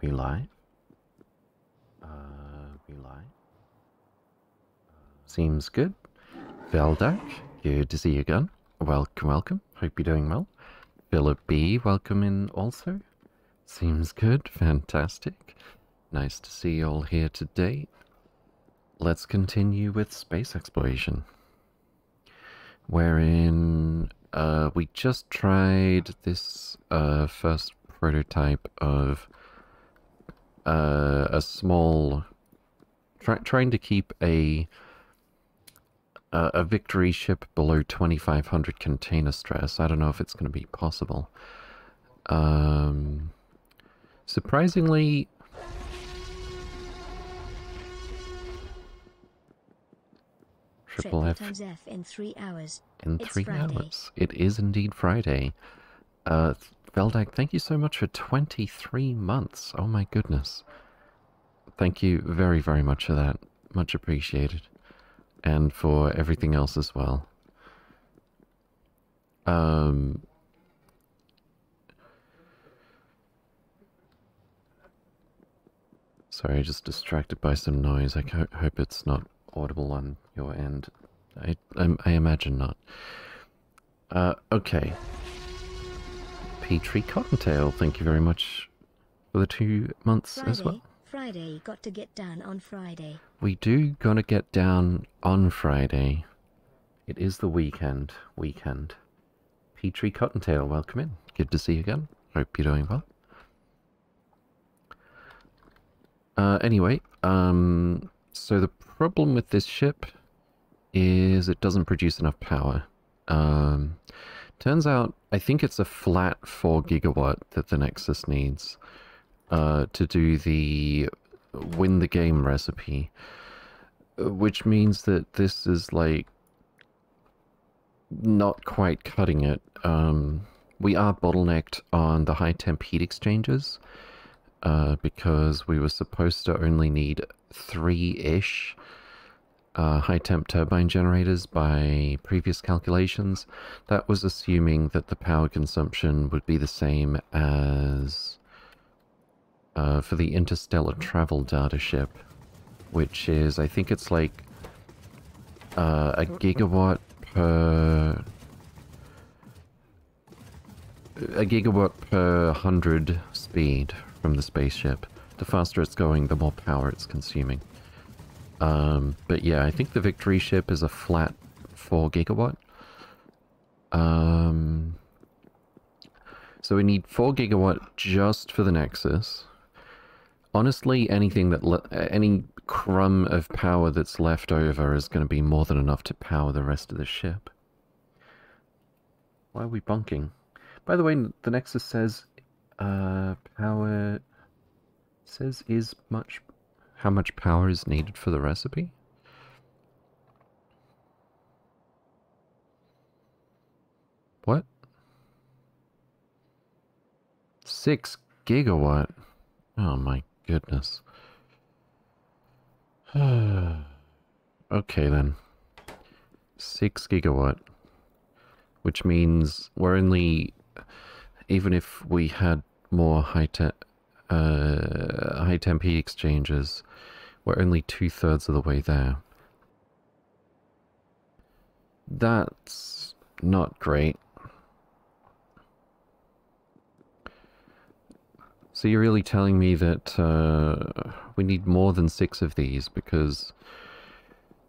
we live? Uh, we live? Seems good. Veldak, good to see you again. Welcome, welcome. Hope you're doing well. Philip B, welcome in also. Seems good, fantastic. Nice to see you all here today. Let's continue with space exploration. Wherein uh, we just tried this uh, first prototype of uh, a small, try, trying to keep a a victory ship below 2500 container stress. I don't know if it's going to be possible. Um, surprisingly, Triple F F in three hours. In it's three Friday. hours. It is indeed Friday. Uh, Veldak, thank you so much for 23 months. Oh my goodness. Thank you very, very much for that. Much appreciated. And for everything else as well. Um... Sorry, just distracted by some noise. I hope it's not audible on your end. I, I, I imagine not. Uh, okay. Petrie Cottontail, thank you very much for the two months Friday, as well. Friday, got to get down on Friday. We do gotta get down on Friday. It is the weekend. Weekend. Petrie Cottontail, welcome in. Good to see you again. Hope you're doing well. Uh, anyway, um, so the problem with this ship is it doesn't produce enough power. Um, turns out, I think it's a flat 4 gigawatt that the Nexus needs uh, to do the win the game recipe. Which means that this is like not quite cutting it. Um, we are bottlenecked on the high temp heat exchangers uh, because we were supposed to only need three-ish uh, high temp turbine generators by previous calculations. That was assuming that the power consumption would be the same as uh, for the interstellar travel data ship, which is, I think it's like uh, a gigawatt per a gigawatt per hundred speed from the spaceship. The faster it's going, the more power it's consuming. Um, but yeah, I think the Victory ship is a flat 4 gigawatt. Um, so we need 4 gigawatt just for the Nexus. Honestly, anything that any crumb of power that's left over is going to be more than enough to power the rest of the ship. Why are we bunking? By the way, the Nexus says uh, power says is much how much power is needed for the recipe? What? Six gigawatt? Oh my goodness. okay then. Six gigawatt. Which means we're only... Even if we had more high-tech uh, high temp heat exchangers, we're only two thirds of the way there. That's not great. So you're really telling me that uh, we need more than six of these because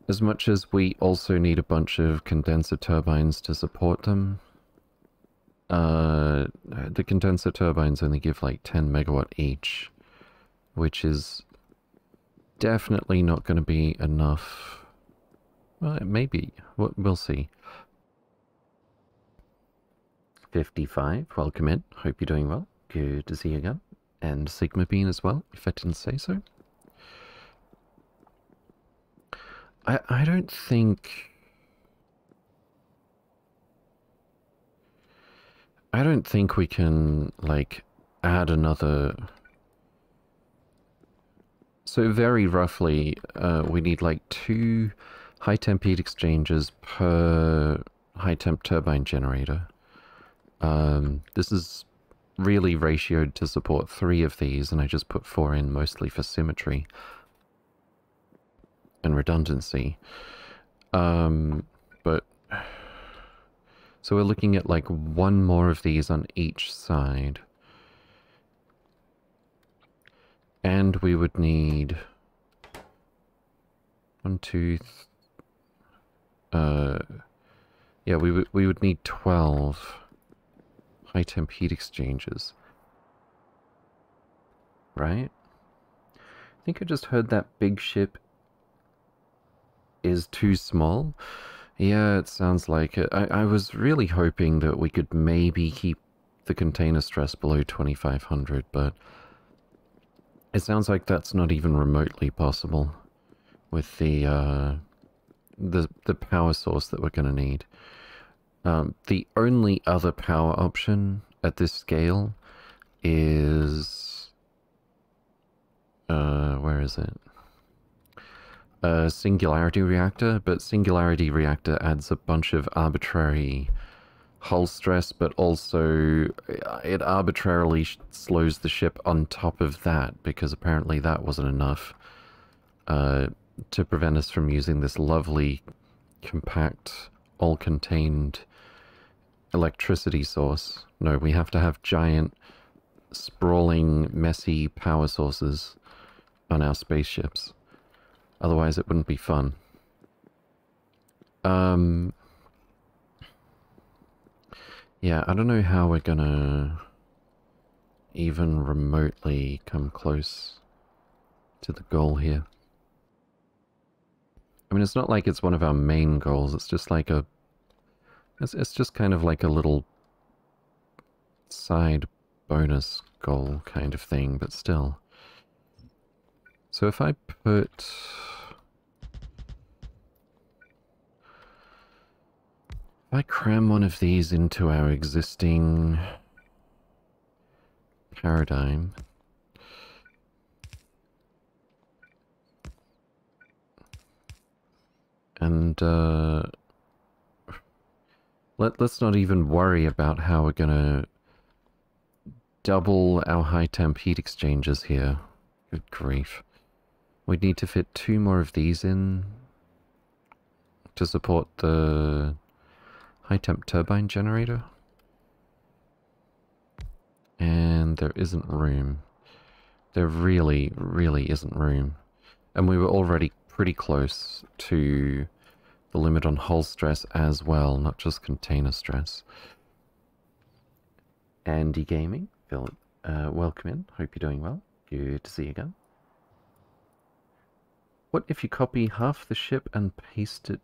as much as we also need a bunch of condenser turbines to support them, uh, the condenser turbines only give like 10 megawatt each, which is definitely not going to be enough. Well, maybe. We'll see. 55, welcome in. Hope you're doing well. Good to see you again. And Sigma Bean as well, if I didn't say so. I, I don't think... I don't think we can, like, add another so very roughly, uh, we need like two high temp heat exchangers per high temp turbine generator. Um, this is really ratioed to support three of these, and I just put four in mostly for symmetry and redundancy. Um, so we're looking at like one more of these on each side. And we would need one, two, uh, yeah, we would we would need twelve high temp heat exchangers, right? I think I just heard that big ship is too small. Yeah, it sounds like it. I, I was really hoping that we could maybe keep the container stress below 2500, but it sounds like that's not even remotely possible with the uh, the the power source that we're going to need. Um, the only other power option at this scale is uh, where is it? A singularity reactor, but singularity reactor adds a bunch of arbitrary hull stress, but also uh, it arbitrarily slows the ship on top of that because apparently that wasn't enough uh, to prevent us from using this lovely, compact, all-contained electricity source. No, we have to have giant, sprawling, messy power sources on our spaceships. Otherwise it wouldn't be fun. Um... Yeah, I don't know how we're gonna even remotely come close to the goal here. I mean, it's not like it's one of our main goals, it's just like a... It's, it's just kind of like a little side bonus goal kind of thing, but still. So if I put... If I cram one of these into our existing paradigm, and uh, let, let's not even worry about how we're gonna double our high temp heat exchangers here. Good grief. We'd need to fit two more of these in to support the high temp turbine generator. And there isn't room. There really, really isn't room. And we were already pretty close to the limit on hull stress as well, not just container stress. Andy Gaming, Philip, uh, welcome in. Hope you're doing well. Good to see you again. What if you copy half the ship and paste it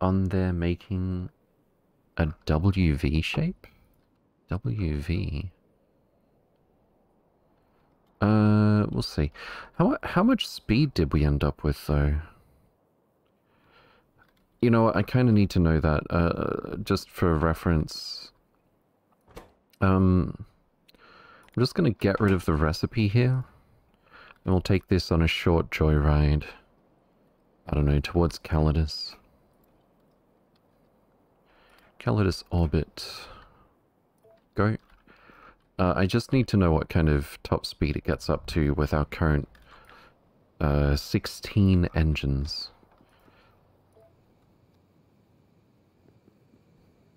on there, making a WV shape? WV. Uh, we'll see. How how much speed did we end up with though? You know, I kind of need to know that, uh, just for reference. Um, I'm just going to get rid of the recipe here. And we'll take this on a short joyride. I don't know, towards Calidus. Calidus orbit. Go. Uh, I just need to know what kind of top speed it gets up to with our current uh, 16 engines.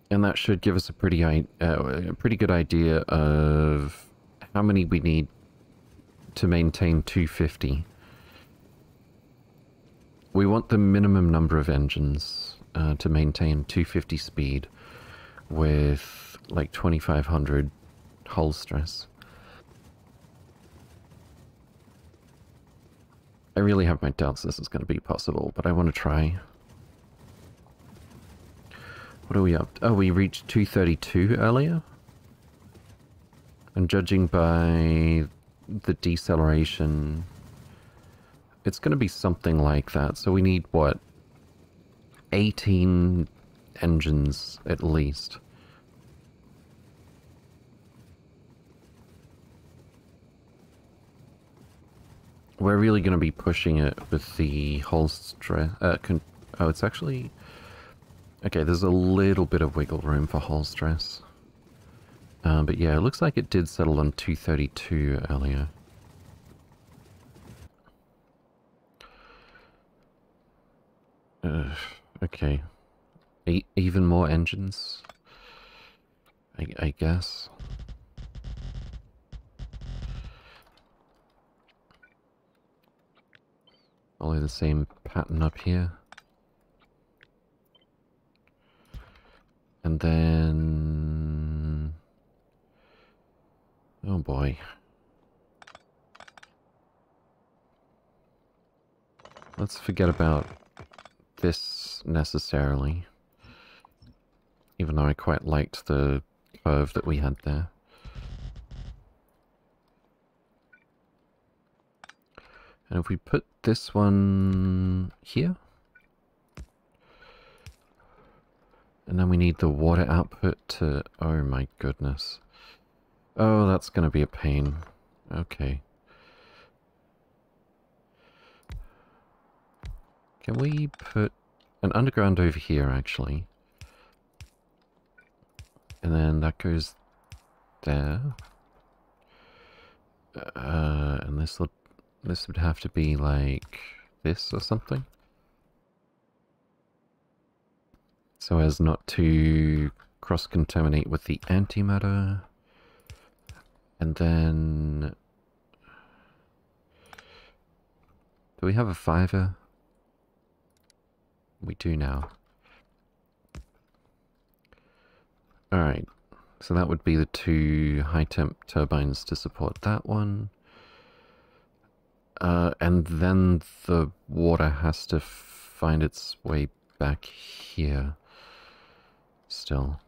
And that should give us a pretty, uh, a pretty good idea of how many we need to maintain 250. We want the minimum number of engines uh, to maintain 250 speed with like 2500 hull stress. I really have my doubts this is going to be possible, but I want to try. What are we up to? Oh, we reached 232 earlier? And judging by the deceleration, it's going to be something like that. So we need, what, 18 engines at least. We're really going to be pushing it with the hull stress. Uh, oh, it's actually... Okay, there's a little bit of wiggle room for hull stress. Um, but yeah, it looks like it did settle on 232 earlier. Okay. E even more engines? I, I guess. Follow the same pattern up here. And then... Oh boy. Let's forget about this necessarily. Even though I quite liked the curve that we had there. And if we put this one here. And then we need the water output to... Oh my goodness. Oh, that's going to be a pain. Okay. Can we put an underground over here, actually? And then that goes there. Uh, and this would, this would have to be like this or something. So as not to cross-contaminate with the antimatter. And then... Do we have a fiver? We do now. Alright, so that would be the two high temp turbines to support that one. Uh, and then the water has to find its way back here still.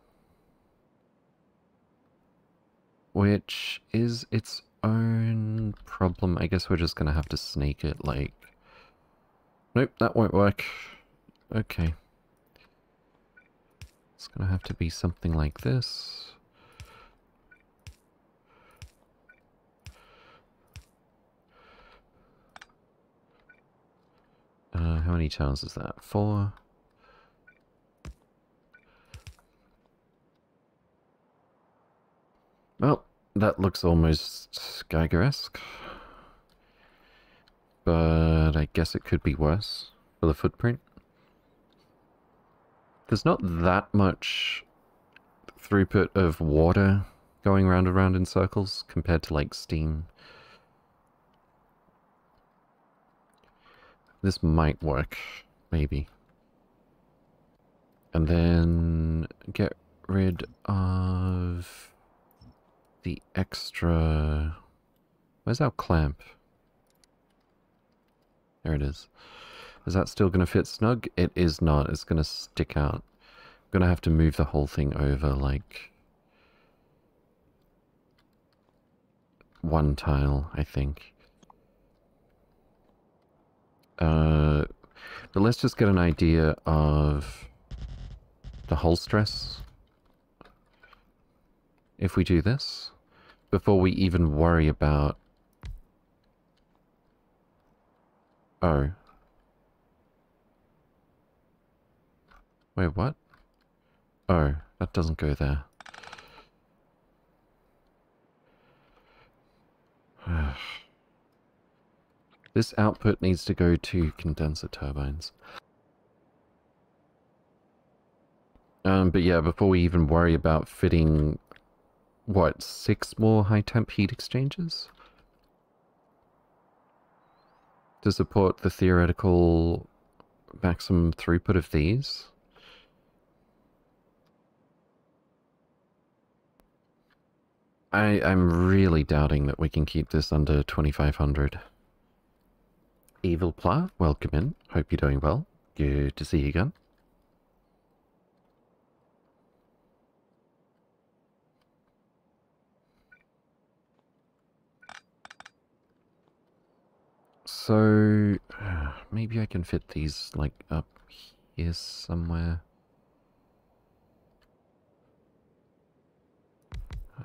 Which is its own problem. I guess we're just gonna have to snake it like... Nope, that won't work. Okay. It's gonna have to be something like this. Uh, how many turns is that? Four? Well, that looks almost Geiger-esque. But I guess it could be worse for the footprint. There's not that much throughput of water going round and round in circles compared to like steam. This might work, maybe. And then get rid of the extra... Where's our clamp? There it is. Is that still going to fit snug? It is not. It's going to stick out. I'm going to have to move the whole thing over like... One tile, I think. Uh, but let's just get an idea of the hull stress. If we do this, before we even worry about... Oh. Wait, what? Oh, that doesn't go there. this output needs to go to condenser turbines. Um, but yeah, before we even worry about fitting, what, six more high temp heat exchangers? To support the theoretical maximum throughput of these? I, I'm really doubting that we can keep this under 2500. Evil Pla, welcome in. Hope you're doing well. Good to see you again. So, maybe I can fit these, like, up here somewhere.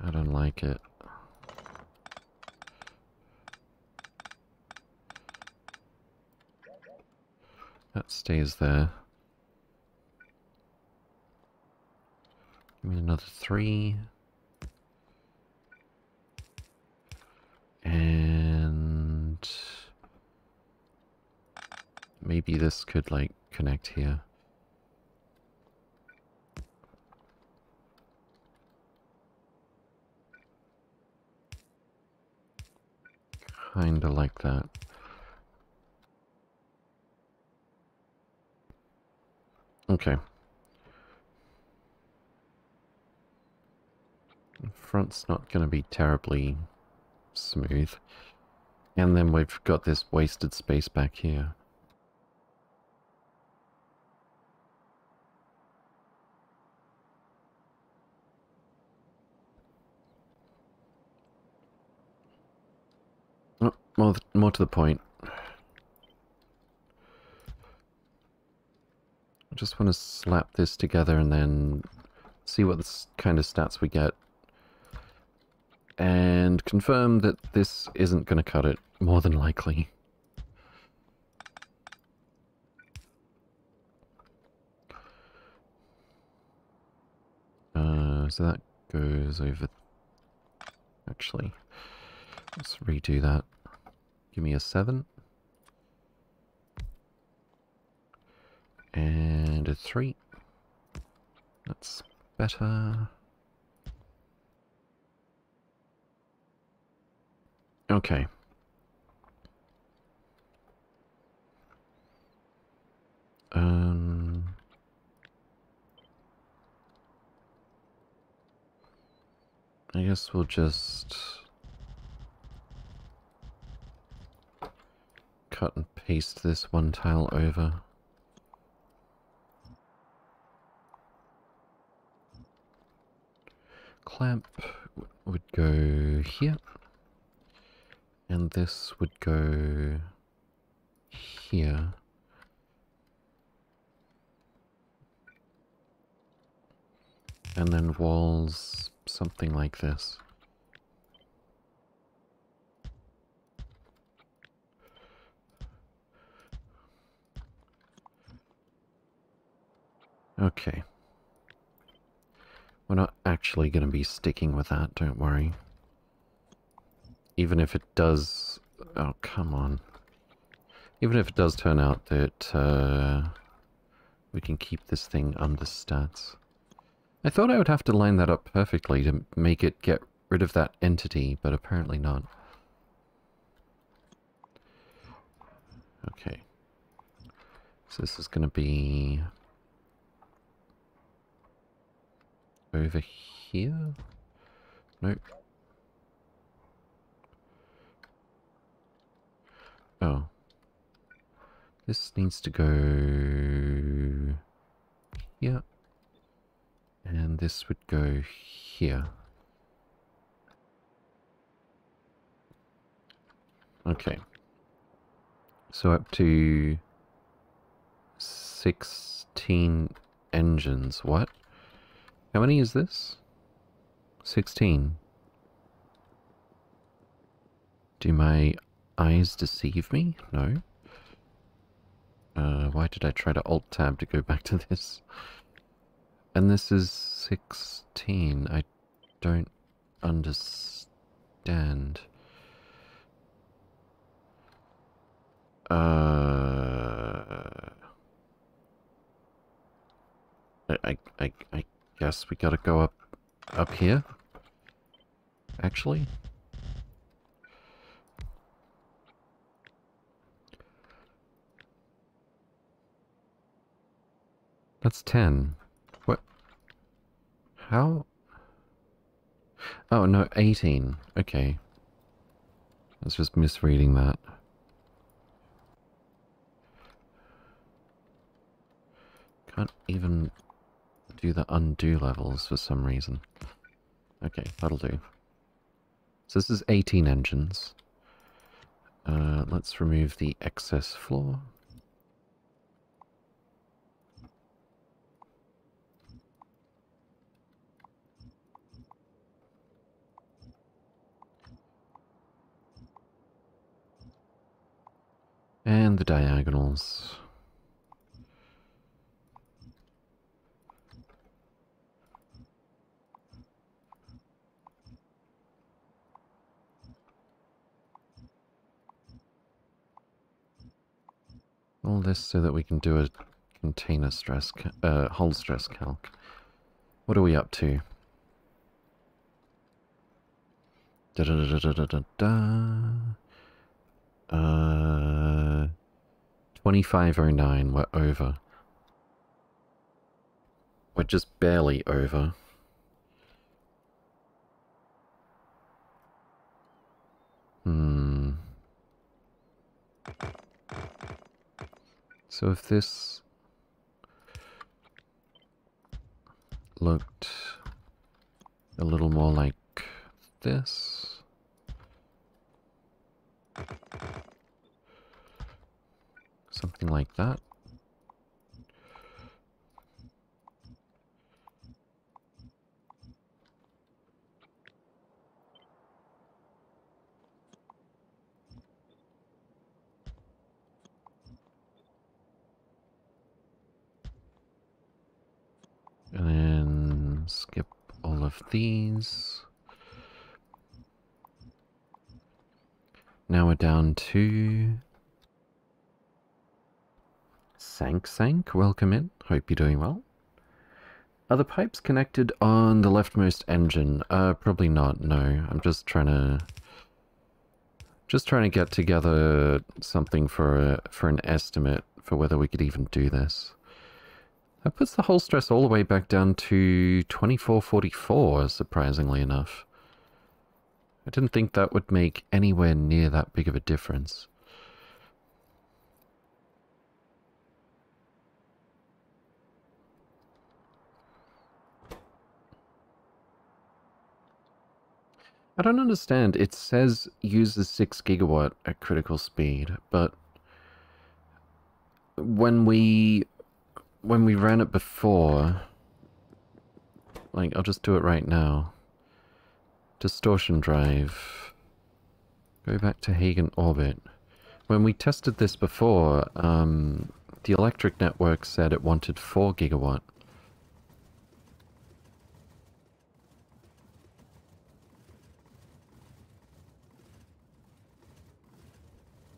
I don't like it. That stays there. Give me another three. And... maybe this could, like, connect here. Kinda like that. Okay. Front's not going to be terribly smooth. And then we've got this wasted space back here. Oh, more, more to the point. I just want to slap this together and then see what kind of stats we get and confirm that this isn't going to cut it, more than likely. Uh, so that goes over... Actually, let's redo that. Give me a 7. And a 3. That's better. Okay. Um... I guess we'll just cut and paste this one tile over. Clamp would go here. And this would go here. And then walls something like this. Okay. We're not actually going to be sticking with that, don't worry. Even if it does... Oh, come on. Even if it does turn out that uh, we can keep this thing under stats. I thought I would have to line that up perfectly to make it get rid of that entity, but apparently not. Okay. So this is going to be... Over here? Nope. Oh. This needs to go here. And this would go here. Okay. So up to 16 engines. What? How many is this? 16. Do my eyes deceive me? No. Uh, why did I try to alt-tab to go back to this? And this is 16. I don't understand. Uh... I, I, I guess we gotta go up, up here? Actually? That's 10. What? How? Oh, no, 18. Okay. I was just misreading that. Can't even do the undo levels for some reason. Okay, that'll do. So this is 18 engines. Uh, let's remove the excess floor. And the diagonals. All this so that we can do a container stress, uh, hull stress calc. What are we up to? Da da da da da da da. Uh, 2509, we're over. We're just barely over. Hmm. So if this looked a little more like this. Something like that. And then skip all of these. Now we're down to Sank Sank. Welcome in. Hope you're doing well. Are the pipes connected on the leftmost engine? Uh, probably not, no. I'm just trying to... Just trying to get together something for a, for an estimate for whether we could even do this. That puts the hull stress all the way back down to 2444, surprisingly enough. I didn't think that would make anywhere near that big of a difference. I don't understand. It says uses 6 gigawatt at critical speed, but when we when we ran it before, like, I'll just do it right now. Distortion drive. Go back to Hagen orbit. When we tested this before, um, the electric network said it wanted 4 gigawatt.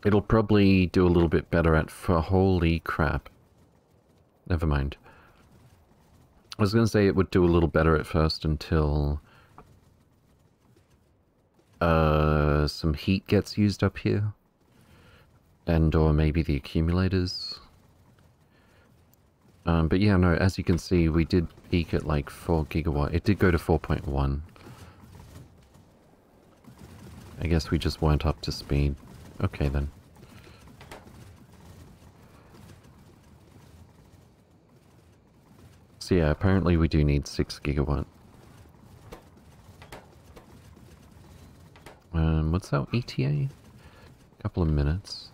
It'll probably do a little bit better at for holy crap. Never mind. I was going to say it would do a little better at first until uh, some heat gets used up here. And or maybe the accumulators. Um, but yeah, no, as you can see, we did peak at like 4 gigawatt. It did go to 4.1. I guess we just weren't up to speed. Okay then. So yeah, apparently we do need 6 gigawatt. Um, what's that ETA? Couple of minutes.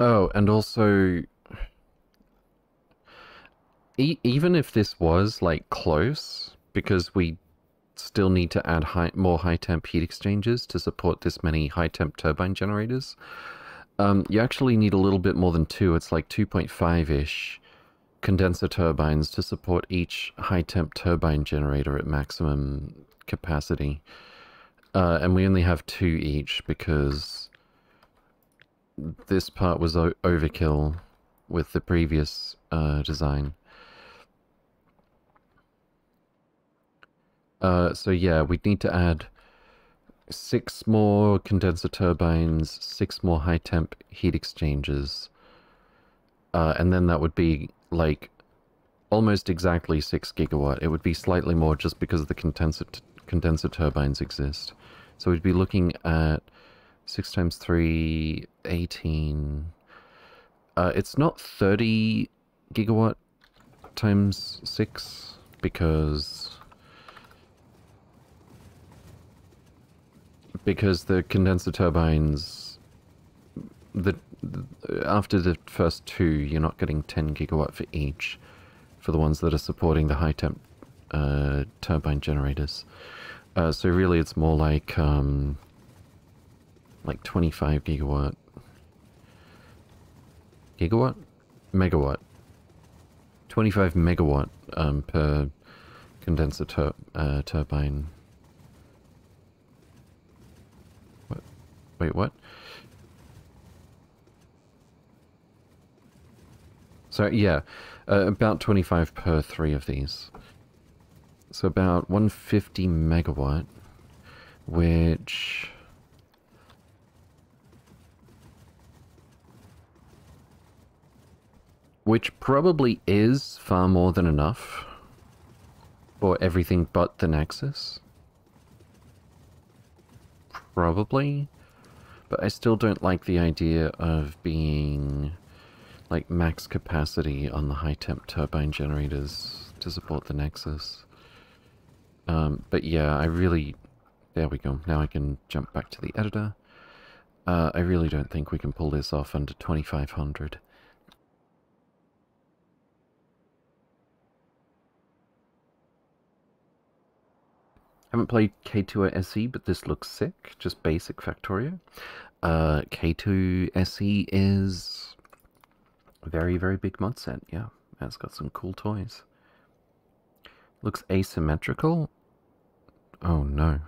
Oh, and also... E even if this was, like, close, because we still need to add high, more high temp heat exchangers to support this many high temp turbine generators. Um, you actually need a little bit more than two. It's like 2.5-ish condenser turbines to support each high temp turbine generator at maximum capacity. Uh, and we only have two each because this part was overkill with the previous uh, design. Uh, so yeah, we'd need to add six more condenser turbines, six more high temp heat exchangers, uh, and then that would be like almost exactly six gigawatt. It would be slightly more just because the condenser condenser turbines exist. So we'd be looking at six times three, 18. Uh, it's not 30 gigawatt times six because because the condenser turbines, the, the, after the first two, you're not getting 10 gigawatt for each, for the ones that are supporting the high temp uh, turbine generators. Uh, so really, it's more like um, like 25 gigawatt, gigawatt, megawatt, 25 megawatt um, per condenser tur uh, turbine. Wait, what? So yeah, uh, about 25 per three of these. So about 150 megawatt, which... Which probably is far more than enough for everything but the Nexus. Probably. But I still don't like the idea of being like max capacity on the high temp turbine generators to support the Nexus. Um, but yeah, I really... There we go. Now I can jump back to the editor. Uh, I really don't think we can pull this off under 2500. Haven't played K2 SE, but this looks sick. Just basic Factorio. Uh, K2 SE is a very, very big mod set, yeah. It's got some cool toys. Looks asymmetrical. Oh no.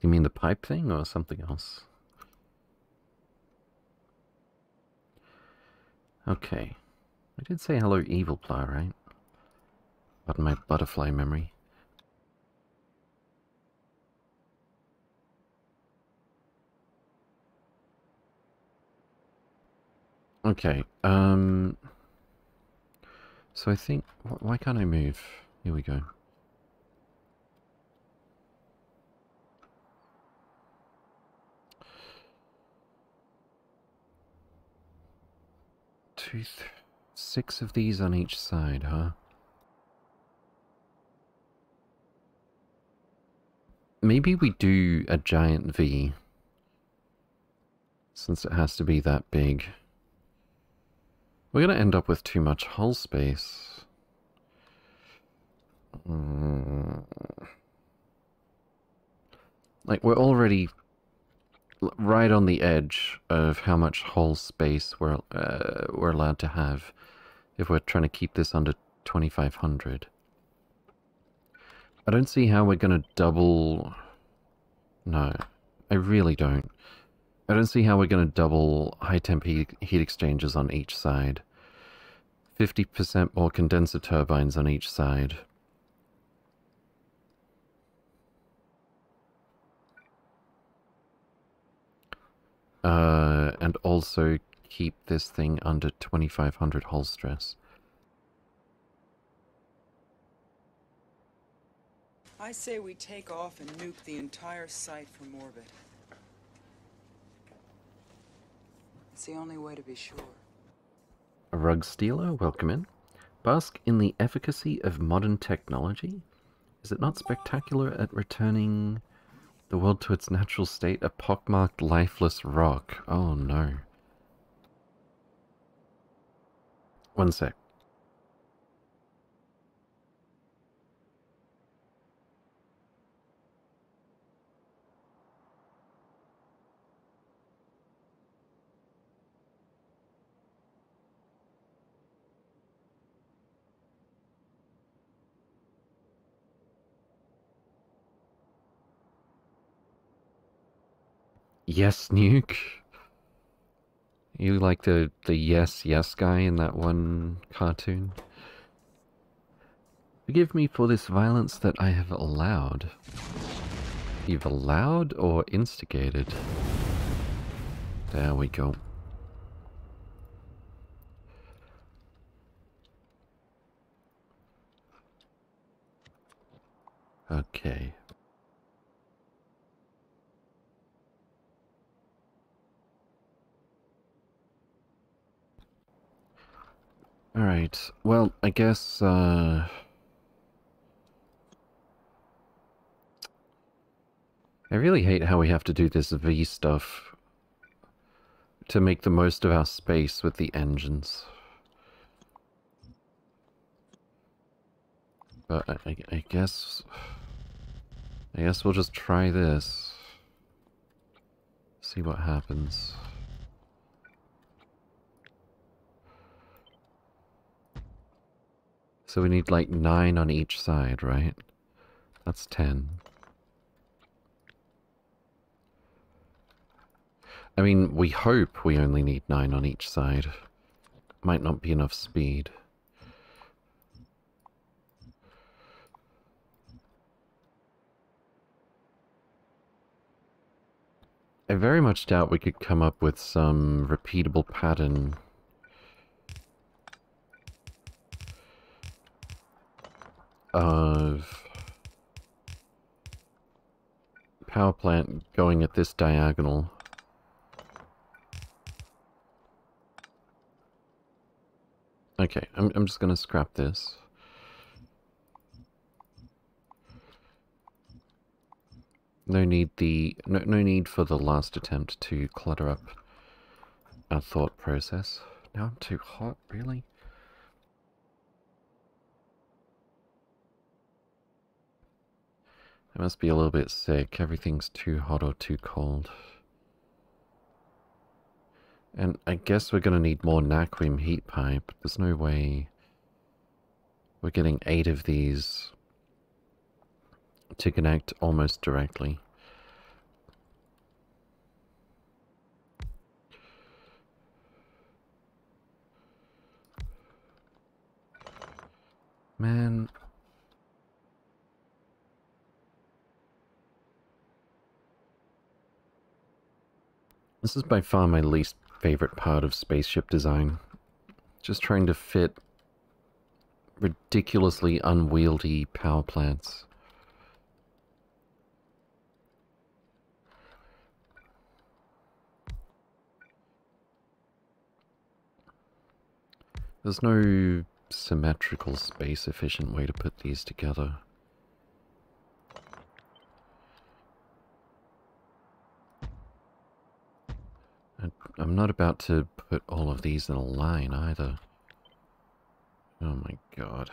You mean the pipe thing or something else? Okay. I did say hello evil plow, right? Pardon my butterfly memory. Okay, um... So I think... Why can't I move? Here we go. Two, six of these on each side, huh? Maybe we do a giant V. Since it has to be that big. We're going to end up with too much hull space. Mm. Like, we're already right on the edge of how much hull space we're, uh, we're allowed to have if we're trying to keep this under 2500. I don't see how we're going to double... No, I really don't. I don't see how we're going to double high temp heat, heat exchangers on each side. 50% more condenser turbines on each side. Uh, and also keep this thing under 2500 hull stress. I say we take off and nuke the entire site from orbit. It's the only way to be sure. A rug stealer, welcome in. Bask in the efficacy of modern technology? Is it not spectacular at returning the world to its natural state, a pockmarked, lifeless rock? Oh no. One sec. Yes, Nuke. You like the, the yes, yes guy in that one cartoon? Forgive me for this violence that I have allowed. You've allowed or instigated? There we go. Okay. Alright, well, I guess, uh... I really hate how we have to do this V stuff to make the most of our space with the engines. But I, I, I guess... I guess we'll just try this. See what happens. So we need like 9 on each side, right? That's 10. I mean, we hope we only need 9 on each side. Might not be enough speed. I very much doubt we could come up with some repeatable pattern of power plant going at this diagonal. Okay, I'm, I'm just going to scrap this. No need the no, no need for the last attempt to clutter up our thought process. Now I'm too hot, really? I must be a little bit sick. Everything's too hot or too cold. And I guess we're going to need more Naquium heat pipe. There's no way we're getting eight of these to connect almost directly. Man. This is by far my least favorite part of spaceship design. Just trying to fit ridiculously unwieldy power plants. There's no symmetrical, space-efficient way to put these together. I'm not about to put all of these in a line either. Oh my god.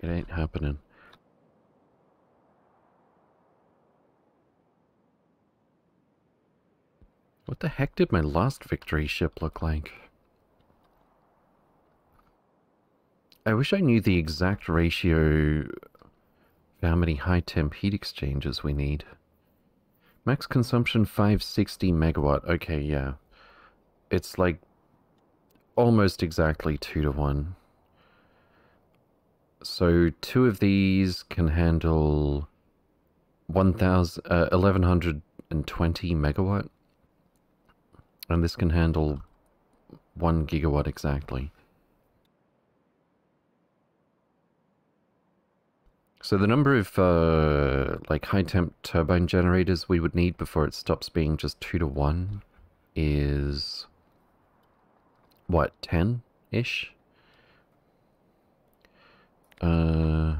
It ain't happening. What the heck did my last victory ship look like? I wish I knew the exact ratio how many high temp heat exchangers we need. Max consumption 560 megawatt. Okay, yeah. It's like almost exactly 2 to 1. So two of these can handle 1000, uh, 1120 megawatt. And this can handle 1 gigawatt exactly. So the number of uh, like high temp turbine generators we would need before it stops being just 2 to 1 is what, 10-ish? Uh,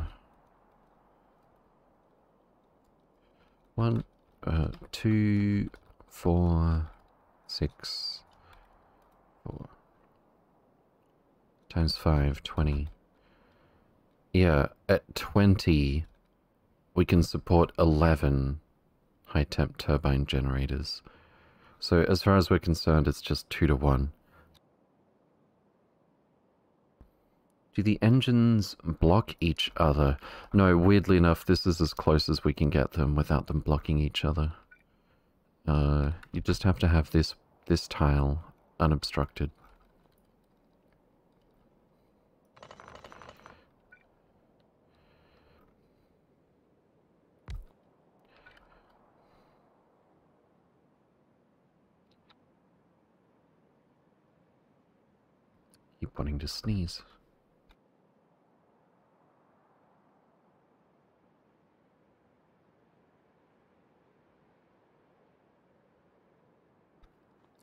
one, uh, two, four, six, four, times five, twenty. Yeah, at 20, we can support 11 high temp turbine generators. So as far as we're concerned, it's just 2 to 1. Do the engines block each other? No, weirdly enough, this is as close as we can get them without them blocking each other. Uh, you just have to have this, this tile unobstructed. Keep wanting to sneeze.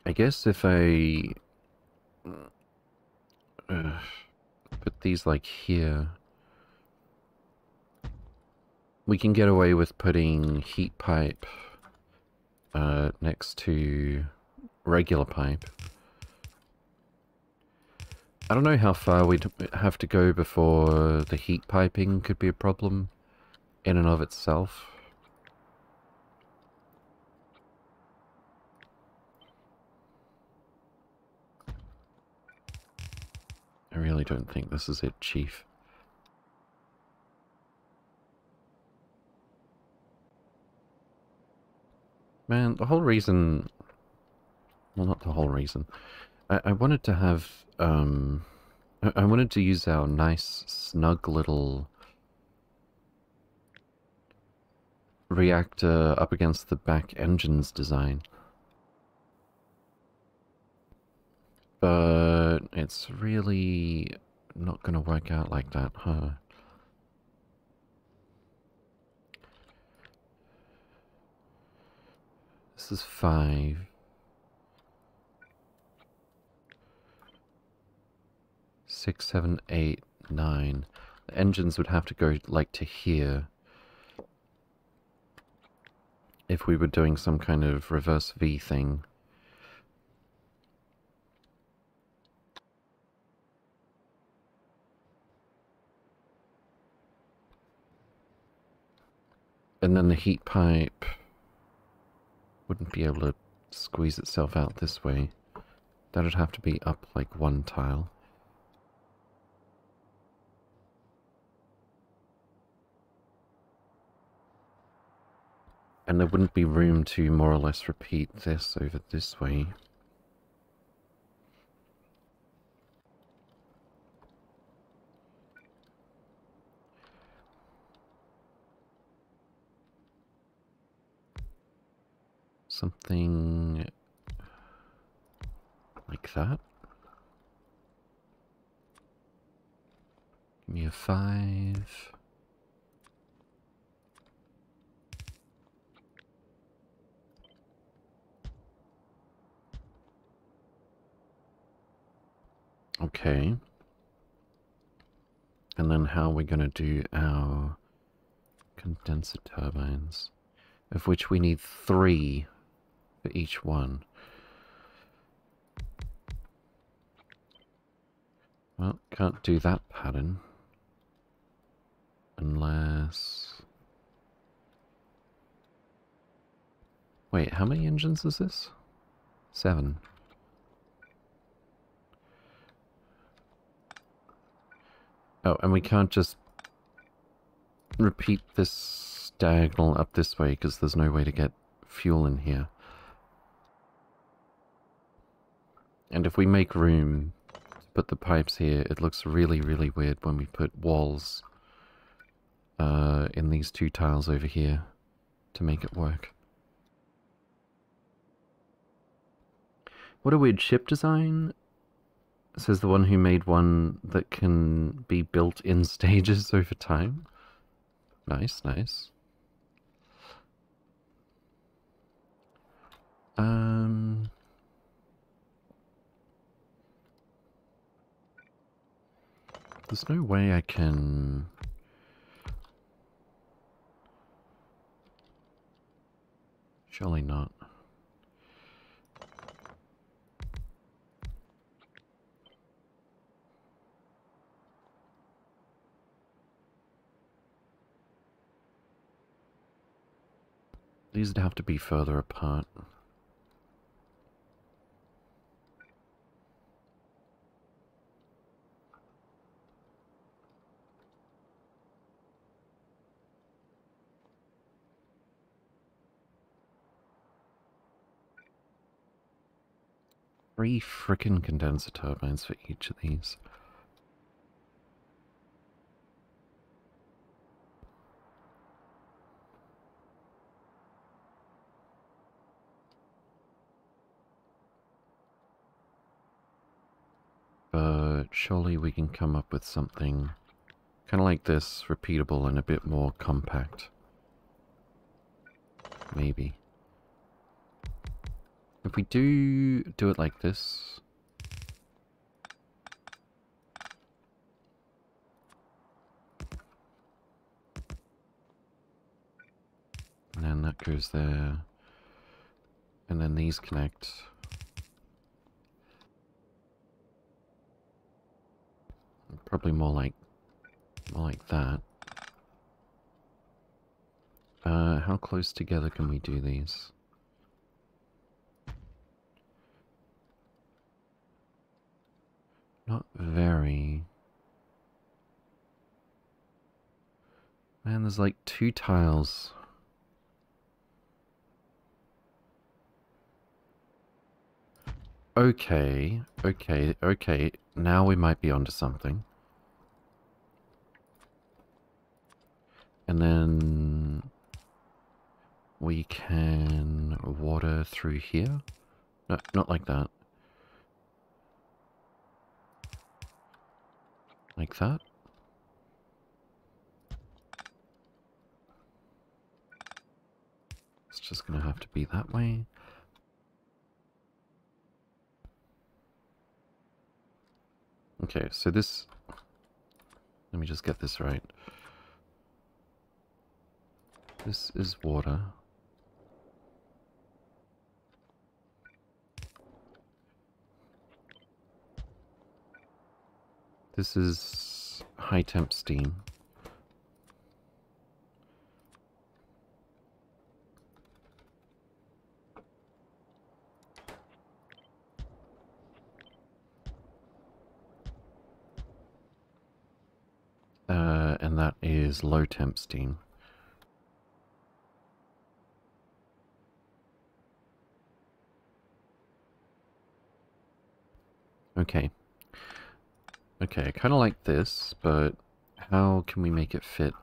I guess if I uh, put these like here, we can get away with putting heat pipe uh, next to regular pipe. I don't know how far we'd have to go before the heat piping could be a problem in and of itself. I really don't think this is it, Chief. Man, the whole reason... Well, not the whole reason. I, I wanted to have, um... I, I wanted to use our nice, snug little... reactor up against the back engines design. But it's really not going to work out like that, huh? This is five. Six, seven, eight, nine. The engines would have to go like to here. If we were doing some kind of reverse V thing. And then the heat pipe wouldn't be able to squeeze itself out this way. That'd have to be up like one tile. And there wouldn't be room to more or less repeat this over this way. Something like that. Give me a five. Okay. And then how are we going to do our condenser turbines? Of which we need three for each one. Well, can't do that pattern. Unless... Wait, how many engines is this? Seven. Oh, and we can't just repeat this diagonal up this way because there's no way to get fuel in here. And if we make room to put the pipes here, it looks really, really weird when we put walls uh, in these two tiles over here to make it work. What a weird ship design, says the one who made one that can be built in stages over time. Nice, nice. Um... There's no way I can... Surely not. These would have to be further apart. Three frickin' condenser turbines for each of these. But surely we can come up with something kind of like this, repeatable and a bit more compact. Maybe. If we do do it like this... And then that goes there. And then these connect. probably more like, more like that. Uh, how close together can we do these? Not very. Man, there's like two tiles. Okay, okay, okay. Now we might be onto something. And then we can water through here. No, not like that. Like that. It's just going to have to be that way. Okay, so this... Let me just get this right. This is water. This is high temp steam. Uh, and that is low temp steam. Okay. Okay, I kind of like this, but how can we make it fit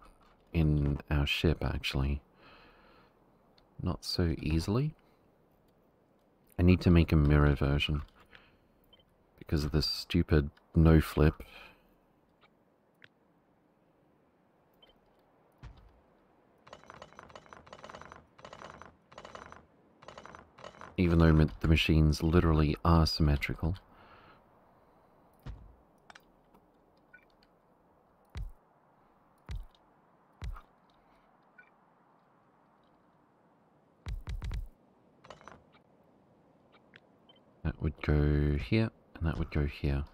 in our ship, actually? Not so easily. I need to make a mirror version. Because of this stupid no-flip even though the machines literally are symmetrical. Go here, and that would go here.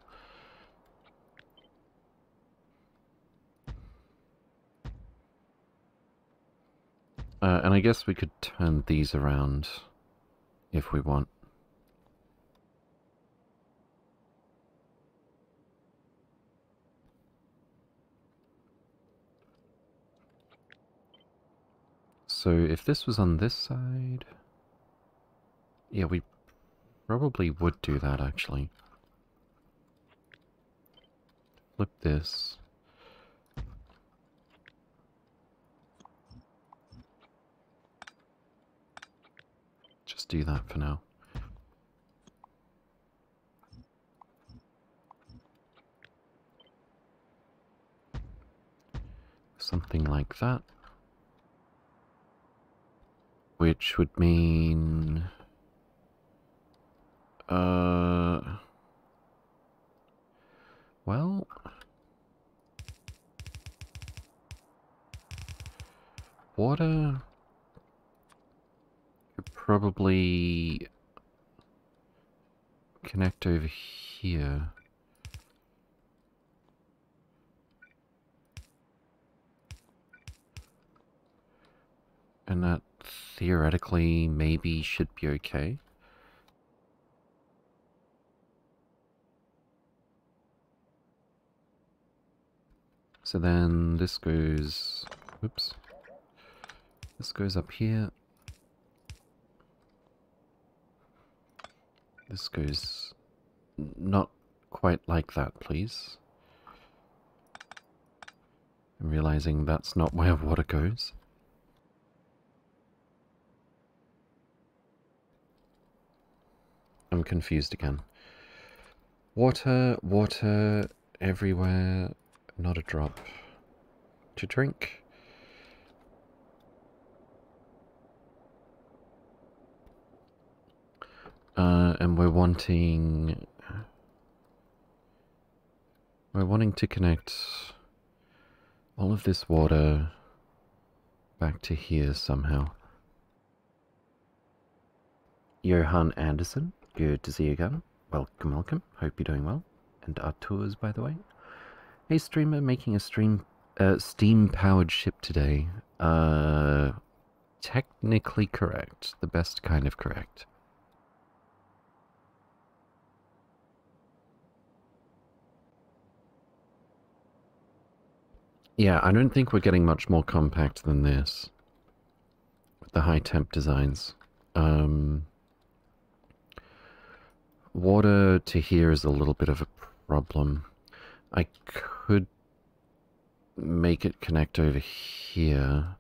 Uh, and I guess we could turn these around if we want. So if this was on this side... Yeah, we probably would do that actually. Flip this. Just do that for now. Something like that. Which would mean... Uh... Well... Water probably connect over here. And that theoretically maybe should be okay. So then this goes, oops, this goes up here. This goes not quite like that, please. I'm realizing that's not where water goes. I'm confused again. Water, water, everywhere, not a drop to drink. Uh, and we're wanting... We're wanting to connect all of this water back to here somehow. Johan Anderson, good to see you again. Welcome, welcome. Hope you're doing well. And our tours, by the way. Hey, streamer, making a stream, uh, steam-powered ship today. Uh, technically correct. The best kind of correct. Yeah, I don't think we're getting much more compact than this. With the high temp designs. Um, water to here is a little bit of a problem. I could make it connect over here,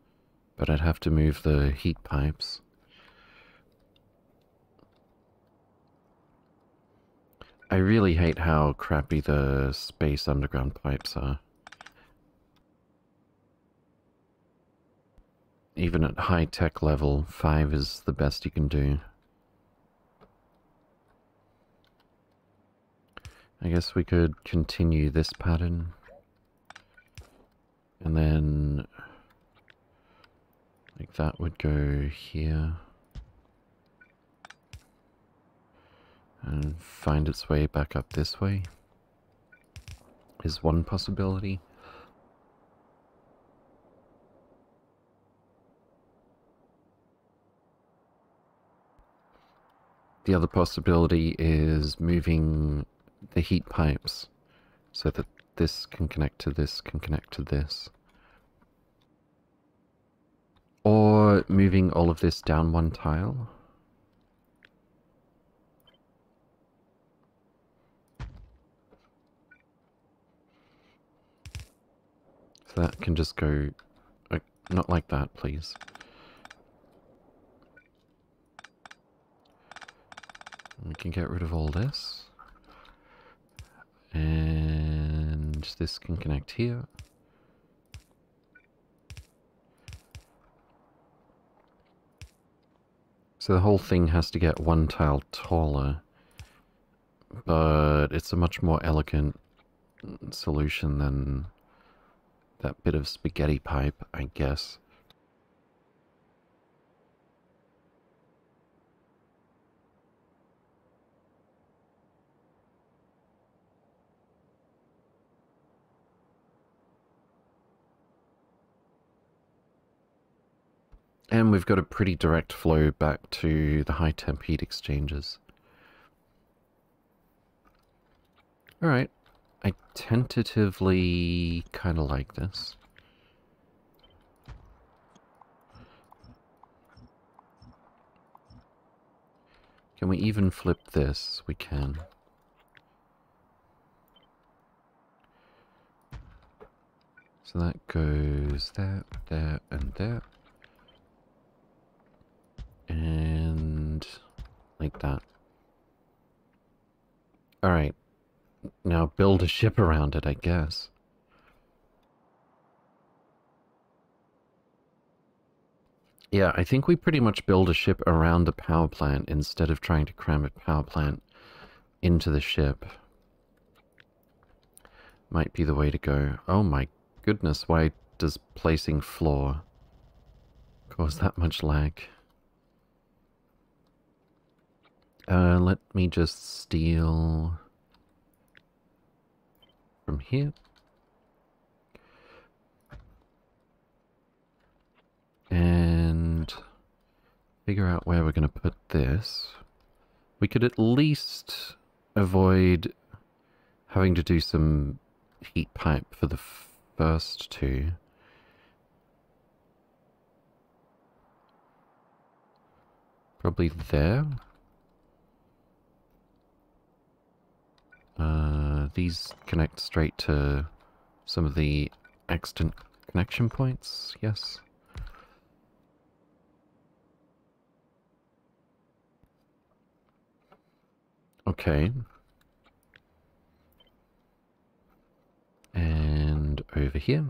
but I'd have to move the heat pipes. I really hate how crappy the space underground pipes are. Even at high tech level, 5 is the best you can do. I guess we could continue this pattern. And then... Like that would go here. And find its way back up this way. Is one possibility. The other possibility is moving the heat pipes so that this can connect to this, can connect to this. Or moving all of this down one tile. So that can just go, not like that, please. We can get rid of all this. And this can connect here. So the whole thing has to get one tile taller. But it's a much more elegant solution than that bit of spaghetti pipe, I guess. And we've got a pretty direct flow back to the high temp heat exchangers. Alright. I tentatively kind of like this. Can we even flip this? We can. So that goes there, there, and there. And like that. Alright. Now build a ship around it, I guess. Yeah, I think we pretty much build a ship around the power plant instead of trying to cram a power plant into the ship. Might be the way to go. Oh my goodness, why does placing floor cause that much lag? Uh, let me just steal from here. And figure out where we're going to put this. We could at least avoid having to do some heat pipe for the first two. Probably there. Uh, these connect straight to some of the extant connection points, yes. Okay. And over here.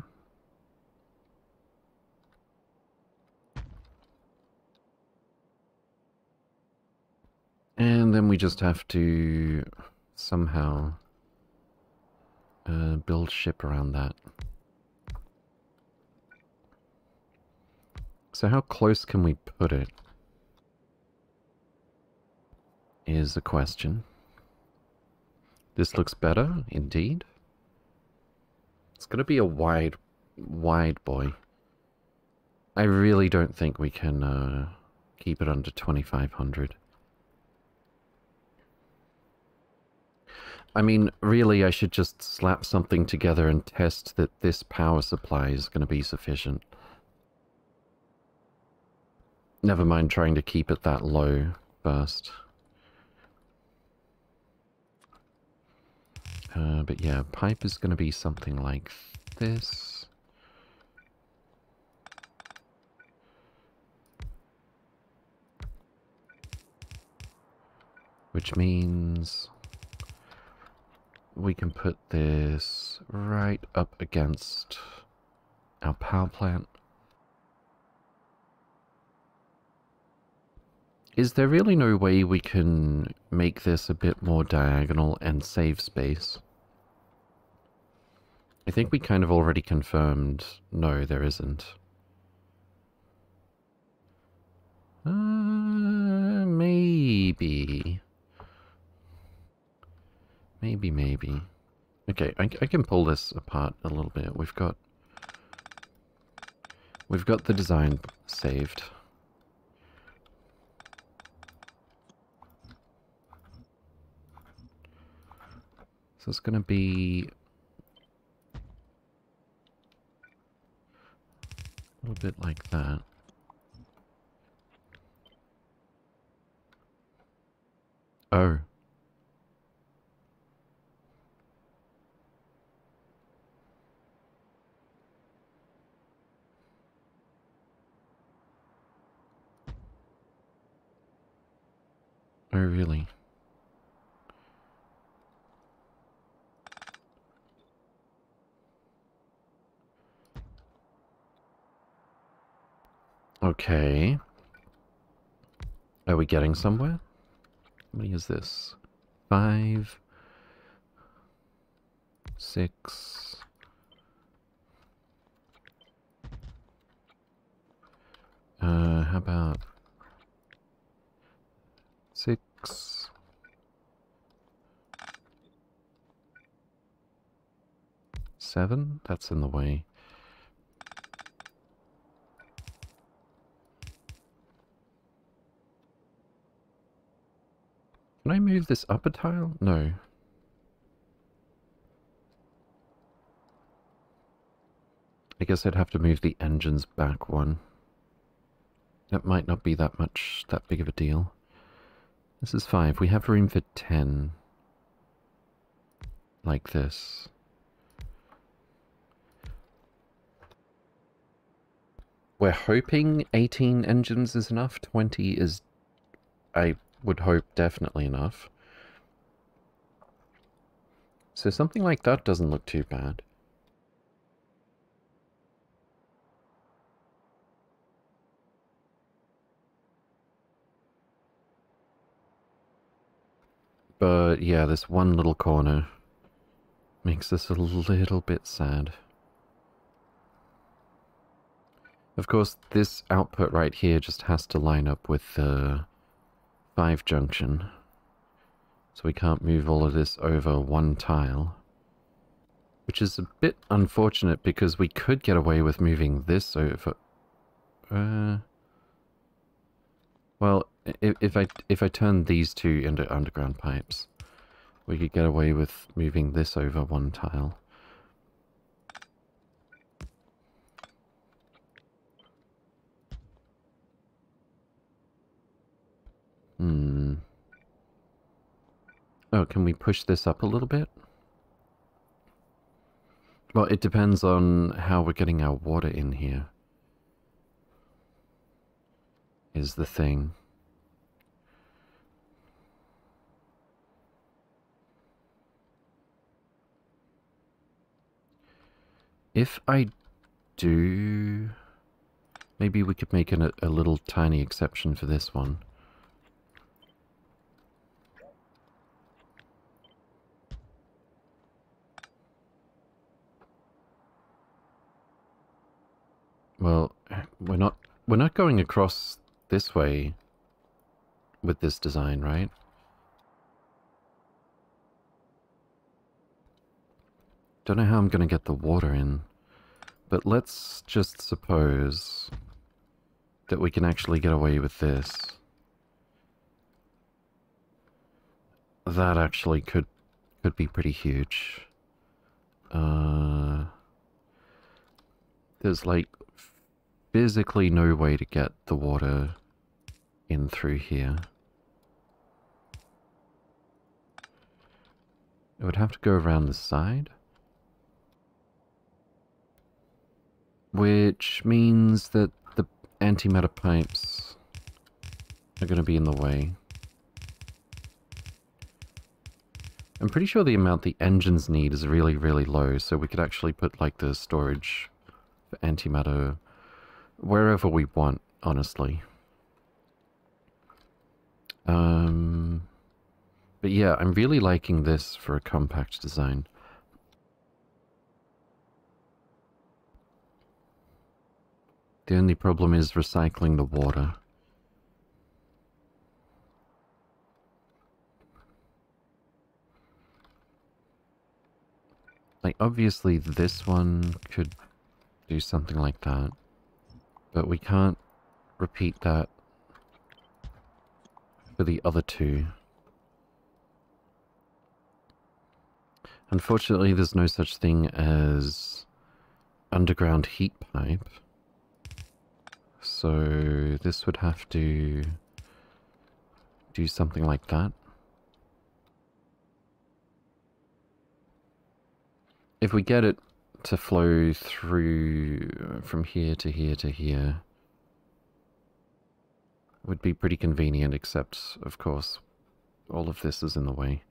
And then we just have to somehow uh, build ship around that. So how close can we put it? Is the question. This looks better, indeed. It's going to be a wide, wide boy. I really don't think we can uh, keep it under 2500. I mean, really, I should just slap something together and test that this power supply is going to be sufficient. Never mind trying to keep it that low first. Uh, but yeah, pipe is going to be something like this. Which means we can put this right up against our power plant. Is there really no way we can make this a bit more diagonal and save space? I think we kind of already confirmed no, there isn't. Uh, maybe. Maybe, maybe. Okay, I, I can pull this apart a little bit. We've got... We've got the design saved. So it's going to be... A little bit like that. Oh. Oh, really? Okay. Are we getting somewhere? How many is this? Five. Six. Uh, how about Seven? That's in the way. Can I move this up a tile? No. I guess I'd have to move the engines back one. That might not be that much, that big of a deal. This is five. We have room for ten. Like this. We're hoping 18 engines is enough. 20 is, I would hope definitely enough. So something like that doesn't look too bad. But yeah, this one little corner makes this a little bit sad. Of course, this output right here just has to line up with the 5 junction. So we can't move all of this over one tile. Which is a bit unfortunate because we could get away with moving this over... Uh, well, if, if I if I turn these two into underground pipes, we could get away with moving this over one tile. Hmm. Oh, can we push this up a little bit? Well, it depends on how we're getting our water in here. Is the thing. If I do... Maybe we could make an, a little tiny exception for this one. Well, we're not we're not going across this way with this design, right? Don't know how I'm going to get the water in, but let's just suppose that we can actually get away with this. That actually could could be pretty huge. Uh, there's like physically no way to get the water in through here. It would have to go around the side. Which means that the antimatter pipes are going to be in the way. I'm pretty sure the amount the engines need is really, really low, so we could actually put like the storage for antimatter wherever we want, honestly. Um, but yeah, I'm really liking this for a compact design. The only problem is recycling the water. Like, obviously this one could do something like that. But we can't repeat that for the other two. Unfortunately, there's no such thing as underground heat pipe. So this would have to do something like that. If we get it to flow through from here to here to here, would be pretty convenient, except, of course, all of this is in the way.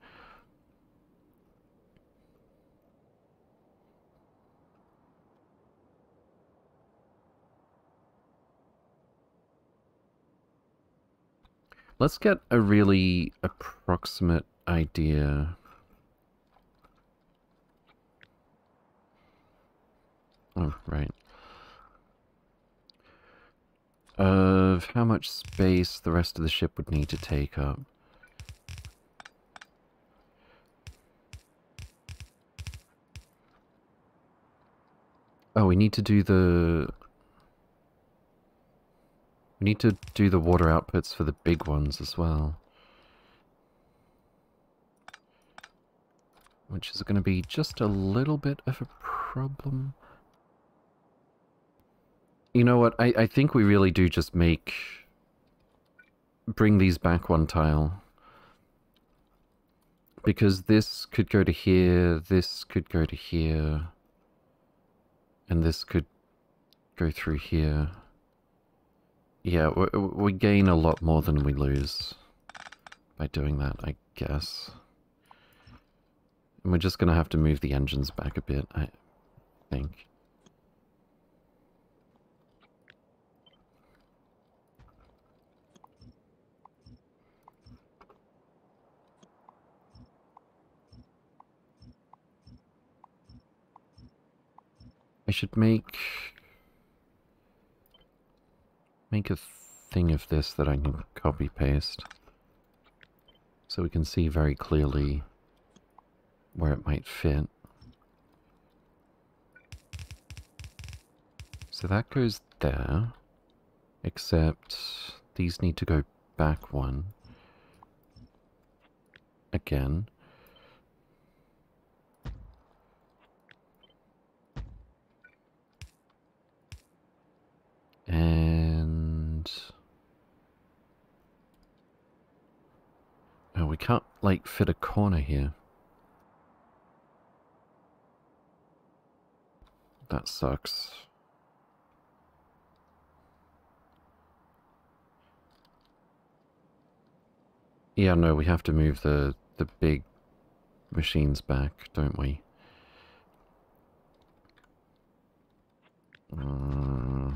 Let's get a really approximate idea. Oh, right. Of how much space the rest of the ship would need to take up. Oh, we need to do the we need to do the water outputs for the big ones as well. Which is going to be just a little bit of a problem. You know what, I, I think we really do just make... Bring these back one tile. Because this could go to here, this could go to here. And this could go through here. Yeah, we, we gain a lot more than we lose by doing that, I guess. And we're just going to have to move the engines back a bit, I think. I should make make a thing of this that I can copy paste so we can see very clearly where it might fit. So that goes there, except these need to go back one. Again. And... Oh, we can't, like, fit a corner here. That sucks. Yeah, no, we have to move the, the big machines back, don't we? Uh...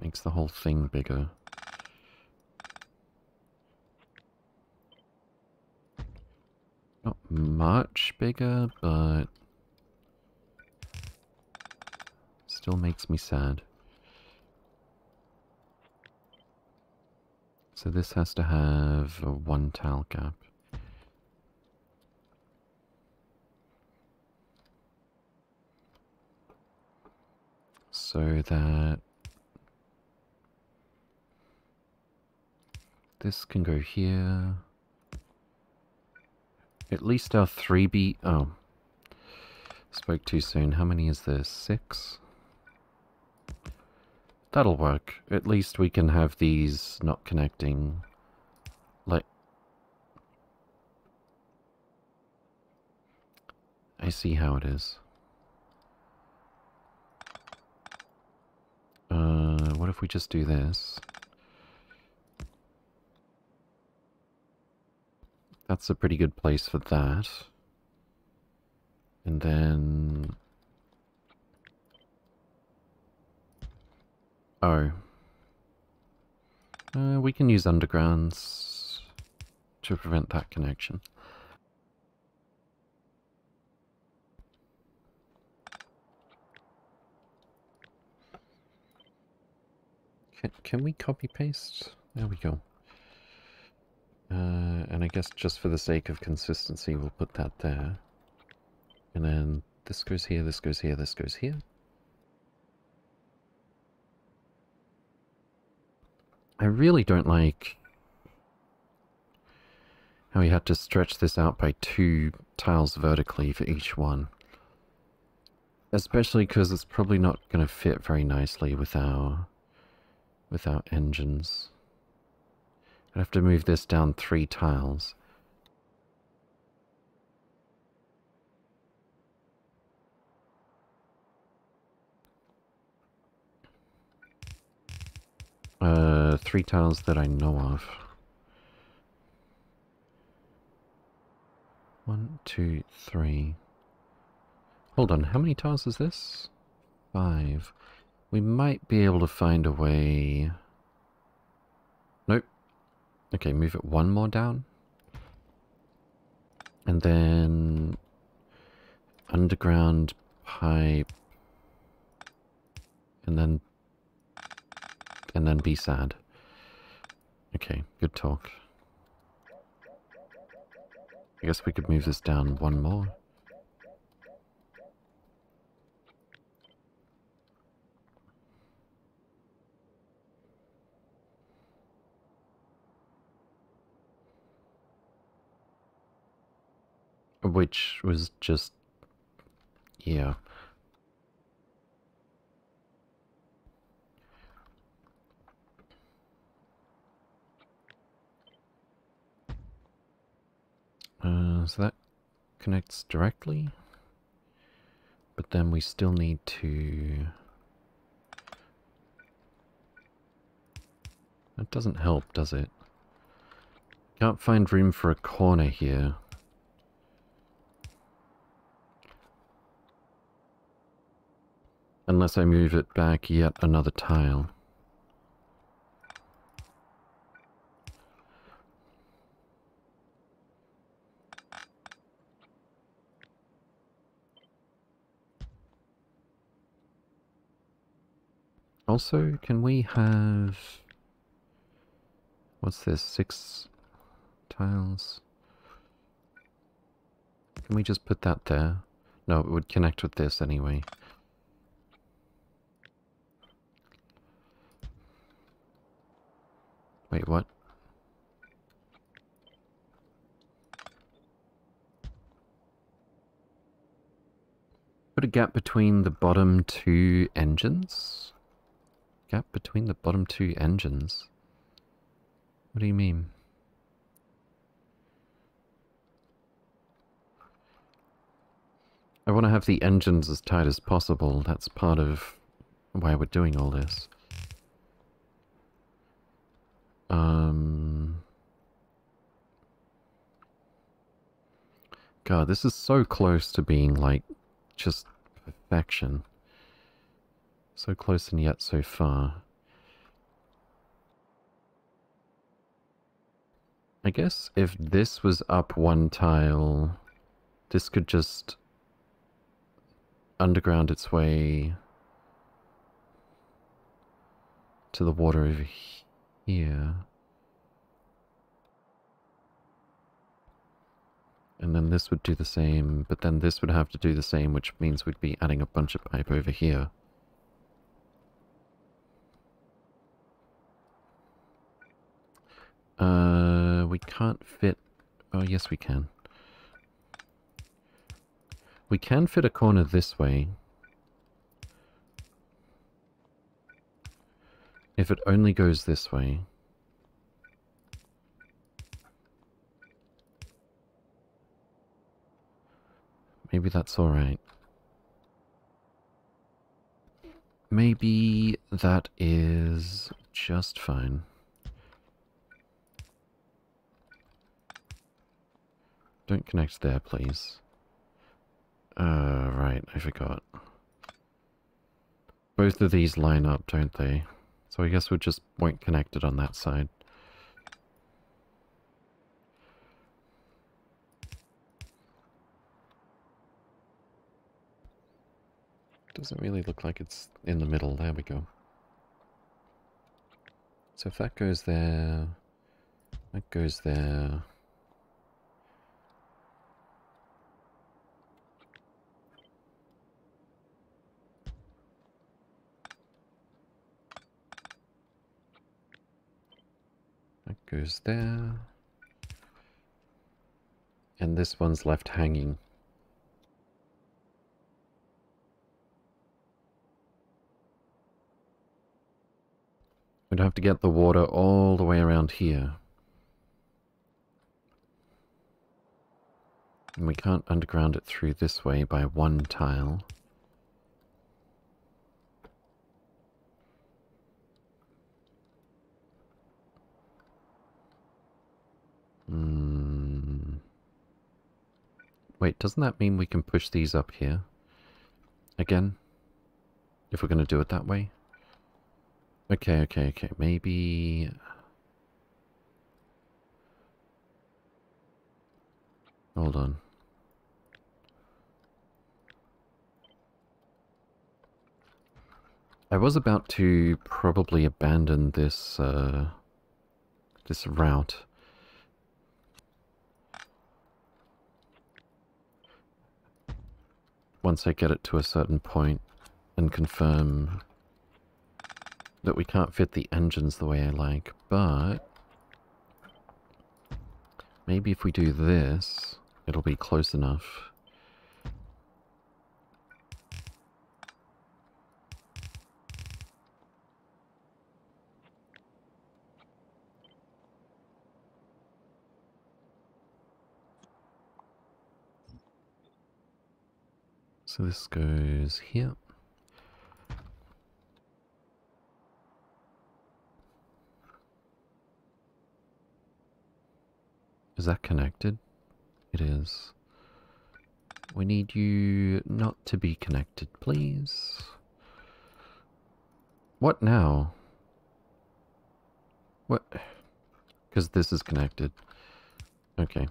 Makes the whole thing bigger. Not much bigger, but still makes me sad. So this has to have a one tile gap. So that This can go here. At least our 3B... Oh. Spoke too soon. How many is there? Six? That'll work. At least we can have these not connecting. Like... I see how it is. Uh, what if we just do this? That's a pretty good place for that. And then... Oh. Uh, we can use undergrounds to prevent that connection. Can, can we copy paste? There we go. Uh, and I guess just for the sake of consistency, we'll put that there. And then this goes here, this goes here, this goes here. I really don't like how we had to stretch this out by two tiles vertically for each one. Especially because it's probably not going to fit very nicely with our, with our engines. I have to move this down three tiles. Uh, three tiles that I know of. One, two, three. Hold on, how many tiles is this? Five. We might be able to find a way... Okay, move it one more down. And then underground pipe. And then and then be sad. Okay, good talk. I guess we could move this down one more. Which was just, yeah. Uh, so that connects directly, but then we still need to... That doesn't help, does it? Can't find room for a corner here. Unless I move it back yet another tile. Also, can we have... What's this? Six tiles? Can we just put that there? No, it would connect with this anyway. Wait, what? Put a gap between the bottom two engines? Gap between the bottom two engines? What do you mean? I want to have the engines as tight as possible. That's part of why we're doing all this. Um... God, this is so close to being, like, just perfection. So close and yet so far. I guess if this was up one tile, this could just underground its way to the water over here. And then this would do the same, but then this would have to do the same, which means we'd be adding a bunch of pipe over here. Uh, we can't fit... Oh, yes we can. We can fit a corner this way. If it only goes this way. Maybe that's alright. Maybe that is just fine. Don't connect there, please. Uh, right, I forgot. Both of these line up, don't they? So I guess we just won't connect it on that side. Doesn't really look like it's in the middle. There we go. So if that goes there, that goes there. That goes there. And this one's left hanging. We'd have to get the water all the way around here. And we can't underground it through this way by one tile. Hmm. Wait, doesn't that mean we can push these up here? Again? If we're going to do it that way? Okay, okay, okay. Maybe... Hold on. I was about to probably abandon this, uh, this route. Once I get it to a certain point and confirm that we can't fit the engines the way I like, but maybe if we do this, it'll be close enough. So this goes here. Is that connected? It is. We need you not to be connected, please. What now? What? Because this is connected. Okay.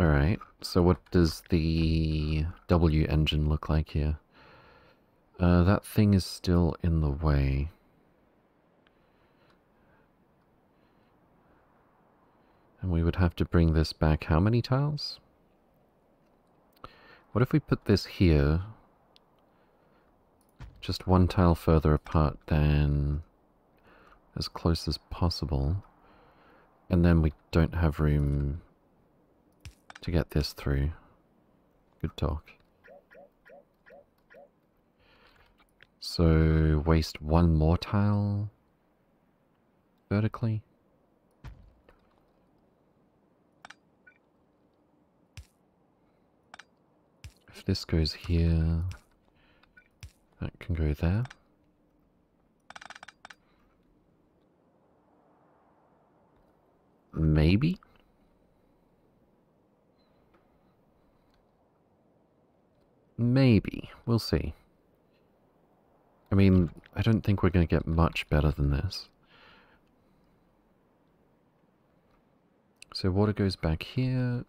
Alright, so what does the W engine look like here? Uh, that thing is still in the way. And we would have to bring this back how many tiles? What if we put this here, just one tile further apart than as close as possible, and then we don't have room to get this through. Good talk. So, waste one more tile vertically. If this goes here, that can go there. Maybe? Maybe. We'll see. I mean, I don't think we're going to get much better than this. So water goes back here.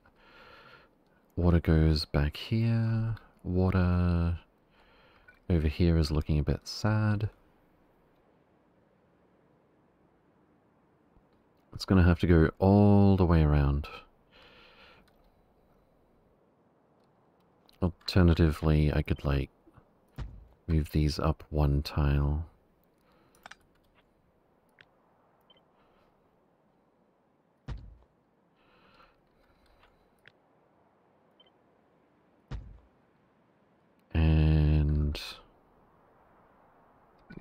Water goes back here. Water over here is looking a bit sad. It's going to have to go all the way around. Alternatively, I could like move these up one tile. And...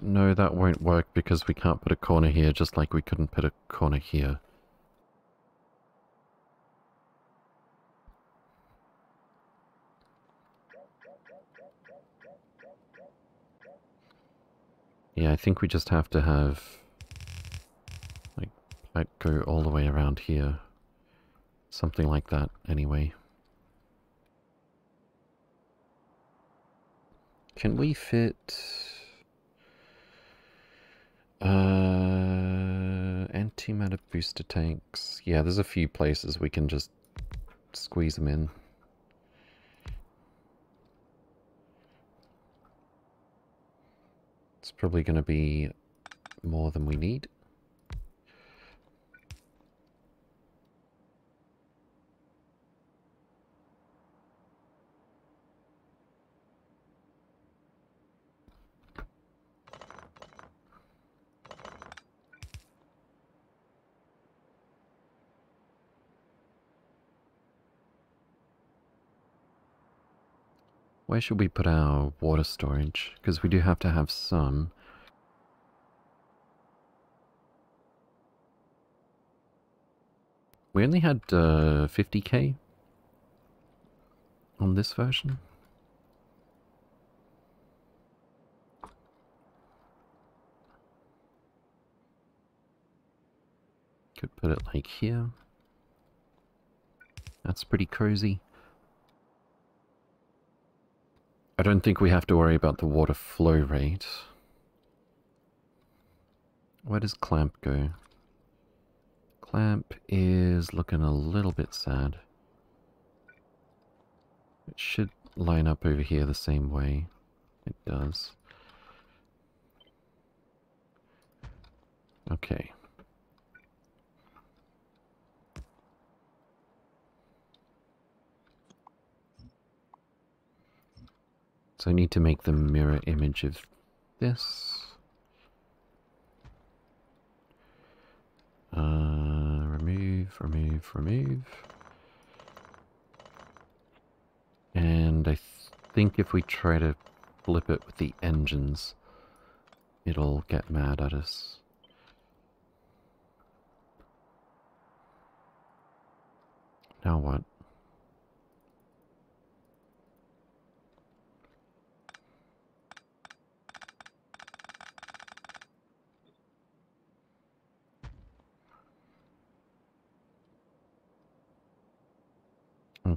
No, that won't work because we can't put a corner here just like we couldn't put a corner here. Yeah, I think we just have to have like go all the way around here. Something like that anyway. Can we fit uh antimatter booster tanks? Yeah, there's a few places we can just squeeze them in. Probably going to be more than we need. Where should we put our water storage? Because we do have to have some. We only had uh, 50k on this version. Could put it like here. That's pretty cozy. I don't think we have to worry about the water flow rate. Where does Clamp go? Clamp is looking a little bit sad. It should line up over here the same way. It does. Okay. So I need to make the mirror image of this. Uh, remove, remove, remove. And I th think if we try to flip it with the engines, it'll get mad at us. Now what?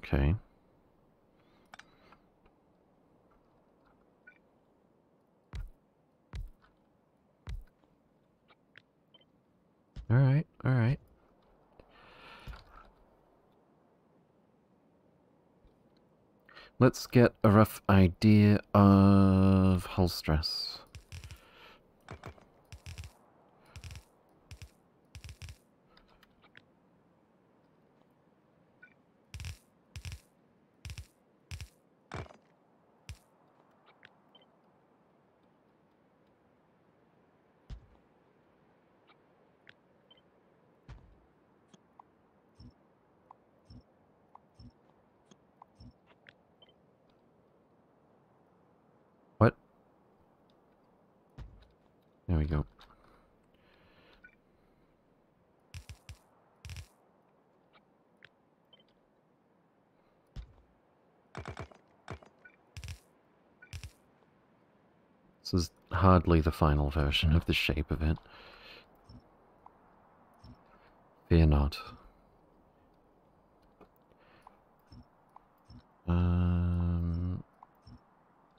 Okay. Alright, alright. Let's get a rough idea of hull stress. There we go. This is hardly the final version of the shape of it. Fear not. Um,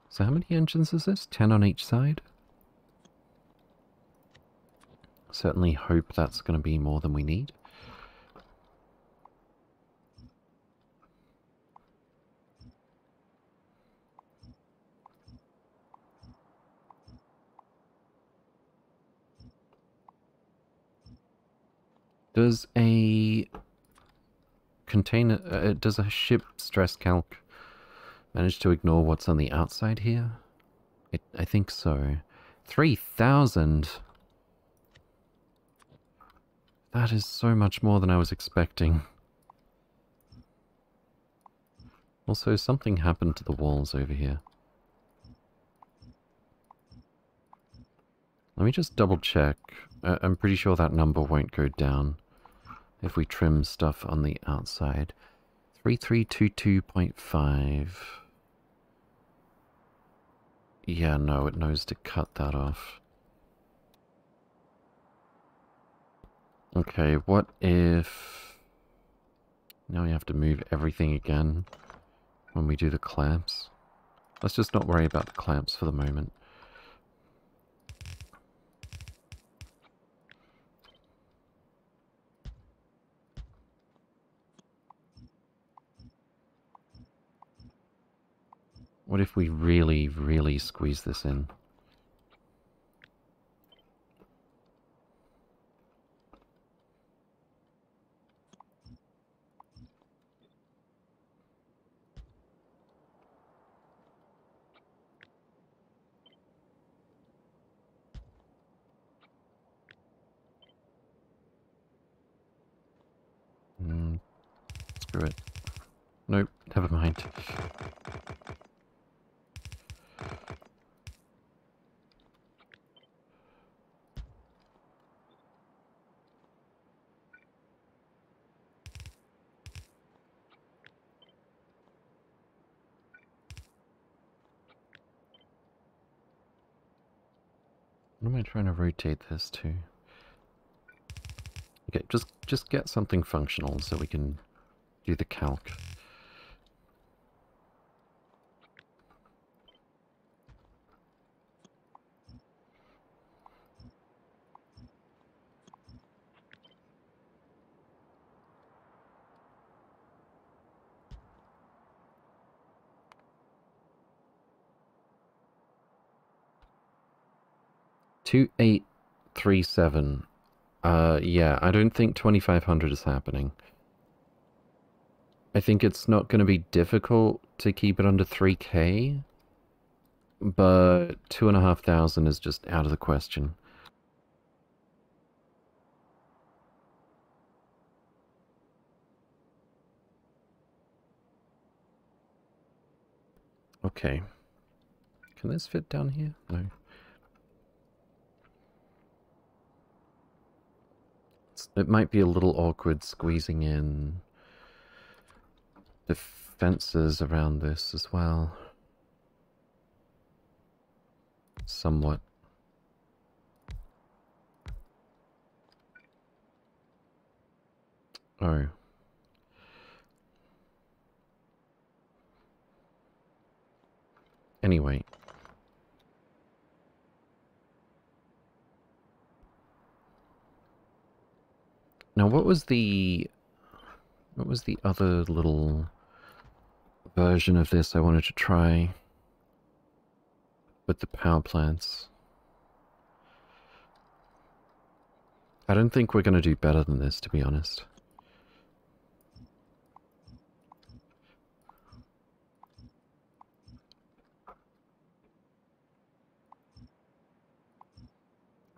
so how many engines is this? Ten on each side? Certainly hope that's going to be more than we need. Does a container, uh, does a ship stress calc manage to ignore what's on the outside here? It, I think so. 3,000! That is so much more than I was expecting. Also, something happened to the walls over here. Let me just double check. Uh, I'm pretty sure that number won't go down if we trim stuff on the outside. 3322.5. Yeah, no, it knows to cut that off. Okay, what if... Now we have to move everything again when we do the clamps. Let's just not worry about the clamps for the moment. What if we really, really squeeze this in? Mm, screw it. Nope, never mind. Trying to rotate this to? Okay, just just get something functional so we can do the calc. Two eight three seven. Uh, yeah, I don't think twenty five hundred is happening. I think it's not going to be difficult to keep it under three k, but two and a half thousand is just out of the question. Okay. Can this fit down here? No. It might be a little awkward squeezing in defenses around this as well. Somewhat. Oh. Anyway, Now, what was the... What was the other little version of this I wanted to try with the power plants? I don't think we're going to do better than this, to be honest.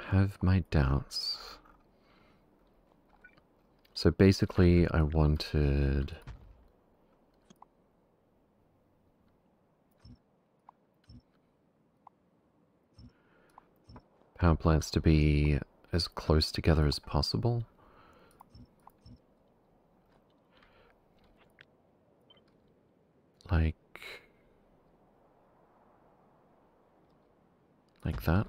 Have my doubts. So basically I wanted... Power plants to be as close together as possible. Like... Like that.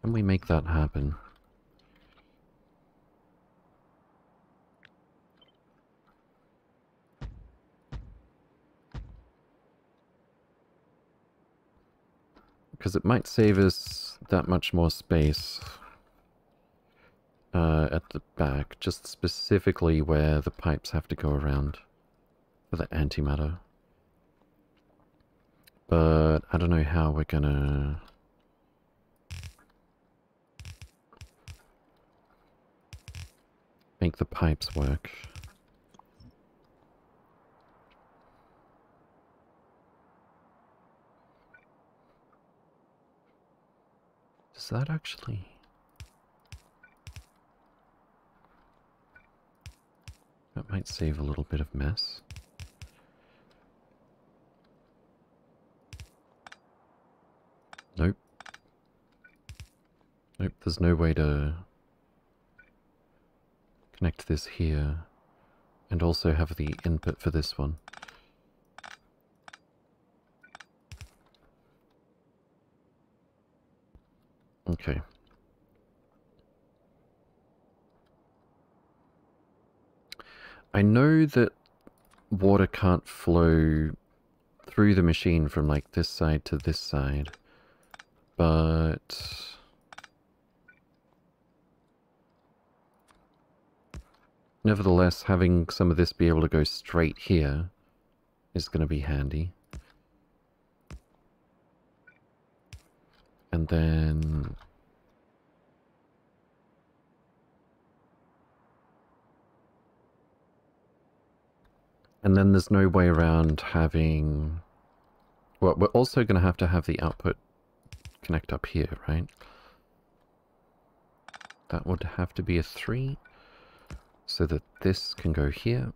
Can we make that happen? Because it might save us that much more space uh, at the back, just specifically where the pipes have to go around for the antimatter. But I don't know how we're gonna... make the pipes work. Does that actually... That might save a little bit of mess. Nope. Nope, there's no way to connect this here and also have the input for this one. Okay. I know that water can't flow through the machine from like this side to this side, but... Nevertheless, having some of this be able to go straight here is going to be handy. And then And then there's no way around having... Well, we're also going to have to have the output connect up here, right? That would have to be a 3, so that this can go here.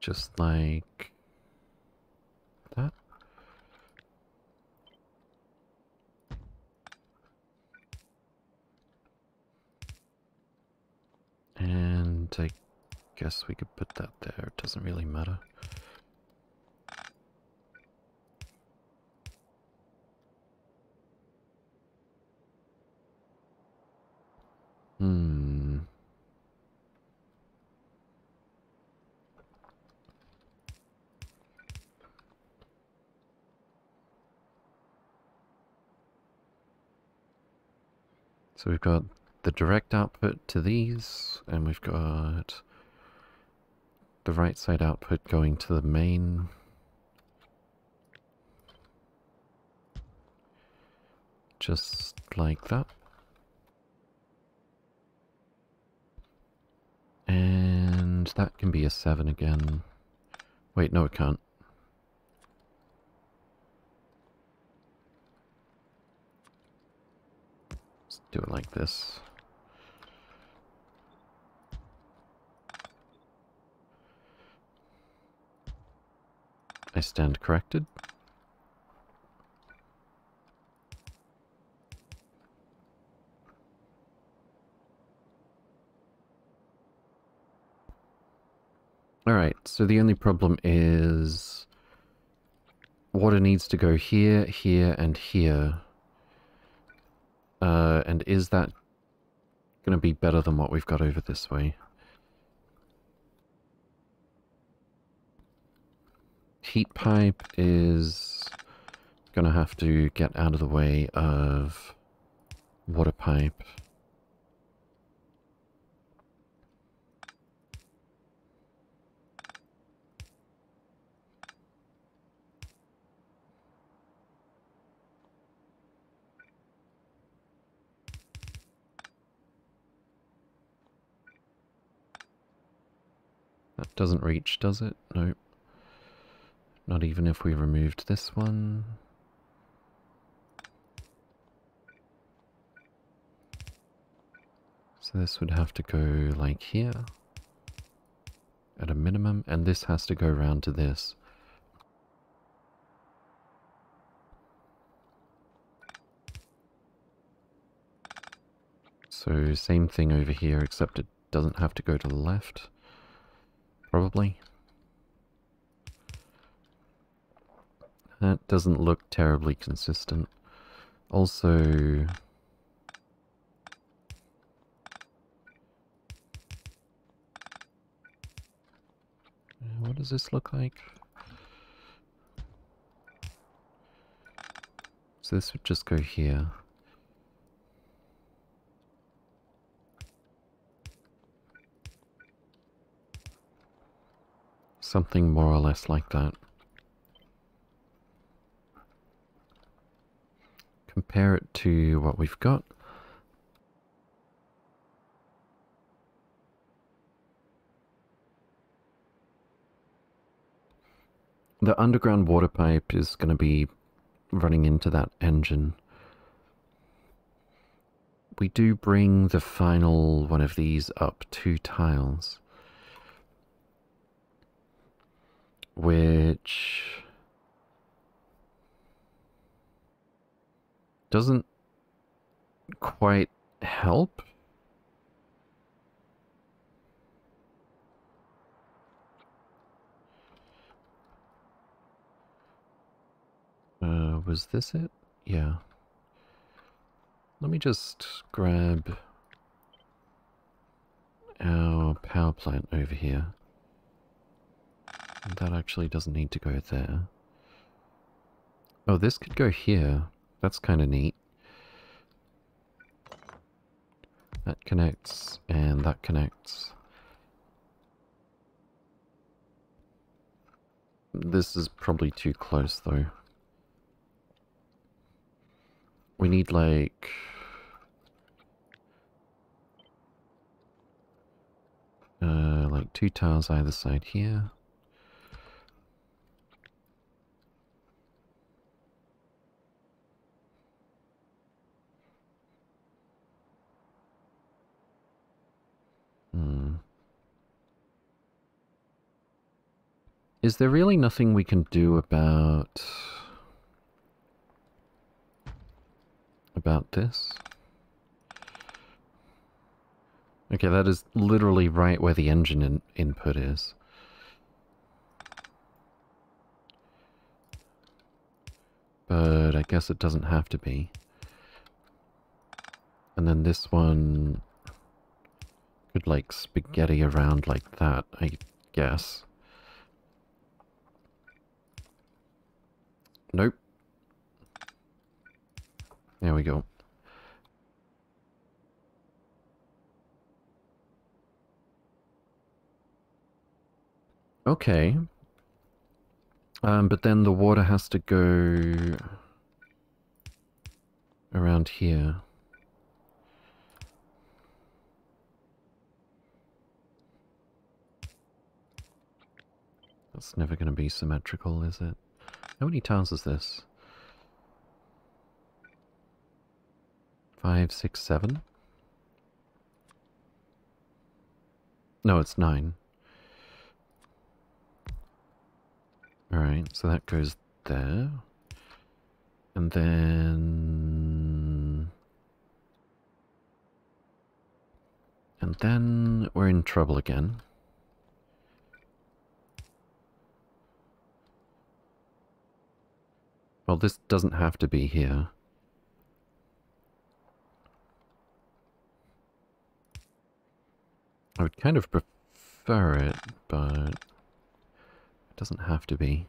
Just like that. And I guess we could put that there. It doesn't really matter. Hmm. So we've got the direct output to these, and we've got the right side output going to the main. Just like that. And that can be a 7 again. Wait, no it can't. Do it like this. I stand corrected. Alright, so the only problem is water needs to go here, here, and here. Uh, and is that going to be better than what we've got over this way? heat pipe is going to have to get out of the way of water pipe. That doesn't reach, does it? Nope. Not even if we removed this one. So this would have to go like here at a minimum, and this has to go around to this. So same thing over here, except it doesn't have to go to the left. Probably. That doesn't look terribly consistent. Also... Uh, what does this look like? So this would just go here. something more or less like that. Compare it to what we've got. The underground water pipe is going to be running into that engine. We do bring the final one of these up two tiles. Which doesn't quite help. Uh, was this it? Yeah. Let me just grab our power plant over here. That actually doesn't need to go there. Oh, this could go here. That's kind of neat. That connects, and that connects. This is probably too close, though. We need, like... Uh, like two tiles either side here. Hmm. Is there really nothing we can do about... about this? Okay, that is literally right where the engine in input is. But I guess it doesn't have to be. And then this one could like spaghetti around like that, I guess. Nope. There we go. Okay. Um, but then the water has to go around here. That's never going to be symmetrical, is it? How many tiles is this? Five, six, seven? No, it's nine. Alright, so that goes there. And then... And then we're in trouble again. Well, this doesn't have to be here. I would kind of prefer it, but it doesn't have to be.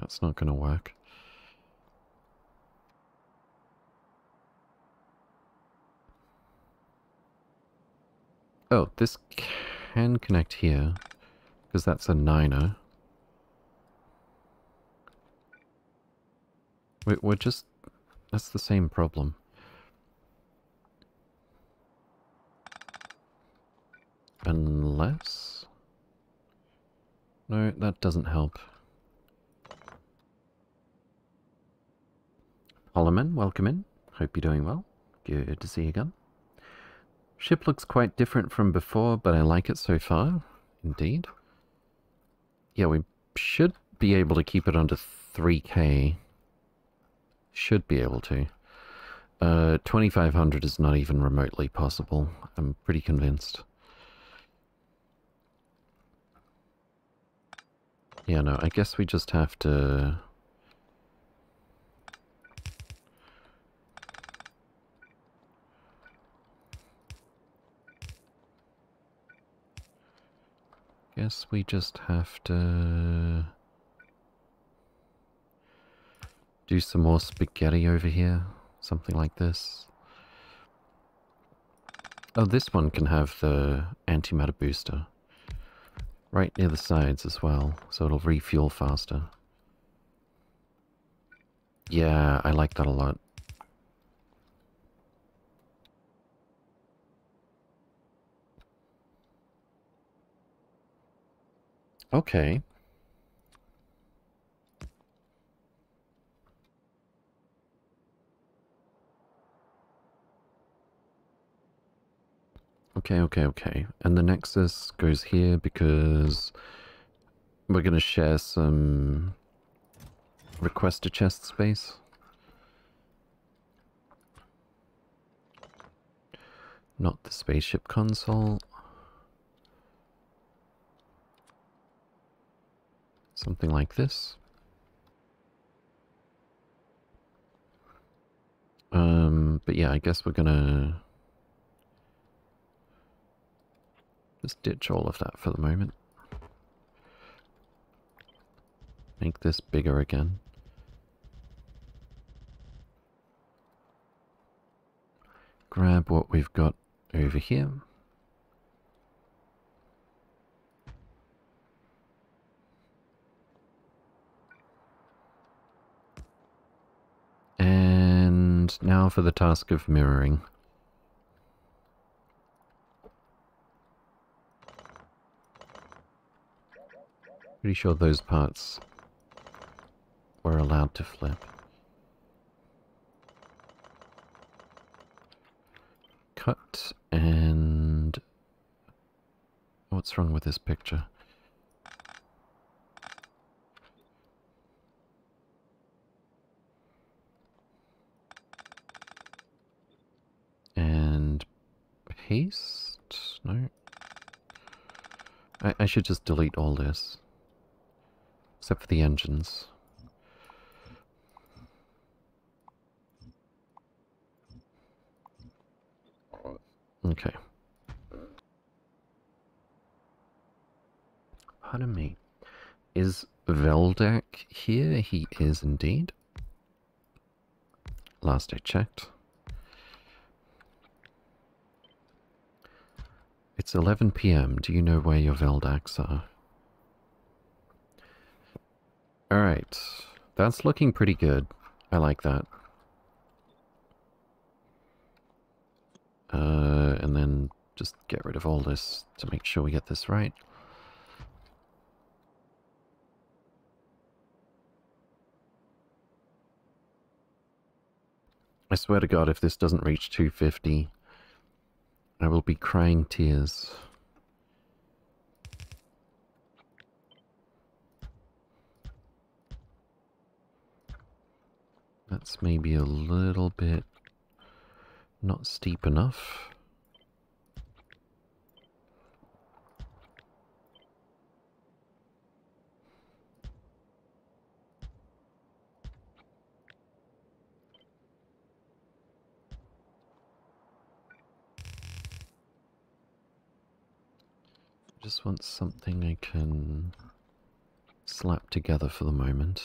That's not going to work. Oh, this can connect here, because that's a niner. We're just... That's the same problem. Unless... No, that doesn't help. Holloman, welcome in. Hope you're doing well. Good to see you again. Ship looks quite different from before, but I like it so far. Indeed. Yeah, we should be able to keep it under 3k. Should be able to. Uh, 2500 is not even remotely possible. I'm pretty convinced. Yeah, no, I guess we just have to... Guess we just have to do some more spaghetti over here. Something like this. Oh, this one can have the antimatter booster. Right near the sides as well, so it'll refuel faster. Yeah, I like that a lot. Okay. Okay, okay, okay. And the Nexus goes here because we're going to share some requester chest space. Not the spaceship console. Something like this. Um, but yeah, I guess we're gonna just ditch all of that for the moment. Make this bigger again. Grab what we've got over here. And now for the task of mirroring. Pretty sure those parts were allowed to flip. Cut and... What's wrong with this picture? And paste? No. I, I should just delete all this. Except for the engines. Okay. Pardon me. Is Veldak here? He is indeed. Last I checked. It's 11 p.m. Do you know where your Veldaks are? Alright. That's looking pretty good. I like that. Uh, and then just get rid of all this to make sure we get this right. I swear to God, if this doesn't reach 250, I will be crying tears. That's maybe a little bit not steep enough. Just want something I can slap together for the moment.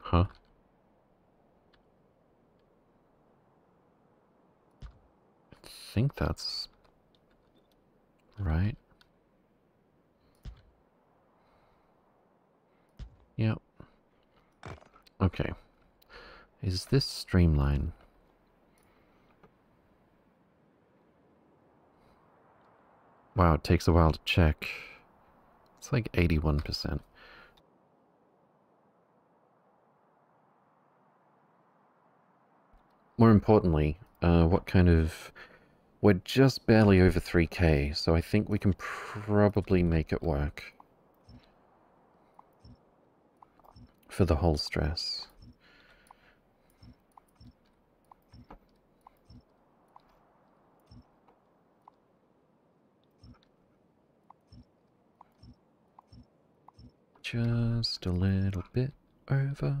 Huh? I think that's right. Yep. Okay. Is this streamline? Wow, it takes a while to check. It's like 81%. More importantly, uh, what kind of... We're just barely over 3k, so I think we can probably make it work. For the whole stress. Just a little bit over.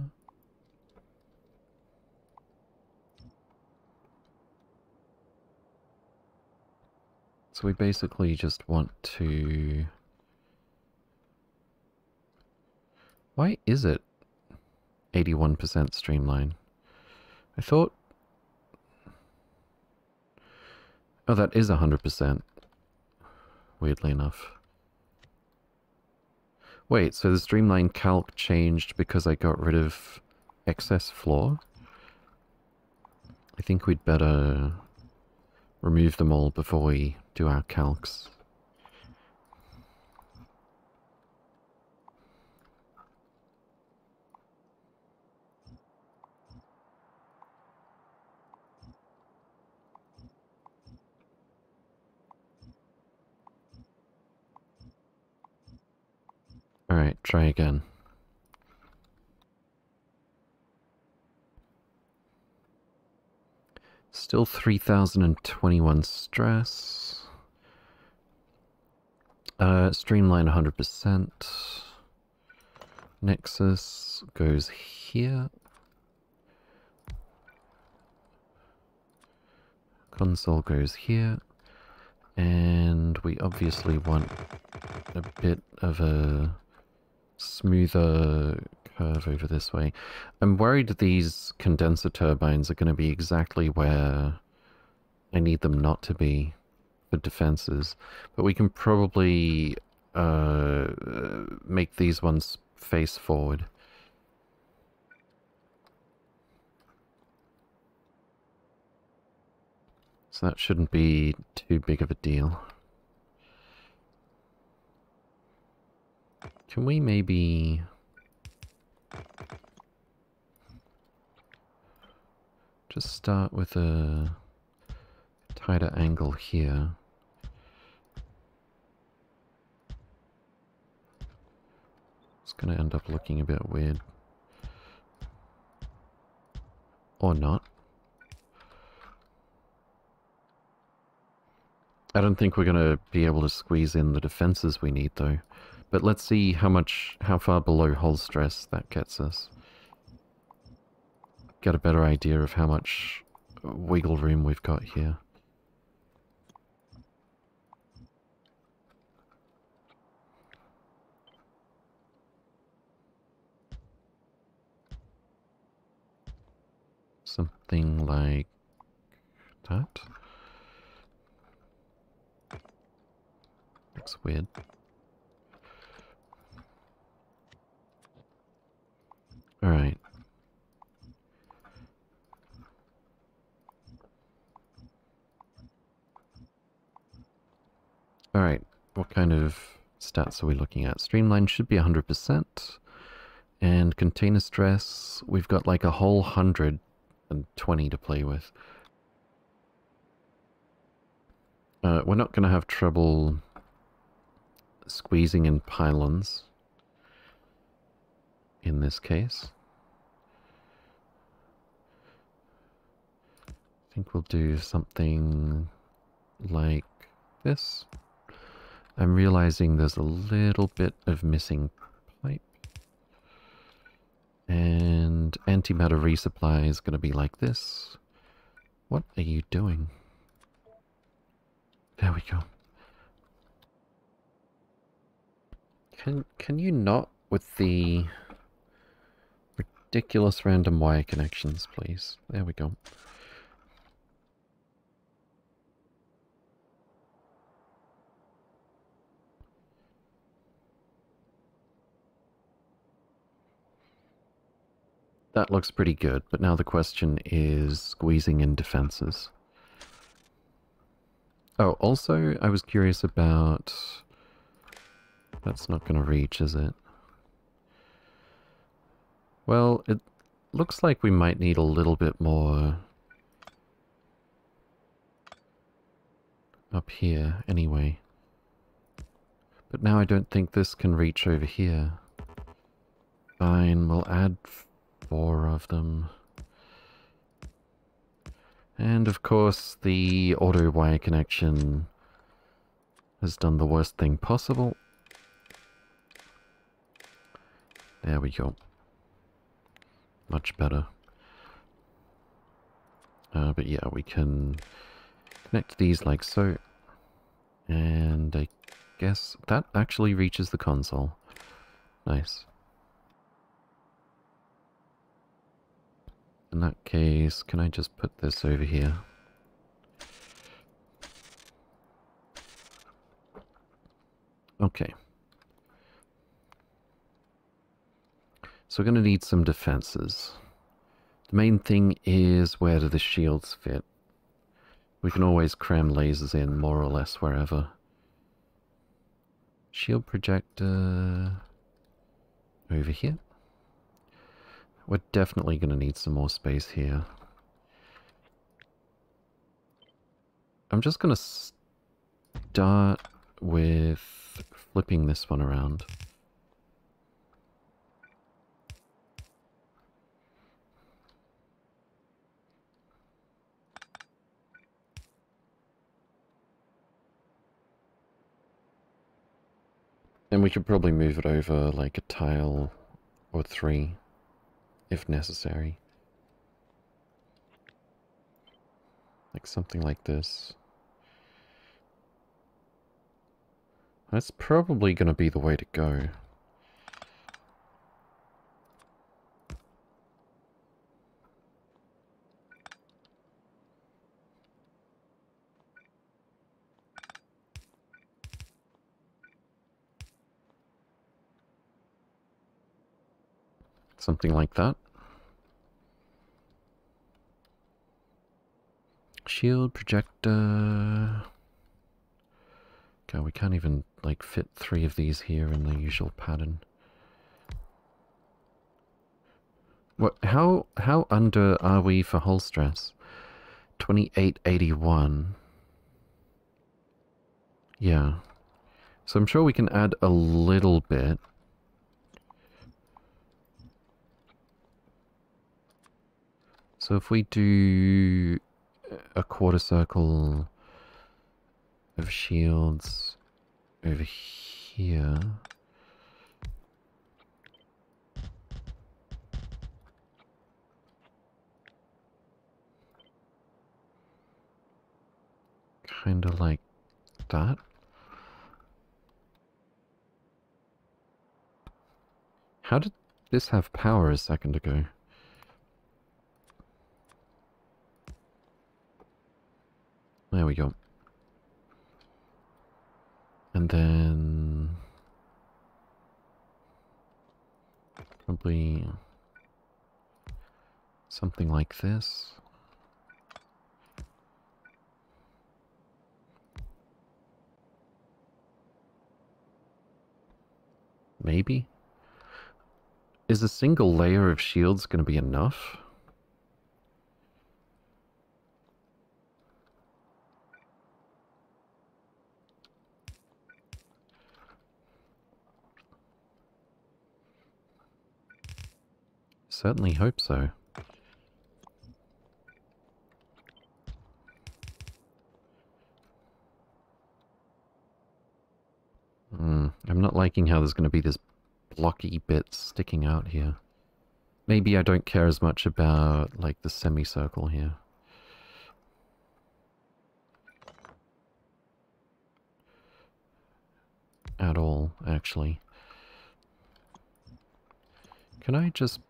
So we basically just want to... Why is it 81% streamline? I thought... Oh, that is 100%. Weirdly enough. Wait, so the Streamline calc changed because I got rid of excess floor? I think we'd better remove them all before we do our calcs. Alright, try again. Still 3021 stress. Uh, streamline 100%. Nexus goes here. Console goes here. And we obviously want a bit of a smoother curve over this way. I'm worried these condenser turbines are going to be exactly where I need them not to be for defenses. But we can probably uh, make these ones face forward. So that shouldn't be too big of a deal. Can we maybe... Just start with a tighter angle here. It's going to end up looking a bit weird. Or not. I don't think we're going to be able to squeeze in the defenses we need, though. But let's see how much, how far below hull stress that gets us. Get a better idea of how much wiggle room we've got here. Something like that. Looks weird. Alright. Alright, what kind of stats are we looking at? Streamline should be 100%. And container stress, we've got like a whole 120 to play with. Uh, we're not going to have trouble squeezing in pylons in this case. I think we'll do something like this. I'm realizing there's a little bit of missing pipe. And antimatter resupply is going to be like this. What are you doing? There we go. Can can you not with the ridiculous random wire connections, please. There we go. That looks pretty good, but now the question is squeezing in defenses. Oh, also, I was curious about... That's not going to reach, is it? Well, it looks like we might need a little bit more up here anyway. But now I don't think this can reach over here. Fine, we'll add four of them. And of course the auto wire connection has done the worst thing possible. There we go. Much better. Uh, but yeah, we can connect these like so. And I guess that actually reaches the console. Nice. In that case, can I just put this over here? Okay. So we're going to need some defenses. The main thing is where do the shields fit? We can always cram lasers in more or less wherever. Shield projector over here. We're definitely going to need some more space here. I'm just going to start with flipping this one around. And we could probably move it over like a tile or three, if necessary. Like something like this. That's probably going to be the way to go. Something like that. Shield projector. God, we can't even like fit three of these here in the usual pattern. What? How how under are we for hull stress? Twenty eight eighty one. Yeah. So I'm sure we can add a little bit. So if we do a quarter circle of shields over here. Kind of like that. How did this have power a second ago? There we go. And then... Probably... Something like this. Maybe? Is a single layer of shields going to be enough? Certainly hope so. Mm, I'm not liking how there's going to be this blocky bit sticking out here. Maybe I don't care as much about, like, the semicircle here. At all, actually. Can I just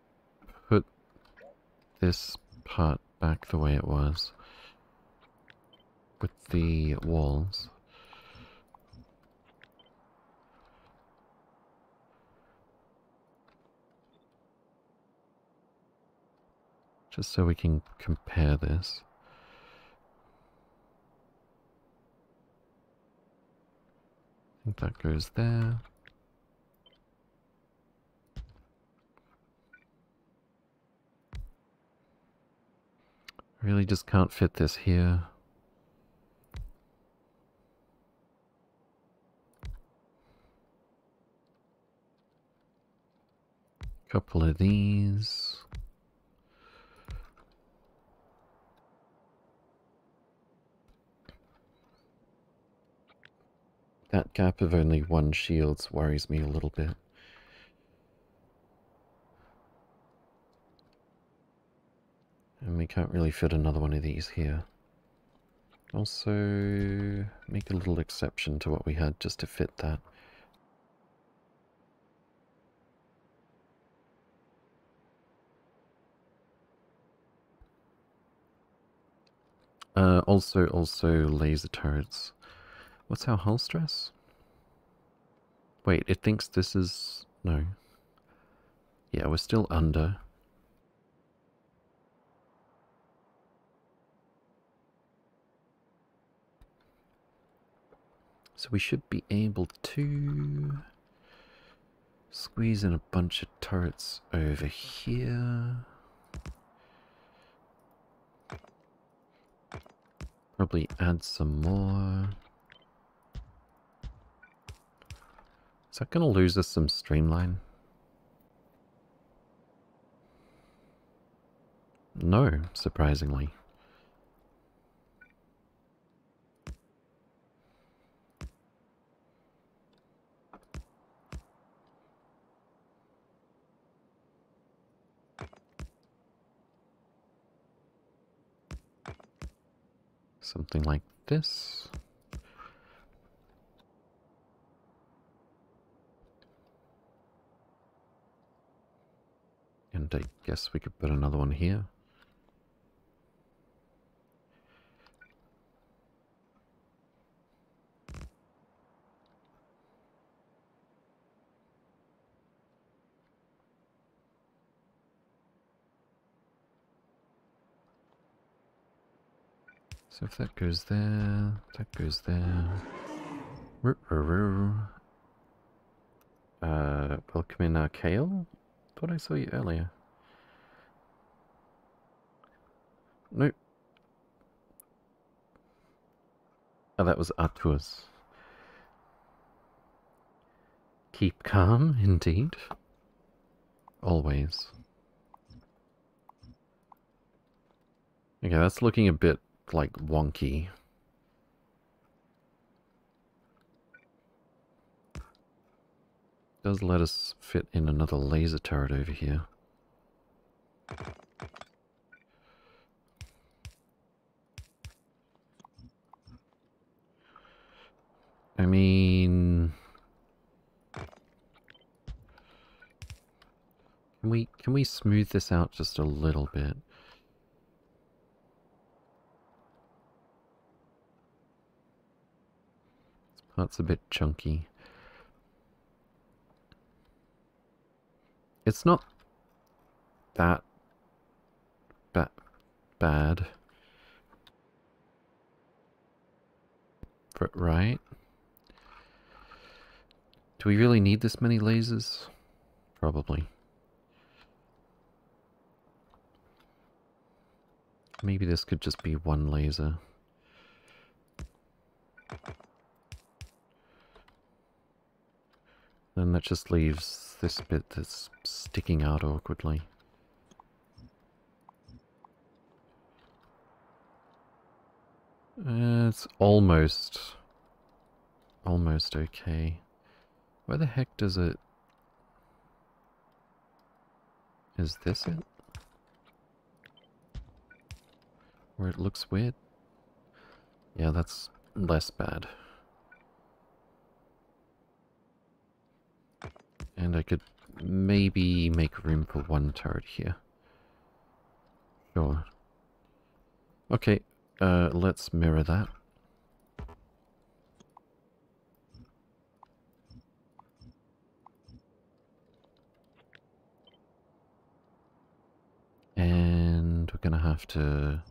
this part back the way it was with the walls. Just so we can compare this. I think that goes there. Really just can't fit this here. Couple of these. That gap of only one shields worries me a little bit. And we can't really fit another one of these here. Also, make a little exception to what we had just to fit that. Uh, also, also laser turrets. What's our hull stress? Wait, it thinks this is... no. Yeah, we're still under. So we should be able to squeeze in a bunch of turrets over here. Probably add some more. Is that going to lose us some streamline? No, surprisingly. Something like this. And I guess we could put another one here. So if that goes there, that goes there. Uh, welcome in, uh, Kale? Thought I saw you earlier. Nope. Oh, that was Artua's. Keep calm, indeed. Always. Okay, that's looking a bit like wonky. Does let us fit in another laser turret over here. I mean... Can we, can we smooth this out just a little bit? That's a bit chunky. It's not that ba bad. But, right? Do we really need this many lasers? Probably. Maybe this could just be one laser. Then that just leaves this bit that's sticking out awkwardly. It's almost... Almost okay. Where the heck does it... Is this it? Where it looks weird? Yeah, that's less bad. And I could maybe make room for one turret here. Sure. Okay, uh, let's mirror that. And we're gonna have to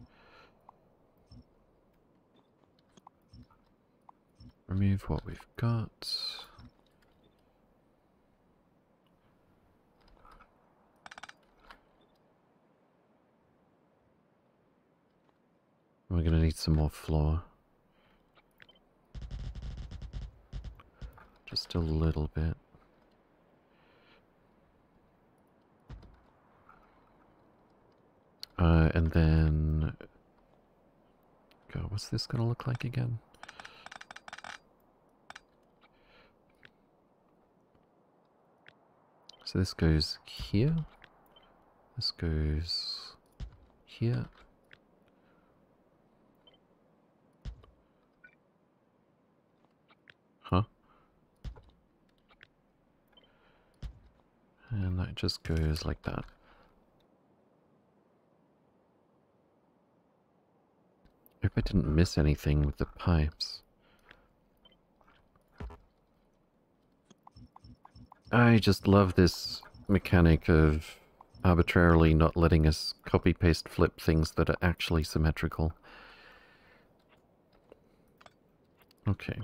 remove what we've got. We're to need some more floor. Just a little bit. Uh, and then... God, what's this to look like again? So this goes here. This goes here. And that just goes like that. I Hope I didn't miss anything with the pipes. I just love this mechanic of arbitrarily not letting us copy paste flip things that are actually symmetrical. Okay.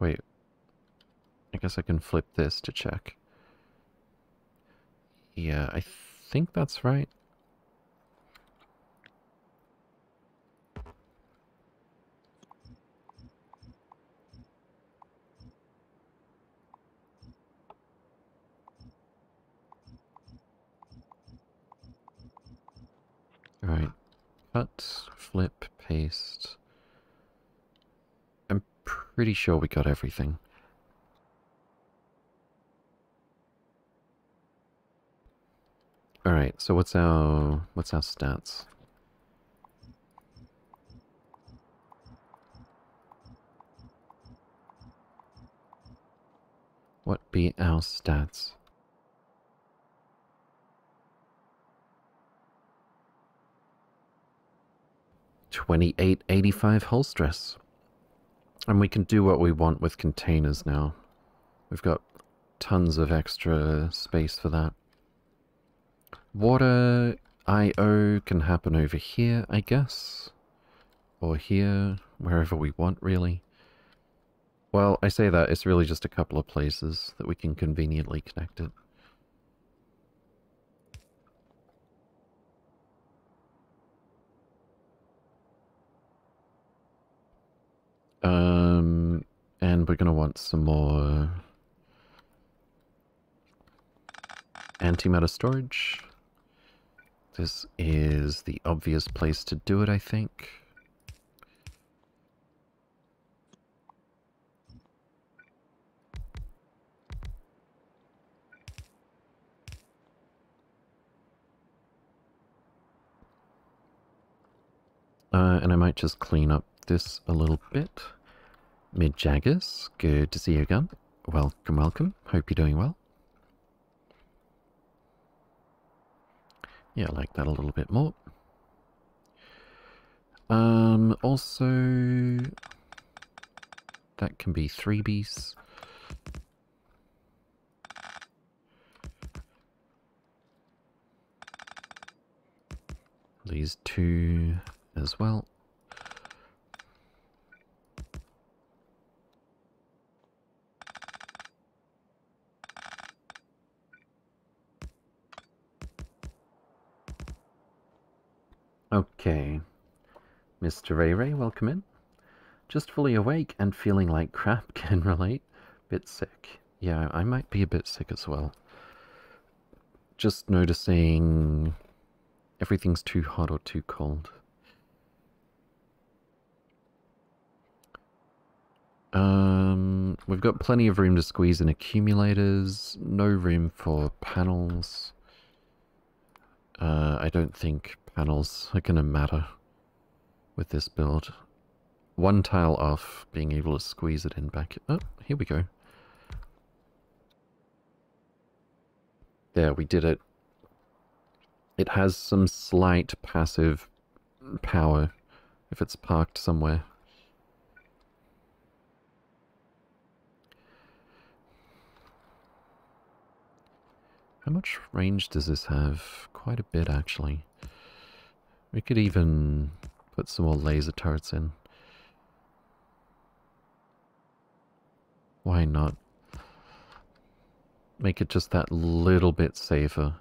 Wait. I guess I can flip this to check. Yeah, I think that's right. Alright. Cut, flip, paste. I'm pretty sure we got everything. Alright, so what's our what's our stats? What be our stats? Twenty-eight eighty-five hull stress. And we can do what we want with containers now. We've got tons of extra space for that. Water I.O. can happen over here, I guess. Or here, wherever we want, really. Well, I say that, it's really just a couple of places that we can conveniently connect it. Um, and we're going to want some more antimatter storage. This is the obvious place to do it, I think. Uh, and I might just clean up this a little bit. Mid Jaggers, good to see you again. Welcome, welcome. Hope you're doing well. Yeah, I like that a little bit more. Um, also, that can be freebies. These two as well. Okay. Mr. Ray Ray, welcome in. Just fully awake and feeling like crap can relate. Bit sick. Yeah, I might be a bit sick as well. Just noticing everything's too hot or too cold. Um, we've got plenty of room to squeeze in accumulators, no room for panels. Uh, I don't think panels are going to matter with this build. One tile off, being able to squeeze it in back. Oh, here we go. There, we did it. It has some slight passive power if it's parked somewhere. How much range does this have? Quite a bit, actually. We could even put some more laser turrets in. Why not? Make it just that little bit safer.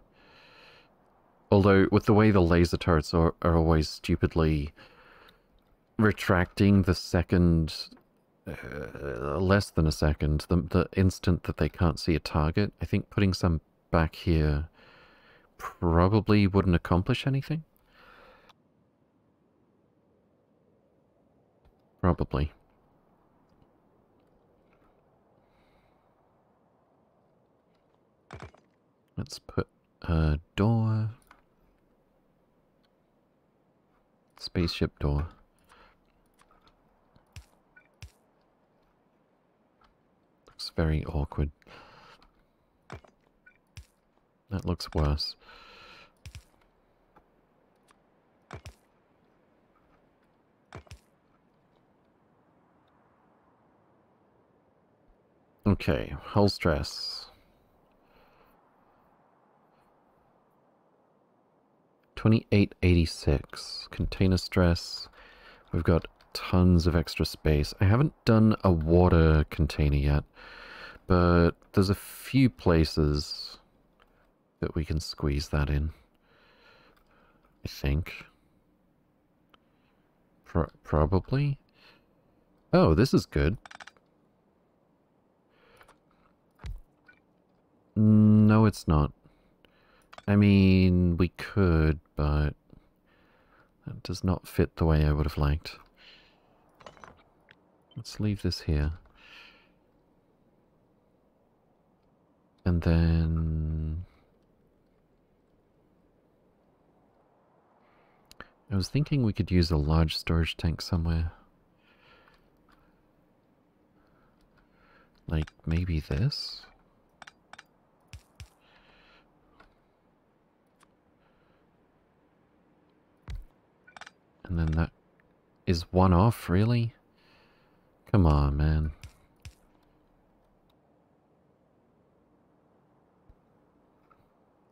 Although, with the way the laser turrets are, are always stupidly retracting the second, uh, less than a second, the, the instant that they can't see a target, I think putting some back here probably wouldn't accomplish anything. Probably. Let's put a door. Spaceship door. Looks very awkward. That looks worse. Okay, hull stress. 2886. Container stress. We've got tons of extra space. I haven't done a water container yet, but there's a few places that we can squeeze that in. I think. Pro probably. Oh, this is good. No, it's not. I mean, we could, but that does not fit the way I would have liked. Let's leave this here. And then... I was thinking we could use a large storage tank somewhere. Like, maybe this? And then that is one off, really? Come on, man.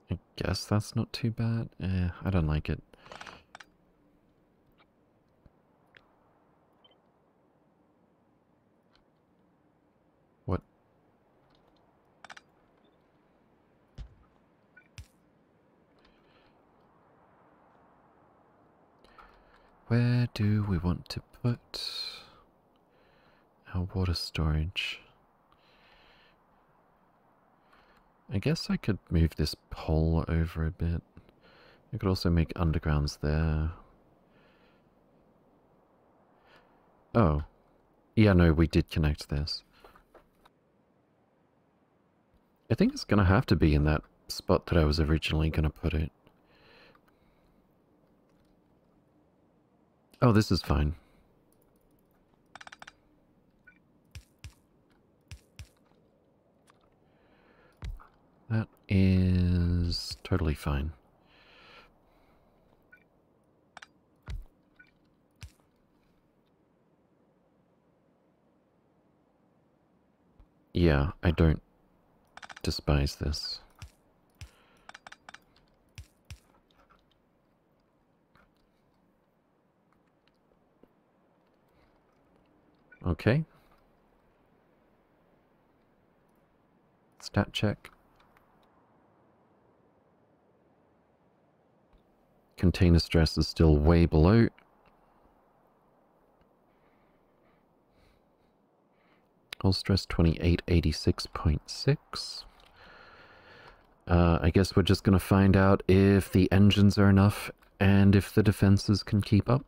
I guess that's not too bad. Eh, I don't like it. Where do we want to put our water storage? I guess I could move this pole over a bit. I could also make undergrounds there. Oh. Yeah, no, we did connect this. I think it's going to have to be in that spot that I was originally going to put it. Oh, this is fine. That is totally fine. Yeah, I don't despise this. Okay. Stat check. Container stress is still way below. Hull stress 2886.6. Uh, I guess we're just going to find out if the engines are enough and if the defenses can keep up.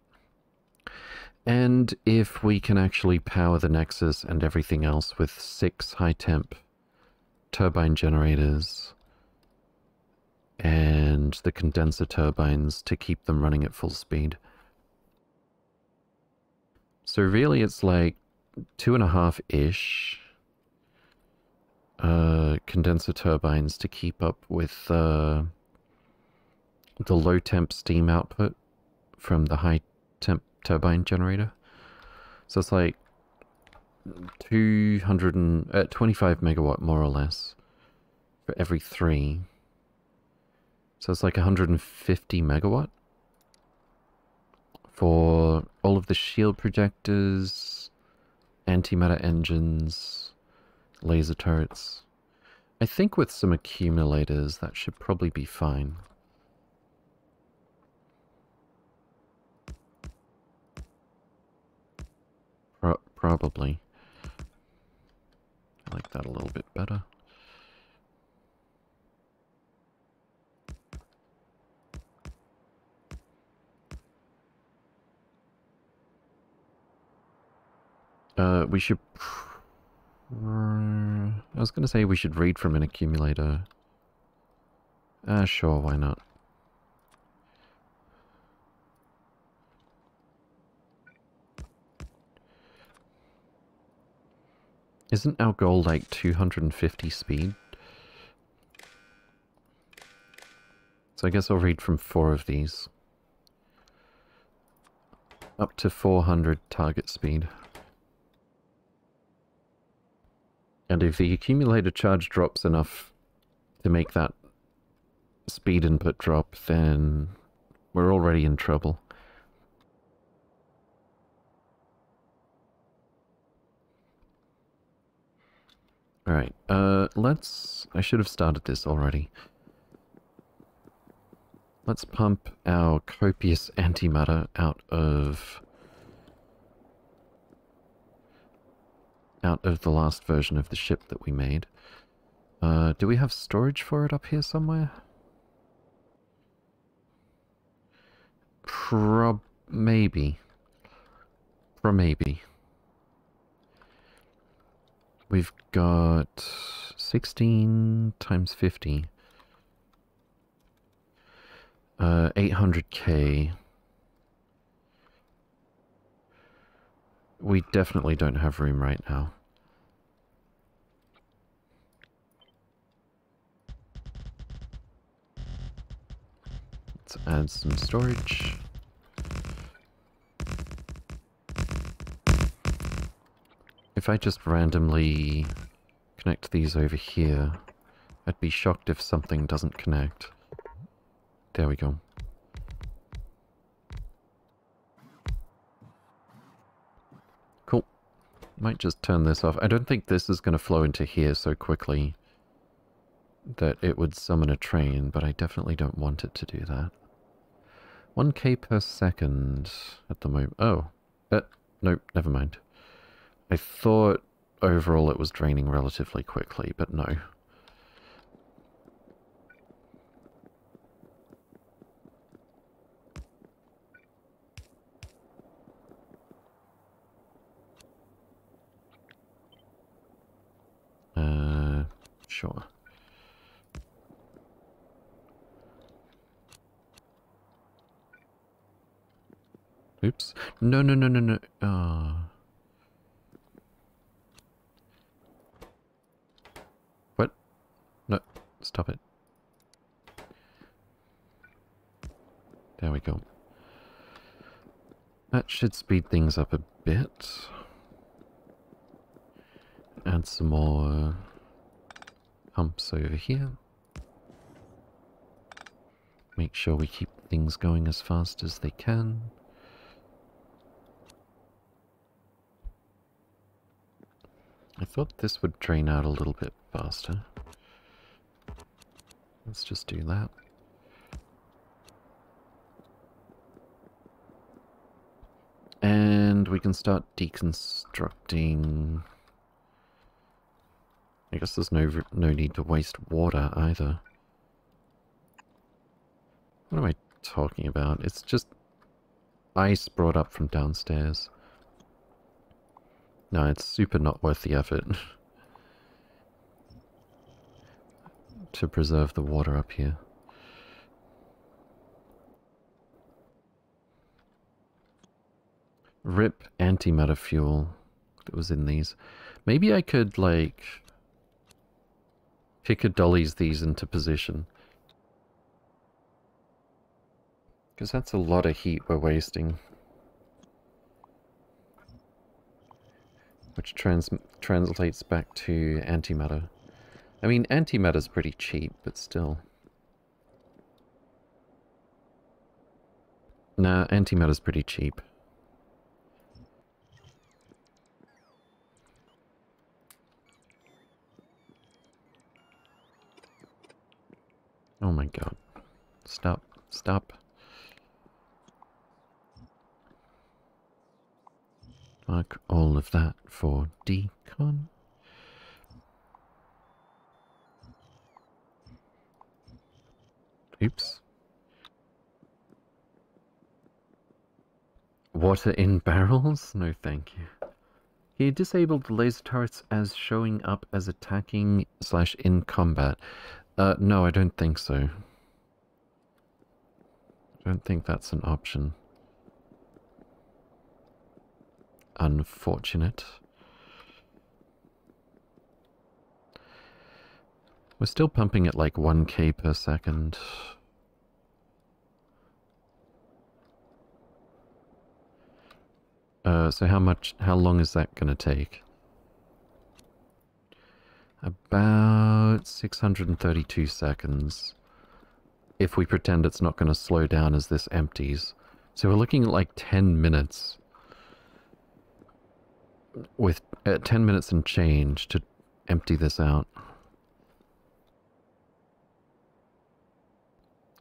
And if we can actually power the Nexus and everything else with six high temp turbine generators and the condenser turbines to keep them running at full speed. So really it's like two and a half ish uh, condenser turbines to keep up with uh, the low temp steam output from the high temp turbine generator. So it's like 225 uh, megawatt more or less for every three. So it's like 150 megawatt for all of the shield projectors, antimatter engines, laser turrets. I think with some accumulators that should probably be fine. Probably. I like that a little bit better. Uh, we should... I was going to say we should read from an accumulator. Ah, uh, sure, why not? Isn't our goal like 250 speed? So I guess I'll read from four of these. Up to 400 target speed. And if the accumulator charge drops enough to make that speed input drop, then we're already in trouble. Alright, uh, let's... I should have started this already. Let's pump our copious antimatter out of... out of the last version of the ship that we made. Uh, do we have storage for it up here somewhere? Prob... maybe. Pro maybe. We've got 16 times 50. Uh, 800k. We definitely don't have room right now. Let's add some storage. If I just randomly connect these over here, I'd be shocked if something doesn't connect. There we go. Cool. Might just turn this off. I don't think this is going to flow into here so quickly that it would summon a train, but I definitely don't want it to do that. 1k per second at the moment. Oh, uh, nope, never mind. I thought overall it was draining relatively quickly, but no. Uh, sure. Oops. No, no, no, no, no. Ah. Uh. Stop it. There we go. That should speed things up a bit. Add some more humps over here. Make sure we keep things going as fast as they can. I thought this would drain out a little bit faster. Let's just do that. And we can start deconstructing... I guess there's no no need to waste water either. What am I talking about? It's just ice brought up from downstairs. No, it's super not worth the effort. to preserve the water up here. Rip antimatter fuel that was in these. Maybe I could, like, Picker Dollies these into position. Because that's a lot of heat we're wasting. Which trans translates back to antimatter. I mean, antimatter's pretty cheap, but still. Nah, antimatter's pretty cheap. Oh my god. Stop. Stop. Mark all of that for decon. Oops. Water in barrels? No thank you. He disabled the laser turrets as showing up as attacking slash in combat. Uh, no, I don't think so. I don't think that's an option. Unfortunate. We're still pumping at like 1k per second. Uh, so how much, how long is that going to take? About 632 seconds. If we pretend it's not going to slow down as this empties. So we're looking at like 10 minutes. With uh, 10 minutes and change to empty this out.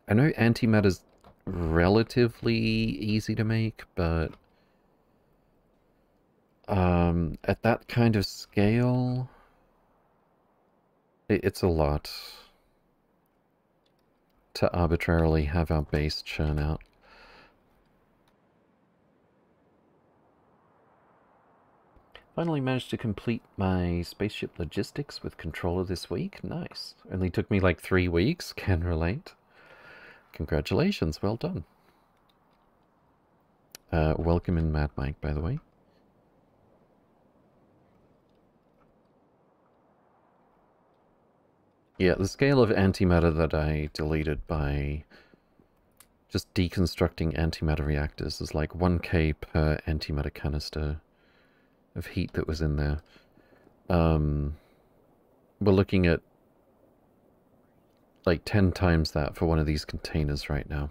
I know antimatter's relatively easy to make, but um, at that kind of scale, it, it's a lot to arbitrarily have our base churn out. Finally managed to complete my spaceship logistics with controller this week. Nice. Only took me like three weeks. Can relate. Congratulations. Well done. Uh, welcome in Mad Mike, by the way. Yeah, the scale of antimatter that I deleted by just deconstructing antimatter reactors is like 1k per antimatter canister of heat that was in there. Um, we're looking at like 10 times that for one of these containers right now.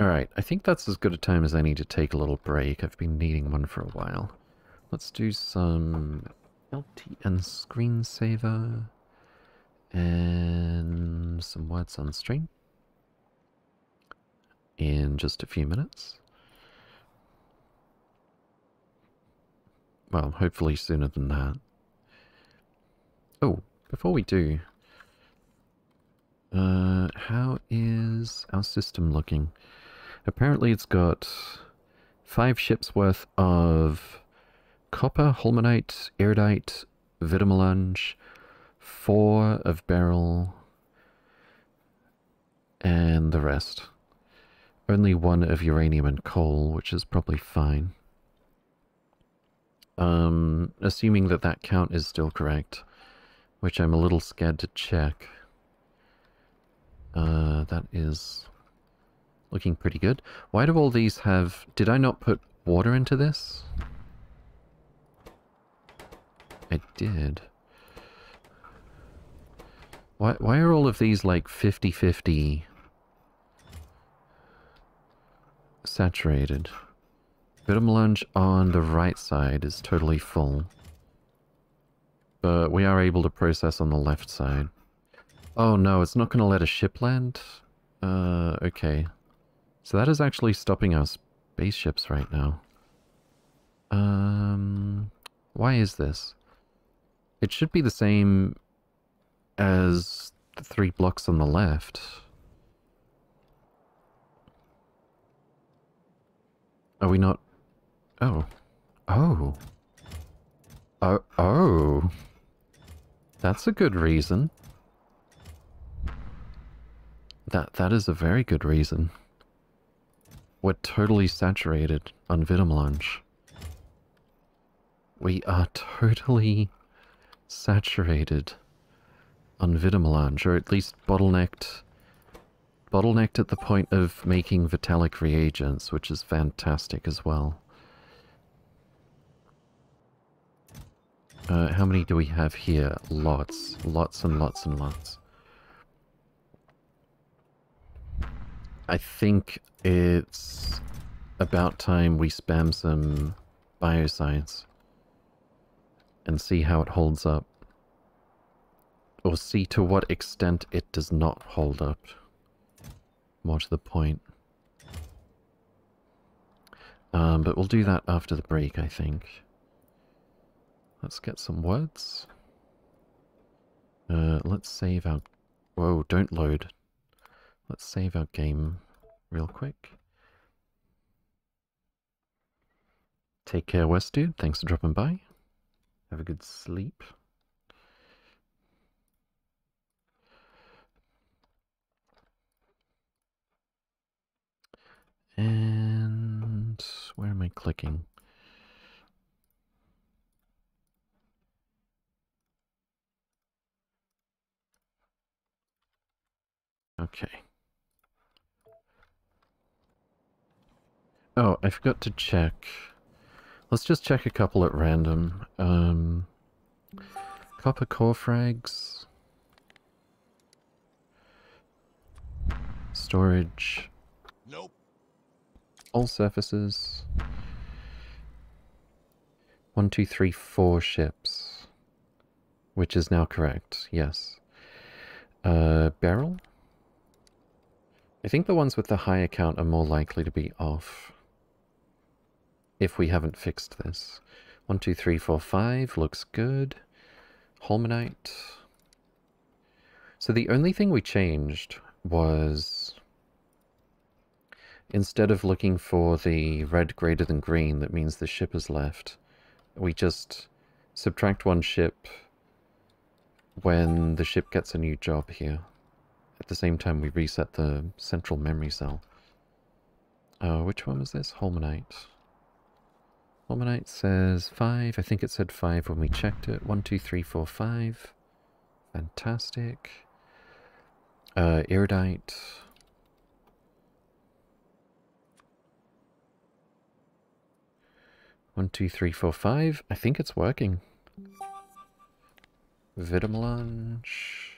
Alright, I think that's as good a time as I need to take a little break. I've been needing one for a while. Let's do some LTN screensaver and some words on stream in just a few minutes. Well, hopefully sooner than that. Oh, before we do, uh, how is our system looking? Apparently it's got five ships worth of copper, holmanite, iridite, vitamelange, four of beryl, and the rest. Only one of uranium and coal, which is probably fine. Um, assuming that that count is still correct, which I'm a little scared to check. Uh, that is looking pretty good. Why do all these have... Did I not put water into this? I did. Why, why are all of these like 50-50 saturated? Vitamelange on the right side is totally full. But we are able to process on the left side. Oh no, it's not going to let a ship land? Uh, okay. So that is actually stopping our spaceships right now. Um, why is this? It should be the same as the three blocks on the left. Are we not... Oh. Oh. Oh. Oh. That's a good reason. That That is a very good reason. We're totally saturated on Vitamelange. We are totally saturated on Vitamelange, or at least bottlenecked bottlenecked at the point of making Vitalic reagents, which is fantastic as well. Uh, how many do we have here? Lots. Lots and lots and lots. I think it's about time we spam some bioscience and see how it holds up. Or see to what extent it does not hold up. More to the point. Um, but we'll do that after the break, I think. Let's get some words. Uh, let's save our... Whoa, don't load. Let's save our game real quick. Take care, West Dude. Thanks for dropping by. Have a good sleep. And where am I clicking? Okay. Oh, I forgot to check. Let's just check a couple at random. Um, copper core frags. Storage. Nope. All surfaces. One, two, three, four ships. Which is now correct, yes. Uh, barrel? I think the ones with the higher count are more likely to be off. If we haven't fixed this. One, two, three, four, five. Looks good. Holmanite. So the only thing we changed was... Instead of looking for the red greater than green, that means the ship is left, we just subtract one ship when the ship gets a new job here. At the same time, we reset the central memory cell. Uh, which one was this? Holmanite. Holmanite says 5. I think it said 5 when we checked it. One, two, three, four, five. Fantastic. Uh, Iridite. One, two, three, four, five. I think it's working. Vitamelange.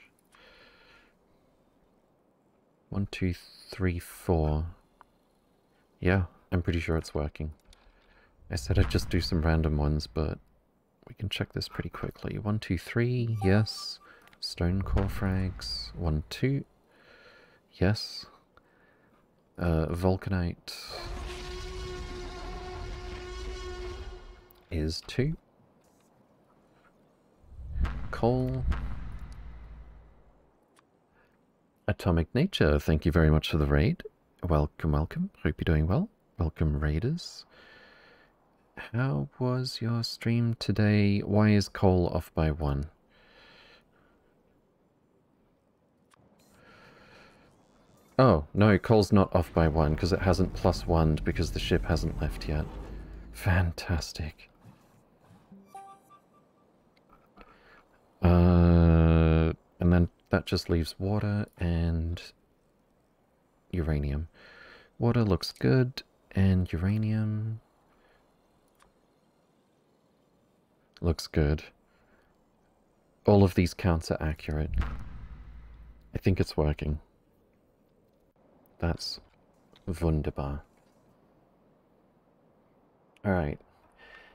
One, two, three, four. Yeah, I'm pretty sure it's working. I said I'd just do some random ones, but we can check this pretty quickly. One, two, three, yes. Stone core frags. One, two. Yes. Uh, Vulcanite is two. Coal. Atomic Nature, thank you very much for the raid. Welcome, welcome. Hope you're doing well. Welcome, raiders. How was your stream today? Why is coal off by one? Oh, no, coal's not off by one because it hasn't plus one because the ship hasn't left yet. Fantastic. Uh, that just leaves water and uranium. Water looks good, and uranium looks good. All of these counts are accurate. I think it's working. That's wunderbar. Alright.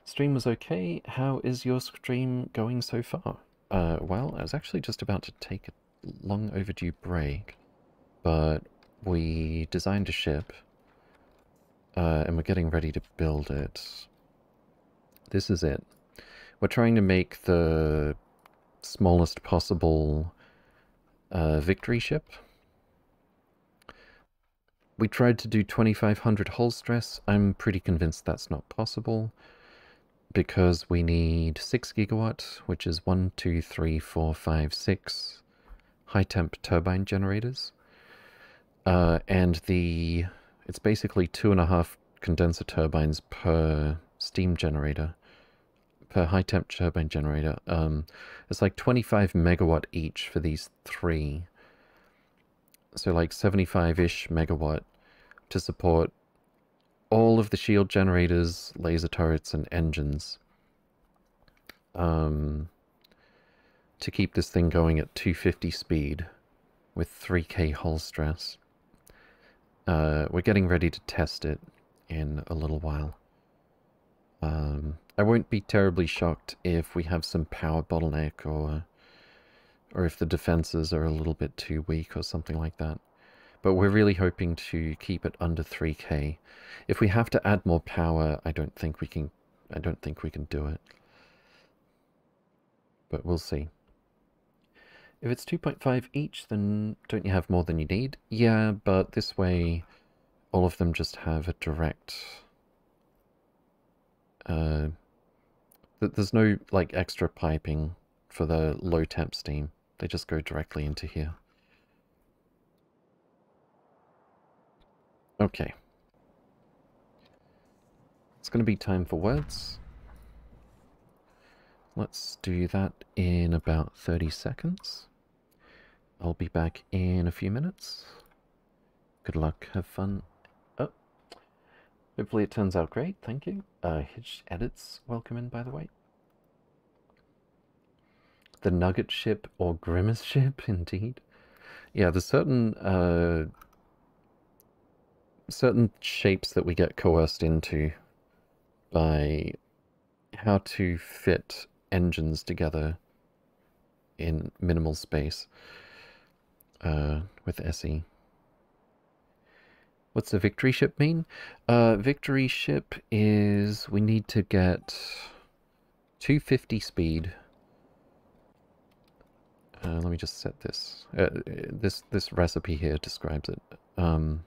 Stream was okay. How is your stream going so far? Uh, well, I was actually just about to take a long overdue break, but we designed a ship, uh, and we're getting ready to build it. This is it. We're trying to make the smallest possible uh, victory ship. We tried to do 2500 hull stress. I'm pretty convinced that's not possible because we need 6 gigawatt, which is 1, 2, 3, 4, 5, 6 high temp turbine generators. Uh, and the it's basically two and a half condenser turbines per steam generator, per high temp turbine generator. Um, it's like 25 megawatt each for these three. So like 75-ish megawatt to support all of the shield generators, laser turrets, and engines um, to keep this thing going at 250 speed with 3k hull stress. Uh, we're getting ready to test it in a little while. Um, I won't be terribly shocked if we have some power bottleneck or or if the defenses are a little bit too weak or something like that. But we're really hoping to keep it under 3k. If we have to add more power, I don't think we can I don't think we can do it. But we'll see. If it's 2.5 each, then don't you have more than you need? Yeah, but this way all of them just have a direct... Uh, there's no, like, extra piping for the low temp steam. They just go directly into here. Okay. It's going to be time for words. Let's do that in about 30 seconds. I'll be back in a few minutes. Good luck, have fun. Oh. Hopefully it turns out great, thank you. Uh, Hitch Edits, welcome in, by the way. The Nugget ship or Grimace ship, indeed. Yeah, there's certain, uh, certain shapes that we get coerced into by how to fit engines together in minimal space uh, with SE. What's the victory ship mean? Uh, victory ship is we need to get 250 speed. Uh, let me just set this. Uh, this this recipe here describes it. Um,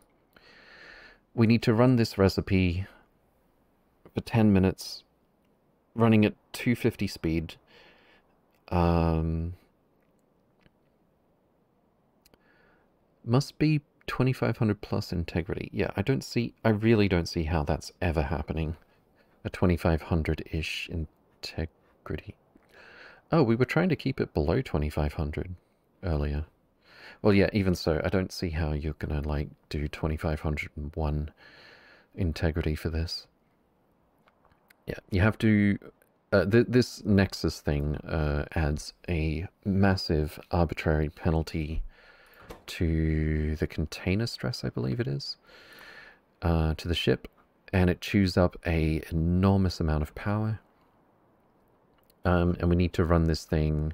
we need to run this recipe for 10 minutes, running at 250 speed. Um, must be 2500 plus integrity. Yeah, I don't see, I really don't see how that's ever happening. A 2500-ish integrity. Oh, we were trying to keep it below 2500 earlier. Well, yeah, even so, I don't see how you're gonna, like, do 2501 integrity for this. Yeah, you have to... Uh, th this Nexus thing uh, adds a massive arbitrary penalty to the container stress, I believe it is, uh, to the ship, and it chews up a enormous amount of power. Um, and we need to run this thing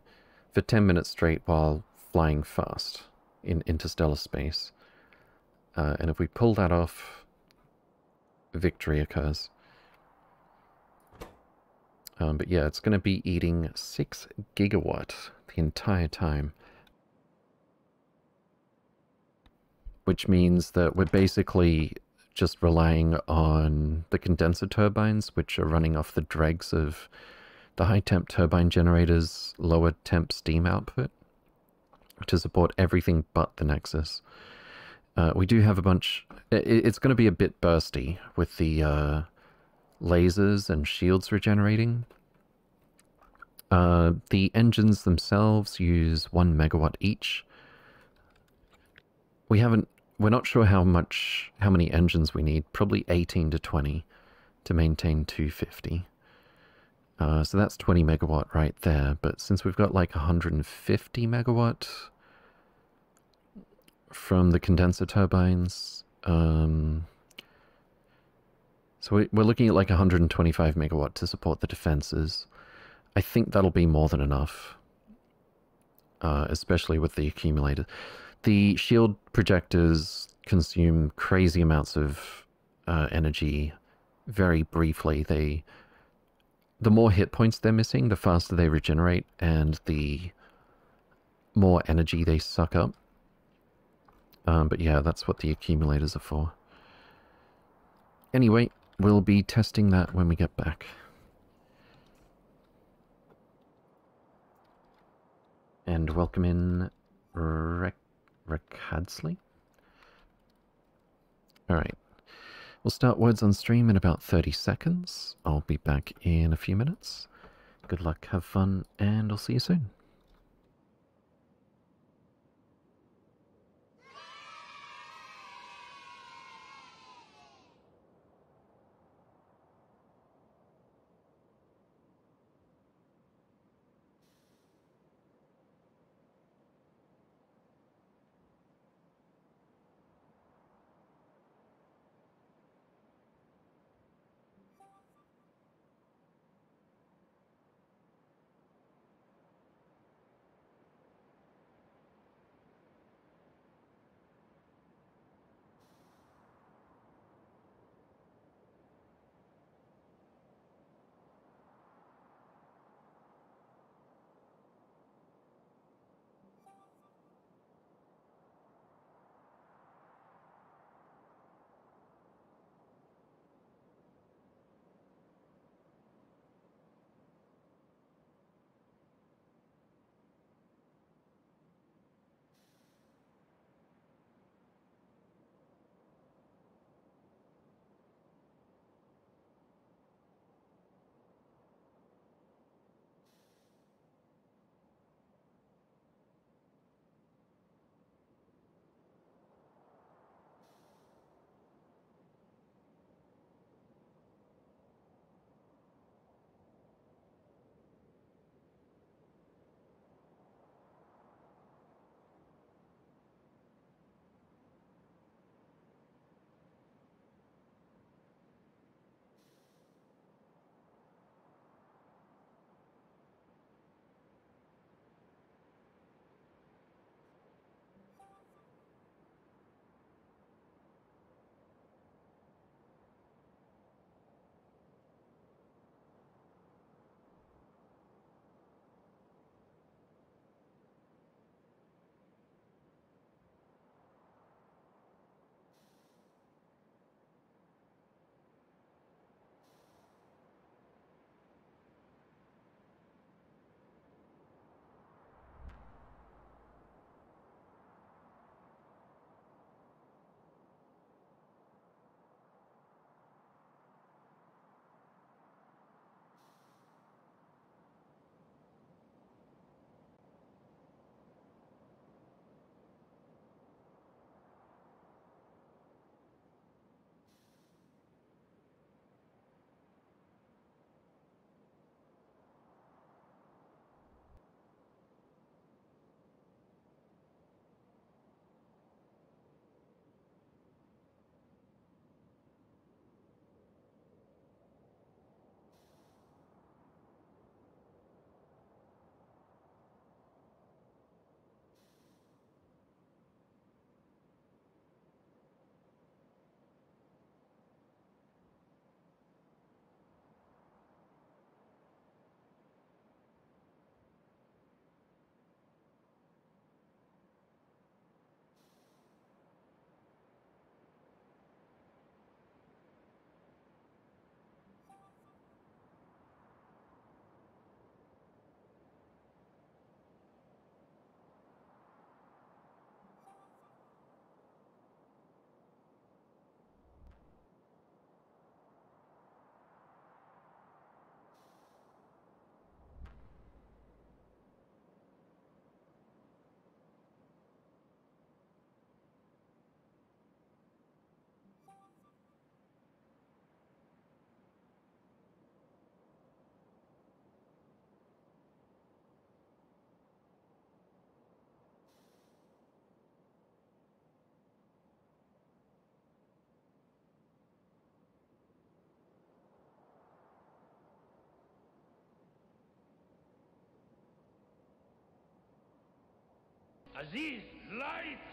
for 10 minutes straight while flying fast in interstellar space. Uh, and if we pull that off, victory occurs. Um, but yeah, it's going to be eating 6 gigawatt the entire time. Which means that we're basically just relying on the condenser turbines, which are running off the dregs of the high temp turbine generators' lower temp steam output to support everything but the Nexus. Uh, we do have a bunch... It, it's going to be a bit bursty with the uh, lasers and shields regenerating. Uh, the engines themselves use one megawatt each. We haven't we're not sure how much, how many engines we need. Probably 18 to 20 to maintain 250. Uh, so that's 20 megawatt right there. But since we've got like 150 megawatt from the condenser turbines, um, so we're looking at like 125 megawatt to support the defenses. I think that'll be more than enough, uh, especially with the accumulator. The shield projectors consume crazy amounts of uh, energy very briefly. They, the more hit points they're missing, the faster they regenerate, and the more energy they suck up. Um, but yeah, that's what the accumulators are for. Anyway, we'll be testing that when we get back. And welcome in Rec Rick Hadsley. Alright. We'll start words on stream in about 30 seconds. I'll be back in a few minutes. Good luck, have fun, and I'll see you soon. Aziz, light!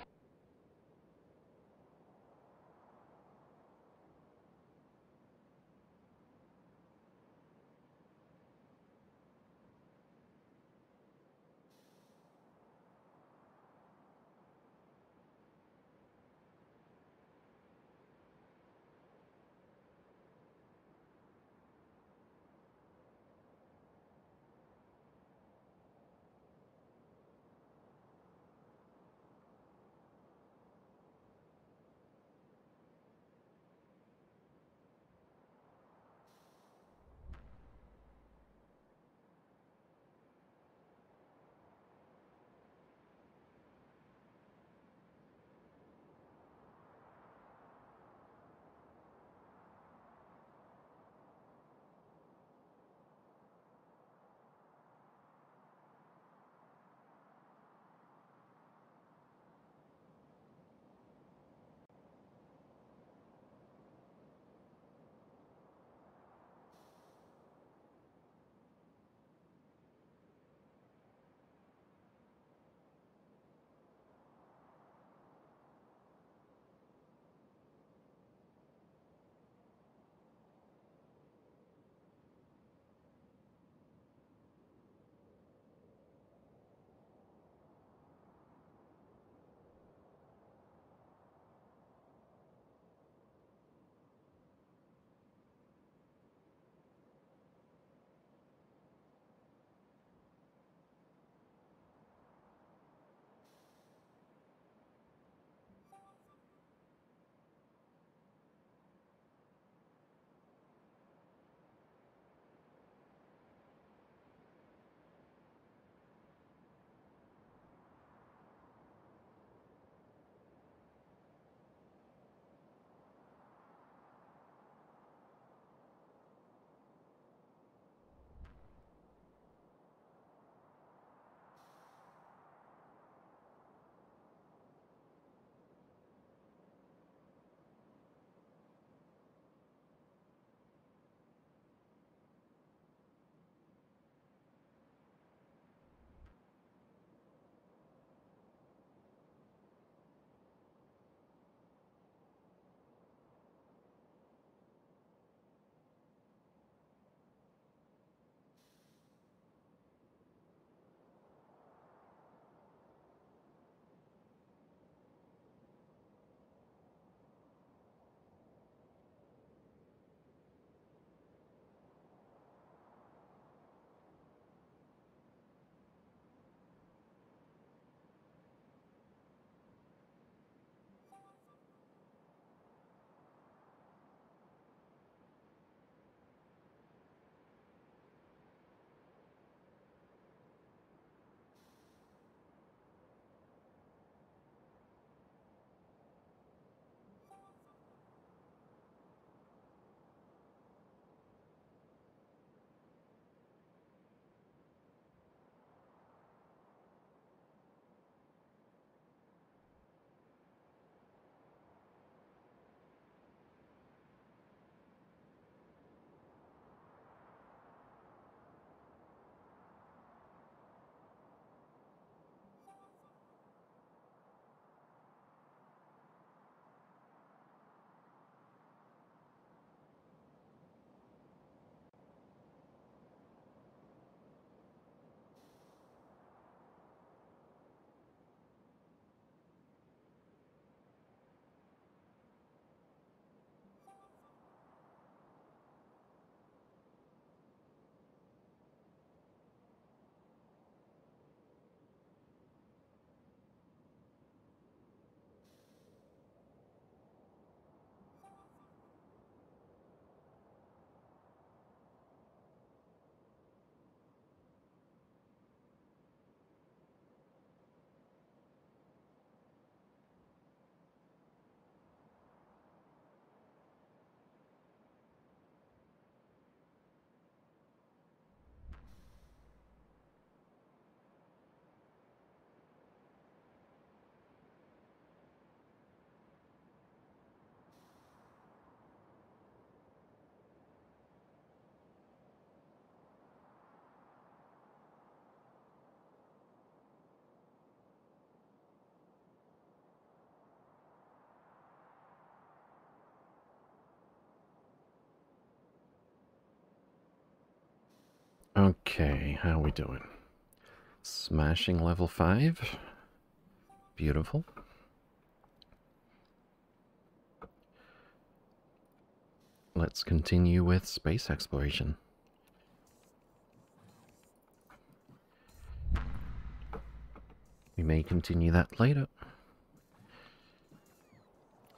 Okay, how are we doing? Smashing level 5. Beautiful. Let's continue with space exploration. We may continue that later.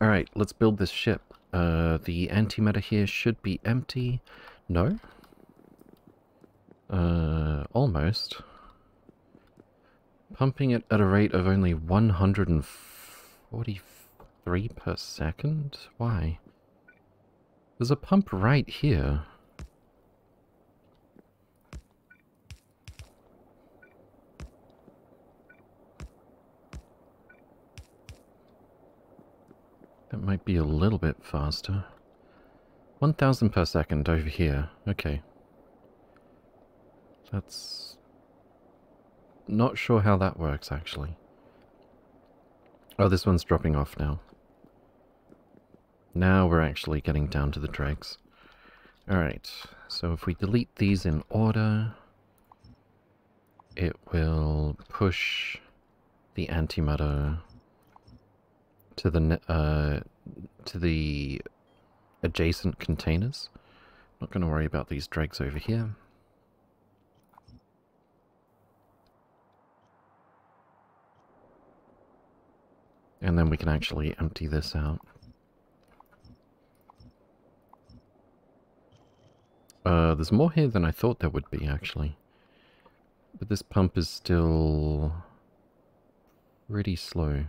Alright, let's build this ship. Uh, the antimatter here should be empty. No? Uh, almost. Pumping it at a rate of only 143 per second? Why? There's a pump right here. That might be a little bit faster. 1000 per second over here. Okay. That's... Not sure how that works, actually. Oh, this one's dropping off now. Now we're actually getting down to the dregs. Alright, so if we delete these in order, it will push the antimatter to the uh, to the adjacent containers. Not going to worry about these dregs over here. And then we can actually empty this out. Uh, there's more here than I thought there would be, actually. But this pump is still pretty slow.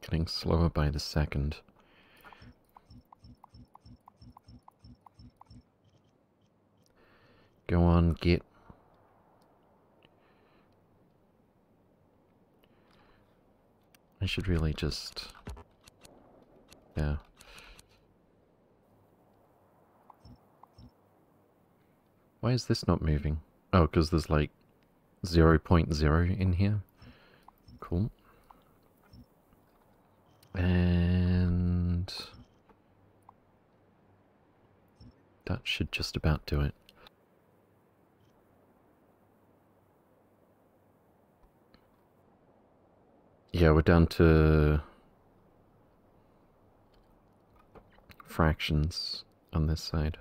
Getting slower by the second. Go on, get. I should really just... Yeah. Why is this not moving? Oh, because there's like 0, 0.0 in here. Cool. And... That should just about do it. Yeah, we're down to fractions on this side.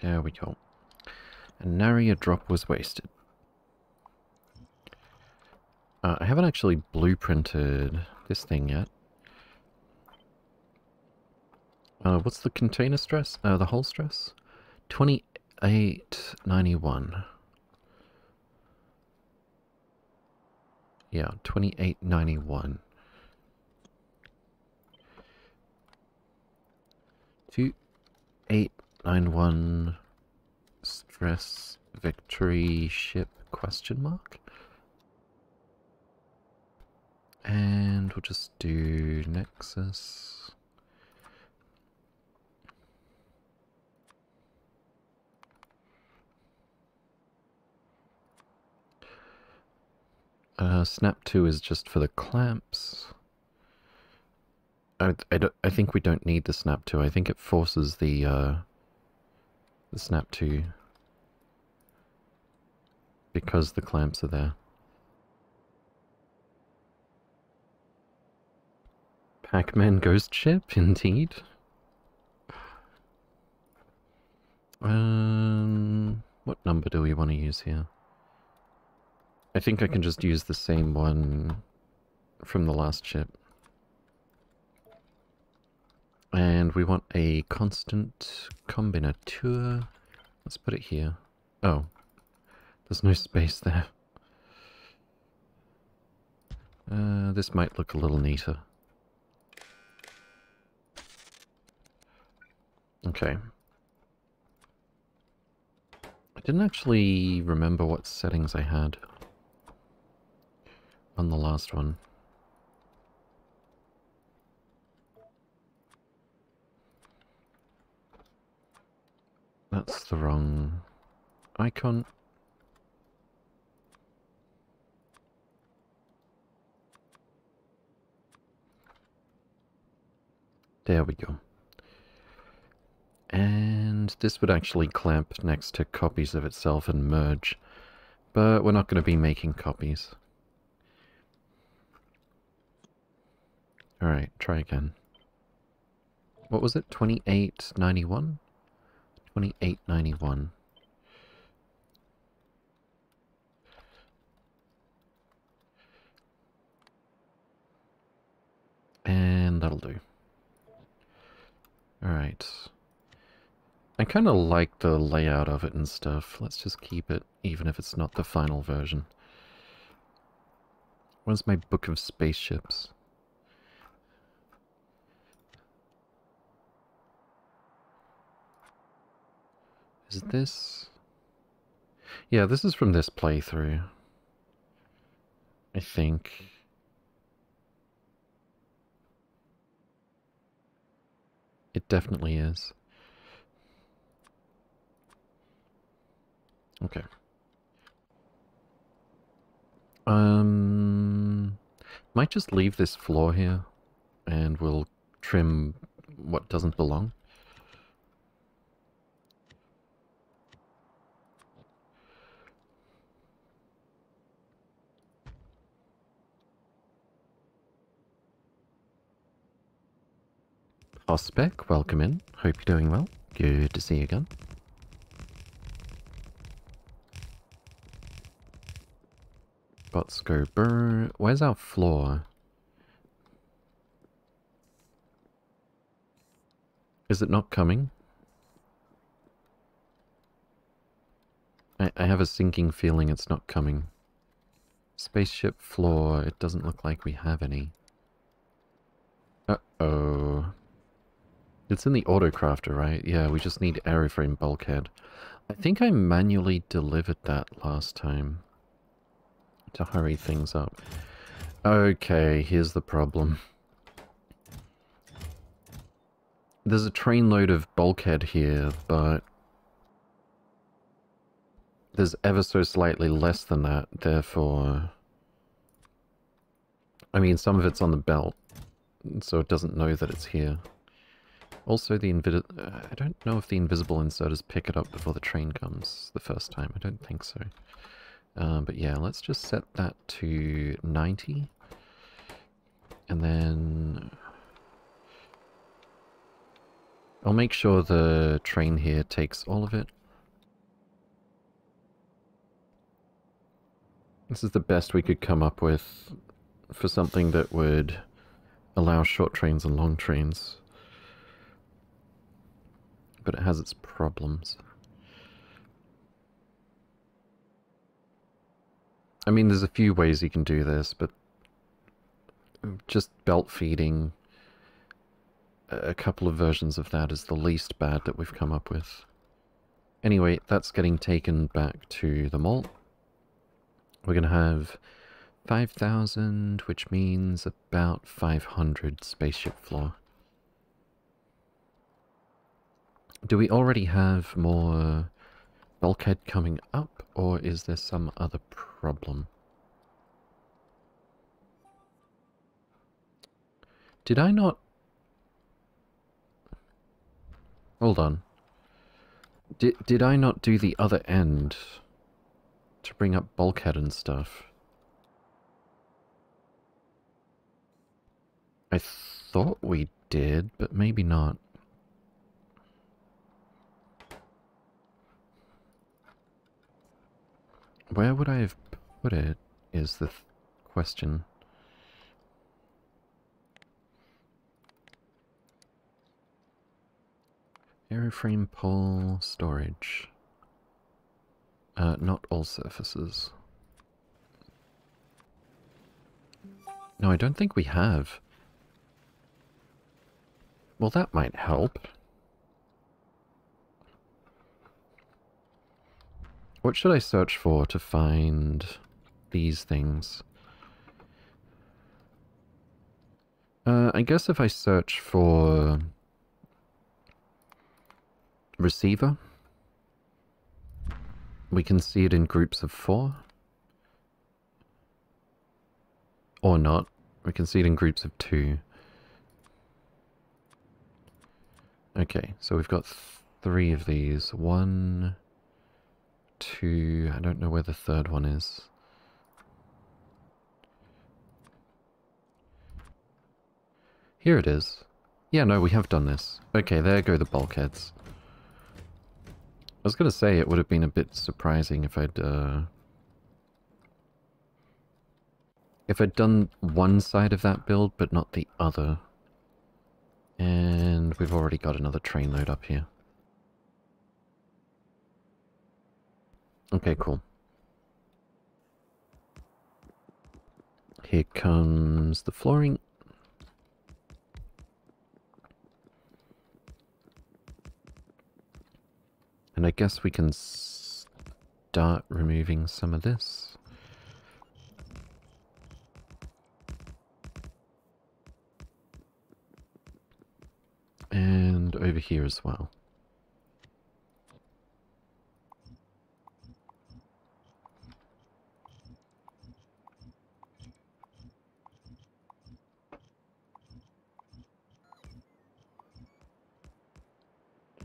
There we go. And nary a drop was wasted. Uh, I haven't actually blueprinted this thing yet. Uh, what's the container stress? Uh, the hull stress? 2891. Yeah, 2891. Two eight nine one stress victory ship question mark and we'll just do nexus. Uh, snap 2 is just for the clamps. I, I, I think we don't need the snap 2 I think it forces the uh, the snap 2 because the clamps are there. Pac-Man ghost ship, indeed. Um, what number do we want to use here? I think I can just use the same one from the last ship. And we want a constant combinator. Let's put it here. Oh, there's no space there. Uh, this might look a little neater. Okay. I didn't actually remember what settings I had on the last one. That's the wrong icon. There we go. And this would actually clamp next to copies of itself and merge. But we're not going to be making copies. Alright, try again. What was it? 2891? 2891. And that'll do. Alright. I kind of like the layout of it and stuff. Let's just keep it, even if it's not the final version. Where's my book of spaceships? Is this... Yeah, this is from this playthrough. I think. It definitely is. Okay. Um, might just leave this floor here, and we'll trim what doesn't belong. Ospec, welcome in. Hope you're doing well. Good to see you again. Bots go burr. Where's our floor? Is it not coming? I, I have a sinking feeling it's not coming. Spaceship floor, it doesn't look like we have any. Uh-oh. It's in the autocrafter, right? Yeah, we just need airframe bulkhead. I think I manually delivered that last time. To hurry things up. Okay, here's the problem. There's a trainload of bulkhead here, but... There's ever so slightly less than that, therefore... I mean, some of it's on the belt, so it doesn't know that it's here. Also, the invi I don't know if the invisible inserters pick it up before the train comes the first time. I don't think so. Uh, but yeah, let's just set that to 90. And then... I'll make sure the train here takes all of it. This is the best we could come up with for something that would allow short trains and long trains but it has its problems. I mean, there's a few ways you can do this, but just belt feeding a couple of versions of that is the least bad that we've come up with. Anyway, that's getting taken back to the mall. We're going to have 5,000, which means about 500 spaceship floor. Do we already have more bulkhead coming up, or is there some other problem? Did I not... Hold on. Did, did I not do the other end to bring up bulkhead and stuff? I thought we did, but maybe not. Where would I have put it is the th question. Airframe pole storage. Uh, not all surfaces. No, I don't think we have. Well, that might help. What should I search for to find these things? Uh, I guess if I search for receiver, we can see it in groups of four. Or not. We can see it in groups of two. Okay, so we've got th three of these. One, two, I don't know where the third one is. Here it is. Yeah, no, we have done this. Okay, there go the bulkheads. I was going to say it would have been a bit surprising if I'd, uh... If I'd done one side of that build, but not the other. And we've already got another train load up here. Okay, cool. Here comes the flooring. And I guess we can start removing some of this. And over here as well.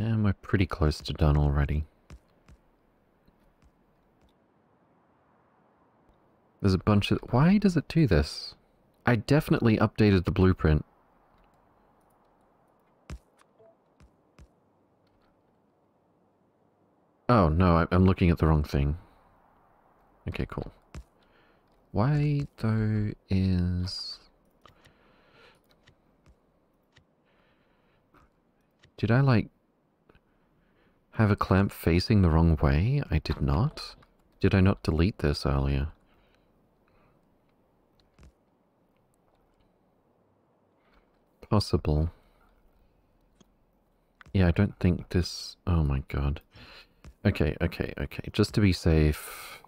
And we're pretty close to done already. There's a bunch of... Why does it do this? I definitely updated the blueprint. Oh, no, I'm looking at the wrong thing. Okay, cool. Why, though, is... Did I, like, have a clamp facing the wrong way? I did not. Did I not delete this earlier? Possible. Yeah, I don't think this... Oh my god. Okay, okay, okay. Just to be safe...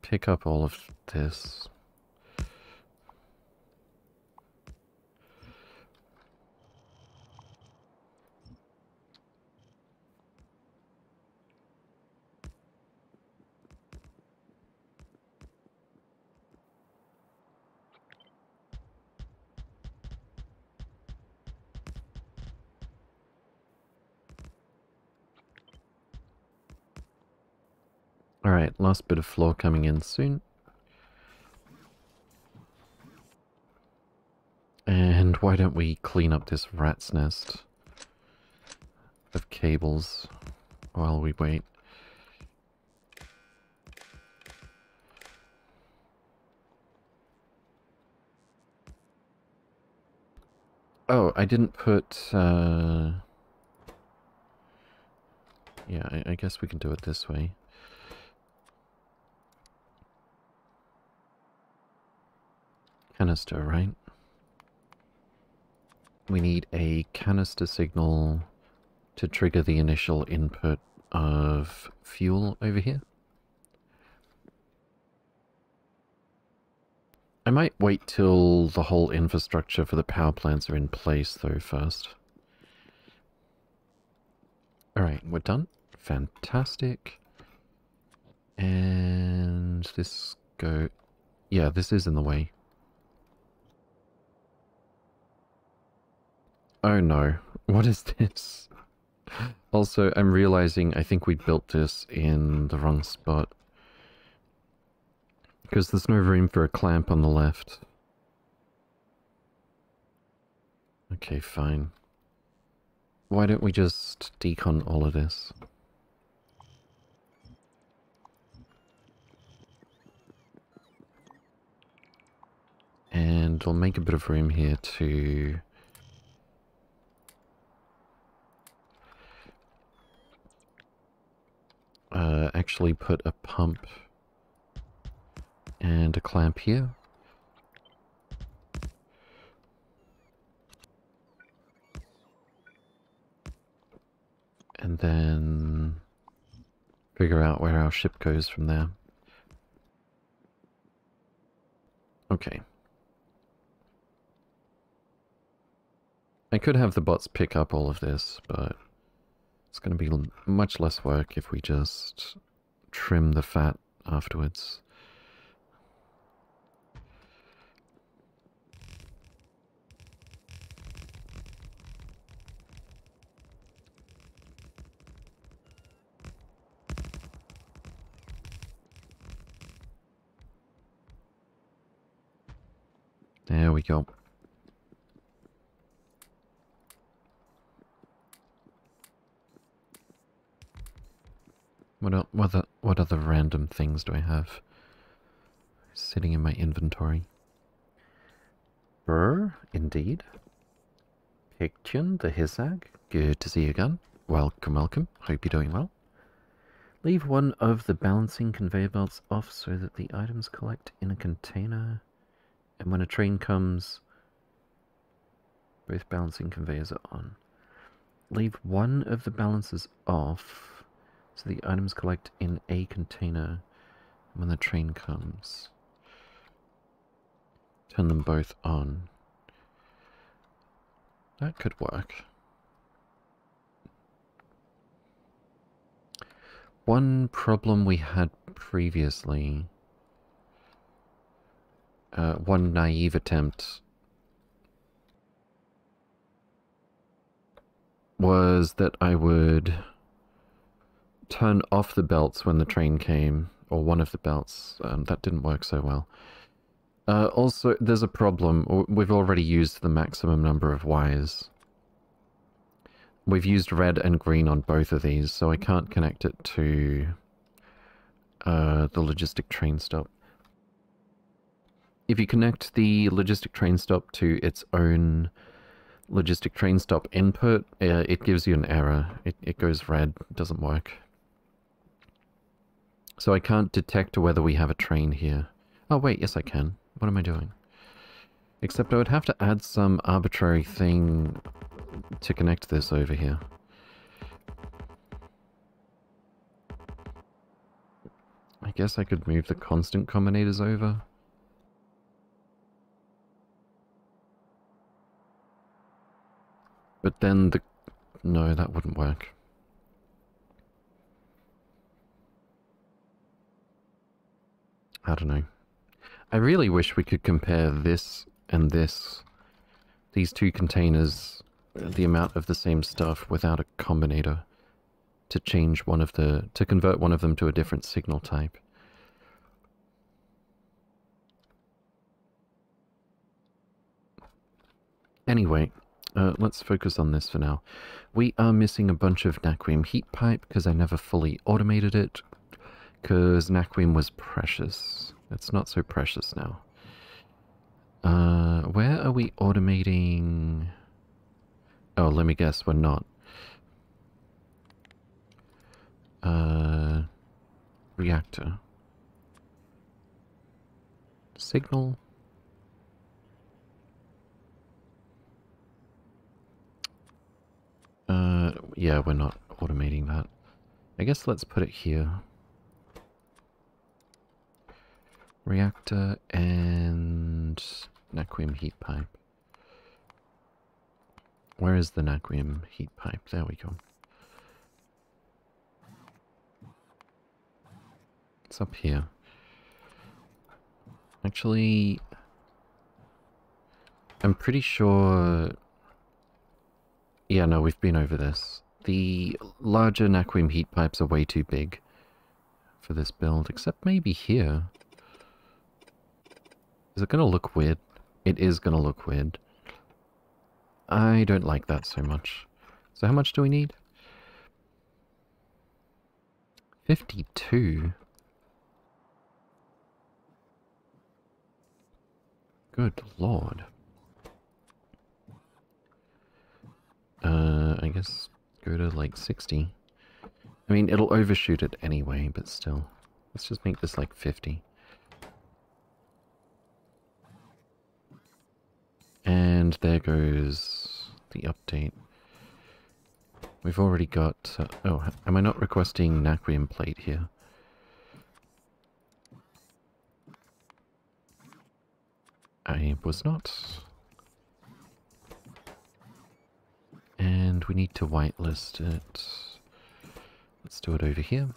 Pick up all of this. Alright, last bit of floor coming in soon. And why don't we clean up this rat's nest of cables while we wait. Oh, I didn't put, uh... Yeah, I, I guess we can do it this way. Canister, right? We need a canister signal to trigger the initial input of fuel over here. I might wait till the whole infrastructure for the power plants are in place though first. Alright, we're done. Fantastic. And this go... Yeah, this is in the way. Oh no, what is this? Also, I'm realizing I think we built this in the wrong spot. Because there's no room for a clamp on the left. Okay, fine. Why don't we just decon all of this? And we'll make a bit of room here to uh, actually put a pump and a clamp here. And then figure out where our ship goes from there. Okay. I could have the bots pick up all of this, but It's going to be much less work if we just trim the fat afterwards. There we go. What, are, what, what other random things do I have sitting in my inventory? Burr, indeed. Pictian, the Hissag. Good to see you again. Welcome, welcome. Hope you're doing well. Leave one of the balancing conveyor belts off so that the items collect in a container. And when a train comes, both balancing conveyors are on. Leave one of the balances off so the items collect in a container when the train comes. Turn them both on. That could work. One problem we had previously, uh, one naive attempt, was that I would turn off the belts when the train came, or one of the belts. Um, that didn't work so well. Uh, also, there's a problem. We've already used the maximum number of wires. We've used red and green on both of these, so I can't connect it to uh, the logistic train stop. If you connect the logistic train stop to its own logistic train stop input, uh, it gives you an error. It, it goes red, doesn't work. So I can't detect whether we have a train here. Oh wait, yes I can. What am I doing? Except I would have to add some arbitrary thing to connect this over here. I guess I could move the constant combinators over. But then the... No, that wouldn't work. I don't know. I really wish we could compare this and this, these two containers, the amount of the same stuff without a combinator to change one of the, to convert one of them to a different signal type. Anyway, uh, let's focus on this for now. We are missing a bunch of Naquium heat pipe because I never fully automated it because Naquium was precious. It's not so precious now. Uh, where are we automating? Oh, let me guess, we're not. Uh, reactor. Signal. Uh, yeah, we're not automating that. I guess let's put it here. Reactor and Naquium heat pipe. Where is the Naquium heat pipe? There we go. It's up here. Actually, I'm pretty sure... Yeah, no, we've been over this. The larger Naquium heat pipes are way too big for this build, except maybe here. Is it going to look weird? It is going to look weird. I don't like that so much. So how much do we need? 52. Good lord. Uh, I guess go to like 60. I mean, it'll overshoot it anyway, but still. Let's just make this like 50. And there goes the update. We've already got... Uh, oh, am I not requesting Naquium plate here? I was not. And we need to whitelist it. Let's do it over here.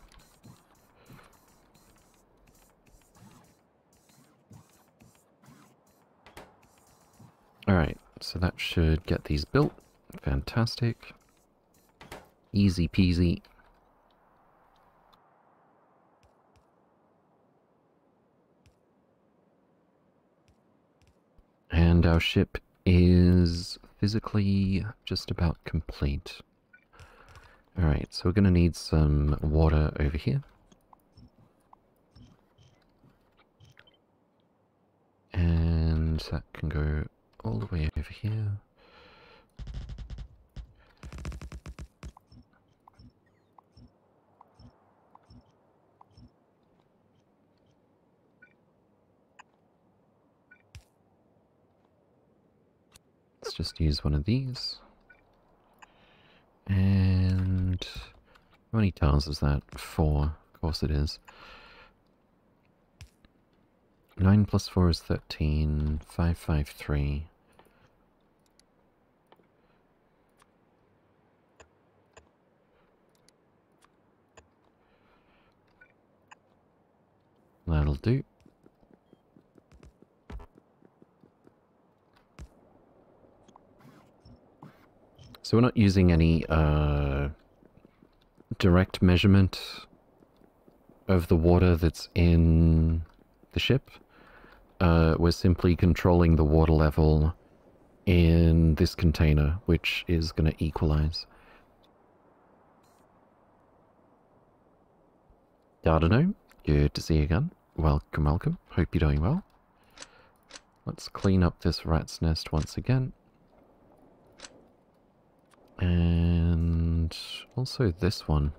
Alright, so that should get these built. Fantastic. Easy peasy. And our ship is physically just about complete. Alright, so we're going to need some water over here. And that can go all the way over here. Let's just use one of these. And how many tiles is that? Four. Of course it is. 9 plus 4 is 13. 553. That'll do. So we're not using any uh, direct measurement of the water that's in the ship. Uh, we're simply controlling the water level in this container, which is going to equalize. Dardano, good to see you again. Welcome, welcome. Hope you're doing well. Let's clean up this rat's nest once again. And also this one.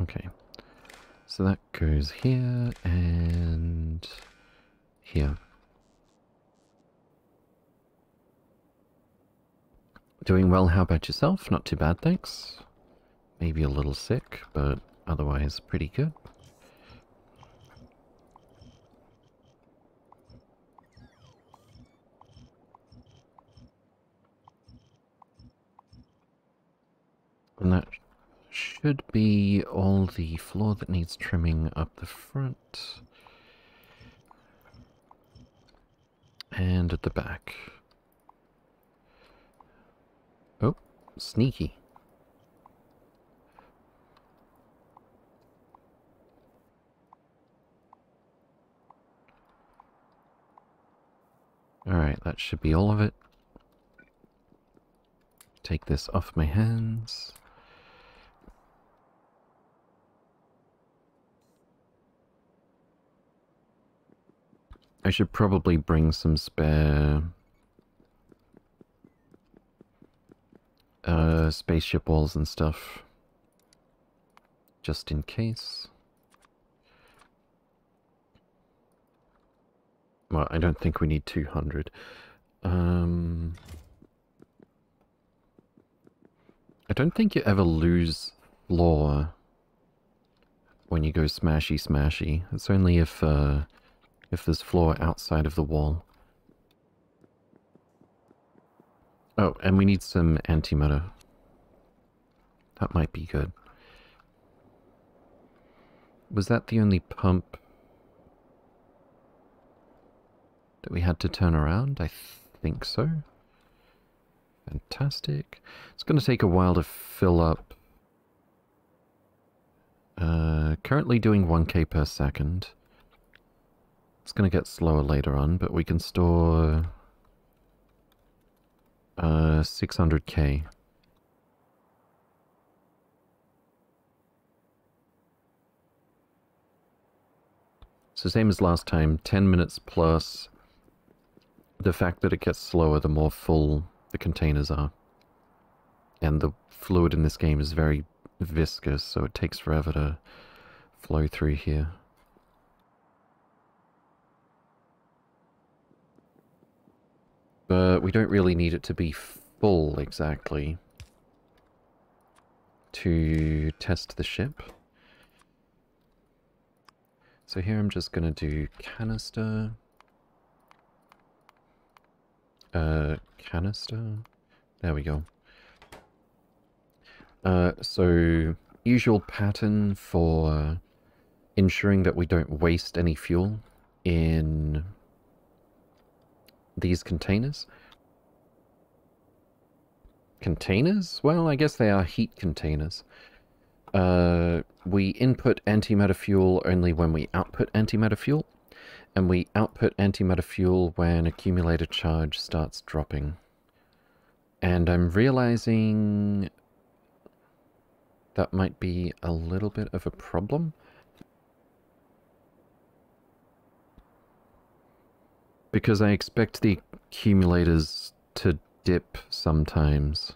Okay. So that goes here and here. Doing well, how about yourself? Not too bad, thanks. Maybe a little sick, but otherwise pretty good. And that should be all the floor that needs trimming up the front. And at the back. Oh, sneaky. Alright, that should be all of it. Take this off my hands. I should probably bring some spare uh, spaceship walls and stuff. Just in case. Well, I don't think we need 200. Um, I don't think you ever lose floor when you go smashy smashy. It's only if uh, if there's floor outside of the wall. Oh, and we need some antimatter. That might be good. Was that the only pump that we had to turn around? I think so. Fantastic. It's going to take a while to fill up. Uh, currently doing 1k per second. It's going to get slower later on, but we can store 600k. So same as last time, 10 minutes plus the fact that it gets slower the more full the containers are. And the fluid in this game is very viscous, so it takes forever to flow through here. But we don't really need it to be full exactly to test the ship. So here I'm just going to do canister. uh, canister. There we go. Uh, so, usual pattern for ensuring that we don't waste any fuel in these containers. Containers? Well, I guess they are heat containers. Uh, we input antimatter fuel only when we output antimatter fuel, and we output antimatter fuel when accumulator charge starts dropping. And I'm realizing that might be a little bit of a problem. Because I expect the accumulators to dip sometimes.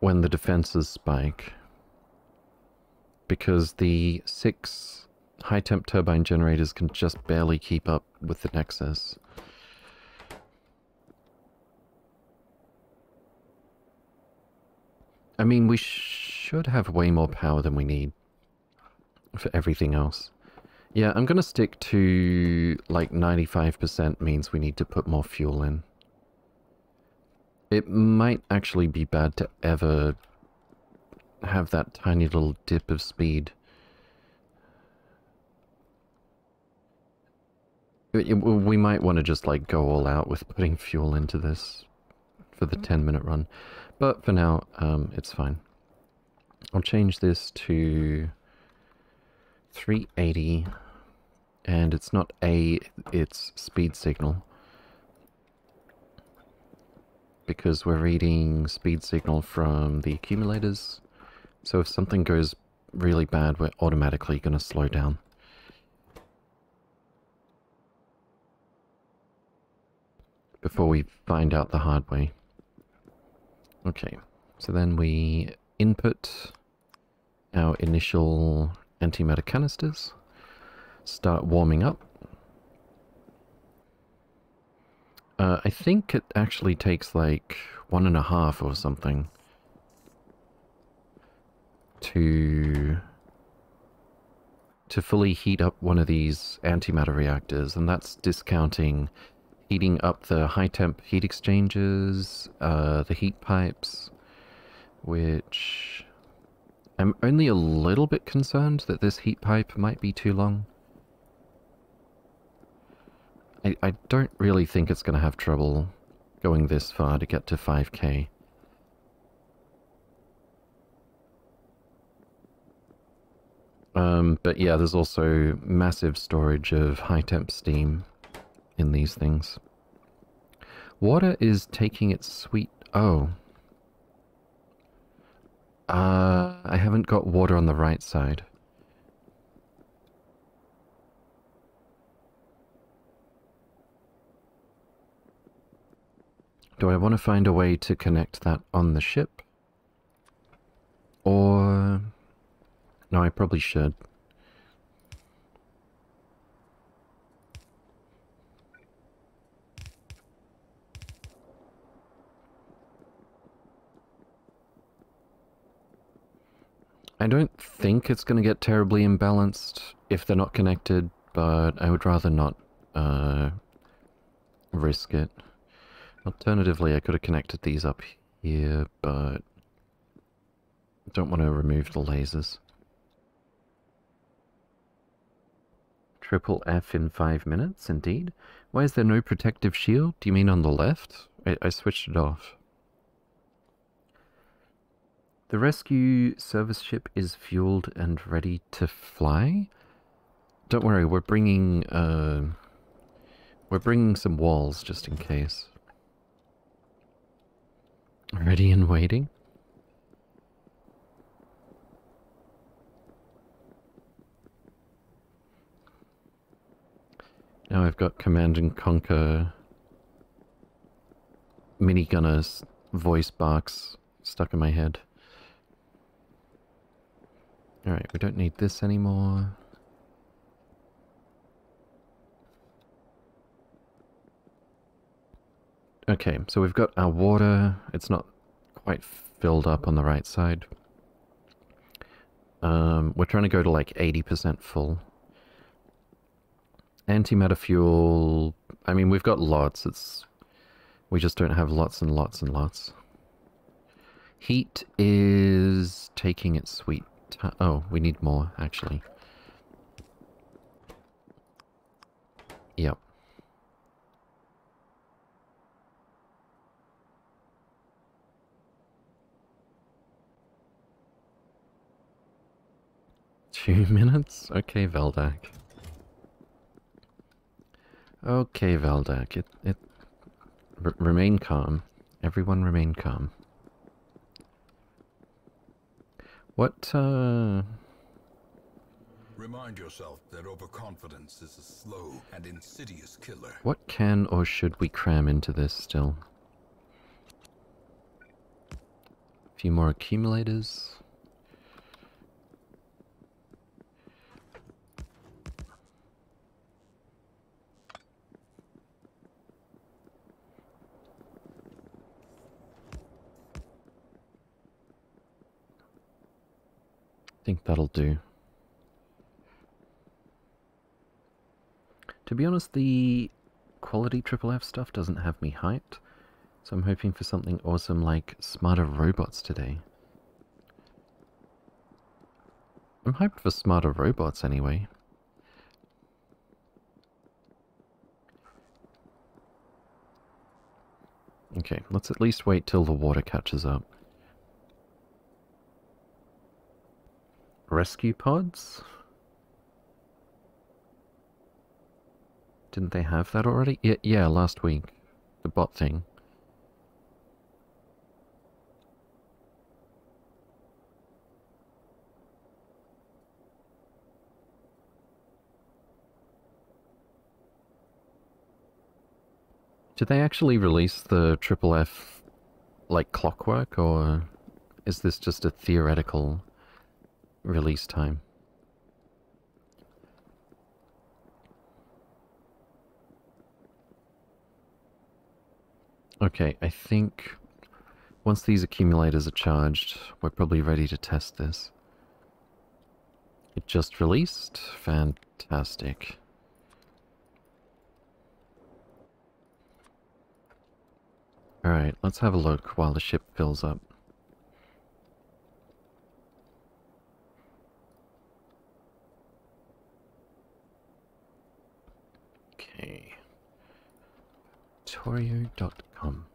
When the defenses spike. Because the six high temp turbine generators can just barely keep up with the Nexus. I mean, we should have way more power than we need for everything else. Yeah, I'm gonna stick to like 95% means we need to put more fuel in. It might actually be bad to ever have that tiny little dip of speed. We might want to just like go all out with putting fuel into this for the 10 minute run. But for now, um, it's fine. I'll change this to 380 and it's not A, it's speed signal. Because we're reading speed signal from the accumulators. So if something goes really bad, we're automatically going to slow down. Before we find out the hard way. Okay, so then we input our initial antimatter canisters start warming up. Uh, I think it actually takes like one and a half or something to to fully heat up one of these antimatter reactors, and that's discounting heating up the high temp heat exchangers, uh, the heat pipes, which I'm only a little bit concerned that this heat pipe might be too long. I, I don't really think it's going to have trouble going this far to get to 5k. Um, but yeah, there's also massive storage of high temp steam in these things. Water is taking its sweet... Oh. Uh, I haven't got water on the right side. Do I want to find a way to connect that on the ship? Or... No, I probably should. I don't think it's going to get terribly imbalanced if they're not connected, but I would rather not uh, risk it. Alternatively, I could have connected these up here, but I don't want to remove the lasers. Triple F in five minutes, indeed. Why is there no protective shield? Do you mean on the left? I, I switched it off. The rescue service ship is fueled and ready to fly. Don't worry, we're bringing, uh, we're bringing some walls just in case. Ready and waiting? Now I've got Command and Conquer minigunner's voice box stuck in my head. Alright, we don't need this anymore. Okay, so we've got our water. It's not quite filled up on the right side. Um, we're trying to go to like 80% full. Antimatter fuel. I mean, we've got lots. It's we just don't have lots and lots and lots. Heat is taking its sweet time. Oh, we need more, actually. Yep. Two minutes? Okay, Veldak. Okay, Veldak. It, it remain calm. Everyone remain calm. What, uh... Remind yourself that overconfidence is a slow and insidious killer. What can or should we cram into this still? A few more accumulators. Think that'll do. To be honest, the quality Triple F stuff doesn't have me hyped, so I'm hoping for something awesome like smarter robots today. I'm hyped for smarter robots anyway. Okay, let's at least wait till the water catches up. Rescue pods? Didn't they have that already? Yeah, yeah, last week. The bot thing. Did they actually release the Triple F like clockwork, or is this just a theoretical release time. Okay, I think once these accumulators are charged, we're probably ready to test this. It just released? Fantastic. Alright, let's have a look while the ship fills up. Okay. Torio.com.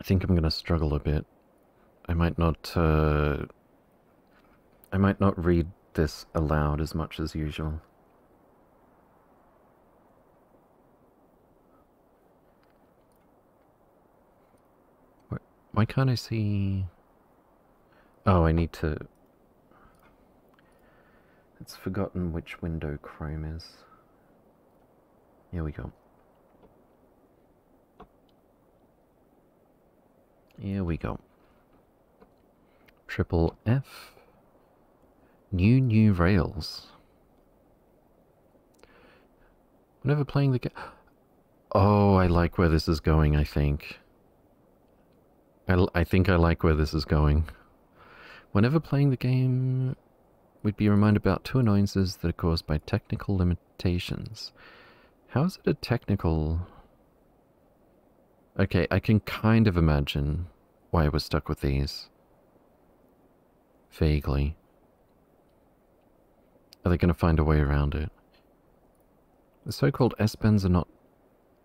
I think I'm going to struggle a bit. I might not, uh, I might not read this aloud as much as usual. Why can't I see... Oh, I need to it's forgotten which window Chrome is. Here we go. Here we go. Triple F. New new rails. Whenever playing the game... Oh, I like where this is going, I think. I, I think I like where this is going. Whenever playing the game, we'd be reminded about two annoyances that are caused by technical limitations. How is it a technical... Okay, I can kind of imagine why we're stuck with these. Vaguely. Are they going to find a way around it? The so-called S-bends are not...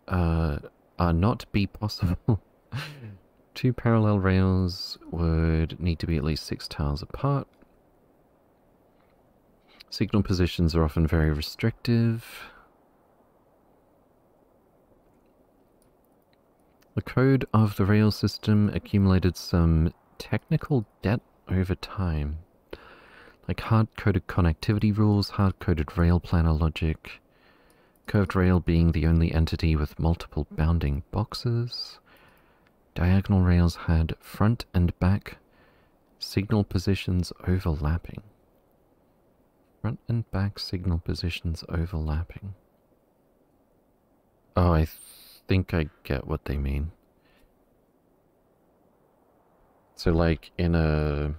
Uh, are not be possible. Two parallel rails would need to be at least six tiles apart. Signal positions are often very restrictive. The code of the rail system accumulated some technical debt over time, like hard-coded connectivity rules, hard-coded rail planner logic, curved rail being the only entity with multiple bounding boxes. Diagonal rails had front and back signal positions overlapping. Front and back signal positions overlapping. Oh, I think I get what they mean. So like in a...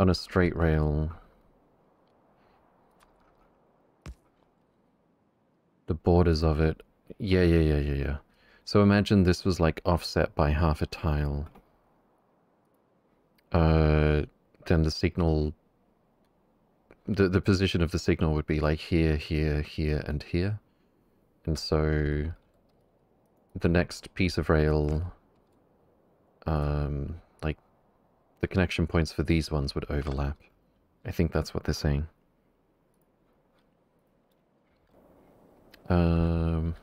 On a straight rail... The borders of it... Yeah, yeah, yeah, yeah, yeah. So imagine this was like offset by half a tile. Uh, then the signal the, the position of the signal would be like here, here, here, and here. And so the next piece of rail, um, like the connection points for these ones would overlap. I think that's what they're saying. Um,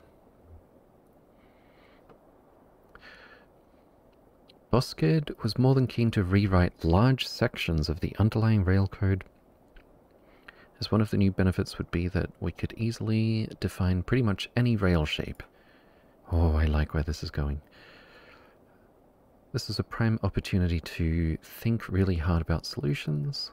Boskid was more than keen to rewrite large sections of the underlying rail code, as one of the new benefits would be that we could easily define pretty much any rail shape. Oh, I like where this is going. This is a prime opportunity to think really hard about solutions.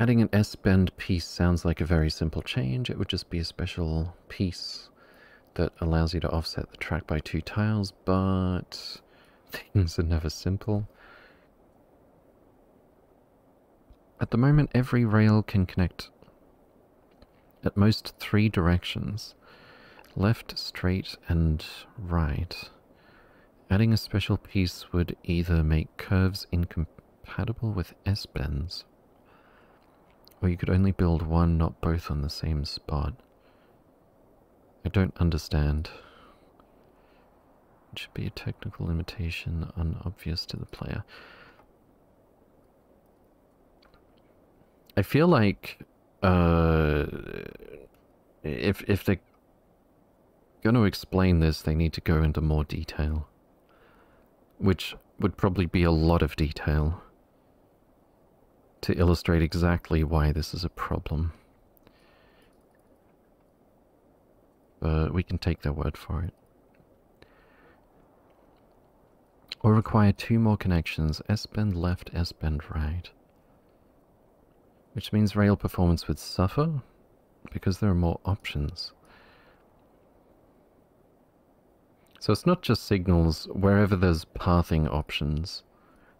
Adding an S-bend piece sounds like a very simple change. It would just be a special piece that allows you to offset the track by two tiles, but things are never simple. At the moment, every rail can connect at most three directions. Left, straight, and right. Adding a special piece would either make curves incompatible with S-bends, or you could only build one, not both on the same spot. I don't understand. Should be a technical limitation unobvious to the player. I feel like uh, if if they're going to explain this, they need to go into more detail, which would probably be a lot of detail to illustrate exactly why this is a problem. But we can take their word for it. Or require two more connections, S-bend left, S-bend right. Which means rail performance would suffer, because there are more options. So it's not just signals, wherever there's pathing options,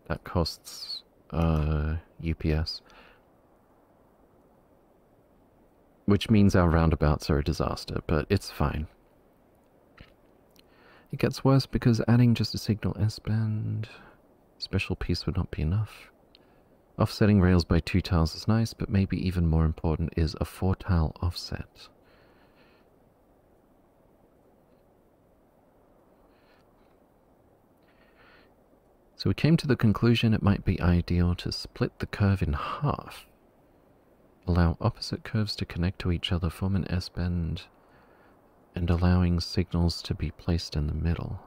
that costs uh, UPS. Which means our roundabouts are a disaster, but it's fine. It gets worse because adding just a signal S-bend special piece would not be enough. Offsetting rails by two tiles is nice, but maybe even more important is a four tile offset. So we came to the conclusion it might be ideal to split the curve in half. Allow opposite curves to connect to each other, form an S-bend, and allowing signals to be placed in the middle.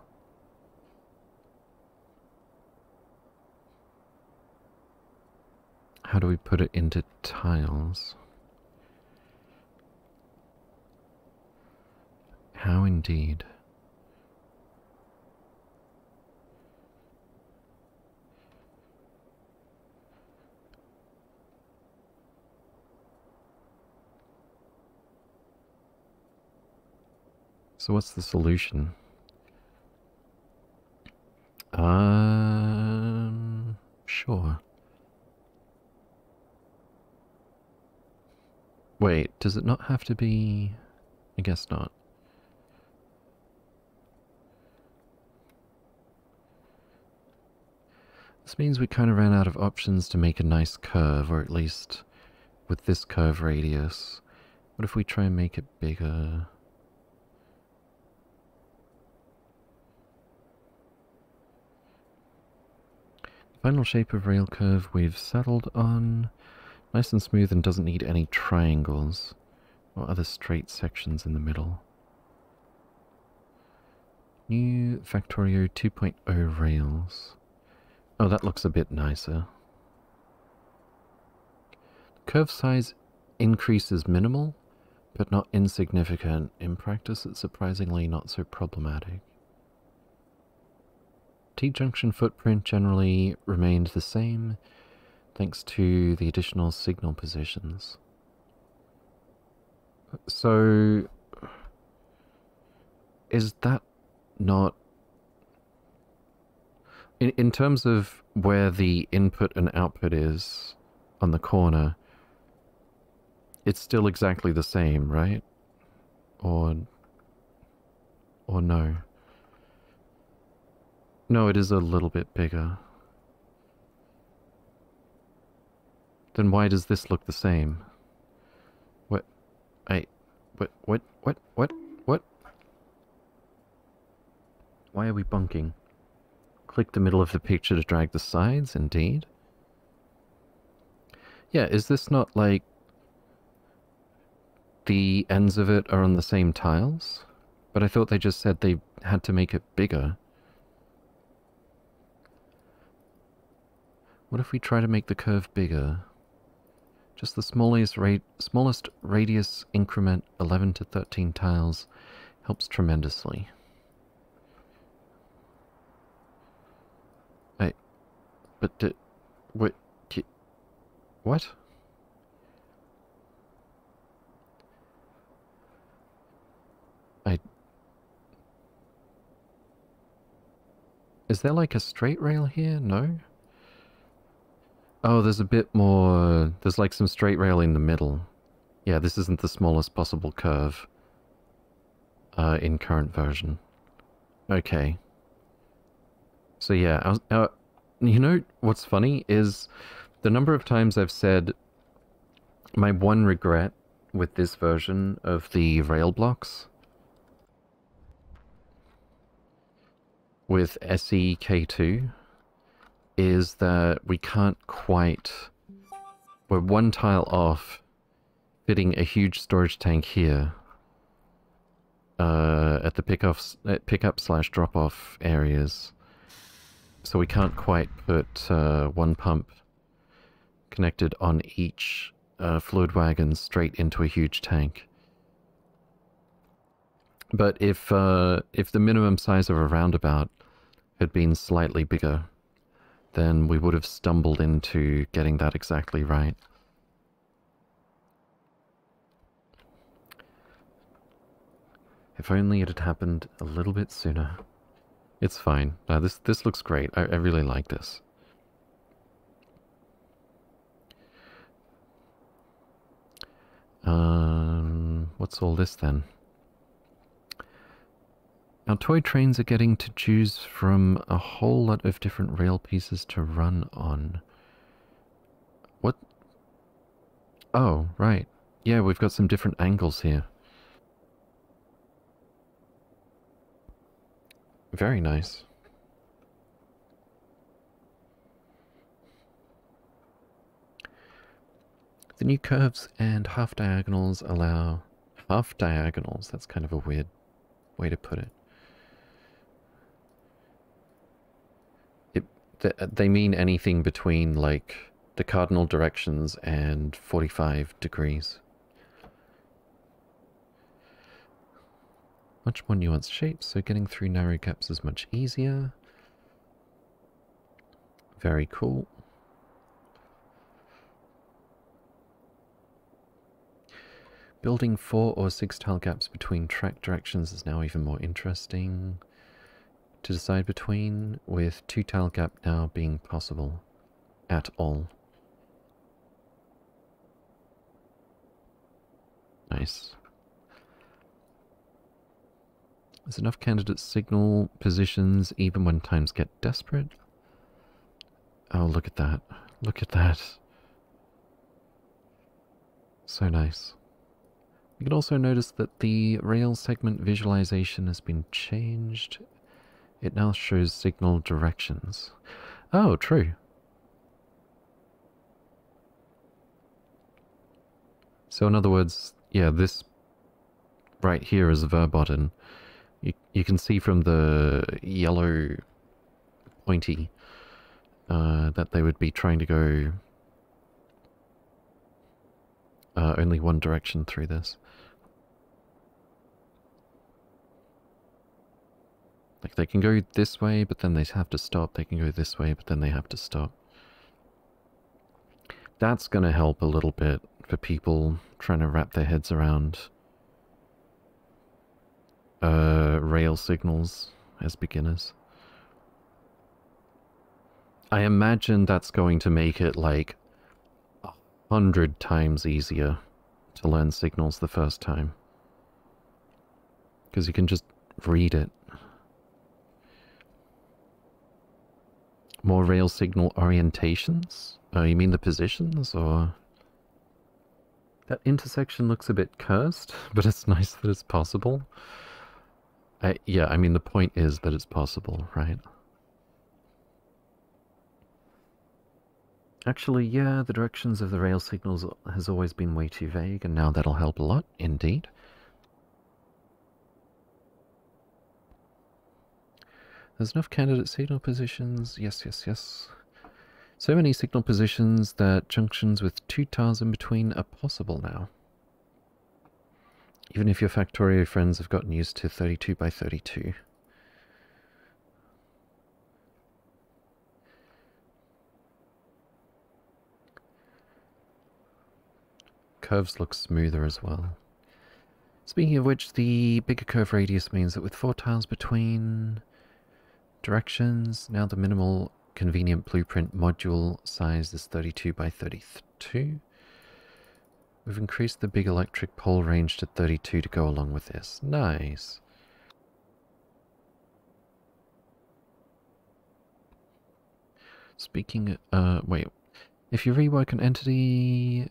How do we put it into tiles? How indeed. So what's the solution? Um, sure. Wait, does it not have to be... I guess not. This means we kind of ran out of options to make a nice curve, or at least with this curve radius. What if we try and make it bigger? Final shape of rail curve we've settled on. Nice and smooth and doesn't need any triangles or other straight sections in the middle. New Factorio 2.0 rails. Oh, that looks a bit nicer. Curve size increase is minimal, but not insignificant. In practice, it's surprisingly not so problematic. T-junction footprint generally remained the same thanks to the additional signal positions. So, is that not... In, in terms of where the input and output is on the corner, it's still exactly the same, right? Or... Or no? No, it is a little bit bigger. Then why does this look the same? What? I... What? What? What? What? What? Why are we bunking? Click the middle of the picture to drag the sides, indeed. Yeah, is this not like... The ends of it are on the same tiles? But I thought they just said they had to make it bigger. What if we try to make the curve bigger? Just the smallest, ra smallest radius increment 11 to 13 tiles helps tremendously. I... But... Did, what... What? I... Is there like a straight rail here? No? Oh, there's a bit more... There's like some straight rail in the middle. Yeah, this isn't the smallest possible curve uh, in current version. Okay. So yeah, was, uh, you know what's funny is the number of times I've said my one regret with this version of the rail blocks with SEK2 is that we can't quite... We're one tile off fitting a huge storage tank here uh, at the pick, off, pick slash drop off areas. So we can't quite put uh, one pump connected on each uh, fluid wagon straight into a huge tank. But if uh, if the minimum size of a roundabout had been slightly bigger, then we would have stumbled into getting that exactly right. If only it had happened a little bit sooner. It's fine. Uh, this this looks great. I, I really like this. Um, what's all this then? Our toy trains are getting to choose from a whole lot of different rail pieces to run on. What? Oh, right. Yeah, we've got some different angles here. Very nice. The new curves and half diagonals allow half diagonals. That's kind of a weird way to put it. They mean anything between like the cardinal directions and 45 degrees. Much more nuanced shapes, so getting through narrow gaps is much easier. Very cool. Building four or six tile gaps between track directions is now even more interesting to decide between, with two tile gap now being possible at all. Nice. There's enough candidates signal positions even when times get desperate. Oh, look at that. Look at that. So nice. You can also notice that the rail segment visualization has been changed it now shows signal directions. Oh, true. So in other words, yeah, this right here is verboten. You, you can see from the yellow pointy uh, that they would be trying to go uh, only one direction through this. Like they can go this way, but then they have to stop. They can go this way, but then they have to stop. That's going to help a little bit for people trying to wrap their heads around uh, rail signals as beginners. I imagine that's going to make it like a hundred times easier to learn signals the first time. Because you can just read it. More rail signal orientations? Oh, you mean the positions, or... That intersection looks a bit cursed, but it's nice that it's possible. I, yeah, I mean, the point is that it's possible, right? Actually, yeah, the directions of the rail signals has always been way too vague, and now that'll help a lot, indeed. There's enough candidate signal positions. Yes, yes, yes. So many signal positions that junctions with two tiles in between are possible now. Even if your Factorio friends have gotten used to 32 by 32. Curves look smoother as well. Speaking of which, the bigger curve radius means that with four tiles between directions, now the minimal convenient blueprint module size is 32 by 32. We've increased the big electric pole range to 32 to go along with this. Nice. Speaking, uh, wait. If you rework an entity,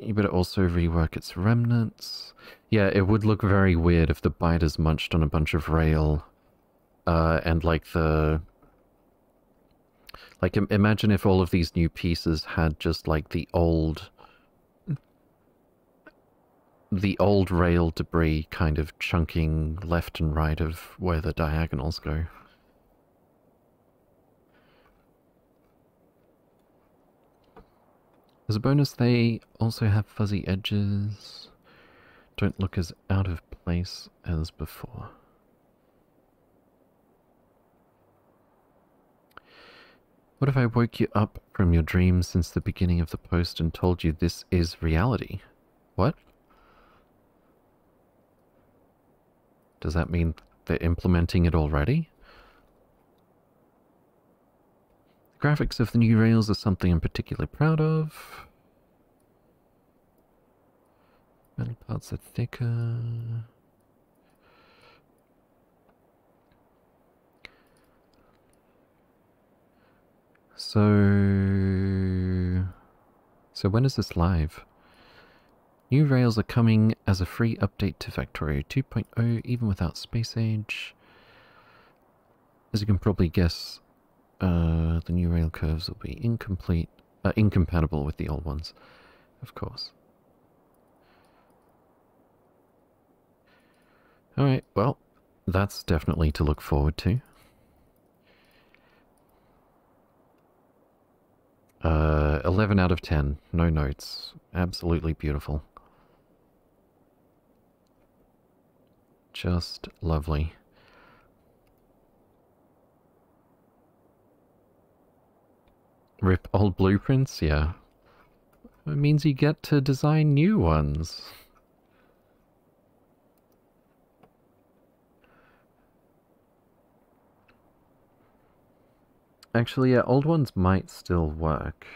you better also rework its remnants. Yeah, it would look very weird if the biters munched on a bunch of rail, uh, and like the... Like, imagine if all of these new pieces had just like the old the old rail debris kind of chunking left and right of where the diagonals go. As a bonus, they also have fuzzy edges. Don't look as out of place as before. What if I woke you up from your dreams since the beginning of the post and told you this is reality? What? Does that mean they're implementing it already? The graphics of the new rails are something I'm particularly proud of. Metal parts are thicker. So... So when is this live? New rails are coming as a free update to Factorio 2.0, even without Space Age. As you can probably guess, uh, the new rail curves will be incomplete, uh, incompatible with the old ones, of course. Alright, well, that's definitely to look forward to. Uh, 11 out of 10, no notes. Absolutely beautiful. Just lovely. Rip old blueprints? Yeah. It means you get to design new ones. Actually, yeah, old ones might still work.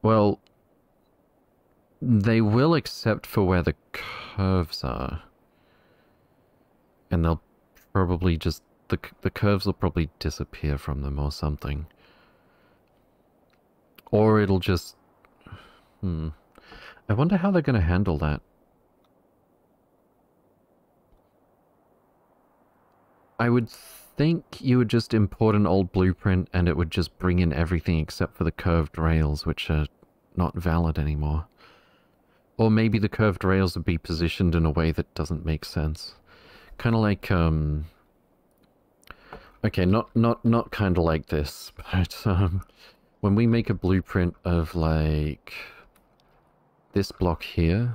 Well, they will except for where the curves are and they'll probably just the the curves will probably disappear from them or something. Or it'll just hmm. I wonder how they're going to handle that. I would think you would just import an old blueprint and it would just bring in everything except for the curved rails, which are not valid anymore. Or maybe the curved rails would be positioned in a way that doesn't make sense. Kind of like, um... Okay, not, not, not kind of like this, but, um... When we make a blueprint of, like... This block here...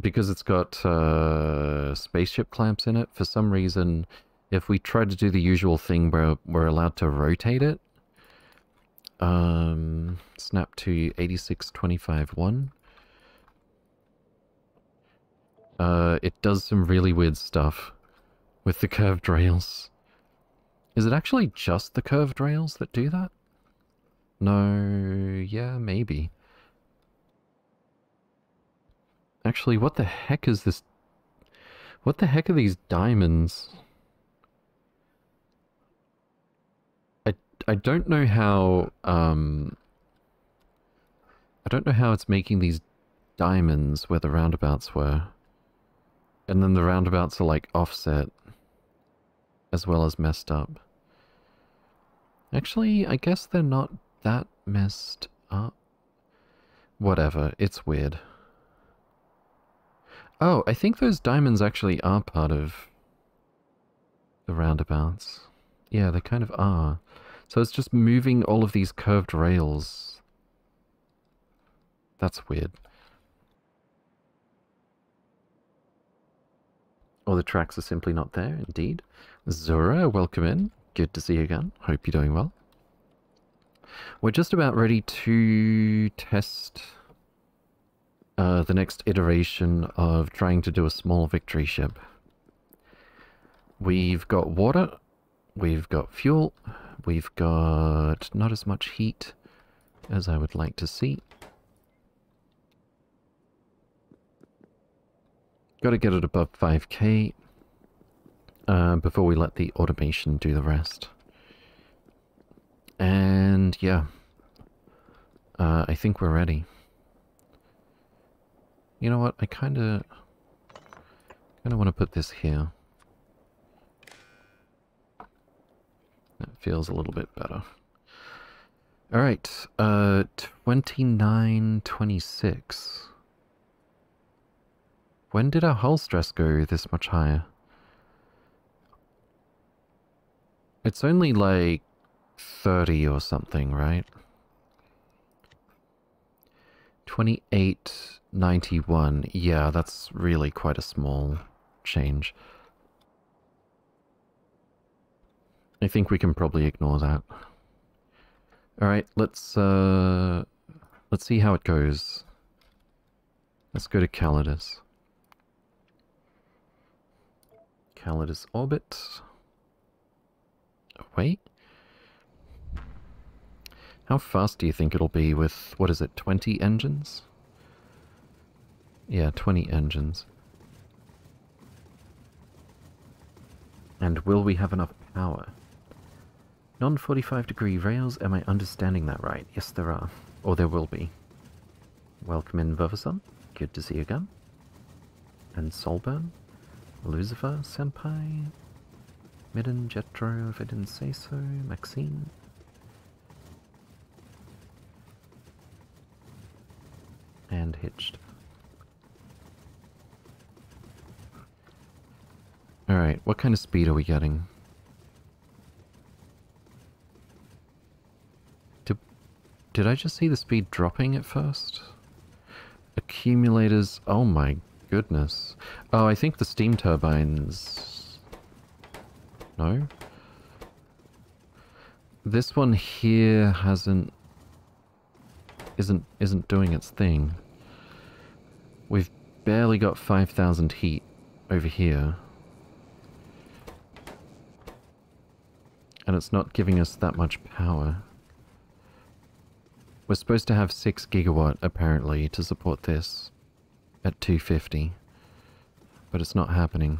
Because it's got, uh... Spaceship clamps in it, for some reason... If we try to do the usual thing where we're allowed to rotate it... Um... Snap to 8625.1 uh, it does some really weird stuff with the curved rails. Is it actually just the curved rails that do that? No, yeah, maybe. Actually, what the heck is this? What the heck are these diamonds? I, I don't know how, um... I don't know how it's making these diamonds where the roundabouts were. And then the roundabouts are like offset. As well as messed up. Actually, I guess they're not that messed up. Whatever, it's weird. Oh, I think those diamonds actually are part of the roundabouts. Yeah, they kind of are. So it's just moving all of these curved rails. That's weird. Or the tracks are simply not there, indeed. Zora, welcome in. Good to see you again. Hope you're doing well. We're just about ready to test uh, the next iteration of trying to do a small victory ship. We've got water, we've got fuel, we've got not as much heat as I would like to see. Got to get it above 5k uh, before we let the automation do the rest. And yeah, uh, I think we're ready. You know what? I kind of kind of want to put this here. That feels a little bit better. All right, uh, 2926. When did our hull stress go this much higher? It's only like 30 or something, right? 2891. Yeah, that's really quite a small change. I think we can probably ignore that. Alright, let's, uh... Let's see how it goes. Let's go to Calidus. Calidus orbit. Wait. How fast do you think it'll be with, what is it, 20 engines? Yeah, 20 engines. And will we have enough power? Non-45 degree rails, am I understanding that right? Yes, there are. Or there will be. Welcome in, Vervason. Good to see you again. And Solburn. Lucifer, Senpai. Midden, Jetro, if I didn't say so. Maxine. and hitched. Alright, what kind of speed are we getting? Did, did I just see the speed dropping at first? Accumulators, oh my goodness. Oh, I think the steam turbines... No? This one here hasn't isn't isn't doing its thing. We've barely got 5,000 heat over here. And it's not giving us that much power. We're supposed to have 6 gigawatt, apparently, to support this at 250. But it's not happening.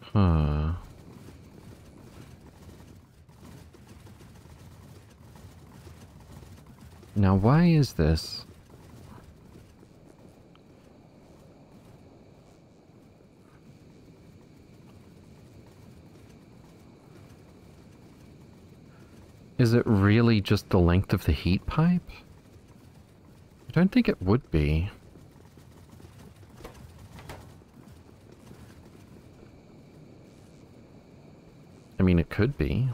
Huh. Now, why is this? Is it really just the length of the heat pipe? I don't think it would be. I mean, it could be.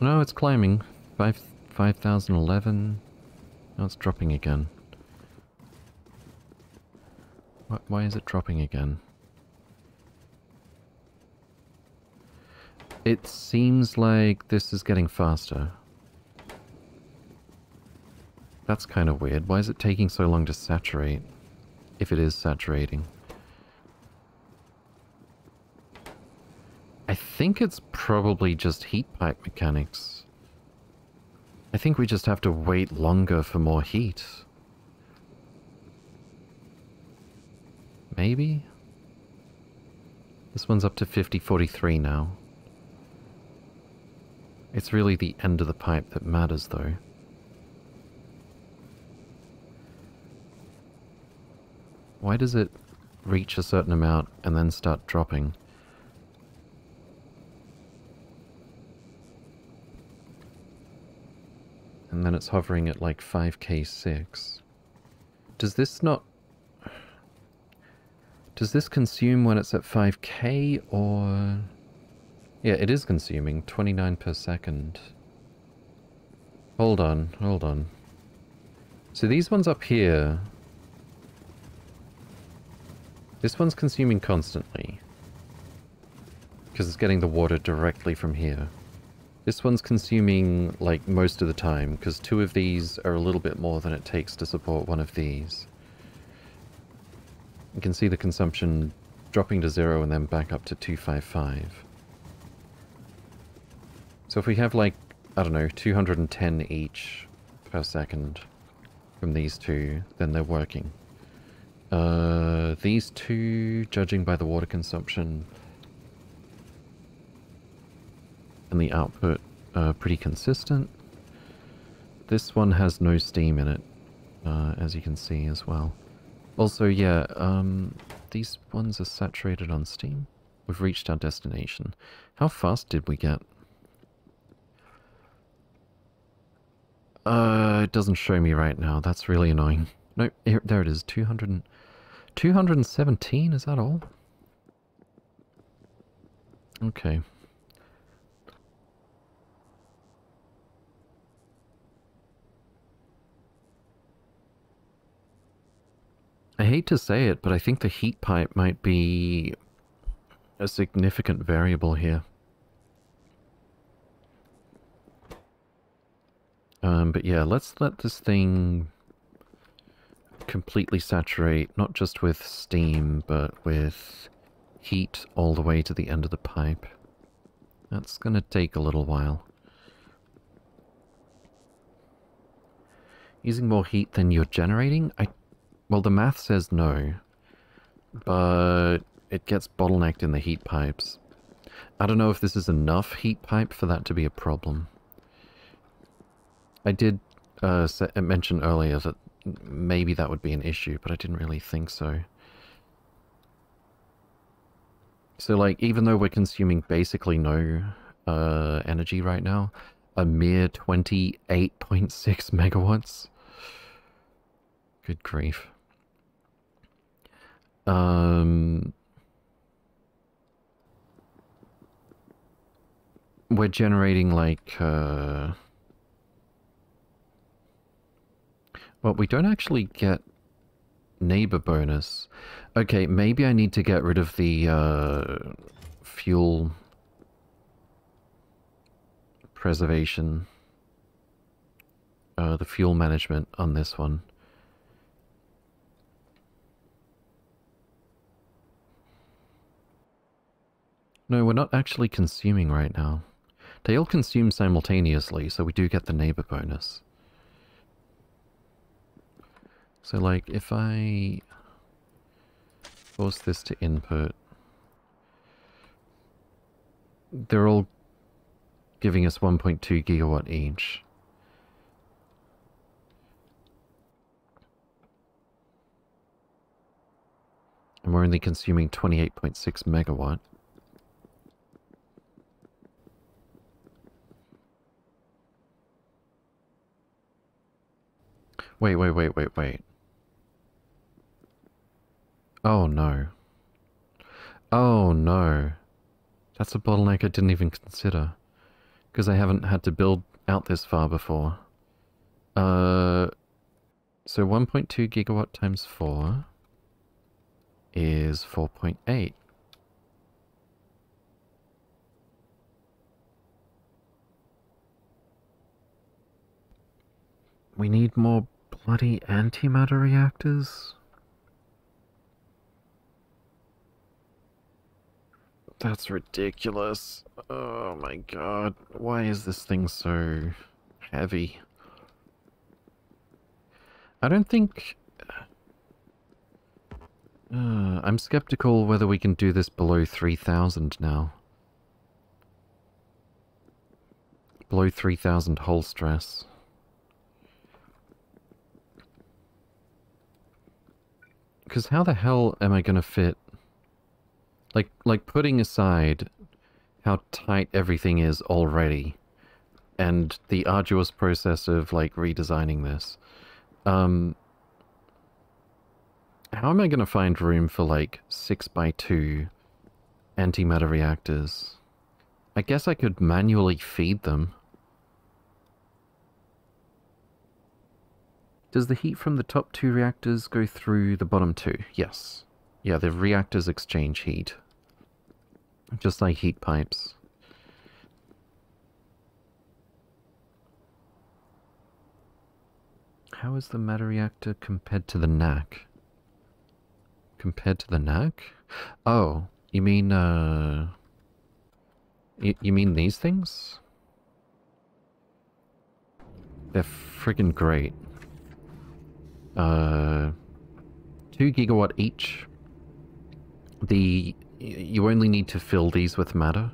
No, it's climbing. Five, 5,011. Now it's dropping again. Why, why is it dropping again? It seems like this is getting faster. That's kind of weird. Why is it taking so long to saturate? If it is saturating. I think it's probably just heat pipe mechanics. I think we just have to wait longer for more heat. Maybe? This one's up to 5043 now. It's really the end of the pipe that matters though. Why does it reach a certain amount and then start dropping? And then it's hovering at like 5k6. Does this not... Does this consume when it's at 5k or... Yeah, it is consuming 29 per second. Hold on, hold on. So these ones up here... This one's consuming constantly. Because it's getting the water directly from here. This one's consuming, like, most of the time, because two of these are a little bit more than it takes to support one of these. You can see the consumption dropping to zero and then back up to 255. So if we have, like, I don't know, 210 each per second from these two, then they're working. Uh, these two, judging by the water consumption, and the output are pretty consistent. This one has no steam in it, uh, as you can see as well. Also, yeah, um, these ones are saturated on steam. We've reached our destination. How fast did we get? Uh, it doesn't show me right now. That's really annoying. No, here, there it is. 200 and, 217, is that all? Okay. I hate to say it, but I think the heat pipe might be a significant variable here. Um, but yeah, let's let this thing completely saturate, not just with steam, but with heat all the way to the end of the pipe. That's going to take a little while. Using more heat than you're generating? I well, the math says no, but it gets bottlenecked in the heat pipes. I don't know if this is enough heat pipe for that to be a problem. I did uh, mention earlier that maybe that would be an issue, but I didn't really think so. So, like, even though we're consuming basically no uh, energy right now, a mere 28.6 megawatts? Good grief. Um, we're generating like, uh, well, we don't actually get neighbor bonus. Okay, maybe I need to get rid of the uh, fuel preservation, uh, the fuel management on this one. No, we're not actually consuming right now. They all consume simultaneously, so we do get the neighbor bonus. So like, if I force this to input, they're all giving us 1.2 gigawatt each. And we're only consuming 28.6 megawatt. Wait, wait, wait, wait, wait. Oh no. Oh no. That's a bottleneck I didn't even consider. Because I haven't had to build out this far before. Uh, so 1.2 gigawatt times 4 is 4.8. We need more Bloody antimatter reactors? That's ridiculous. Oh my god. Why is this thing so heavy? I don't think... Uh, I'm skeptical whether we can do this below 3000 now. Below 3000 hull stress. Because how the hell am I going to fit... Like, like putting aside how tight everything is already and the arduous process of, like, redesigning this. Um, how am I going to find room for, like, 6 by 2 antimatter reactors? I guess I could manually feed them. Does the heat from the top two reactors go through the bottom two? Yes. Yeah, the reactors exchange heat. Just like heat pipes. How is the matter reactor compared to the NAC? Compared to the NAC? Oh, you mean, uh... You, you mean these things? They're friggin' great. Uh, 2 gigawatt each. The you only need to fill these with matter.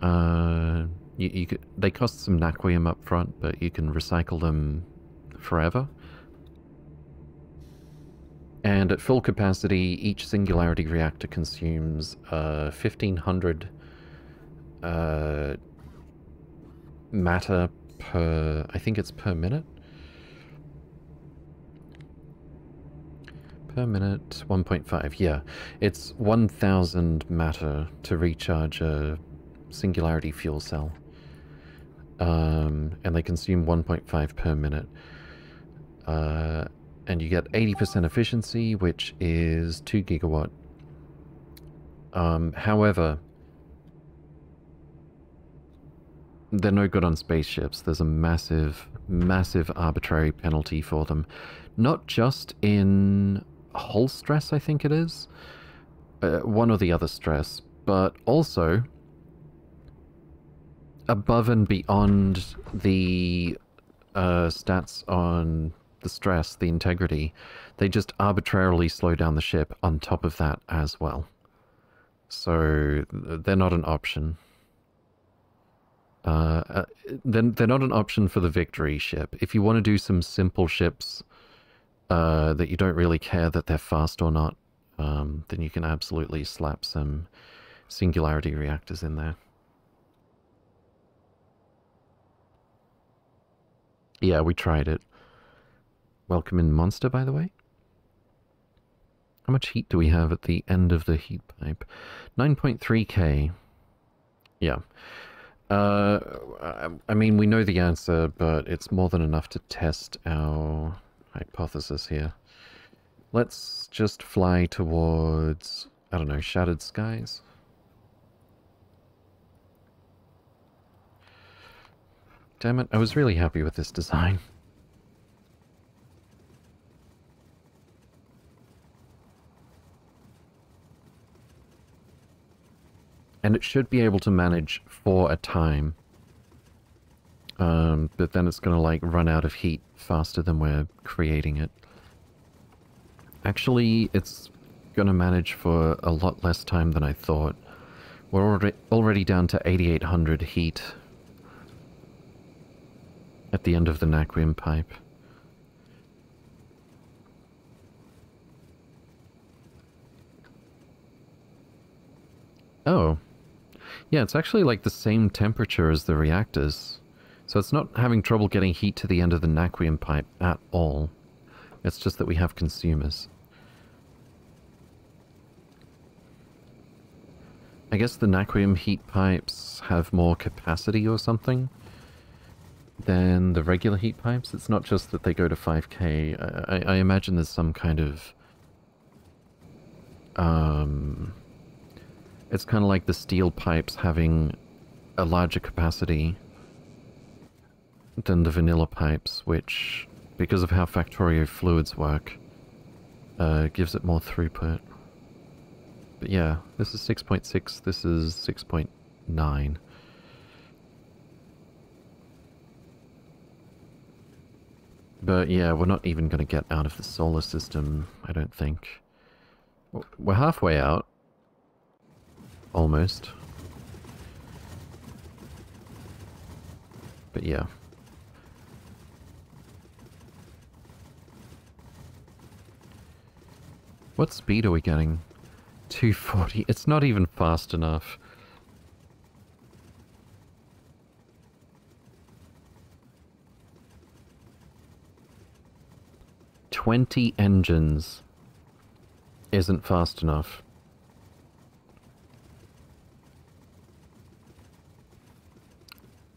Uh, you, you could, they cost some naquium up front, but you can recycle them forever. And at full capacity, each singularity reactor consumes uh, 1500 uh, matter per, I think it's per minute. Per minute, 1.5, yeah. It's 1000 matter to recharge a singularity fuel cell. Um, and they consume 1.5 per minute. Uh, and you get 80% efficiency, which is 2 gigawatt. Um, however, they're no good on spaceships. There's a massive, massive arbitrary penalty for them. Not just in hull stress, I think it is. Uh, one or the other stress. But also, above and beyond the uh, stats on the stress, the integrity, they just arbitrarily slow down the ship on top of that as well. So they're not an option. Uh, uh, then they're not an option for the victory ship. If you want to do some simple ships uh, that you don't really care that they're fast or not, um, then you can absolutely slap some singularity reactors in there. Yeah, we tried it. Welcome in Monster, by the way. How much heat do we have at the end of the heat pipe? 9.3k. Yeah. Uh, I mean, we know the answer, but it's more than enough to test our hypothesis here. Let's just fly towards, I don't know, Shattered Skies? Damn it, I was really happy with this design. And it should be able to manage for a time. Um, but then it's going to like run out of heat faster than we're creating it. Actually, it's going to manage for a lot less time than I thought. We're already, already down to 8800 heat at the end of the Naquium pipe. Oh. Yeah, it's actually like the same temperature as the reactors. So it's not having trouble getting heat to the end of the Naquium pipe at all. It's just that we have consumers. I guess the Naquium heat pipes have more capacity or something than the regular heat pipes. It's not just that they go to 5k. I, I imagine there's some kind of... Um, it's kind of like the steel pipes having a larger capacity than the vanilla pipes, which because of how Factorio fluids work, uh, gives it more throughput. But yeah, this is 6.6, this is 6.9. But yeah, we're not even going to get out of the solar system, I don't think. We're halfway out. Almost. But yeah. What speed are we getting? 240. It's not even fast enough. Twenty engines isn't fast enough.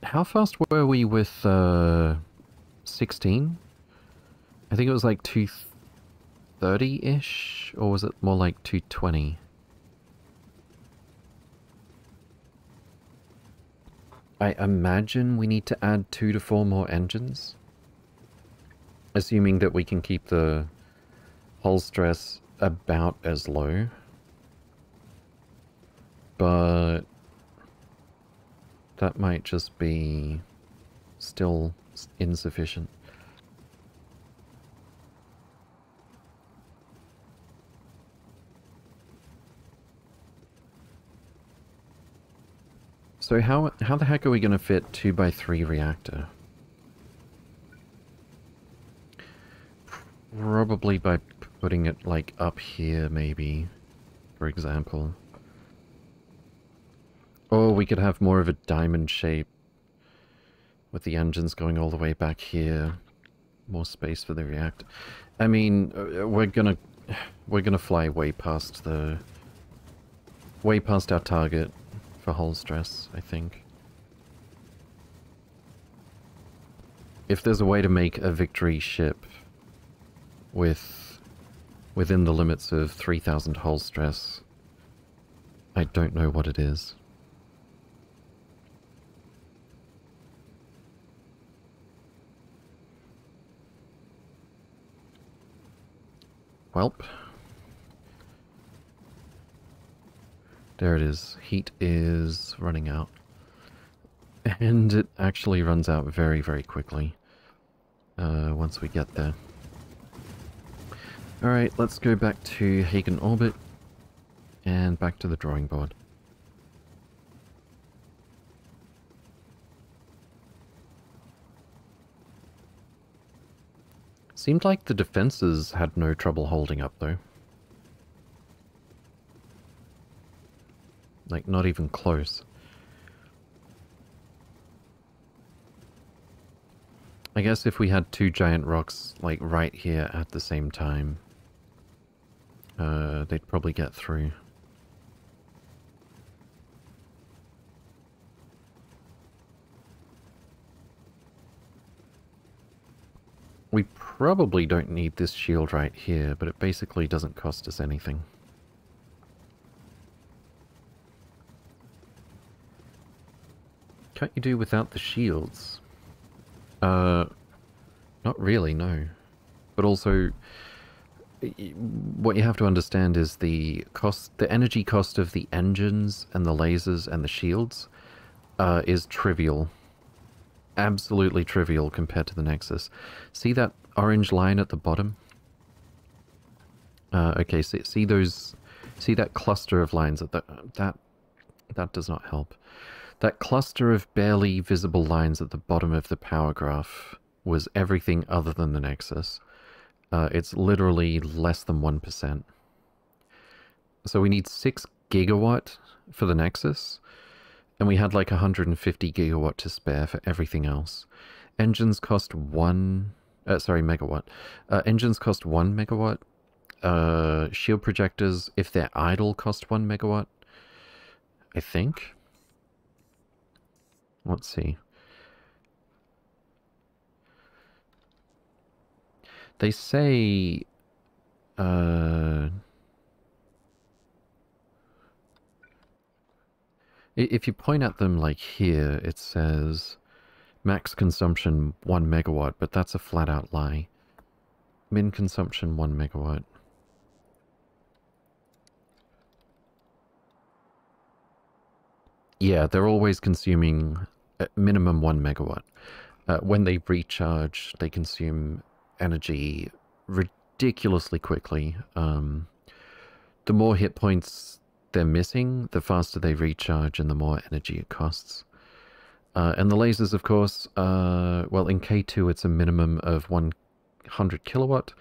How fast were we with uh, 16? I think it was like 230-ish, or was it more like 220? I imagine we need to add two to four more engines. Assuming that we can keep the hull stress about as low. But that might just be still insufficient. So how how the heck are we going to fit 2 by 3 reactor? Probably by putting it like up here maybe, for example. Or we could have more of a diamond shape with the engines going all the way back here. More space for the reactor. I mean, uh, we're gonna we're gonna fly way past the way past our target for hull stress, I think. If there's a way to make a victory ship with within the limits of 3000 hull stress, I don't know what it is. Welp. There it is. Heat is running out. And it actually runs out very, very quickly. Uh, once we get there. Alright, let's go back to Hagen Orbit. And back to the drawing board. Seemed like the defenses had no trouble holding up, though. Like, not even close. I guess if we had two giant rocks, like, right here at the same time, uh, they'd probably get through. We probably don't need this shield right here, but it basically doesn't cost us anything. Can't you do without the shields? Uh, not really, no. But also, what you have to understand is the cost, the energy cost of the engines and the lasers and the shields uh, is trivial. Absolutely trivial compared to the Nexus. See that orange line at the bottom? Uh, okay, see, see those, see that cluster of lines that that that does not help. That cluster of barely visible lines at the bottom of the power graph was everything other than the Nexus. Uh, it's literally less than 1%. So we need 6 gigawatt for the Nexus, and we had like 150 gigawatt to spare for everything else. Engines cost 1... Uh, sorry, megawatt. Uh, engines cost 1 megawatt. Uh, shield projectors, if they're idle, cost 1 megawatt. I think. Let's see. They say... Uh, if you point at them like here, it says Max consumption 1 megawatt, but that's a flat out lie. Min consumption 1 megawatt. Yeah, they're always consuming at minimum 1 megawatt. Uh, when they recharge, they consume energy ridiculously quickly. Um, the more hit points they're missing, the faster they recharge and the more energy it costs. Uh, and the lasers, of course, uh, well, in K2 it's a minimum of 100 kilowatt.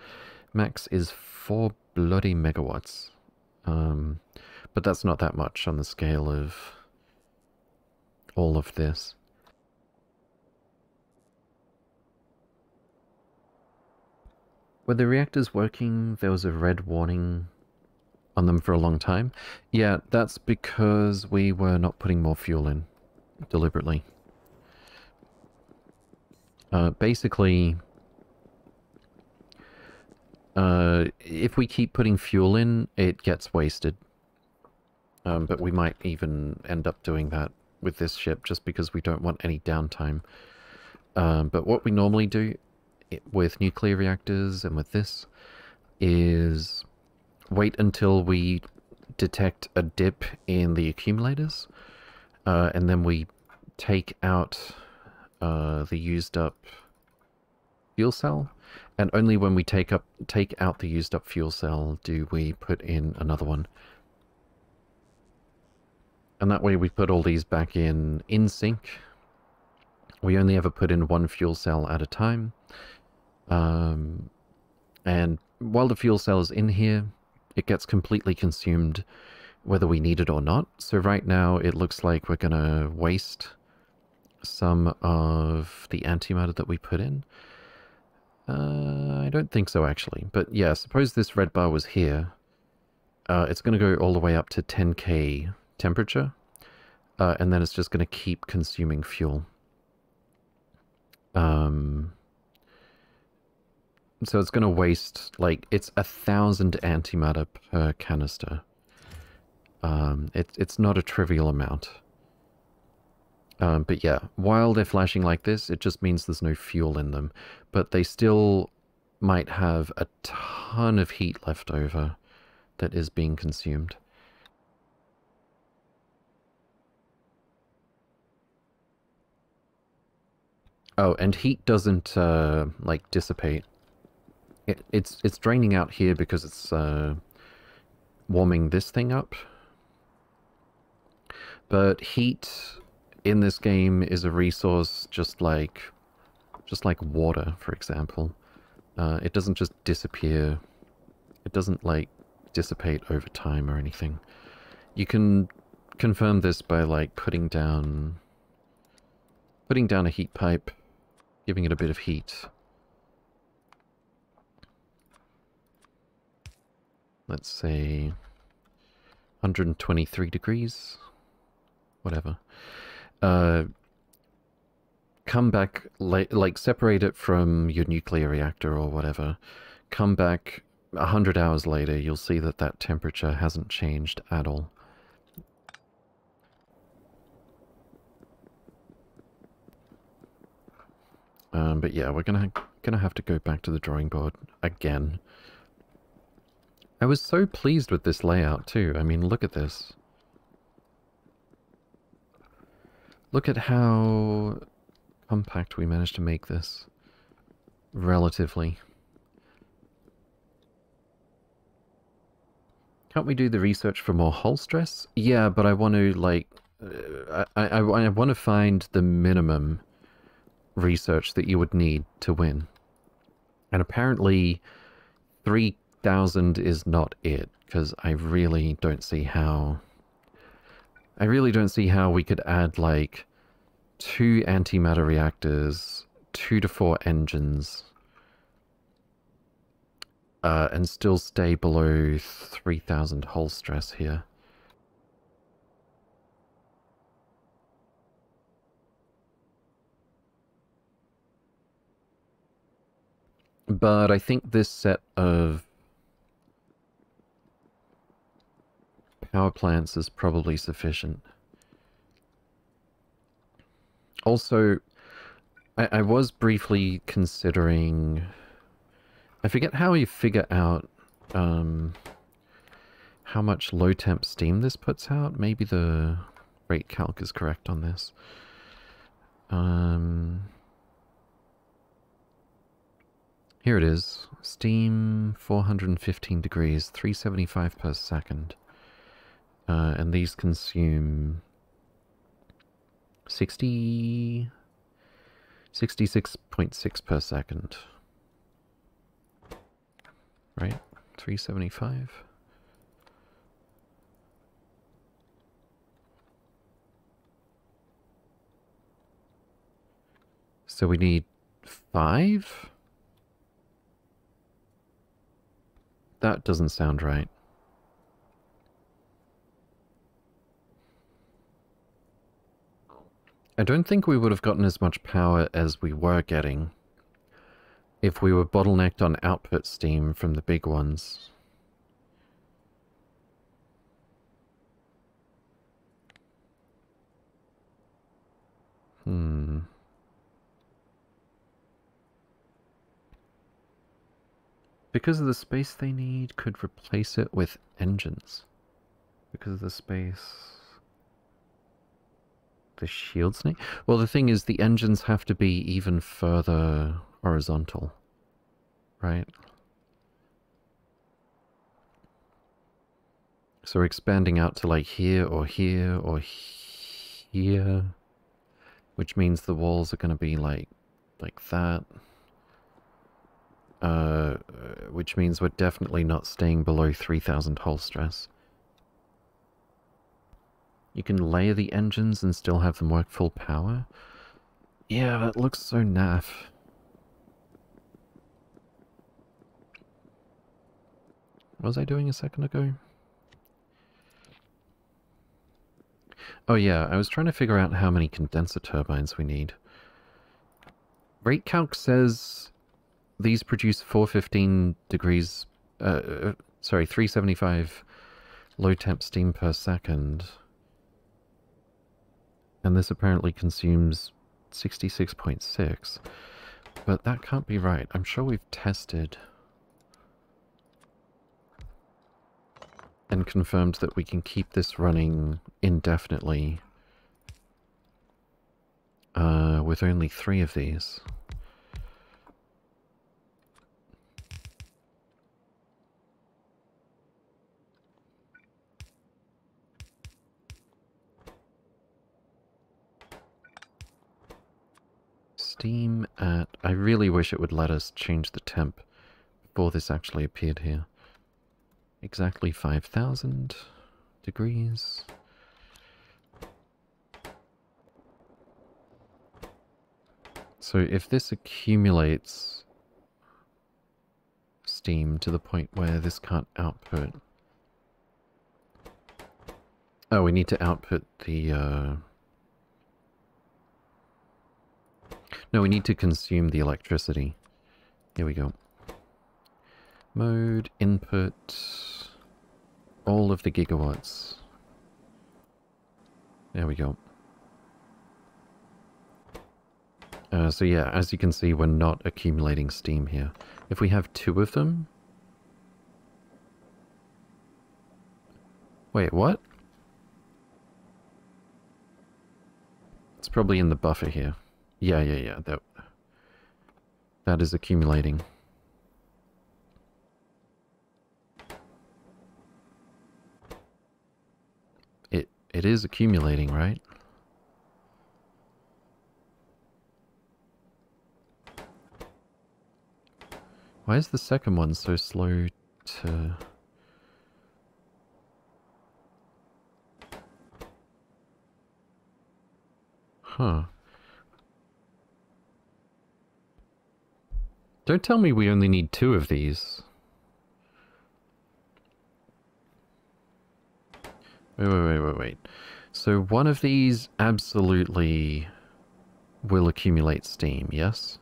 Max is 4 bloody megawatts. Um, but that's not that much on the scale of all of this. Were the reactors working? There was a red warning on them for a long time. Yeah, that's because we were not putting more fuel in deliberately. Uh, basically, uh, if we keep putting fuel in, it gets wasted. Um, but we might even end up doing that with this ship just because we don't want any downtime. Um, but what we normally do with nuclear reactors and with this is wait until we detect a dip in the accumulators uh, and then we take out uh, the used up fuel cell. And only when we take up take out the used up fuel cell do we put in another one. And that way we put all these back in in sync. We only ever put in one fuel cell at a time um, and while the fuel cell is in here, it gets completely consumed whether we need it or not. So right now it looks like we're going to waste some of the antimatter that we put in. Uh, I don't think so actually. But yeah, suppose this red bar was here. Uh, it's going to go all the way up to 10k temperature. Uh, and then it's just going to keep consuming fuel. Um, so it's going to waste, like, it's a thousand antimatter per canister. Um, it, it's not a trivial amount. Um, but yeah, while they're flashing like this, it just means there's no fuel in them. But they still might have a ton of heat left over that is being consumed. Oh, and heat doesn't, uh, like, dissipate. It, it's it's draining out here because it's uh, warming this thing up. But heat in this game is a resource just like just like water, for example. Uh, it doesn't just disappear. It doesn't like dissipate over time or anything. You can confirm this by like putting down putting down a heat pipe, giving it a bit of heat, let's say 123 degrees, whatever. Uh, come back, like, like separate it from your nuclear reactor or whatever. Come back 100 hours later, you'll see that that temperature hasn't changed at all. Um, but yeah, we're gonna gonna have to go back to the drawing board again. I was so pleased with this layout too. I mean, look at this. Look at how compact we managed to make this. Relatively. Can't we do the research for more hull stress? Yeah, but I want to, like... Uh, I, I, I want to find the minimum research that you would need to win. And apparently, three thousand is not it, because I really don't see how... I really don't see how we could add, like, two antimatter reactors, two to four engines, uh, and still stay below 3,000 hull stress here. But I think this set of power plants is probably sufficient. Also, I, I was briefly considering... I forget how you figure out um, how much low temp steam this puts out. Maybe the rate calc is correct on this. Um, here it is. Steam 415 degrees, 375 per second. Uh, and these consume 60... 66.6 per second. Right? 375. So we need five? That doesn't sound right. I don't think we would have gotten as much power as we were getting if we were bottlenecked on output steam from the big ones. Hmm. Because of the space they need, could replace it with engines. Because of the space... The shield snake? Well, the thing is, the engines have to be even further horizontal. Right? So we're expanding out to like here or here or here. Which means the walls are going to be like, like that. Uh, which means we're definitely not staying below 3000 hull stress. You can layer the engines and still have them work full power? Yeah, that looks so naff. What was I doing a second ago? Oh yeah, I was trying to figure out how many condenser turbines we need. Rate calc says these produce 415 degrees, uh, uh, sorry, 375 low temp steam per second. And this apparently consumes 66.6. But that can't be right. I'm sure we've tested and confirmed that we can keep this running indefinitely uh, with only three of these. Steam at... I really wish it would let us change the temp before this actually appeared here. Exactly 5,000 degrees. So if this accumulates steam to the point where this can't output... Oh, we need to output the... Uh, No, we need to consume the electricity. Here we go. Mode, input, all of the gigawatts. There we go. Uh, so yeah, as you can see, we're not accumulating steam here. If we have two of them... Wait, what? It's probably in the buffer here. Yeah, yeah, yeah. That that is accumulating. It it is accumulating, right? Why is the second one so slow to... Huh. Don't tell me we only need two of these. Wait, wait, wait, wait, wait. So one of these absolutely will accumulate steam, yes?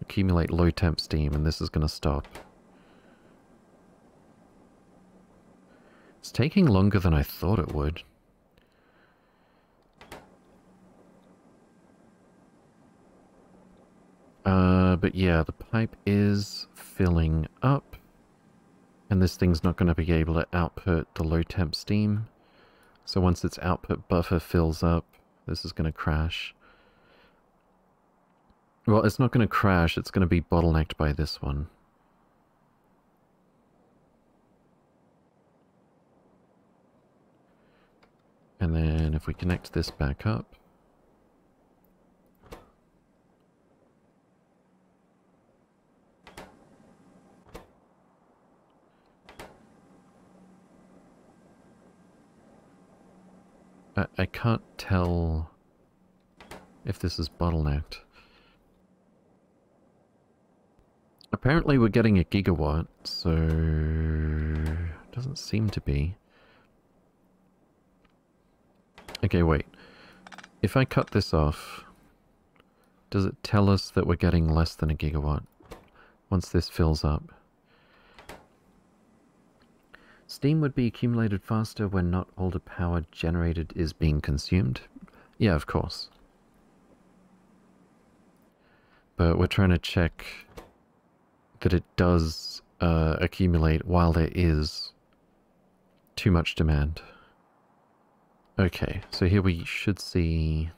Accumulate low temp steam, and this is going to stop. It's taking longer than I thought it would. Uh, but yeah, the pipe is filling up. And this thing's not going to be able to output the low temp steam. So once its output buffer fills up, this is going to crash. Well, it's not going to crash, it's going to be bottlenecked by this one. And then if we connect this back up, I, I can't tell if this is bottlenecked. Apparently we're getting a gigawatt, so... doesn't seem to be. Okay, wait. If I cut this off, does it tell us that we're getting less than a gigawatt once this fills up? Steam would be accumulated faster when not all the power generated is being consumed. Yeah, of course. But we're trying to check that it does uh, accumulate while there is too much demand. Okay, so here we should see...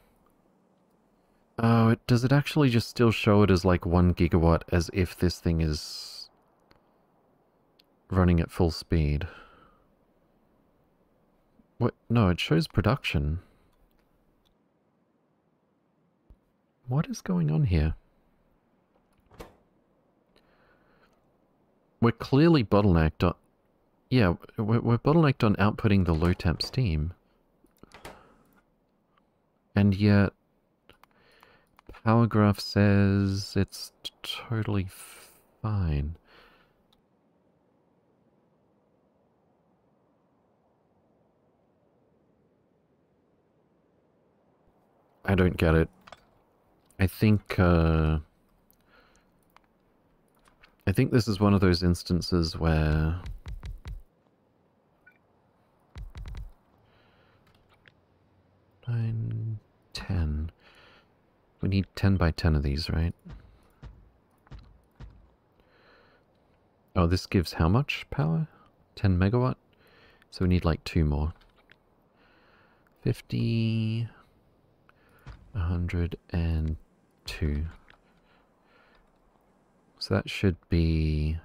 Oh, it, does it actually just still show it as like 1 gigawatt as if this thing is running at full speed? What? No, it shows production. What is going on here? We're clearly bottlenecked on... Yeah, we're, we're bottlenecked on outputting the low temp steam. And yet... Power graph says it's totally fine. I don't get it. I think, uh... I think this is one of those instances where... Nine, ten. We need 10 by 10 of these, right? Oh, this gives how much power? 10 megawatt? So we need like two more. 50... 102. So that should be...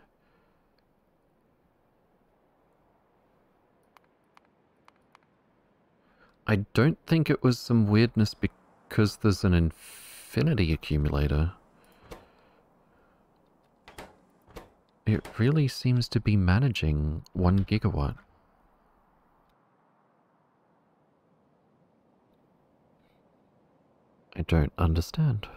I don't think it was some weirdness because there's an infinity accumulator. It really seems to be managing one gigawatt. I don't understand.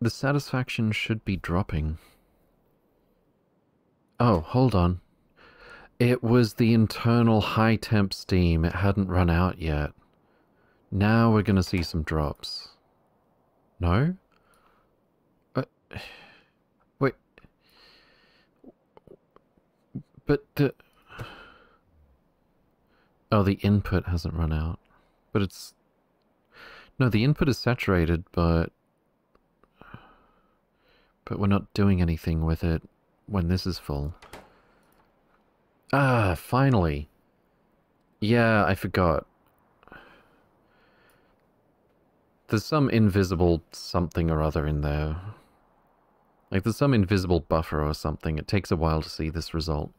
The satisfaction should be dropping. Oh, hold on. It was the internal high temp steam. It hadn't run out yet. Now we're going to see some drops. No? Wait. But the... Oh, the input hasn't run out. But it's... No, the input is saturated, but... But we're not doing anything with it when this is full. Ah, finally. Yeah, I forgot. There's some invisible something or other in there. Like there's some invisible buffer or something. It takes a while to see this result.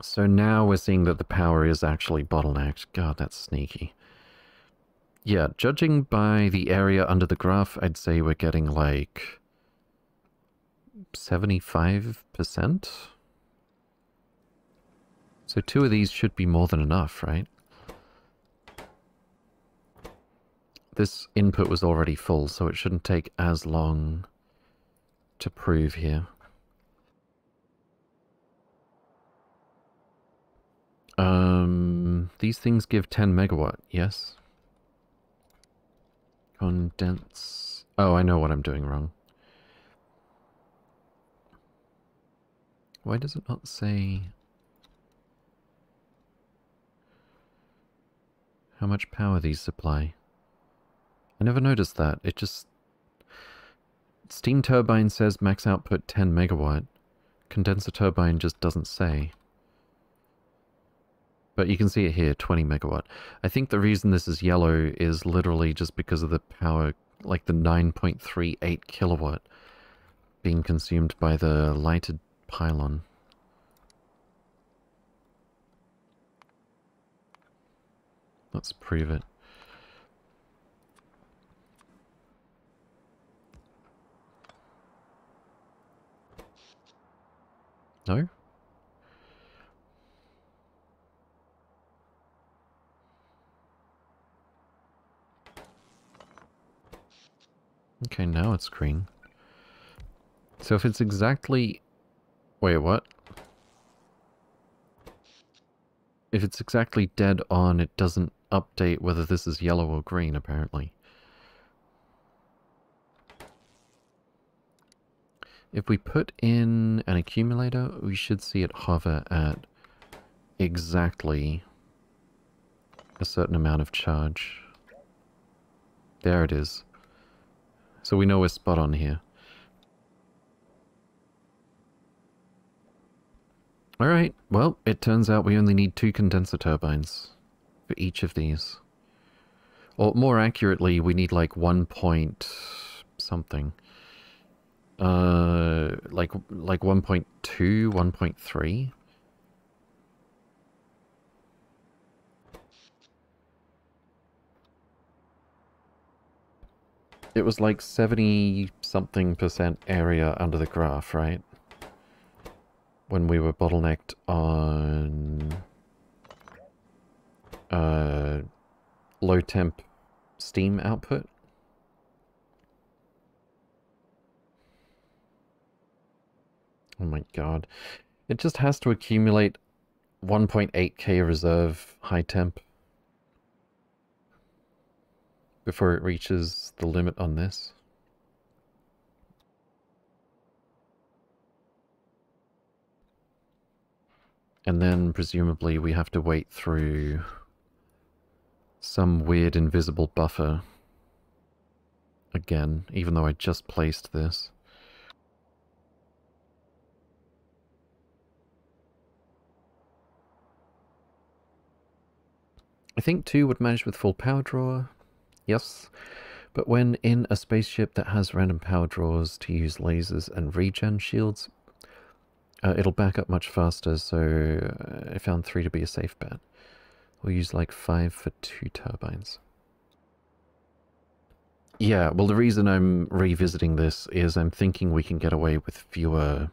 So now we're seeing that the power is actually bottlenecked. God, that's sneaky. Yeah, judging by the area under the graph, I'd say we're getting like 75%? So two of these should be more than enough, right? This input was already full, so it shouldn't take as long to prove here. Um, these things give 10 megawatt, yes? Condense Oh, I know what I'm doing wrong. Why does it not say... How much power these supply? I never noticed that. It just... Steam turbine says max output 10 megawatt. Condenser turbine just doesn't say. But you can see it here, 20 megawatt. I think the reason this is yellow is literally just because of the power, like the 9.38 kilowatt being consumed by the lighted pylon. Let's prove it. No? Okay, now it's green. So if it's exactly... Wait, what? If it's exactly dead on, it doesn't update whether this is yellow or green, apparently. If we put in an accumulator, we should see it hover at exactly a certain amount of charge. There it is. So we know we're spot on here. Alright, well, it turns out we only need two condenser turbines for each of these. Or more accurately, we need like one point something. Uh, like like 1.2, 1.3. It was like 70 something percent area under the graph, right? When we were bottlenecked on uh, low temp steam output. Oh my god. It just has to accumulate 1.8k reserve high temp before it reaches the limit on this. And then presumably we have to wait through some weird invisible buffer again, even though I just placed this. I think 2 would manage with full power draw, yes. But when in a spaceship that has random power draws to use lasers and regen shields, uh, it'll back up much faster, so uh, I found 3 to be a safe bet. We'll use like 5 for 2 turbines. Yeah, well the reason I'm revisiting this is I'm thinking we can get away with fewer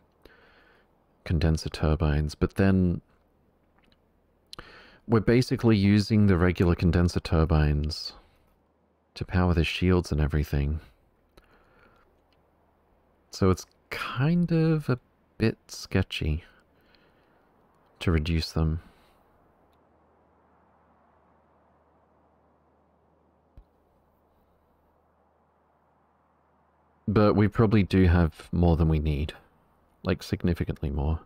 condenser turbines, but then we're basically using the regular condenser turbines to power the shields and everything. So it's kind of a bit sketchy to reduce them. But we probably do have more than we need. Like, significantly more.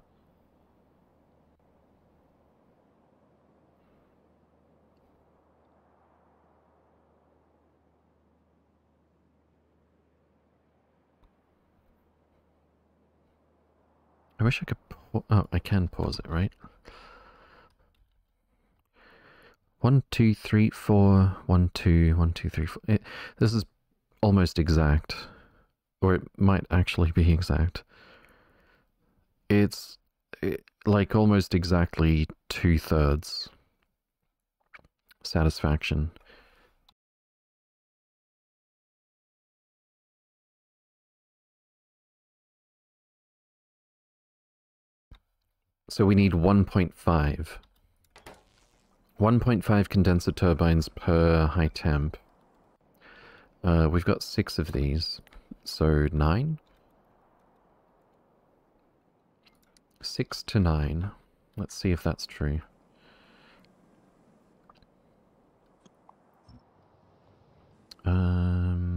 Wish I could Oh, I can pause it, right? One, two, three, four, one, two, one, two, three, four. It, this is almost exact. Or it might actually be exact. It's it, like almost exactly two thirds satisfaction. So we need 1.5. 1.5 condenser turbines per high temp. Uh, we've got six of these, so nine? Six to nine. Let's see if that's true. Um,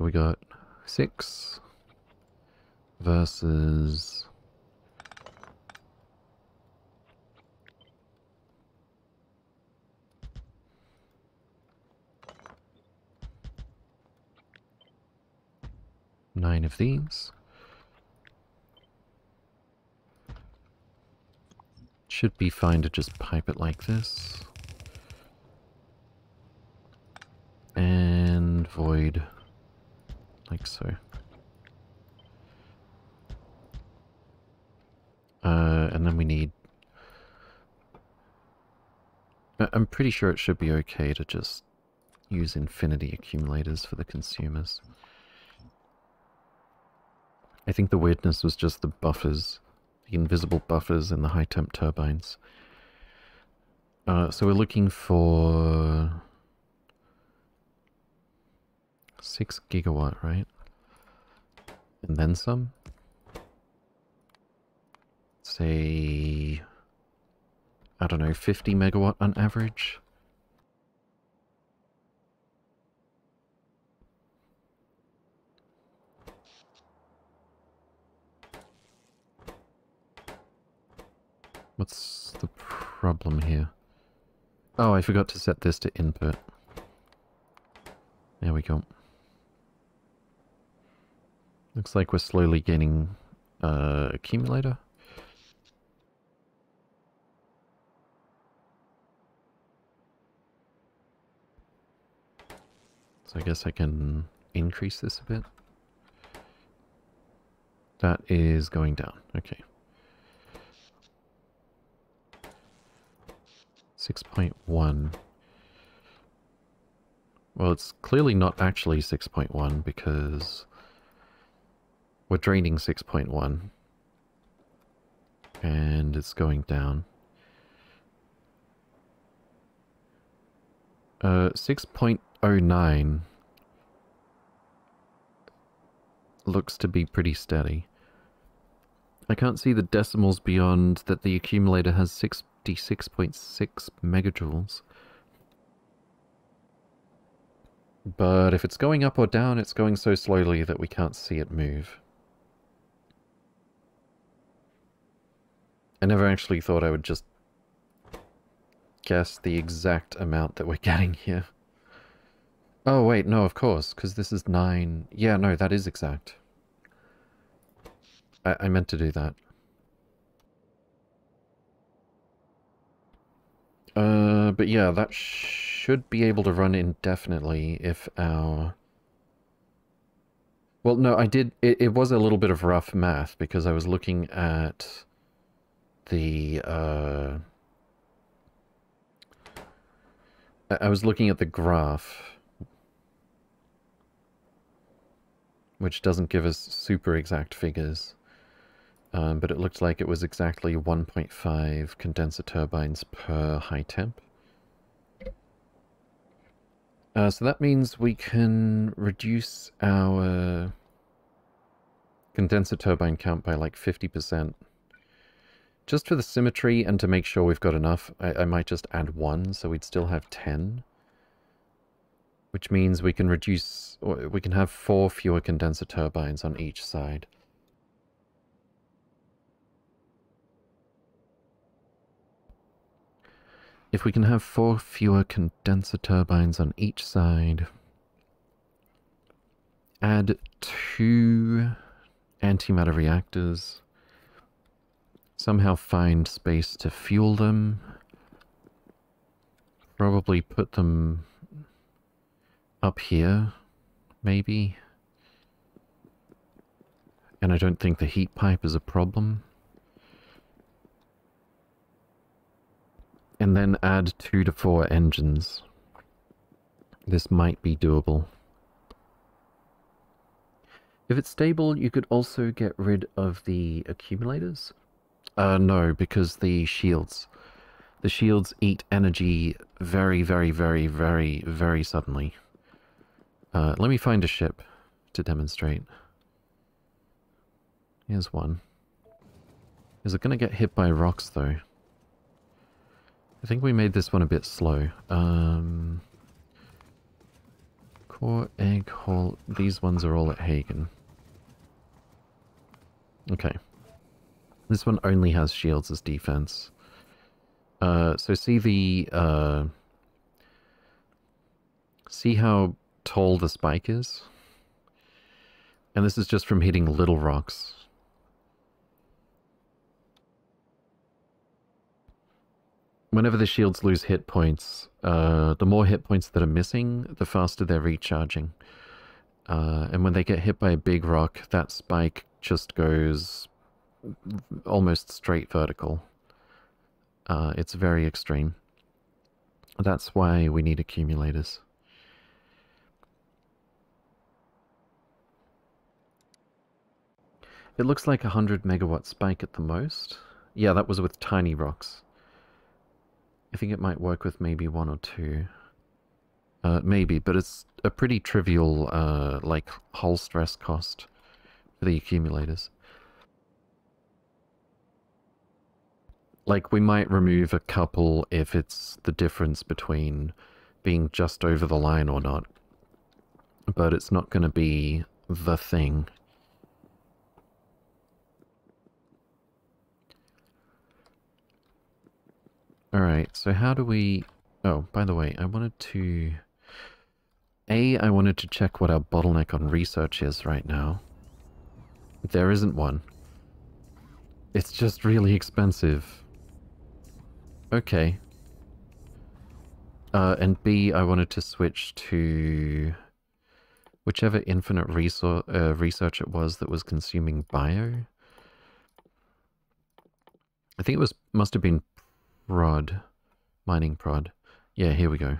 So we got six versus nine of these. Should be fine to just pipe it like this. And void like so. Uh, and then we need... I'm pretty sure it should be okay to just use infinity accumulators for the consumers. I think the weirdness was just the buffers, the invisible buffers in the high temp turbines. Uh, so we're looking for 6 gigawatt, right? And then some? Say, I don't know, 50 megawatt on average? What's the problem here? Oh, I forgot to set this to input. There we go. Looks like we're slowly gaining uh, accumulator. So I guess I can increase this a bit. That is going down. Okay. 6.1. Well, it's clearly not actually 6.1 because we're draining 6.1 and it's going down. Uh, 6.09 looks to be pretty steady. I can't see the decimals beyond that the accumulator has 66.6 megajoules. But if it's going up or down, it's going so slowly that we can't see it move. I never actually thought I would just guess the exact amount that we're getting here. Oh, wait, no, of course, because this is 9... Yeah, no, that is exact. I, I meant to do that. Uh, but yeah, that should be able to run indefinitely if our... Well, no, I did... It, it was a little bit of rough math because I was looking at the... Uh, I was looking at the graph, which doesn't give us super exact figures. Um, but it looked like it was exactly 1.5 condenser turbines per high temp. Uh, so that means we can reduce our condenser turbine count by like 50%. Just for the symmetry and to make sure we've got enough, I, I might just add one, so we'd still have 10. Which means we can reduce, we can have four fewer condenser turbines on each side. If we can have four fewer condenser turbines on each side, add two antimatter reactors, somehow find space to fuel them, probably put them up here, maybe. And I don't think the heat pipe is a problem. And then add two to four engines. This might be doable. If it's stable, you could also get rid of the accumulators. Uh, no, because the shields. The shields eat energy very, very, very, very, very suddenly. Uh, let me find a ship to demonstrate. Here's one. Is it going to get hit by rocks, though? I think we made this one a bit slow. Um, Four egg hall. These ones are all at Hagen. Okay. This one only has shields as defense. Uh, so see the, uh, see how tall the spike is? And this is just from hitting little rocks. Whenever the shields lose hit points, uh, the more hit points that are missing, the faster they're recharging. Uh, and when they get hit by a big rock, that spike just goes almost straight vertical. Uh, it's very extreme. That's why we need accumulators. It looks like a 100 megawatt spike at the most. Yeah, that was with tiny rocks. I think it might work with maybe one or two. Uh, maybe, but it's a pretty trivial, uh, like, hull stress cost for the accumulators. Like, we might remove a couple if it's the difference between being just over the line or not. But it's not going to be the thing. Alright, so how do we... Oh, by the way, I wanted to... A, I wanted to check what our bottleneck on research is right now. There isn't one. It's just really expensive. Okay. Uh, and B, I wanted to switch to whichever infinite resource, uh, research it was that was consuming bio. I think it was must have been prod, mining prod. Yeah, here we go.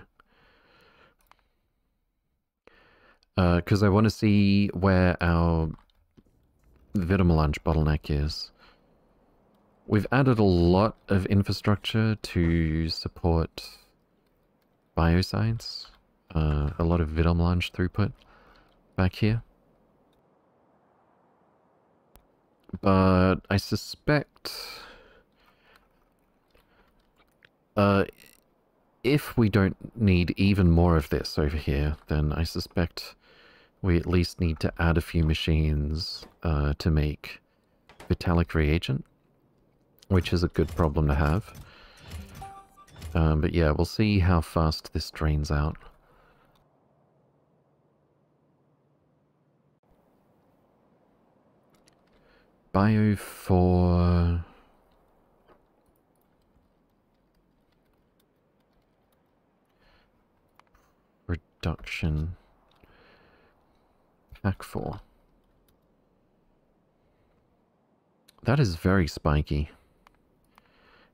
Because uh, I want to see where our Vitamelange bottleneck is. We've added a lot of infrastructure to support bioscience, uh, a lot of Vitamelange throughput back here. But I suspect uh, if we don't need even more of this over here, then I suspect we at least need to add a few machines uh, to make Vitalic reagent, which is a good problem to have. Um, but yeah, we'll see how fast this drains out. Bio for... Reduction. Pack 4. That is very spiky.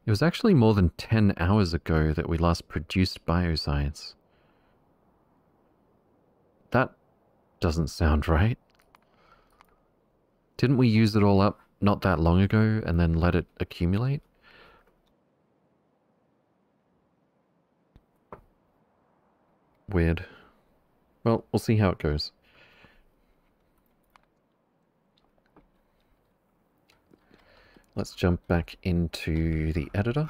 It was actually more than 10 hours ago that we last produced bioscience. That doesn't sound right. Didn't we use it all up not that long ago and then let it accumulate? Weird. Well, we'll see how it goes. Let's jump back into the editor.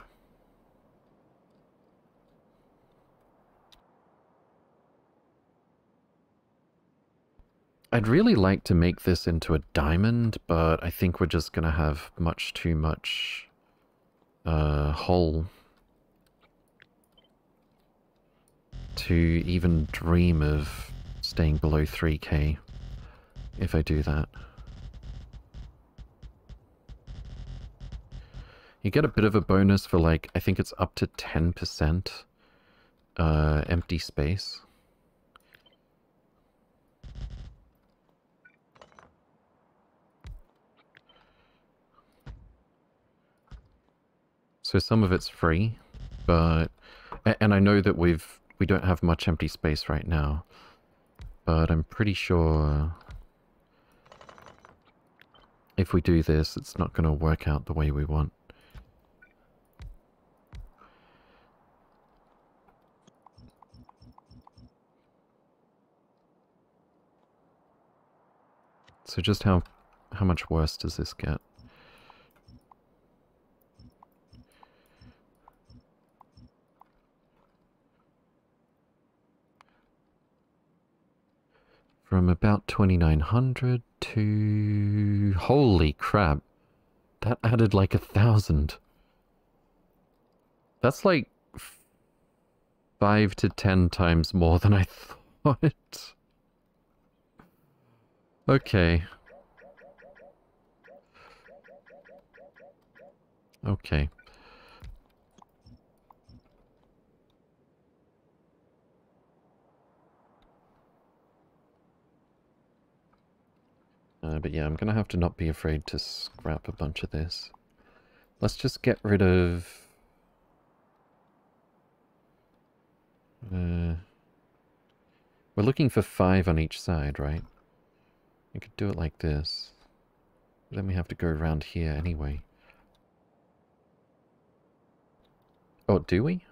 I'd really like to make this into a diamond, but I think we're just going to have much too much uh, hole to even dream of staying below 3k if I do that. You get a bit of a bonus for like, I think it's up to 10% uh, empty space. So some of it's free, but... And I know that we've we don't have much empty space right now. But I'm pretty sure if we do this, it's not going to work out the way we want. So just how how much worse does this get? From about 2900 to... Holy crap. That added like a thousand. That's like five to ten times more than I thought. Okay. Okay. Uh, but yeah, I'm gonna have to not be afraid to scrap a bunch of this. Let's just get rid of... Uh, we're looking for five on each side, right? We could do it like this. Then we have to go around here anyway. Oh, do we?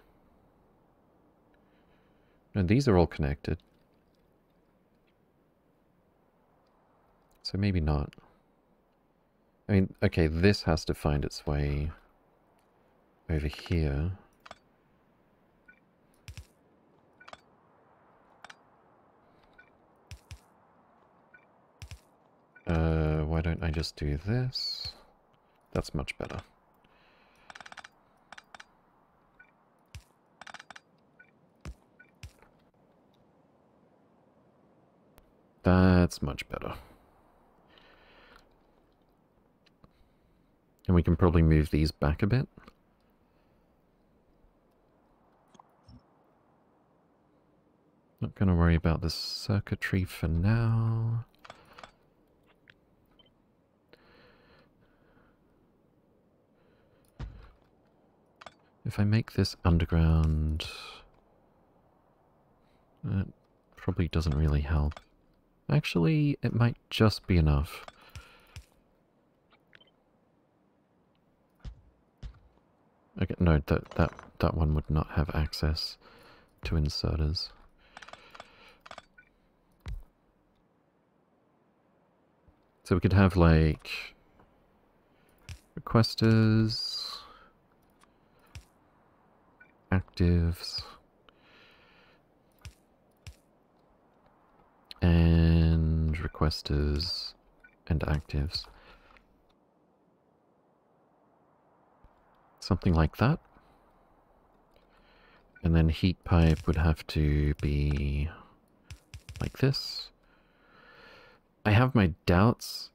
No, these are all connected. So maybe not. I mean, okay, this has to find its way over here. Uh, why don't I just do this? That's much better. That's much better. And we can probably move these back a bit. Not going to worry about the circuitry for now. If I make this underground, that probably doesn't really help. Actually, it might just be enough. Okay, no, that, that, that one would not have access to inserters. So we could have like requesters actives, and requesters and actives. Something like that. And then heat pipe would have to be like this. I have my doubts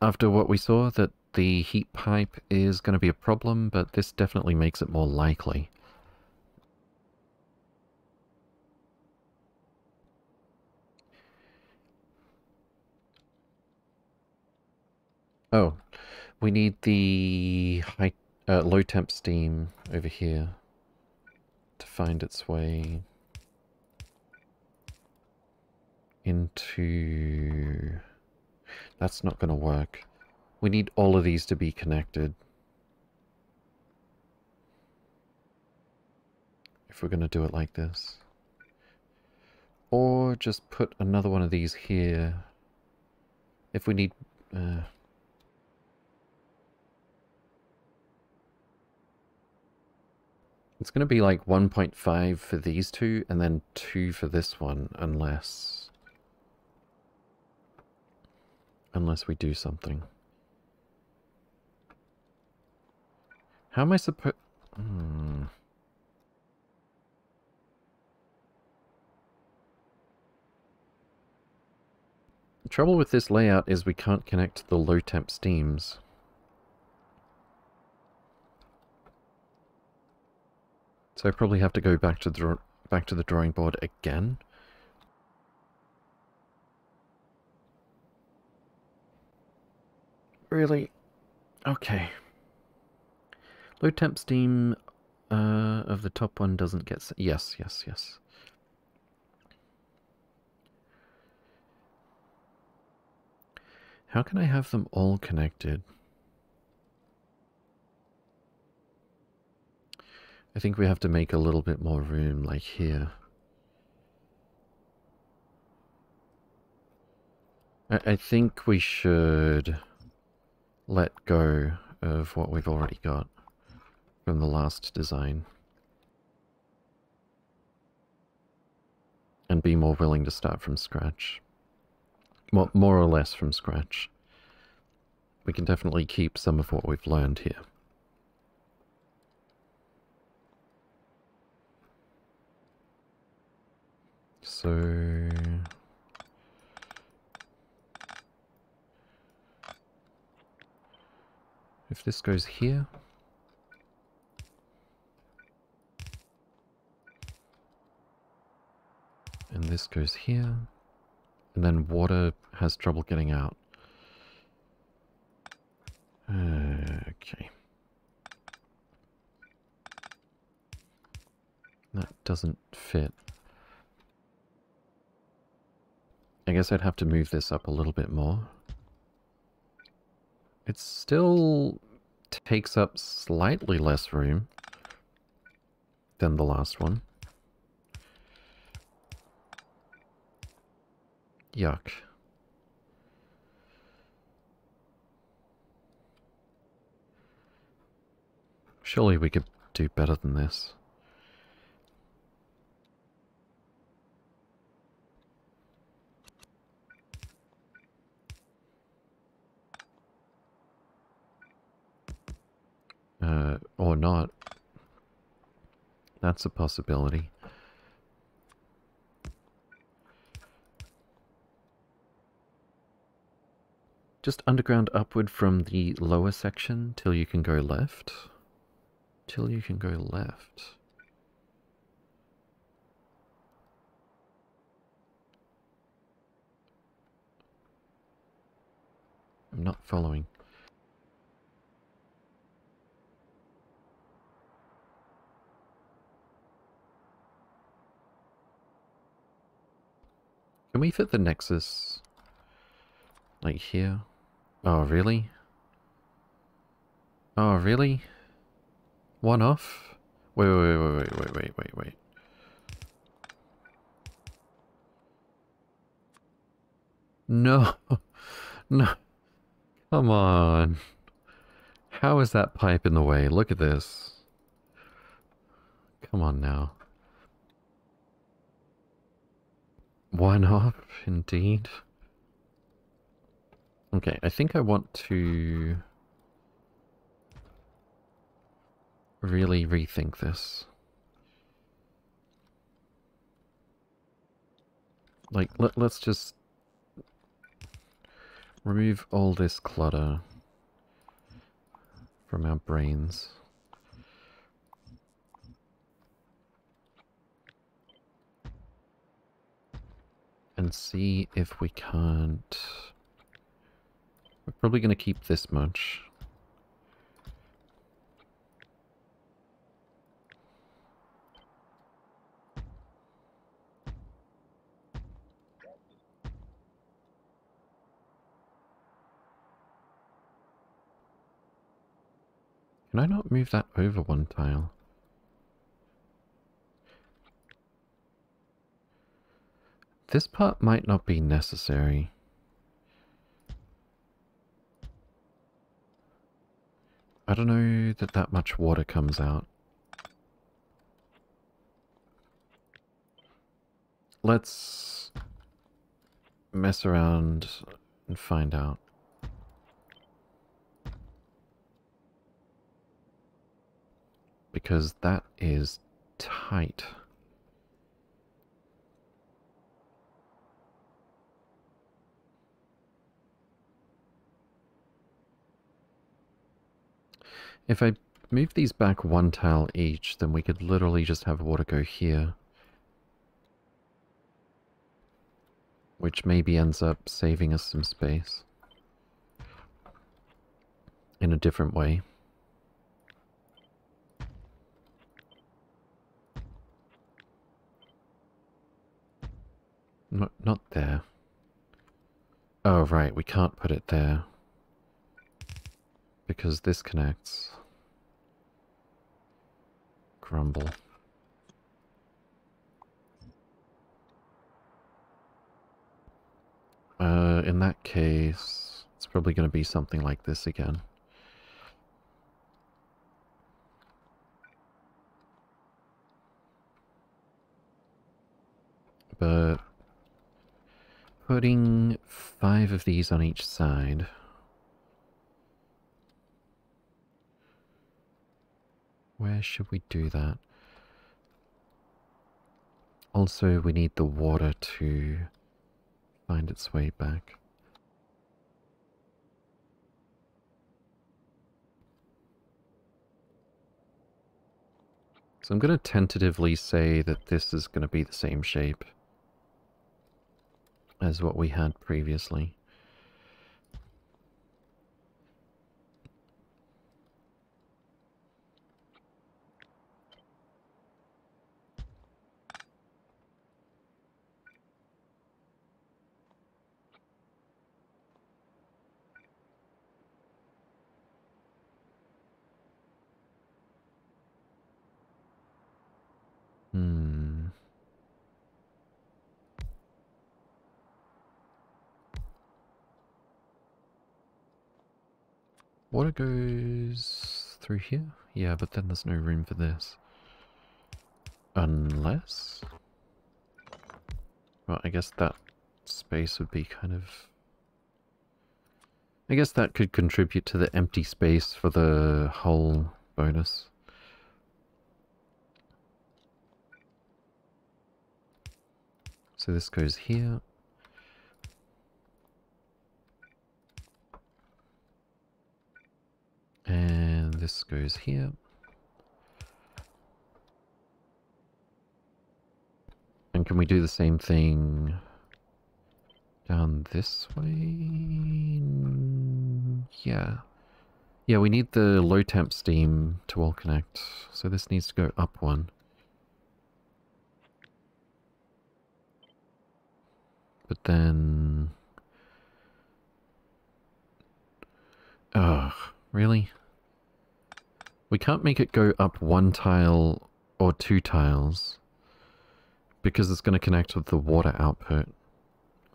after what we saw that the heat pipe is going to be a problem, but this definitely makes it more likely. Oh, we need the high, uh, low temp steam over here to find its way into... That's not going to work. We need all of these to be connected. If we're going to do it like this. Or just put another one of these here. If we need... Uh, It's going to be like 1.5 for these two, and then 2 for this one, unless... Unless we do something. How am I supposed... Hmm. The trouble with this layout is we can't connect the low temp steams. So I probably have to go back to the back to the drawing board again. Really? Okay. Low temp steam uh, of the top one doesn't get... Yes, yes, yes. How can I have them all connected? I think we have to make a little bit more room, like here. I, I think we should let go of what we've already got from the last design. And be more willing to start from scratch. Well, more or less from scratch. We can definitely keep some of what we've learned here. So... If this goes here... And this goes here. And then water has trouble getting out. Okay. That doesn't fit. I guess I'd have to move this up a little bit more. It still takes up slightly less room than the last one. Yuck. Surely we could do better than this. Uh, or not. That's a possibility. Just underground upward from the lower section till you can go left. Till you can go left. I'm not following. Can we fit the Nexus like here? Oh, really? Oh, really? One off? Wait, wait, wait, wait, wait, wait, wait, wait. No. No. Come on. How is that pipe in the way? Look at this. Come on now. One off, indeed. Okay, I think I want to really rethink this. Like, let, let's just remove all this clutter from our brains. And see if we can't... We're probably going to keep this much. Can I not move that over one tile? This part might not be necessary. I don't know that that much water comes out. Let's mess around and find out. Because that is tight. If I move these back one tile each, then we could literally just have water go here. Which maybe ends up saving us some space. In a different way. Not, not there. Oh, right, we can't put it there because this connects. Grumble. Uh, in that case, it's probably going to be something like this again. But putting five of these on each side. Where should we do that? Also, we need the water to find its way back. So I'm going to tentatively say that this is going to be the same shape as what we had previously. Water goes through here? Yeah, but then there's no room for this. Unless... Well, I guess that space would be kind of... I guess that could contribute to the empty space for the whole bonus. So this goes here. And this goes here. And can we do the same thing down this way? Yeah. Yeah, we need the low temp steam to all connect. So this needs to go up one. But then... Ugh. Really? We can't make it go up one tile or two tiles because it's going to connect with the water output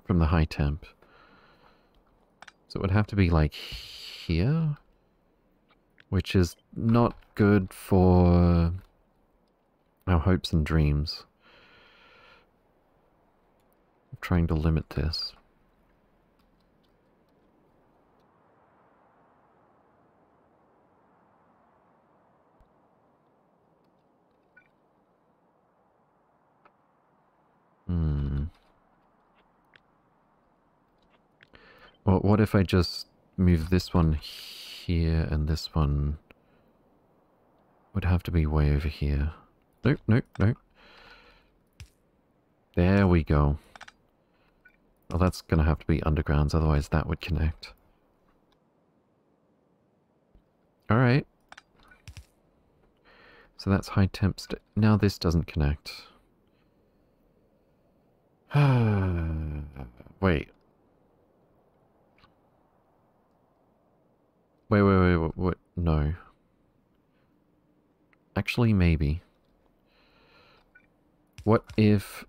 from the high temp. So it would have to be like here, which is not good for our hopes and dreams. I'm trying to limit this. Hmm. Well, what if I just move this one here and this one would have to be way over here. Nope, nope, nope. There we go. Well, that's going to have to be undergrounds, otherwise that would connect. Alright. So that's high temp. Now this doesn't connect. wait. Wait, wait, wait, wait, no. Actually, maybe. What if,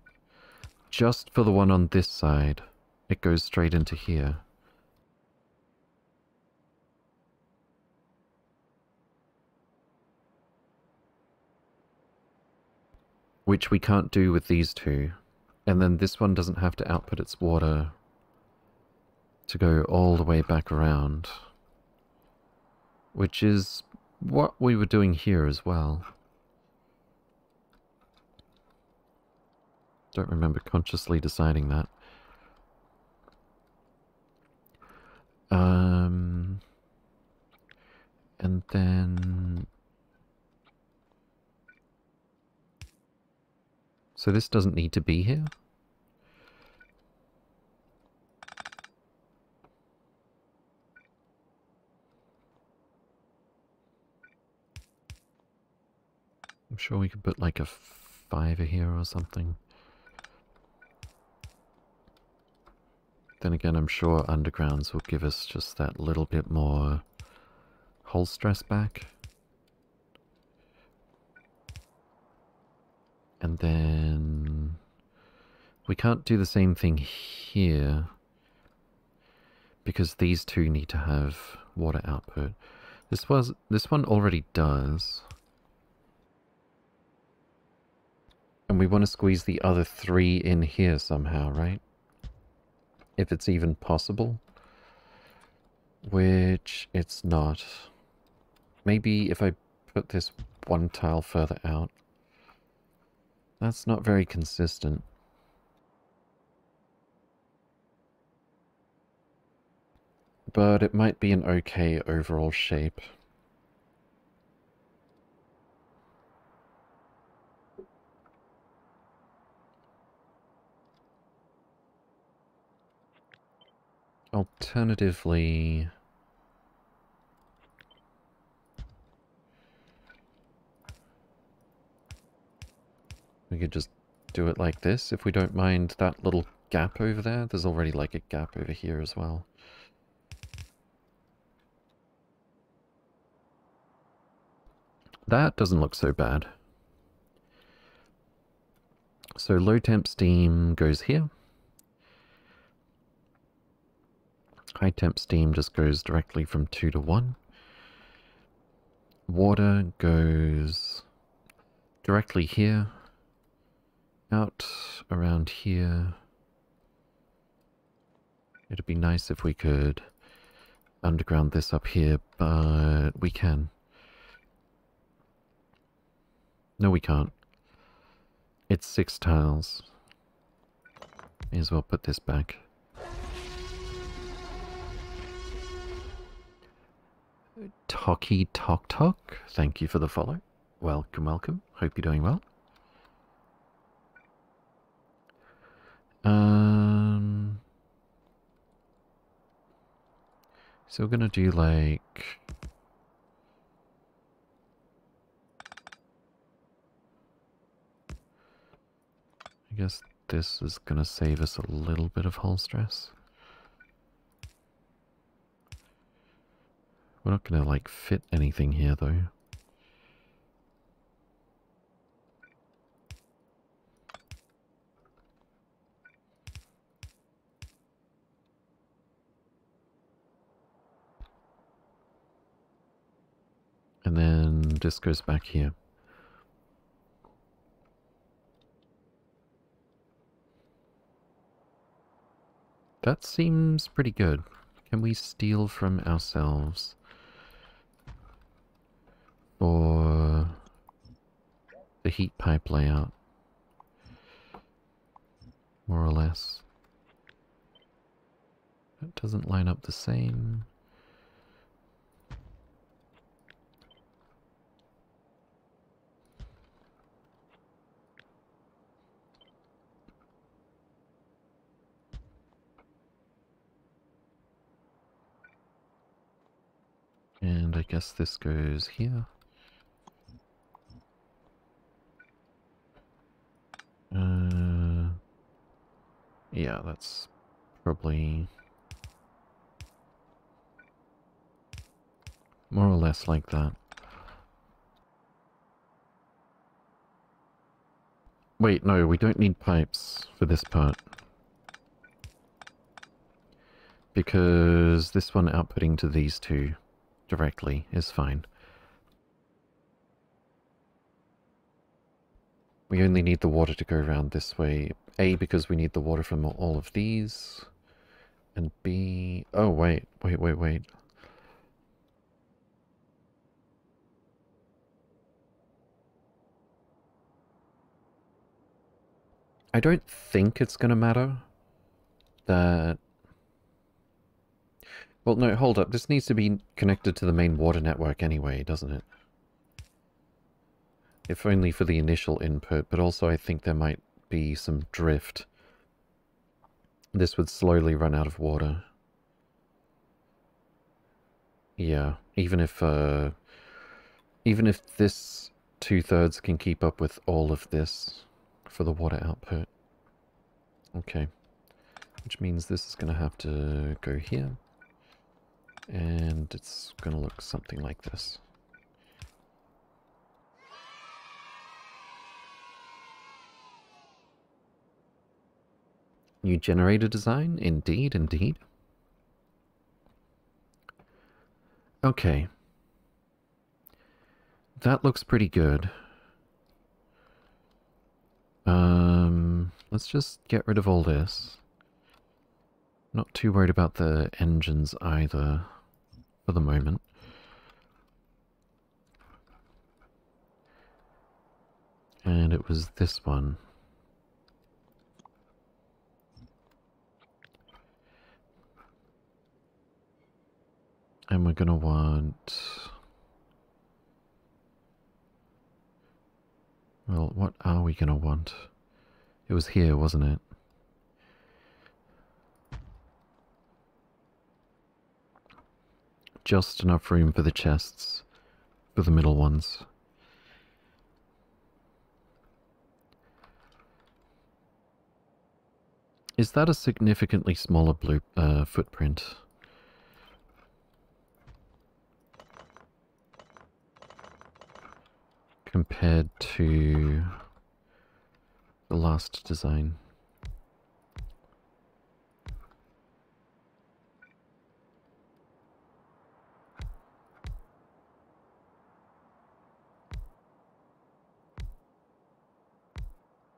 just for the one on this side, it goes straight into here? Which we can't do with these two. And then this one doesn't have to output its water to go all the way back around. Which is what we were doing here as well. Don't remember consciously deciding that. Um, and then... So this doesn't need to be here? I'm sure we could put like a fiver here or something. Then again, I'm sure undergrounds will give us just that little bit more hull stress back. And then we can't do the same thing here because these two need to have water output. This was this one already does. And we want to squeeze the other three in here somehow, right? if it's even possible. Which it's not. Maybe if I put this one tile further out. That's not very consistent. But it might be an okay overall shape. Alternatively... We could just do it like this if we don't mind that little gap over there. There's already like a gap over here as well. That doesn't look so bad. So low temp steam goes here. High temp steam just goes directly from 2 to 1. Water goes directly here, out around here. It'd be nice if we could underground this up here, but we can. No, we can't. It's six tiles. May as well put this back. Talky Talk Talk, thank you for the follow. Welcome, welcome. Hope you're doing well. Um, so we're gonna do like I guess this is gonna save us a little bit of hull stress. We're not going to, like, fit anything here, though. And then this goes back here. That seems pretty good. Can we steal from ourselves? Or the heat pipe layout, more or less. It doesn't line up the same. And I guess this goes here. Uh, yeah, that's probably more or less like that. Wait, no, we don't need pipes for this part. Because this one outputting to these two directly is fine. We only need the water to go around this way. A, because we need the water from all of these. And B... Oh, wait, wait, wait, wait. I don't think it's going to matter that... Well, no, hold up. This needs to be connected to the main water network anyway, doesn't it? If only for the initial input, but also I think there might be some drift. This would slowly run out of water. Yeah, even if, uh, even if this two-thirds can keep up with all of this for the water output. Okay. Which means this is going to have to go here. And it's going to look something like this. New generator design? Indeed, indeed. Okay. That looks pretty good. Um, let's just get rid of all this. Not too worried about the engines either, for the moment. And it was this one. And we're gonna want... Well, what are we gonna want? It was here, wasn't it? Just enough room for the chests, for the middle ones. Is that a significantly smaller blue uh, footprint? Compared to the last design.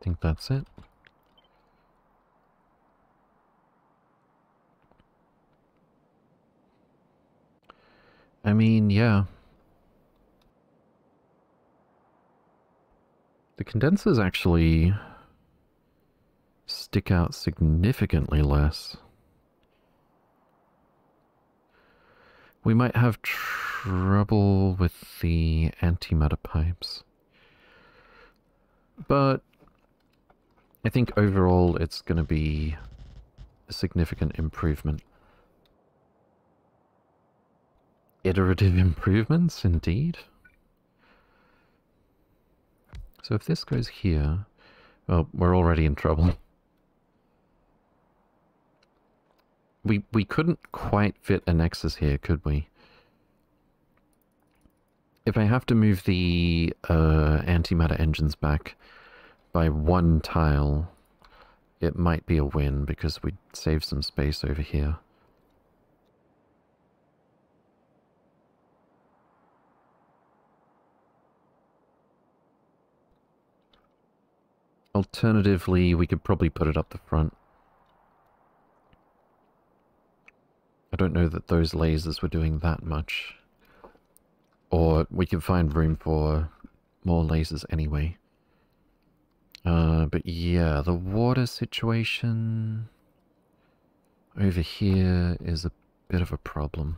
Think that's it. I mean, yeah. The condensers actually stick out significantly less. We might have trouble with the antimatter pipes. But I think overall it's going to be a significant improvement. Iterative improvements, indeed. So if this goes here, well, we're already in trouble. We we couldn't quite fit a nexus here, could we? If I have to move the uh, antimatter engines back by one tile, it might be a win because we'd save some space over here. Alternatively, we could probably put it up the front. I don't know that those lasers were doing that much. Or we could find room for more lasers anyway. Uh, but yeah, the water situation over here is a bit of a problem.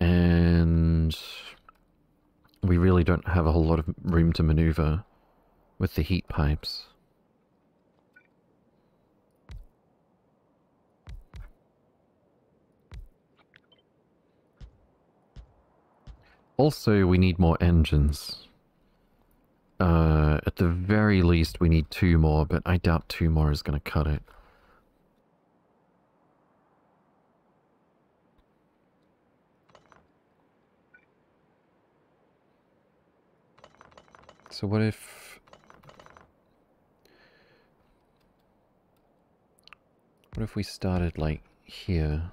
And we really don't have a whole lot of room to maneuver with the heat pipes. Also, we need more engines. Uh, at the very least, we need two more, but I doubt two more is going to cut it. So what if... What if we started, like, here?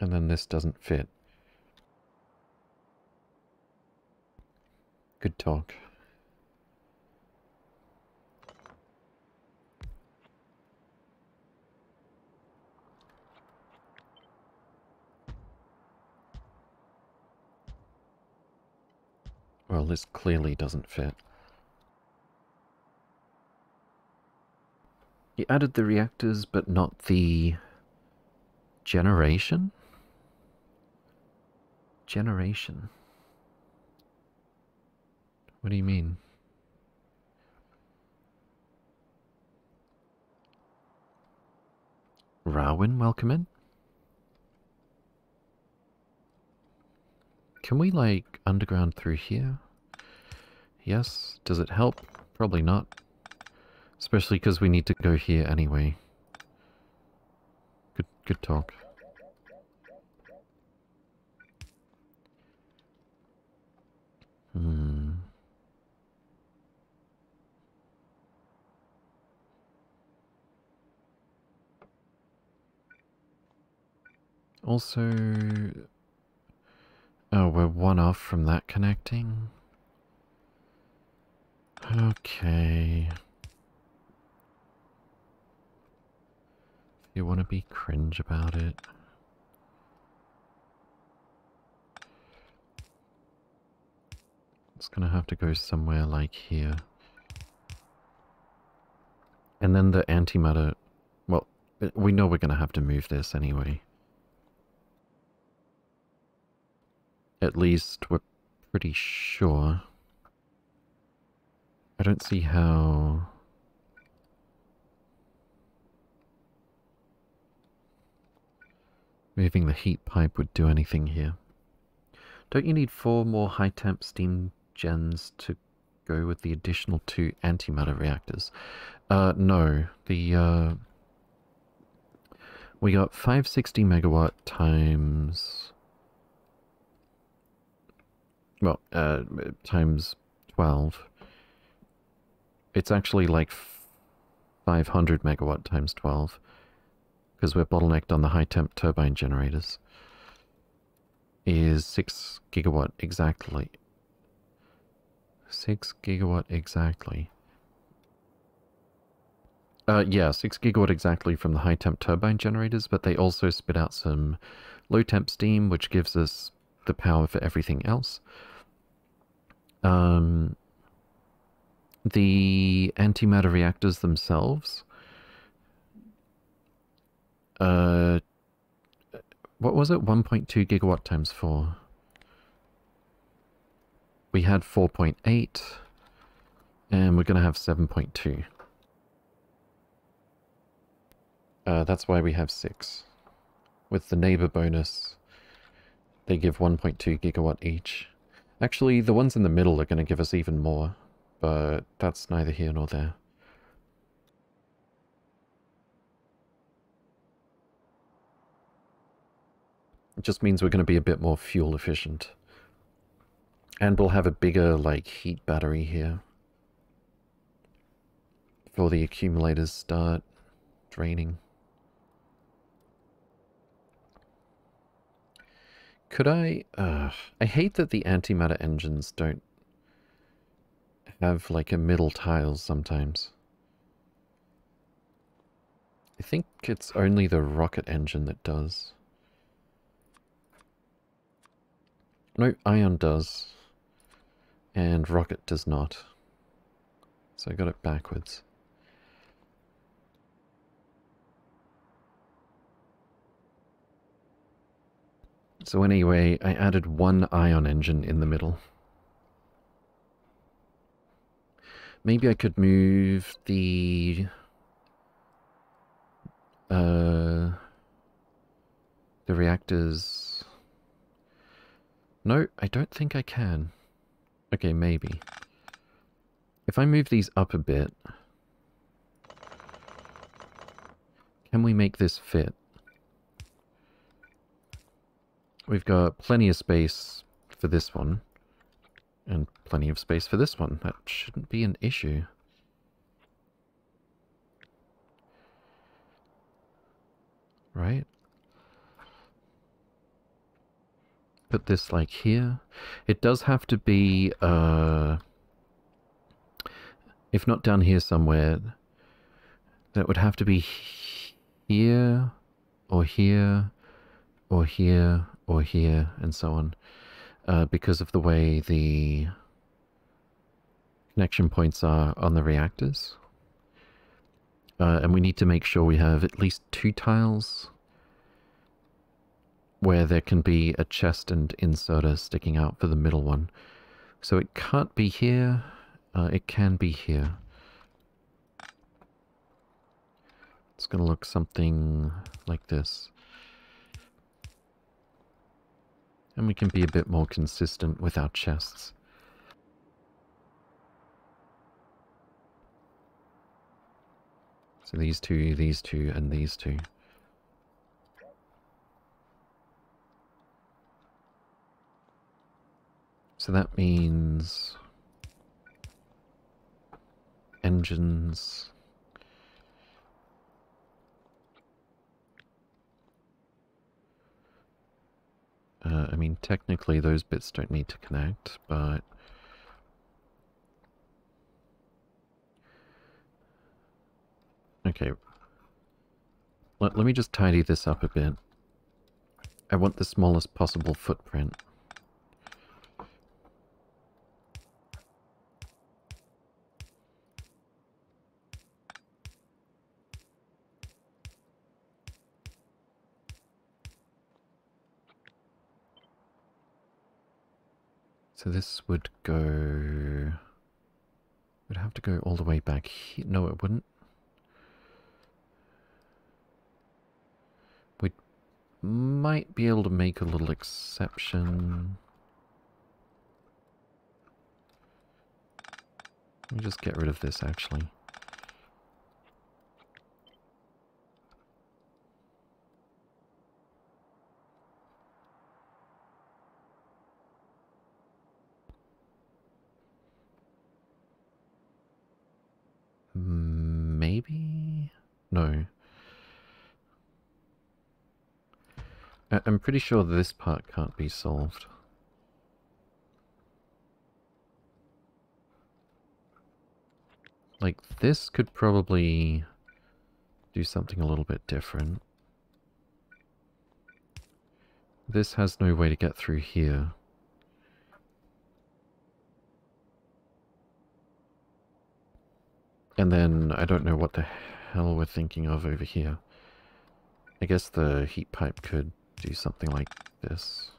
And then this doesn't fit. Good talk. Well, this clearly doesn't fit. You added the reactors, but not the generation? Generation. What do you mean? Rowan, welcome in. Can we, like, underground through here? Yes. Does it help? Probably not. Especially because we need to go here anyway. Good, good talk. Hmm. Also... Oh, we're one off from that connecting? Okay. You want to be cringe about it. It's gonna have to go somewhere like here. And then the antimatter... Well, we know we're gonna have to move this anyway. At least we're pretty sure. I don't see how... Moving the heat pipe would do anything here. Don't you need four more high temp steam gens to go with the additional two antimatter reactors? Uh, no. The, uh... We got 560 megawatt times... Well, uh, times 12. It's actually like 500 megawatt times 12 because we're bottlenecked on the high temp turbine generators, is 6 gigawatt exactly. 6 gigawatt exactly. Uh, yeah, 6 gigawatt exactly from the high temp turbine generators, but they also spit out some low temp steam, which gives us the power for everything else. Um, the antimatter reactors themselves uh, what was it? 1.2 gigawatt times 4. We had 4.8, and we're going to have 7.2. Uh, that's why we have 6. With the neighbor bonus, they give 1.2 gigawatt each. Actually, the ones in the middle are going to give us even more, but that's neither here nor there. It just means we're going to be a bit more fuel efficient. And we'll have a bigger, like, heat battery here. Before the accumulators start draining. Could I... Uh, I hate that the antimatter engines don't have, like, a middle tiles sometimes. I think it's only the rocket engine that does. No, Ion does. And Rocket does not. So I got it backwards. So anyway, I added one ion engine in the middle. Maybe I could move the... Uh, the reactors no, I don't think I can. Okay, maybe. If I move these up a bit... Can we make this fit? We've got plenty of space for this one. And plenty of space for this one. That shouldn't be an issue. Right? Put this like here. It does have to be, uh, if not down here somewhere, that would have to be here, or here, or here, or here, and so on, uh, because of the way the connection points are on the reactors. Uh, and we need to make sure we have at least two tiles where there can be a chest and inserter sticking out for the middle one. So it can't be here, uh, it can be here. It's going to look something like this. And we can be a bit more consistent with our chests. So these two, these two, and these two. So that means engines. Uh, I mean, technically those bits don't need to connect, but... Okay. Let, let me just tidy this up a bit. I want the smallest possible footprint. So this would go... Would have to go all the way back here. No, it wouldn't. We might be able to make a little exception. Let me just get rid of this, actually. Maybe? No. I I'm pretty sure this part can't be solved. Like, this could probably do something a little bit different. This has no way to get through here. And then I don't know what the hell we're thinking of over here. I guess the heat pipe could do something like this.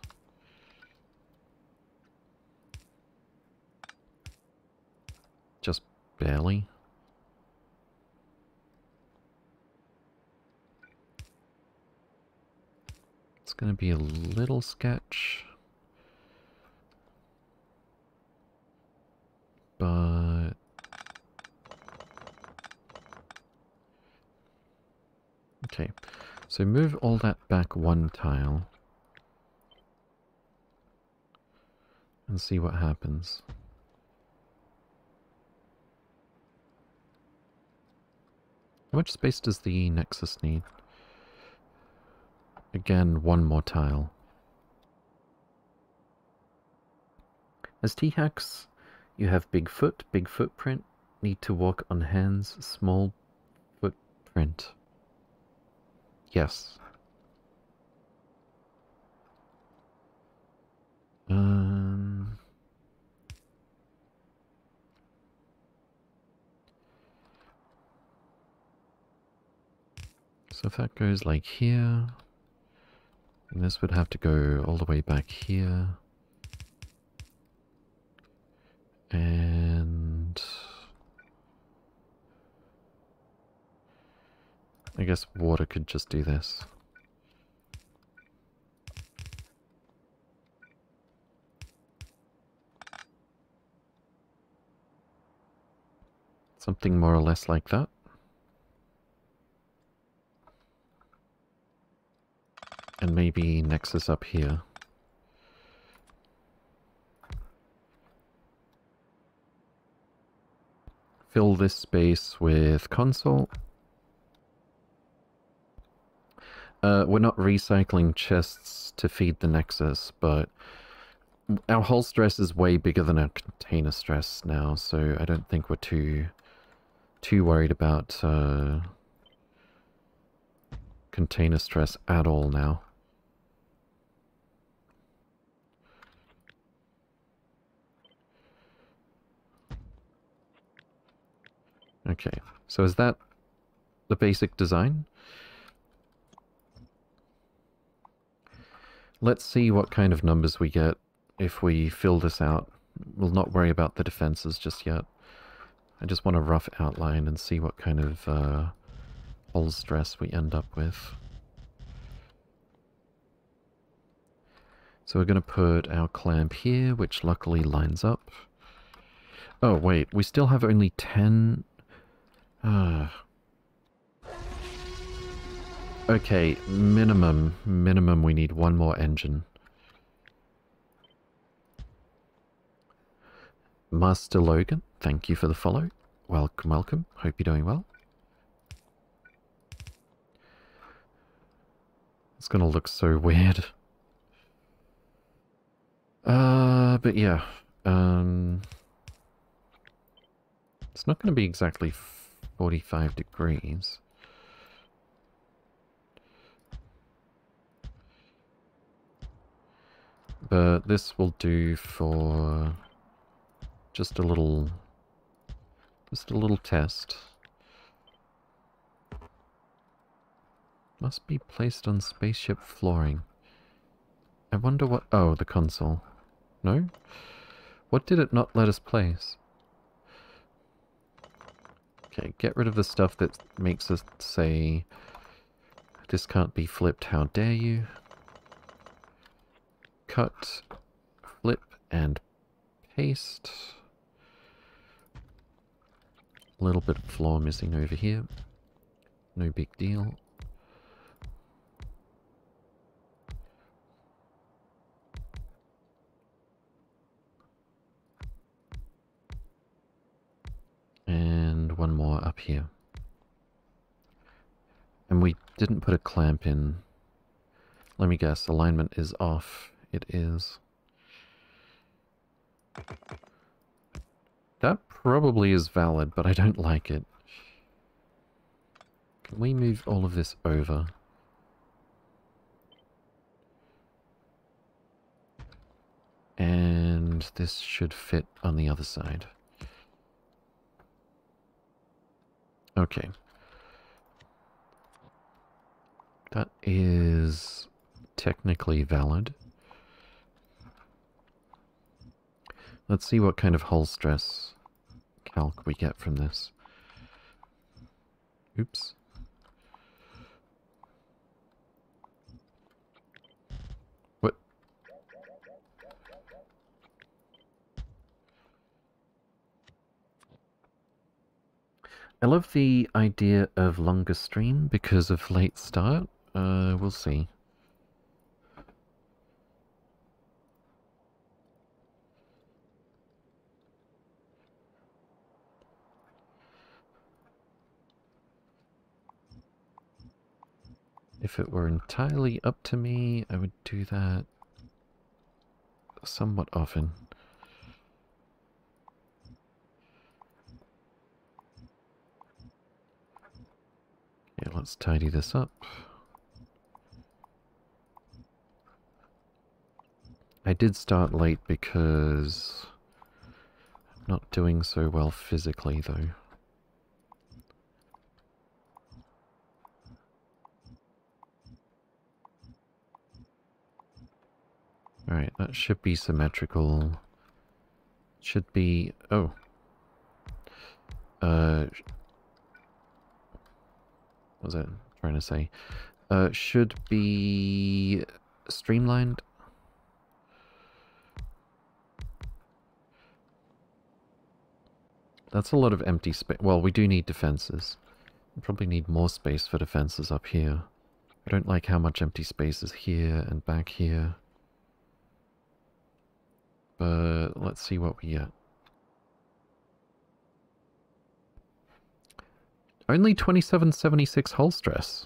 Just barely. It's going to be a little sketch. But Okay, so move all that back one tile. And see what happens. How much space does the Nexus need? Again, one more tile. As T-Hax, you have big foot, big footprint, need to walk on hands, small footprint. Yes. Um... So if that goes like here, and this would have to go all the way back here. And... I guess water could just do this. Something more or less like that. And maybe Nexus up here. Fill this space with console. Uh, we're not recycling chests to feed the Nexus, but our hull stress is way bigger than our container stress now, so I don't think we're too too worried about uh, container stress at all now. Okay, so is that the basic design? Let's see what kind of numbers we get if we fill this out. We'll not worry about the defenses just yet. I just want a rough outline and see what kind of uh, stress we end up with. So we're going to put our clamp here, which luckily lines up. Oh, wait, we still have only 10... Ah, Okay, minimum, minimum we need one more engine. Master Logan, thank you for the follow. Welcome, welcome. Hope you're doing well. It's gonna look so weird. Uh, but yeah. Um, it's not gonna be exactly 45 degrees. But this will do for just a little, just a little test. Must be placed on spaceship flooring. I wonder what... Oh, the console. No? What did it not let us place? Okay, get rid of the stuff that makes us say, this can't be flipped, how dare you. Cut, flip, and paste. A little bit of floor missing over here. No big deal. And one more up here. And we didn't put a clamp in. Let me guess, alignment is off. It is. That probably is valid, but I don't like it. Can we move all of this over? And this should fit on the other side. Okay. That is technically valid. Let's see what kind of hull stress calc we get from this. Oops. What? I love the idea of longer stream because of late start. Uh, we'll see. If it were entirely up to me, I would do that somewhat often. Yeah, let's tidy this up. I did start late because I'm not doing so well physically though. Alright, that should be symmetrical. Should be... oh. Uh, what was I trying to say? Uh, should be streamlined. That's a lot of empty space. Well, we do need defenses. We probably need more space for defenses up here. I don't like how much empty space is here and back here. But let's see what we get. Only 2776 hull stress.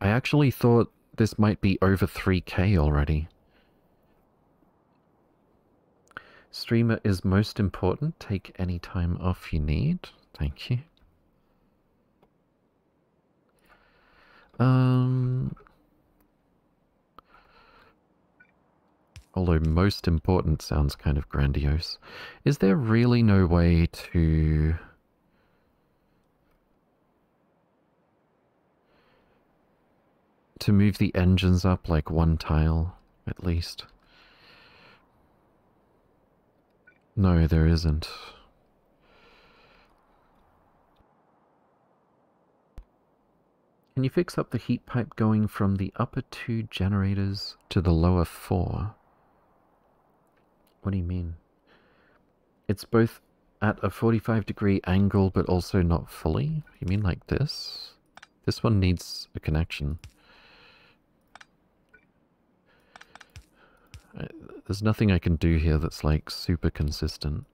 I actually thought this might be over 3k already. Streamer is most important. Take any time off you need. Thank you. Um, although most important sounds kind of grandiose. Is there really no way to to move the engines up like one tile, at least. No, there isn't. Can you fix up the heat pipe going from the upper two generators to the lower four? What do you mean? It's both at a 45 degree angle but also not fully? You mean like this? This one needs a connection. There's nothing I can do here that's like super consistent.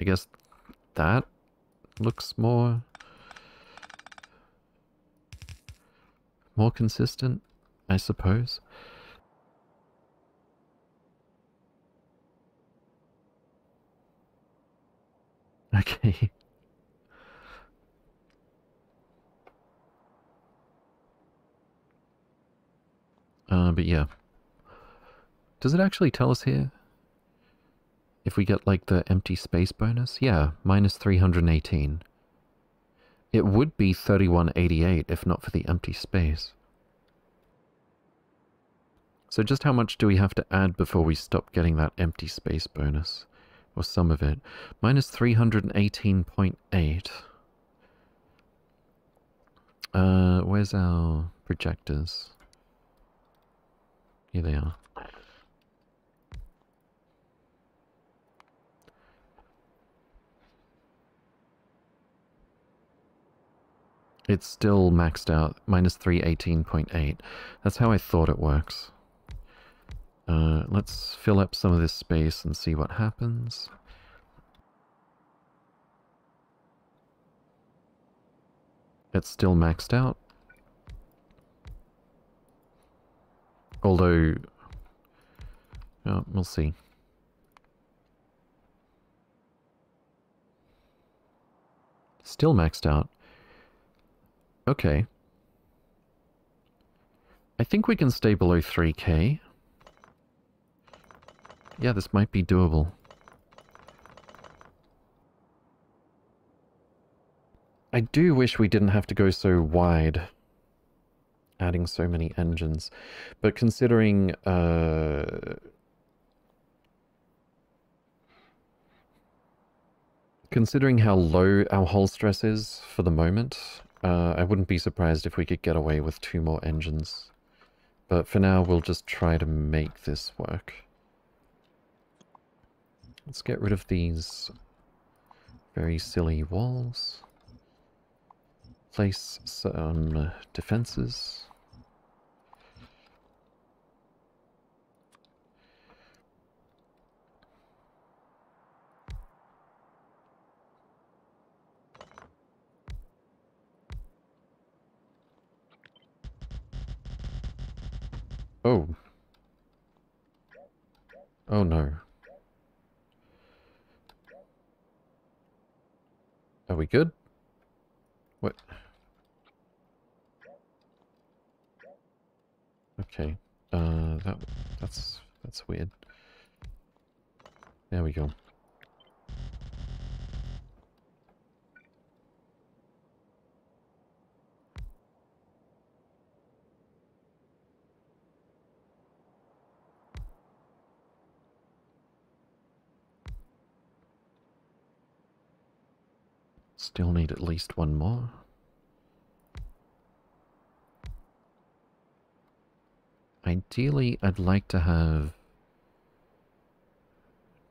I guess that looks more more consistent, I suppose. Okay. uh, but yeah. Does it actually tell us here? If we get, like, the empty space bonus? Yeah, minus 318. It would be 3188 if not for the empty space. So just how much do we have to add before we stop getting that empty space bonus? Or some of it? Minus 318.8. Uh, where's our projectors? Here they are. It's still maxed out, minus 318.8. That's how I thought it works. Uh, let's fill up some of this space and see what happens. It's still maxed out. Although, oh, we'll see. Still maxed out. Okay. I think we can stay below 3k. Yeah, this might be doable. I do wish we didn't have to go so wide, adding so many engines. But considering... Uh, considering how low our hull stress is for the moment, uh, I wouldn't be surprised if we could get away with two more engines. But for now, we'll just try to make this work. Let's get rid of these very silly walls. Place some defenses. Oh. Oh no. Are we good? What? Okay. Uh, that that's that's weird. There we go. Still need at least one more. Ideally, I'd like to have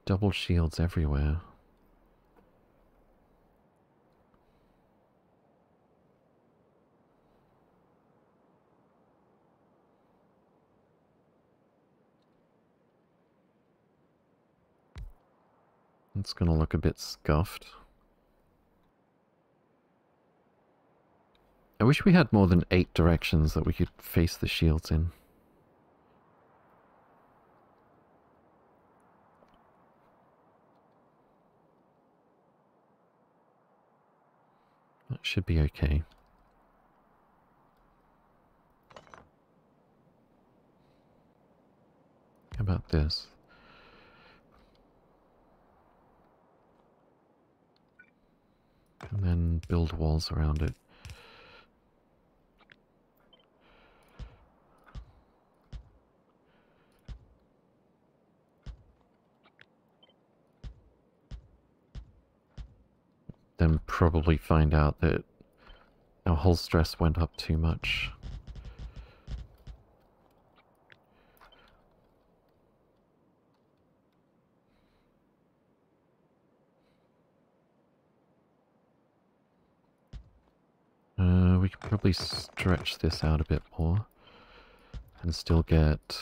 double shields everywhere. It's gonna look a bit scuffed. I wish we had more than eight directions that we could face the shields in. That should be okay. How about this? And then build walls around it. Then probably find out that our whole stress went up too much. Uh, we could probably stretch this out a bit more and still get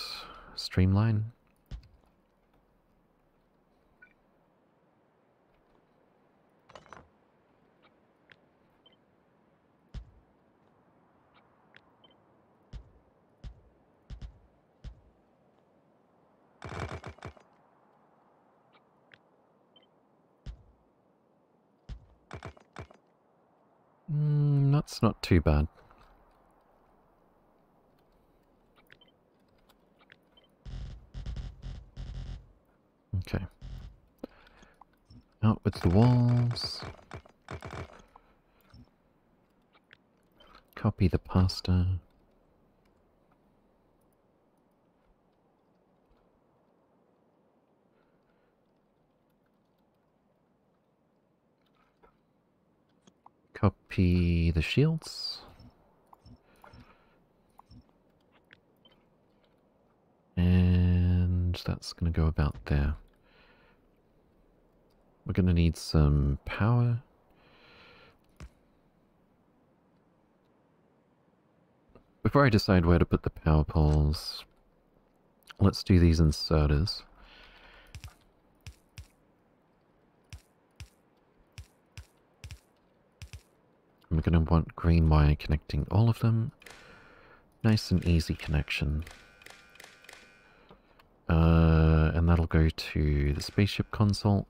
streamline. Mm, that's not too bad. Okay. Out with the walls. Copy the pasta. Copy the shields. And that's going to go about there. We're going to need some power. Before I decide where to put the power poles, let's do these inserters. We're going to want green wire connecting all of them. Nice and easy connection. Uh, and that'll go to the spaceship console.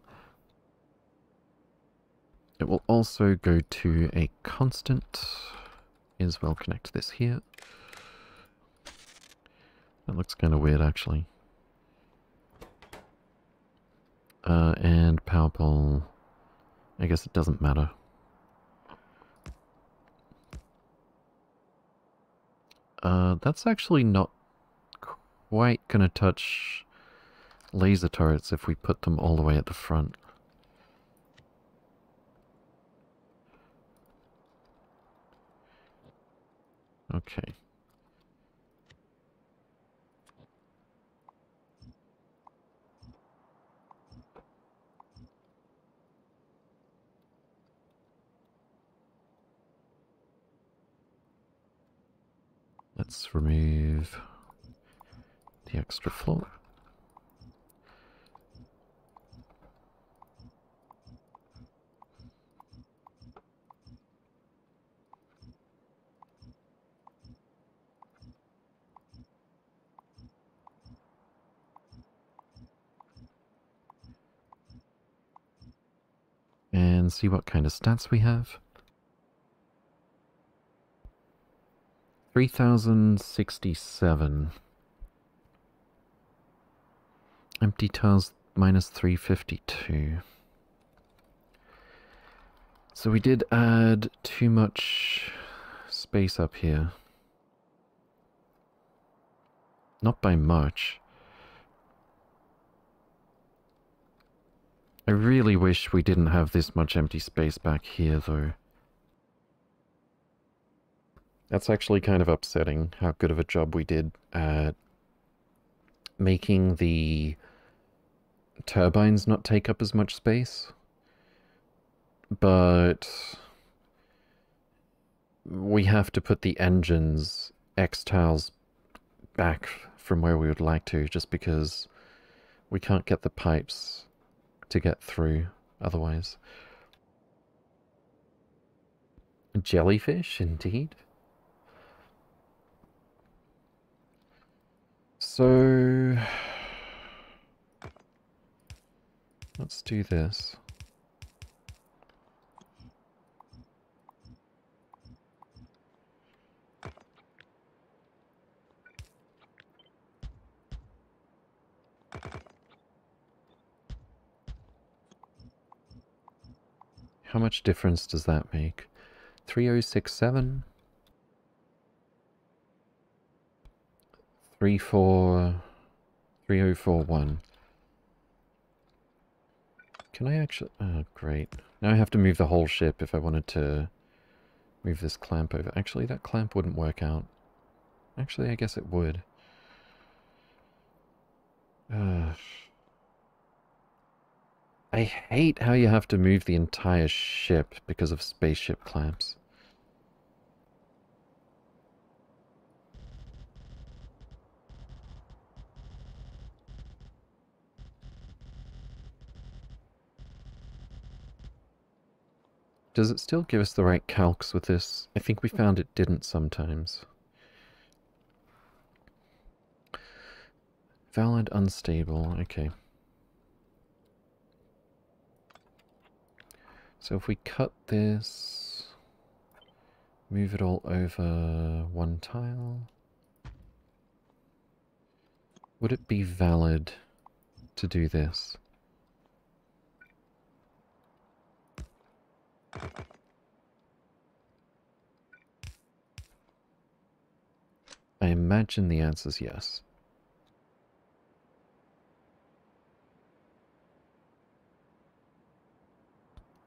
It will also go to a constant. As well connect this here. That looks kind of weird actually. Uh, and power pole. I guess it doesn't matter. Uh, that's actually not quite gonna touch laser turrets if we put them all the way at the front. Okay. Let's remove the extra floor. And see what kind of stats we have. 3067. Empty tiles minus 352. So we did add too much space up here. Not by much. I really wish we didn't have this much empty space back here though. That's actually kind of upsetting how good of a job we did at making the turbines not take up as much space. But we have to put the engines X tiles back from where we would like to just because we can't get the pipes to get through otherwise. Jellyfish, indeed. So let's do this. How much difference does that make? 3067? Three four three oh four one. Can I actually... Oh, great. Now I have to move the whole ship if I wanted to move this clamp over. Actually, that clamp wouldn't work out. Actually, I guess it would. Uh, I hate how you have to move the entire ship because of spaceship clamps. Does it still give us the right calcs with this? I think we found it didn't sometimes. Valid unstable, okay. So if we cut this, move it all over one tile, would it be valid to do this. I imagine the answer is yes.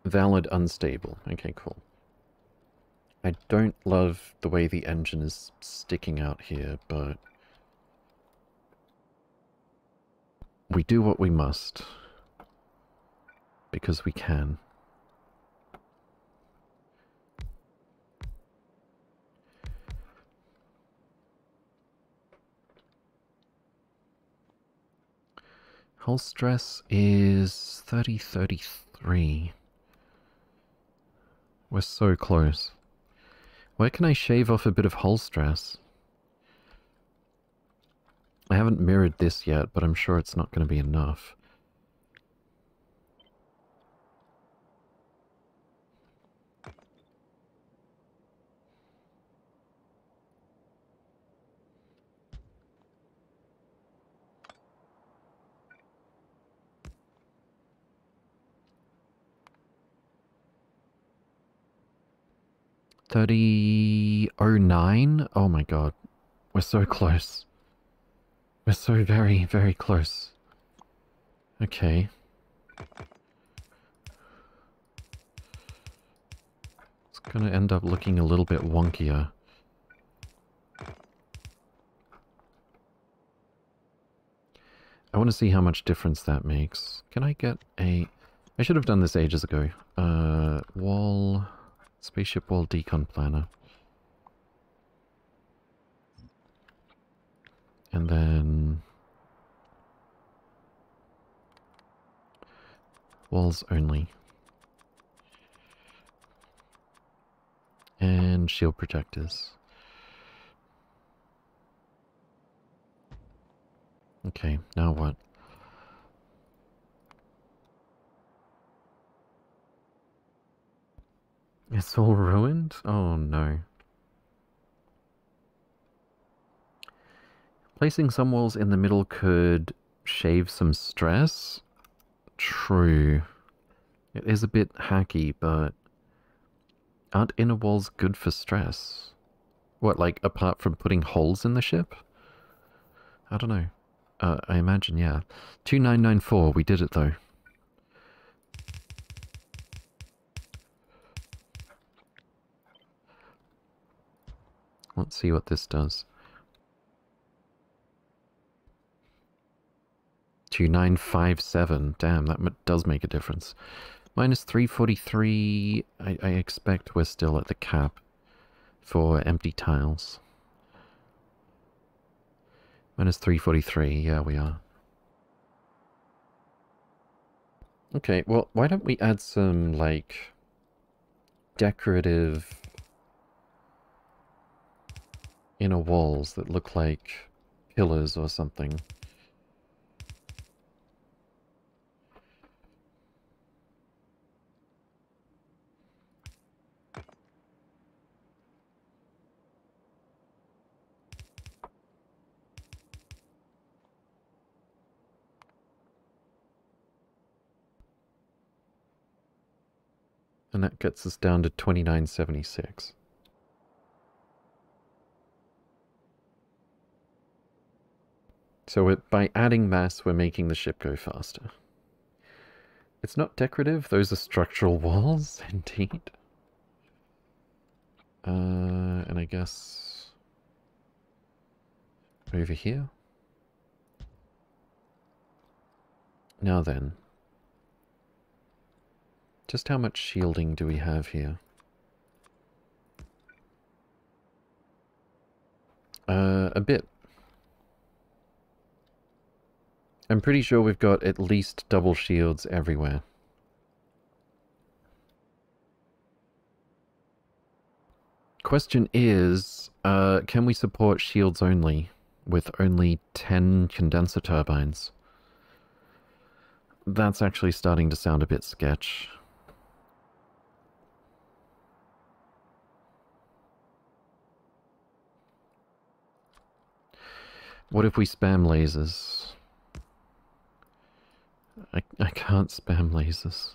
Valid unstable. Okay, cool. I don't love the way the engine is sticking out here, but... We do what we must. Because we can. Hull stress is 3033. We're so close. Where can I shave off a bit of hull stress? I haven't mirrored this yet, but I'm sure it's not going to be enough. Thirty oh nine? Oh my god. We're so close. We're so very, very close. Okay. It's gonna end up looking a little bit wonkier. I want to see how much difference that makes. Can I get a... I should have done this ages ago. Uh, wall... Spaceship wall decon planner. And then... Walls only. And shield projectors. Okay, now what? It's all ruined? Oh no. Placing some walls in the middle could shave some stress? True. It is a bit hacky, but aren't inner walls good for stress? What, like, apart from putting holes in the ship? I don't know. Uh, I imagine, yeah. 2994, we did it though. Let's see what this does. 2957. Damn, that does make a difference. Minus 343. I, I expect we're still at the cap for empty tiles. Minus 343. Yeah, we are. Okay, well, why don't we add some, like, decorative inner walls that look like pillars or something. And that gets us down to 2976. So by adding mass, we're making the ship go faster. It's not decorative, those are structural walls, indeed. Uh, and I guess... Over here? Now then. Just how much shielding do we have here? Uh, a bit. I'm pretty sure we've got at least double shields everywhere. Question is, uh, can we support shields only with only 10 condenser turbines? That's actually starting to sound a bit sketch. What if we spam lasers? Can't spam lasers.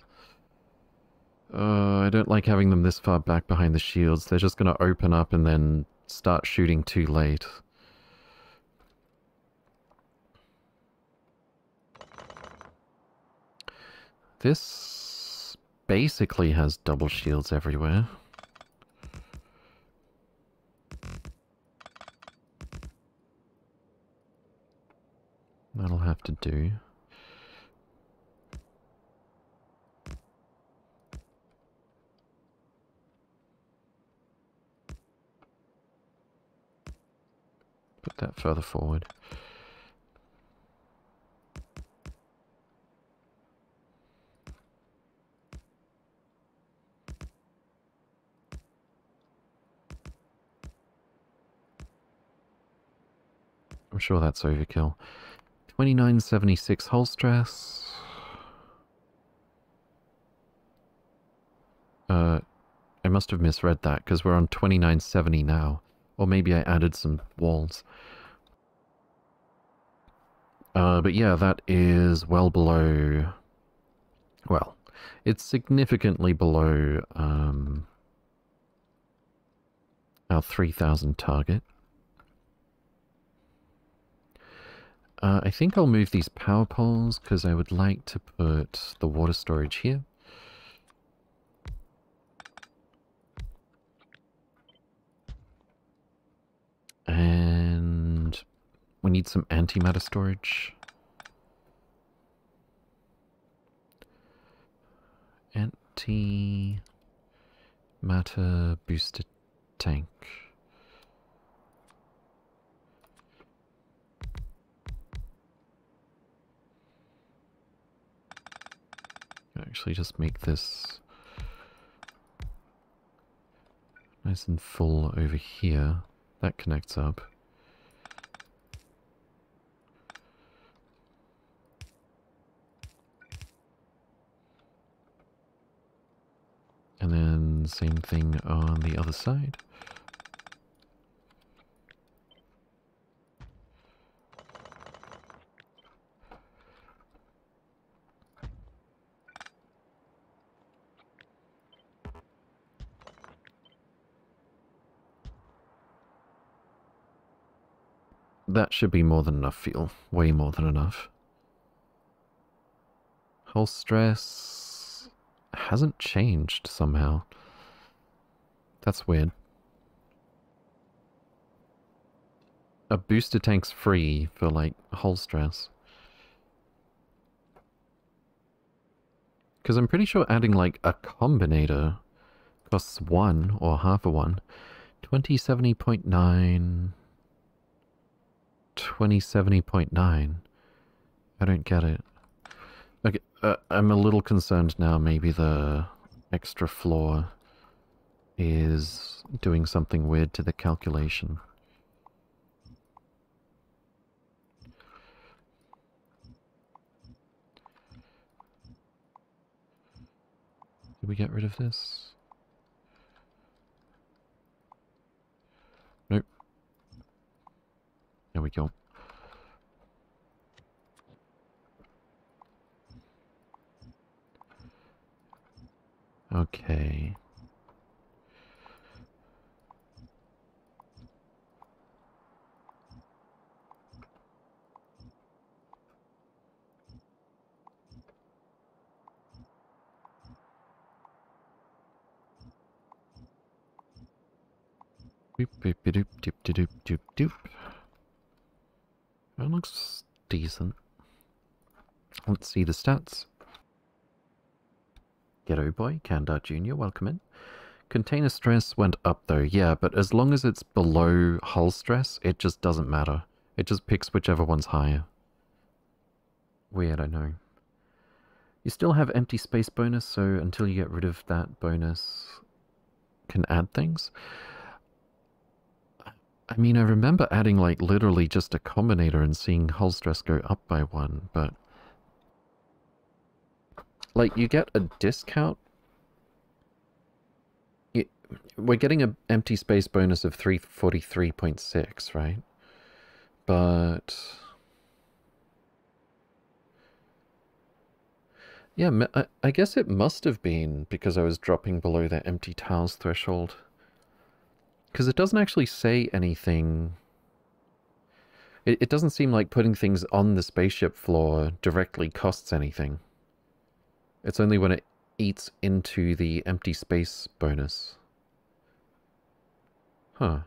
Uh, I don't like having them this far back behind the shields. They're just going to open up and then start shooting too late. This basically has double shields everywhere. That'll have to do. That further forward. I'm sure that's overkill. 2976 hull stress. Uh, I must have misread that because we're on 2970 now. Or maybe I added some walls. Uh, but yeah, that is well below... Well, it's significantly below um, our 3000 target. Uh, I think I'll move these power poles because I would like to put the water storage here. And we need some antimatter storage. Antimatter booster tank. Actually, just make this nice and full over here. That connects up. And then same thing on the other side. That should be more than enough fuel. Way more than enough. Hull stress hasn't changed somehow. That's weird. A booster tank's free for, like, hull stress. Because I'm pretty sure adding, like, a combinator costs one, or half a one. 2070.9... 2070.9. I don't get it. Okay, uh, I'm a little concerned now. Maybe the extra floor is doing something weird to the calculation. Did we get rid of this? There we go. Okay. Doop doop doop doop doop doop doop. That looks decent. Let's see the stats. Ghetto Boy, Kandar Jr., welcome in. Container stress went up though, yeah, but as long as it's below hull stress, it just doesn't matter. It just picks whichever one's higher. Weird, I know. You still have empty space bonus, so until you get rid of that bonus, can add things. I mean, I remember adding, like, literally just a combinator and seeing hull stress go up by one, but... Like, you get a discount... we're getting an empty space bonus of 343.6, right? But... Yeah, I, I guess it must have been because I was dropping below that empty tiles threshold. Because it doesn't actually say anything... It, it doesn't seem like putting things on the spaceship floor directly costs anything. It's only when it eats into the empty space bonus. Huh.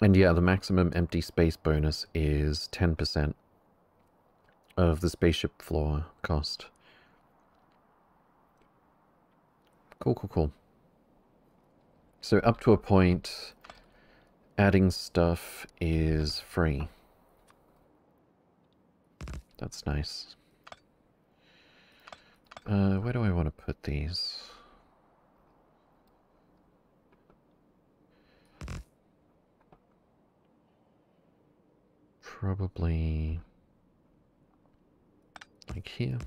And yeah, the maximum empty space bonus is 10% of the spaceship floor cost. Cool, cool, cool. So up to a point, adding stuff is free. That's nice. Uh, where do I want to put these? Probably like here.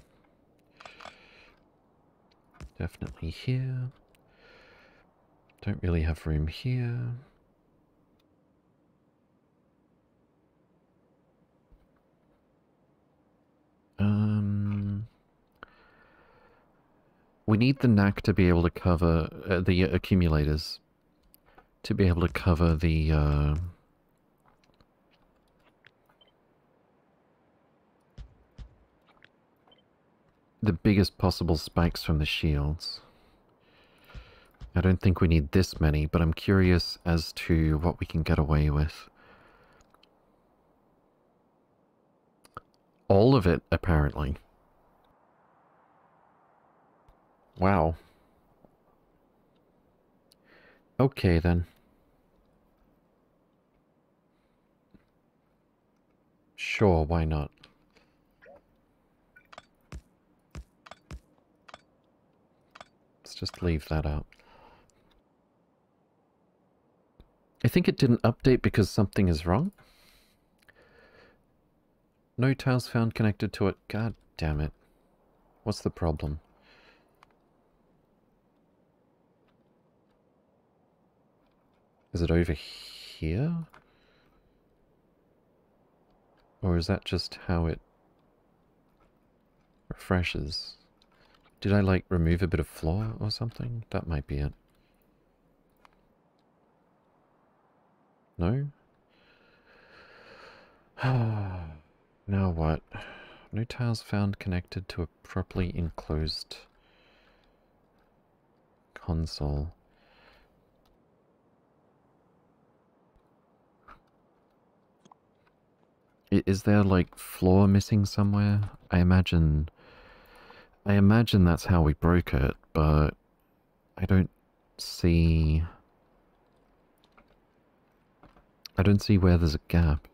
Definitely here. Don't really have room here. Um, we need the knack to be able to cover uh, the accumulators to be able to cover the uh, the biggest possible spikes from the shields. I don't think we need this many, but I'm curious as to what we can get away with. All of it, apparently. Wow. Okay, then. Sure, why not? Just leave that out. I think it didn't update because something is wrong. No tiles found connected to it. God damn it. What's the problem? Is it over here? Or is that just how it refreshes? Did I, like, remove a bit of floor or something? That might be it. No? now what? No tiles found connected to a properly enclosed console. Is there, like, floor missing somewhere? I imagine... I imagine that's how we broke it, but... I don't see... I don't see where there's a gap.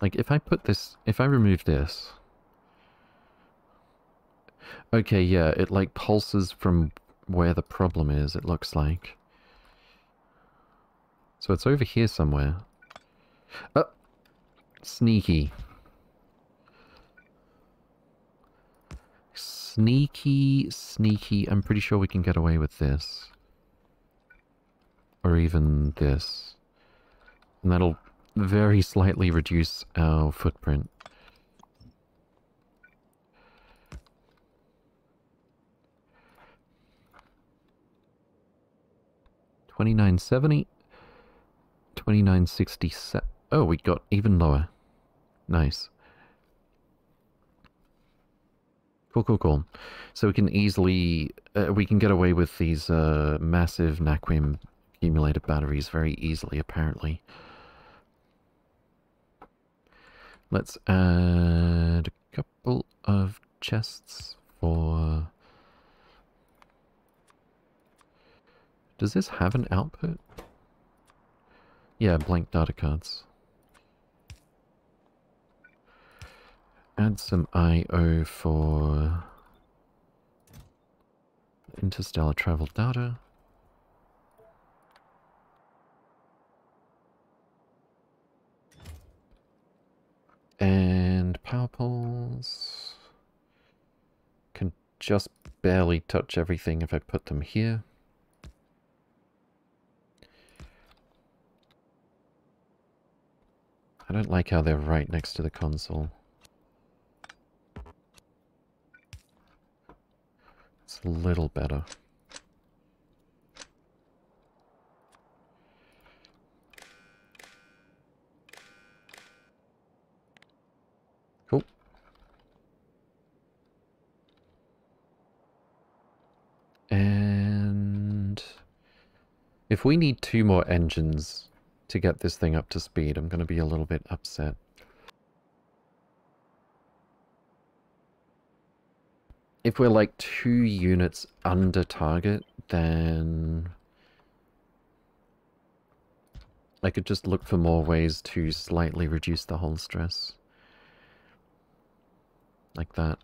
Like, if I put this... If I remove this... Okay, yeah, it, like, pulses from where the problem is, it looks like. So it's over here somewhere. Oh! Sneaky. Sneaky, sneaky. I'm pretty sure we can get away with this. Or even this. And that'll very slightly reduce our footprint. Twenty-nine seventy. Twenty-nine sixty-seven. Oh, we got even lower. Nice. Cool, cool, cool. So we can easily, uh, we can get away with these uh, massive Naquium accumulated batteries very easily, apparently. Let's add a couple of chests for... Does this have an output? Yeah, blank data cards. Add some I.O. for interstellar travel data. And power poles can just barely touch everything if I put them here. I don't like how they're right next to the console. A little better. Cool. And if we need two more engines to get this thing up to speed, I'm going to be a little bit upset. If we're like two units under target, then I could just look for more ways to slightly reduce the hull stress. Like that.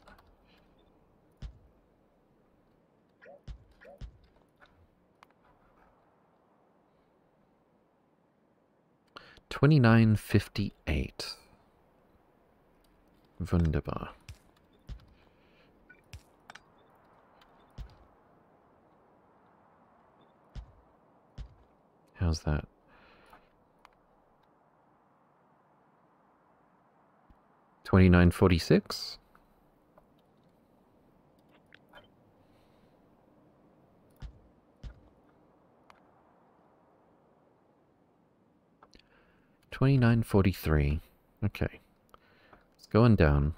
Twenty-nine fifty-eight. Wunderbar. How's that? Twenty-nine forty-six. Twenty-nine forty-three. Okay. It's going down.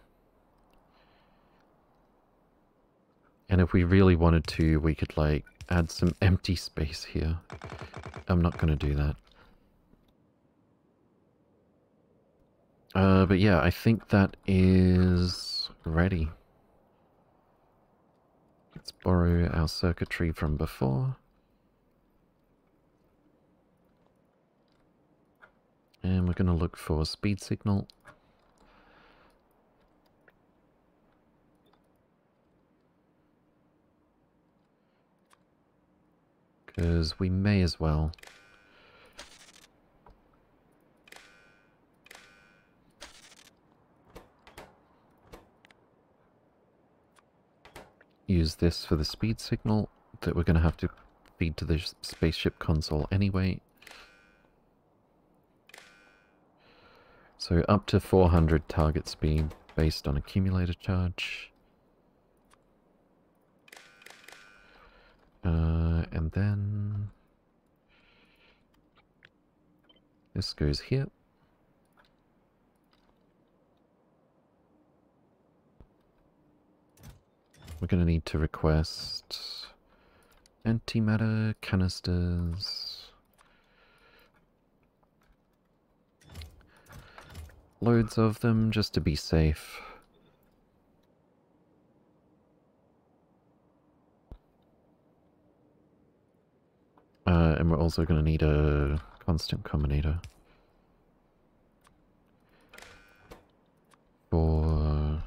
And if we really wanted to, we could, like, add some empty space here. I'm not going to do that. Uh, but yeah, I think that is ready. Let's borrow our circuitry from before. And we're going to look for speed signal. Because we may as well. Use this for the speed signal that we're going to have to feed to the spaceship console anyway. So up to 400 target speed based on accumulator charge. Uh, and then this goes here. We're going to need to request antimatter canisters. Loads of them just to be safe. Uh, and we're also going to need a constant combinator. For...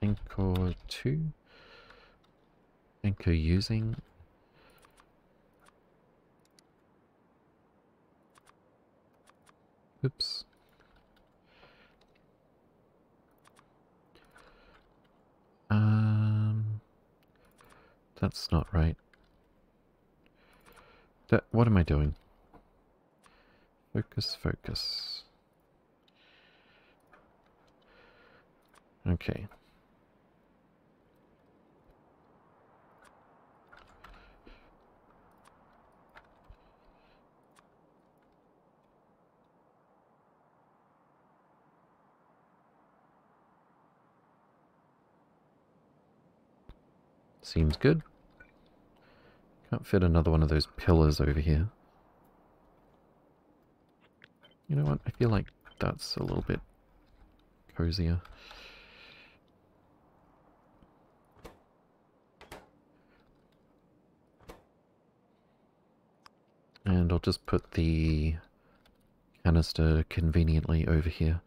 Anchor 2? Anchor using? Oops. That's not right. That, what am I doing? Focus, focus. Okay. Seems good. Can't fit another one of those pillars over here. You know what? I feel like that's a little bit cozier. And I'll just put the canister conveniently over here.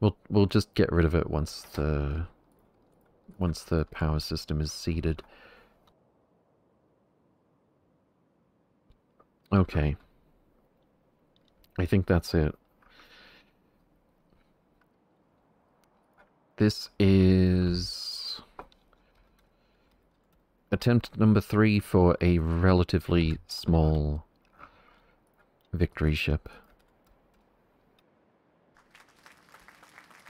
We'll we'll just get rid of it once the once the power system is seeded. Okay. I think that's it. This is attempt number three for a relatively small victory ship.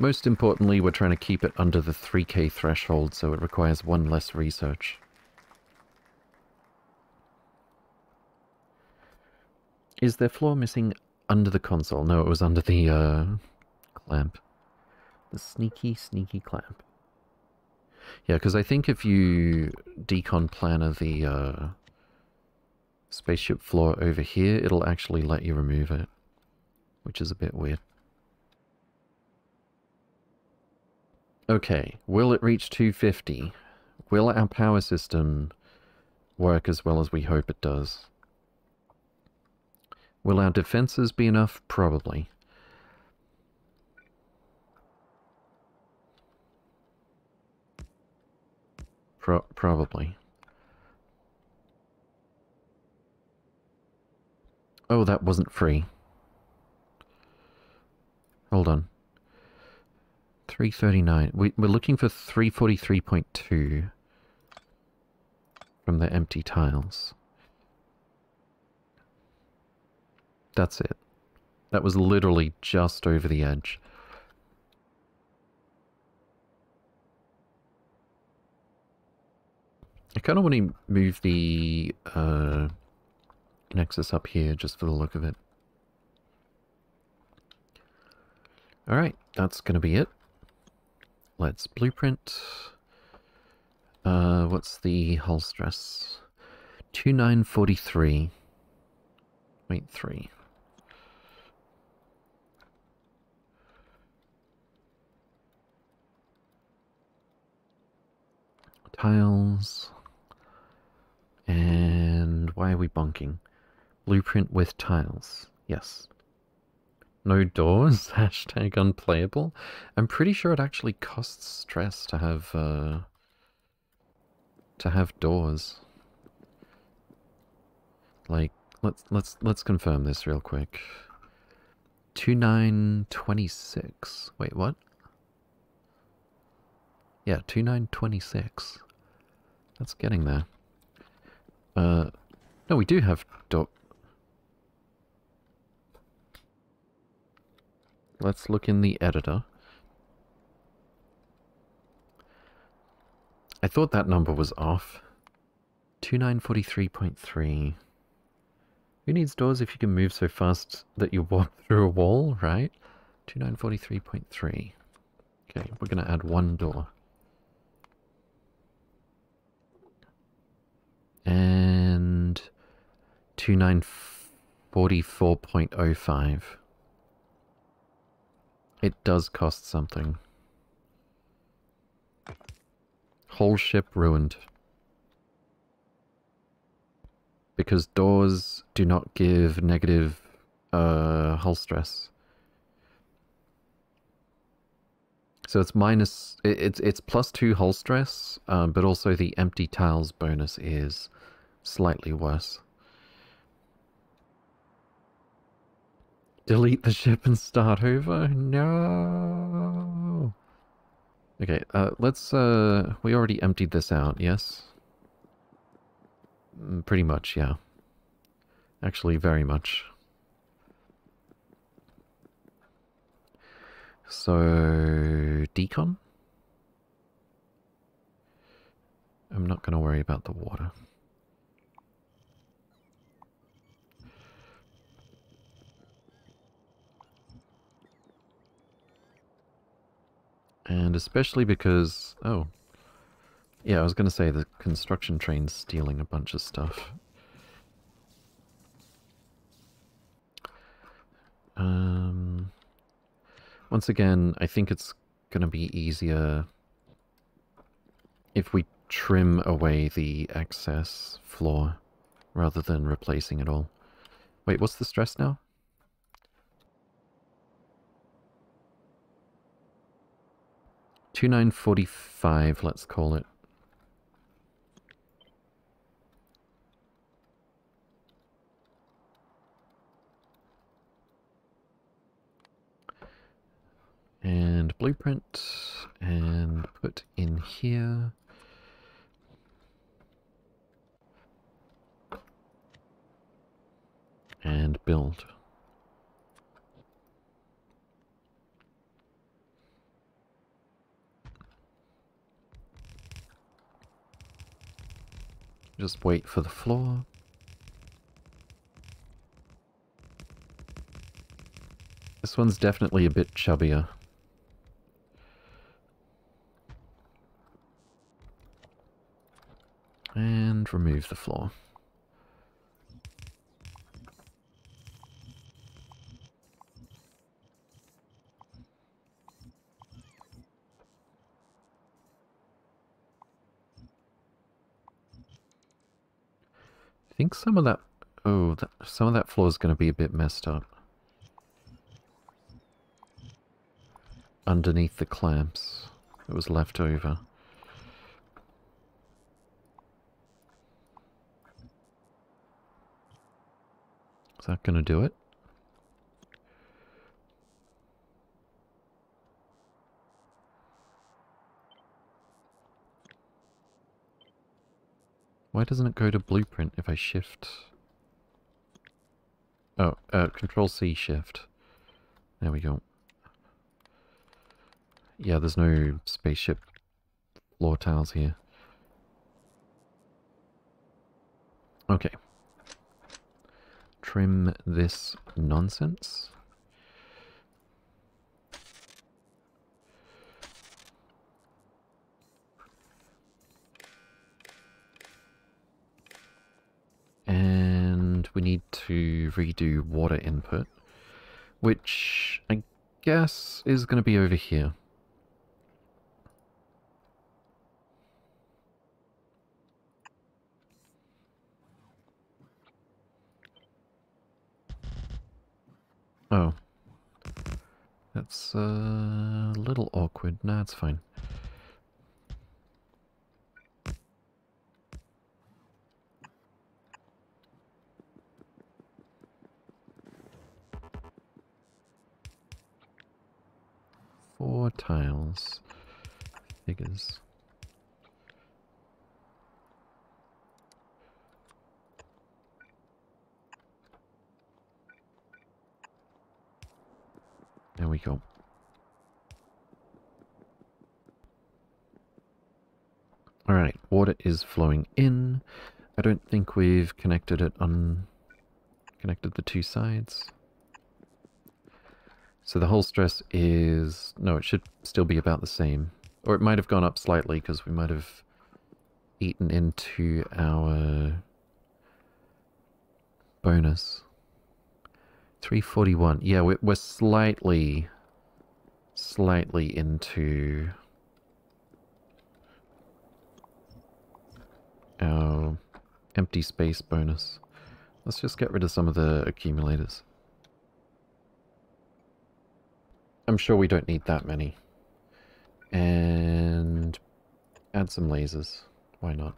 Most importantly, we're trying to keep it under the 3k threshold, so it requires one less research. Is there floor missing under the console? No, it was under the uh, clamp. The sneaky, sneaky clamp. Yeah, because I think if you decon planner the uh, spaceship floor over here, it'll actually let you remove it, which is a bit weird. Okay, will it reach 250? Will our power system work as well as we hope it does? Will our defenses be enough? Probably. Pro probably. Oh, that wasn't free. Hold on. 339. We, we're looking for 343.2 from the empty tiles. That's it. That was literally just over the edge. I kind of want to move the uh, Nexus up here just for the look of it. Alright, that's going to be it. Let's blueprint. Uh, what's the hull stress? 2943. Wait, 3. Tiles. And why are we bunking? Blueprint with tiles. Yes. No doors? Hashtag unplayable? I'm pretty sure it actually costs stress to have, uh, to have doors. Like, let's, let's, let's confirm this real quick. 2926. Wait, what? Yeah, 2926. That's getting there. Uh, no, we do have dot. Let's look in the editor. I thought that number was off. 2943.3. Who needs doors if you can move so fast that you walk through a wall, right? 2943.3. Okay, we're going to add one door. and 2944.05. It does cost something. Whole ship ruined. Because doors do not give negative uh, hull stress. So it's minus, it, it's it's plus two hull stress, um, but also the empty tiles bonus is slightly worse. Delete the ship and start over? No. Okay, uh, let's, uh, we already emptied this out, yes? Mm, pretty much, yeah. Actually, very much. So, decon? I'm not going to worry about the water. And especially because... Oh. Yeah, I was going to say the construction train's stealing a bunch of stuff. Um... Once again, I think it's going to be easier if we trim away the excess floor rather than replacing it all. Wait, what's the stress now? Two nine forty five, let's call it. and blueprint and put in here. And build. Just wait for the floor. This one's definitely a bit chubbier. And remove the floor. Think some of that... Oh, that, some of that floor is going to be a bit messed up. Underneath the clamps that was left over. Is that going to do it? Why doesn't it go to blueprint if I shift? Oh, uh, control C shift. There we go. Yeah, there's no spaceship floor tiles here. Okay. Trim this nonsense. We need to redo water input, which I guess is going to be over here. Oh. That's uh, a little awkward. Nah, it's fine. Four tiles. Figures. There we go. Alright, water is flowing in. I don't think we've connected it on... connected the two sides. So the hull stress is... no, it should still be about the same. Or it might have gone up slightly because we might have eaten into our bonus. 341. Yeah, we're, we're slightly, slightly into our empty space bonus. Let's just get rid of some of the accumulators. I'm sure we don't need that many. And add some lasers. Why not?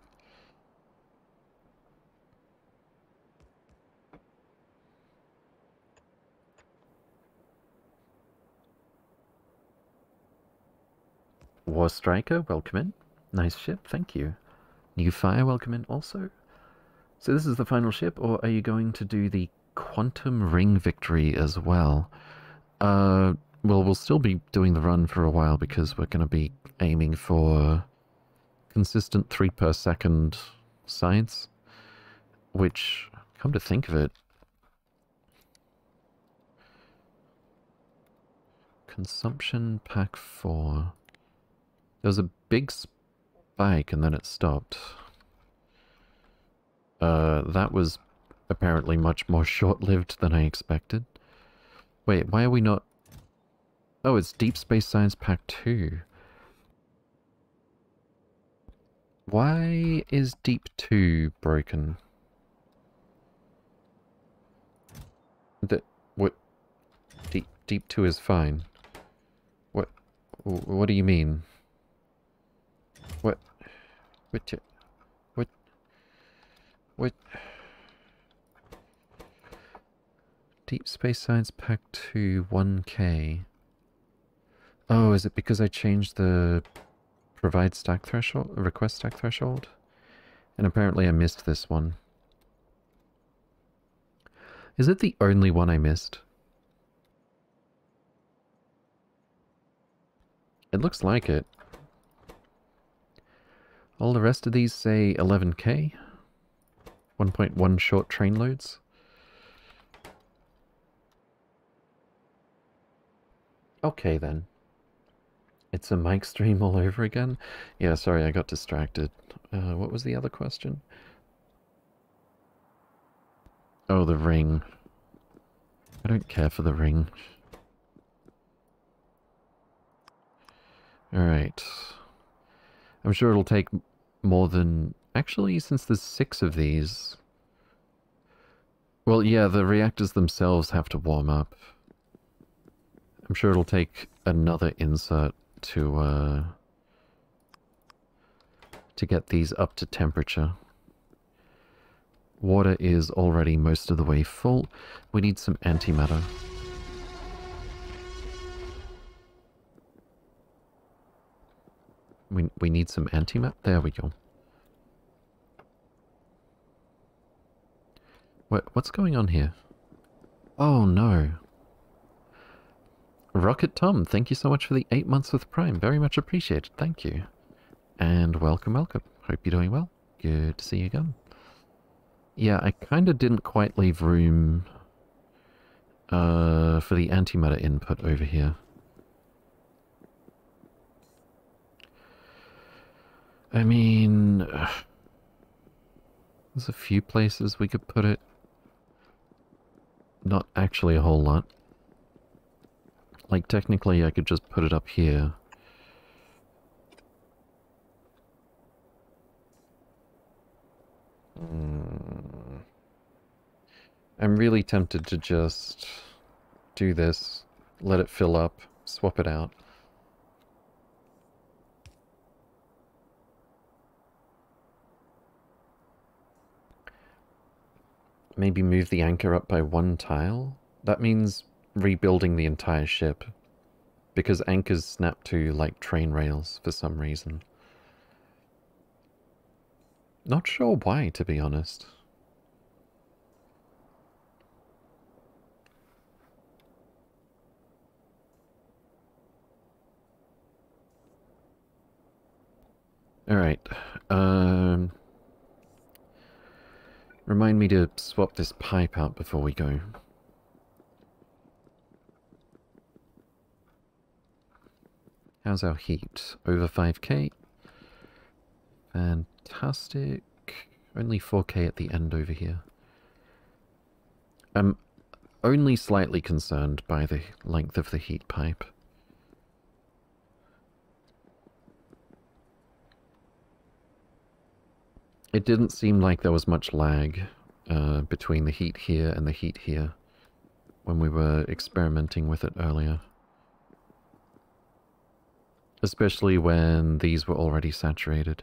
War Striker, welcome in. Nice ship, thank you. New Fire, welcome in also. So this is the final ship, or are you going to do the Quantum Ring Victory as well? Uh, well, we'll still be doing the run for a while because we're going to be aiming for consistent 3 per second science, which, come to think of it, consumption pack 4... There was a big spike and then it stopped. Uh, that was apparently much more short-lived than I expected. Wait, why are we not... Oh, it's Deep Space Science Pack 2. Why is Deep 2 broken? That... What... Deep, Deep 2 is fine. What... What do you mean? What? What? What? What? Deep Space Science Pack 2 1K. Oh, is it because I changed the provide stack threshold, request stack threshold? And apparently I missed this one. Is it the only one I missed? It looks like it. All the rest of these say 11k. 1.1 short train loads. Okay then. It's a mic stream all over again? Yeah, sorry, I got distracted. Uh, what was the other question? Oh, the ring. I don't care for the ring. Alright. I'm sure it'll take more than... Actually, since there's six of these... Well, yeah, the reactors themselves have to warm up. I'm sure it'll take another insert to, uh... to get these up to temperature. Water is already most of the way full. We need some antimatter. We, we need some antimatter. There we go. What, what's going on here? Oh no. Rocket Tom, thank you so much for the eight months with Prime. Very much appreciated. Thank you. And welcome, welcome. Hope you're doing well. Good to see you again. Yeah, I kind of didn't quite leave room uh, for the antimatter input over here. I mean, there's a few places we could put it. Not actually a whole lot. Like, technically I could just put it up here. Hmm. I'm really tempted to just do this, let it fill up, swap it out. maybe move the anchor up by one tile? That means rebuilding the entire ship. Because anchors snap to, like, train rails for some reason. Not sure why, to be honest. Alright, um... Remind me to swap this pipe out before we go. How's our heat? Over 5k? Fantastic. Only 4k at the end over here. I'm only slightly concerned by the length of the heat pipe. It didn't seem like there was much lag uh, between the heat here and the heat here when we were experimenting with it earlier. Especially when these were already saturated.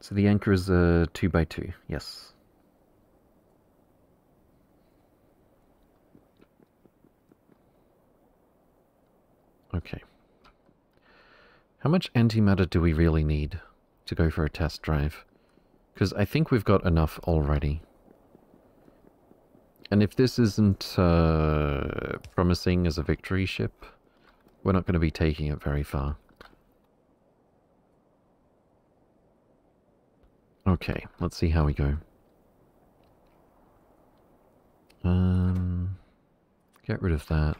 So the anchor is a 2 by 2 yes. Okay. How much antimatter do we really need to go for a test drive? Because I think we've got enough already. And if this isn't uh, promising as a victory ship, we're not going to be taking it very far. Okay, let's see how we go. Um, get rid of that.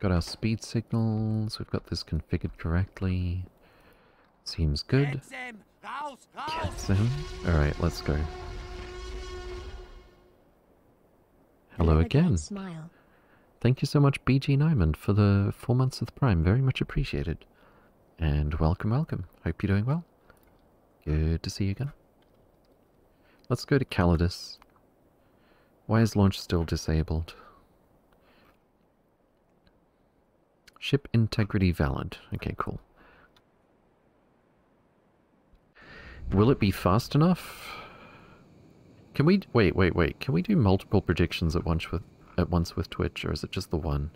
Got our speed signals. We've got this configured correctly. Seems good. Get them. Alright, let's go. Hello again. Smile. Thank you so much, BG Nyman, for the four months with Prime. Very much appreciated. And welcome, welcome. Hope you're doing well. Good to see you again. Let's go to Calidus. Why is launch still disabled? Ship integrity valid. Okay, cool. Will it be fast enough? Can we... Wait, wait, wait. Can we do multiple predictions at once with, at once with Twitch, or is it just the one?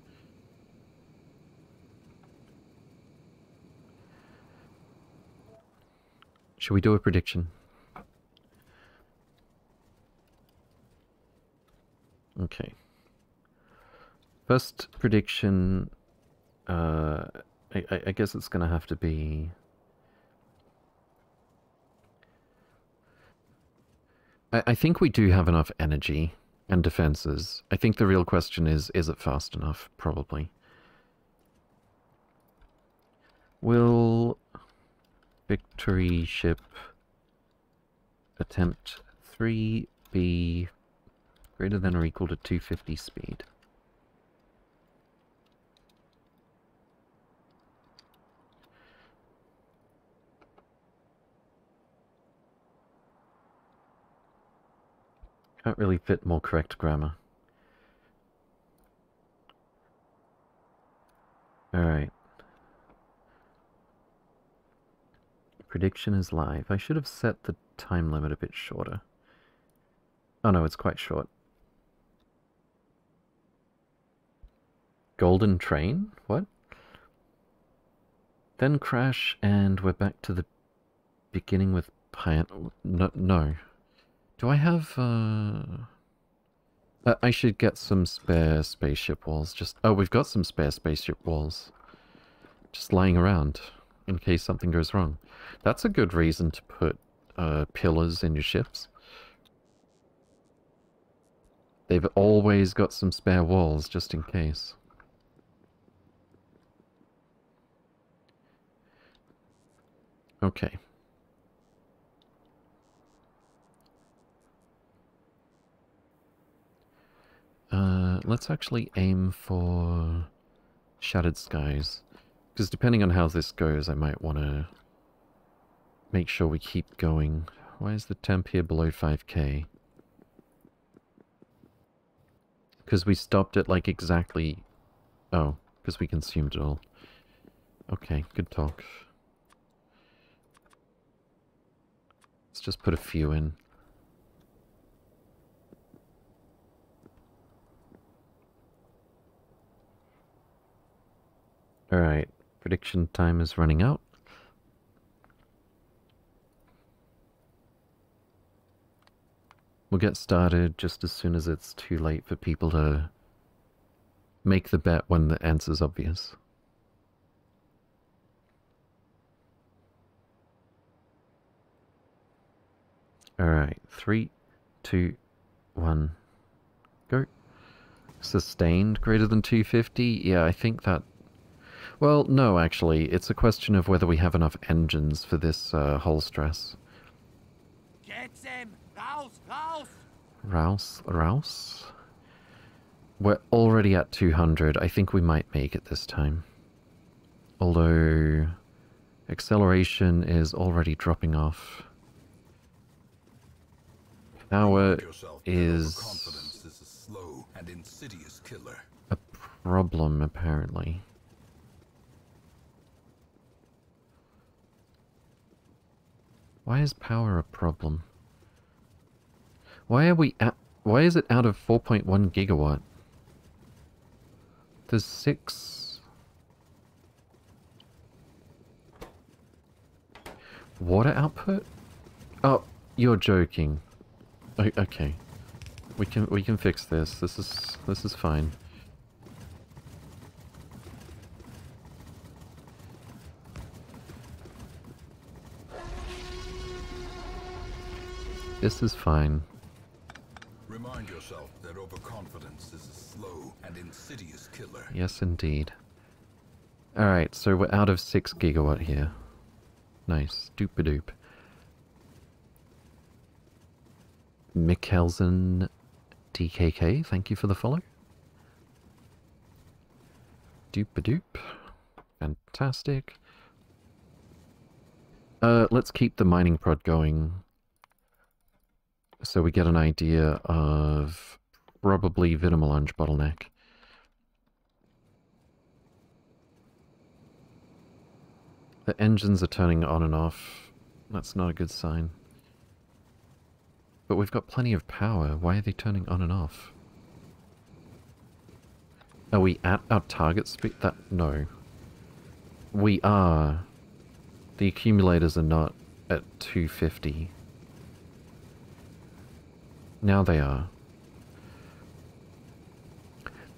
Should we do a prediction? Okay. First prediction... Uh, I, I, I guess it's going to have to be... I, I think we do have enough energy and defenses. I think the real question is, is it fast enough? Probably. Will victory ship attempt 3 be greater than or equal to 250 speed? Can't really fit more correct grammar. Alright. Prediction is live. I should have set the time limit a bit shorter. Oh no, it's quite short. Golden train? What? Then crash and we're back to the beginning with Pian- no, no. Do I have, uh... I should get some spare spaceship walls. Just Oh, we've got some spare spaceship walls. Just lying around in case something goes wrong. That's a good reason to put uh, pillars in your ships. They've always got some spare walls just in case. Okay. Uh, let's actually aim for Shattered Skies. Because depending on how this goes, I might want to make sure we keep going. Why is the temp here below 5k? Because we stopped at like exactly... Oh, because we consumed it all. Okay, good talk. Let's just put a few in. Alright, prediction time is running out. We'll get started just as soon as it's too late for people to make the bet when the answer's obvious. Alright, three, two, one, go. Sustained greater than 250? Yeah, I think that well, no, actually. It's a question of whether we have enough engines for this uh, hull stress. Get them! Raus! Raus! Rouse? Rouse? We're already at 200. I think we might make it this time. Although... Acceleration is already dropping off. Power is... is a slow and insidious killer. A problem, apparently. Why is power a problem? Why are we at... Why is it out of 4.1 gigawatt? There's six... Water output? Oh, you're joking. Okay. We can we can fix this. This is this is fine. This is fine. Remind yourself that overconfidence is a slow and insidious killer. Yes, indeed. Alright, so we're out of 6 gigawatt here. Nice. Doop-a-doop. Mikkelsen DKK, thank you for the follow. Doop-a-doop. Fantastic. Uh, let's keep the mining prod going so we get an idea of probably Vitamelange bottleneck. The engines are turning on and off. That's not a good sign. But we've got plenty of power. Why are they turning on and off? Are we at our target speed? That No. We are. The accumulators are not at 250. Now they are.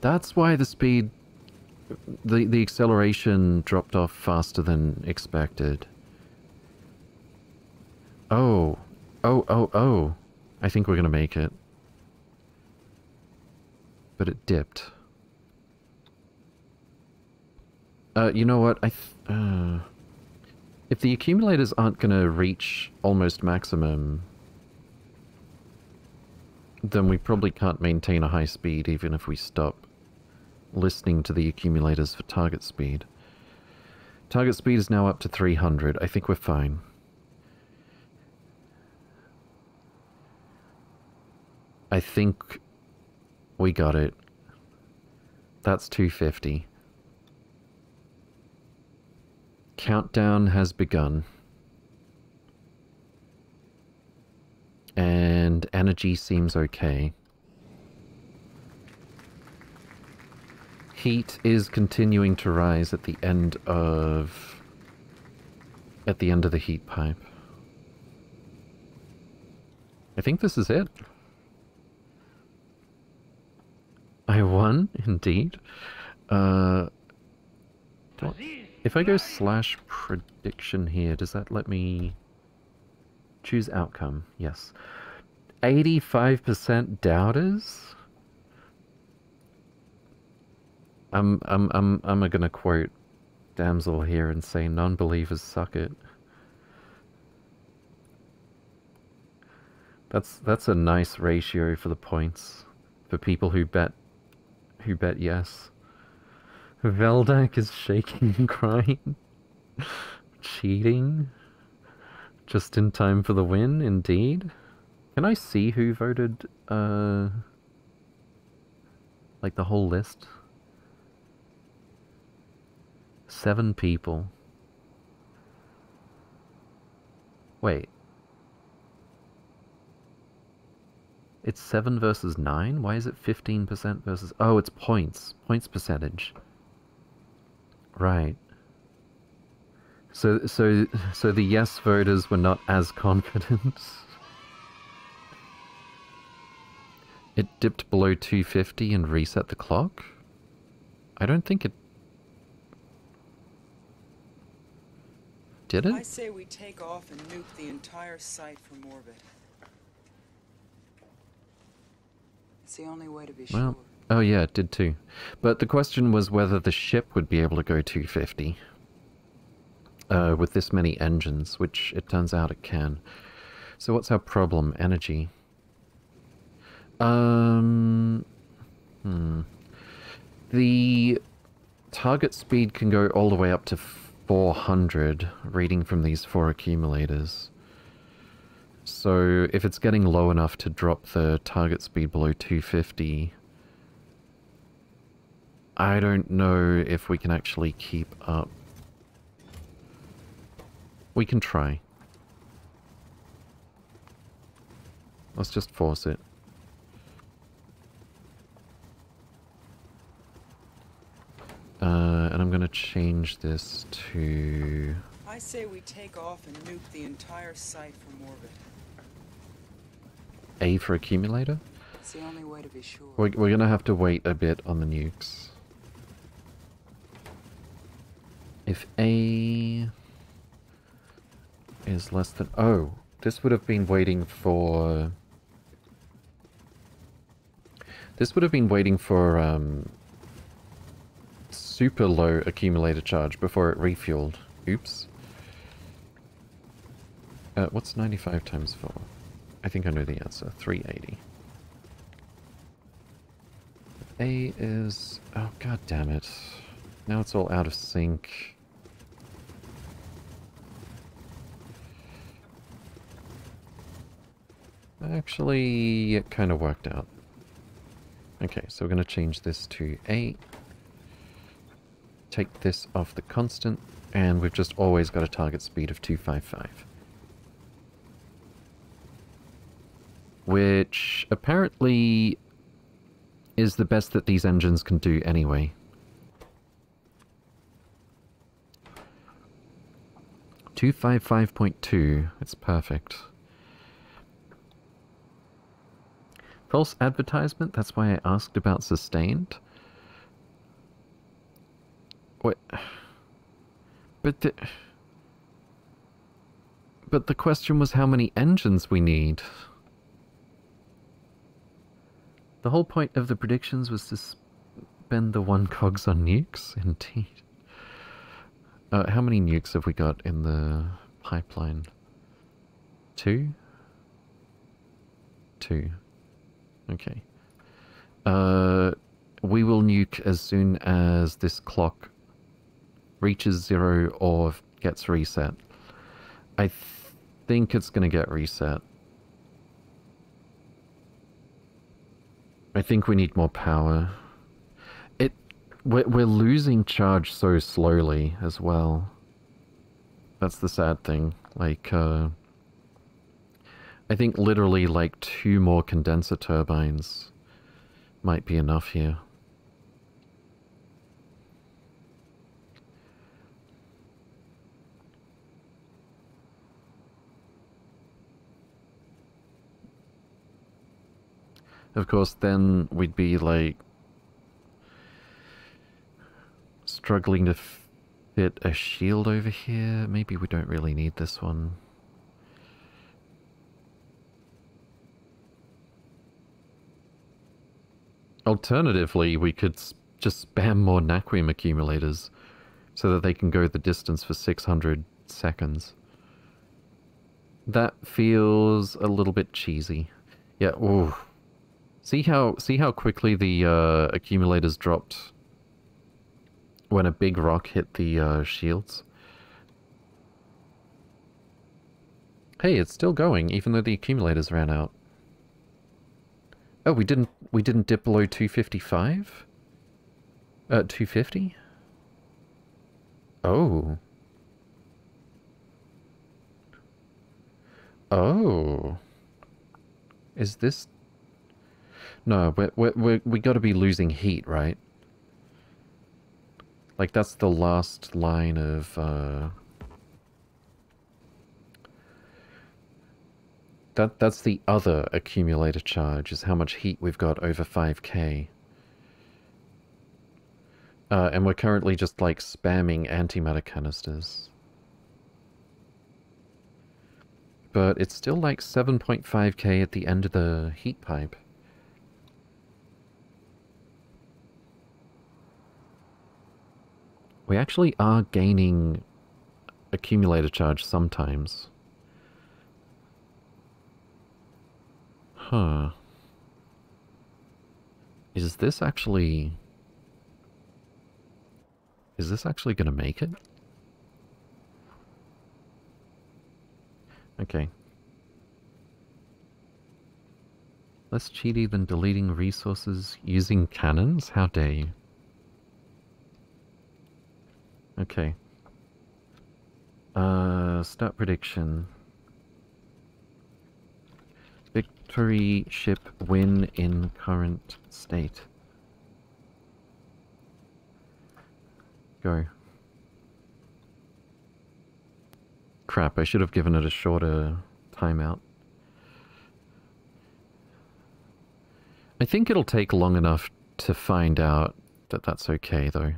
That's why the speed... The, the acceleration dropped off faster than expected. Oh. Oh, oh, oh. I think we're going to make it. But it dipped. Uh, you know what? I... uh, if the accumulators aren't going to reach almost maximum, then we probably can't maintain a high speed even if we stop listening to the accumulators for target speed. Target speed is now up to 300. I think we're fine. I think we got it. That's 250. Countdown has begun. And energy seems okay. Heat is continuing to rise at the end of... at the end of the heat pipe. I think this is it. I won, indeed. Uh, if I go slash prediction here, does that let me choose outcome? Yes. 85% doubters? I'm, I'm, I'm, I'm gonna quote Damsel here and say non-believers suck it. That's, that's a nice ratio for the points for people who bet, who bet yes. Veldak is shaking and crying. Cheating. Just in time for the win, indeed. Can I see who voted, uh... Like the whole list? Seven people. Wait. It's 7 versus 9? Why is it 15% versus... Oh, it's points. Points percentage. Right. So, so, so the yes voters were not as confident. it dipped below 250 and reset the clock? I don't think it... Did it? I say we take off and nuke the entire site from orbit. It's the only way to be Well, sure. Oh yeah, it did too. But the question was whether the ship would be able to go 250 uh, with this many engines, which it turns out it can. So what's our problem? Energy. Um, hmm. The target speed can go all the way up to 400, reading from these four accumulators. So if it's getting low enough to drop the target speed below 250, I don't know if we can actually keep up. We can try. Let's just force it. Uh, and I'm going to change this to... I say we take off and nuke the entire site from orbit. A for accumulator? It's the only way to be sure. We're, we're going to have to wait a bit on the nukes. If A is less than... Oh, this would have been waiting for... This would have been waiting for um, super low accumulator charge before it refueled. Oops. Uh, what's 95 times 4? I think I know the answer. 380. A is... Oh, god damn it. Now it's all out of sync. Actually, it kind of worked out. Okay, so we're going to change this to 8. Take this off the constant, and we've just always got a target speed of 255. Which apparently is the best that these engines can do anyway. 255.2. It's perfect. False advertisement? That's why I asked about sustained? What? But the... But the question was how many engines we need. The whole point of the predictions was to spend the one cogs on nukes? Indeed. Uh, how many nukes have we got in the pipeline? Two? Two. Okay. Uh, we will nuke as soon as this clock reaches zero or gets reset. I th think it's going to get reset. I think we need more power. It we're, we're losing charge so slowly as well. That's the sad thing. Like, uh, I think literally like two more condenser turbines might be enough here. Of course, then we'd be like struggling to fit a shield over here. Maybe we don't really need this one. Alternatively, we could just spam more Naquium accumulators so that they can go the distance for 600 seconds. That feels a little bit cheesy. Yeah, ooh. See how see how quickly the uh, accumulators dropped when a big rock hit the uh, shields? Hey, it's still going, even though the accumulators ran out. Oh, we didn't we didn't dip below 255? Uh, 250? Oh. Oh. Is this... No, we're, we're, we're, we got to be losing heat, right? Like, that's the last line of, uh... That That's the other accumulator charge, is how much heat we've got over 5k. Uh, and we're currently just, like, spamming antimatter canisters. But it's still like 7.5k at the end of the heat pipe. We actually are gaining accumulator charge sometimes. Huh. Is this actually... Is this actually going to make it? Okay. Less cheaty than deleting resources using cannons? How dare you? Okay. Uh, start prediction. Victory ship win in current state. Go. Crap, I should have given it a shorter timeout. I think it'll take long enough to find out that that's okay, though.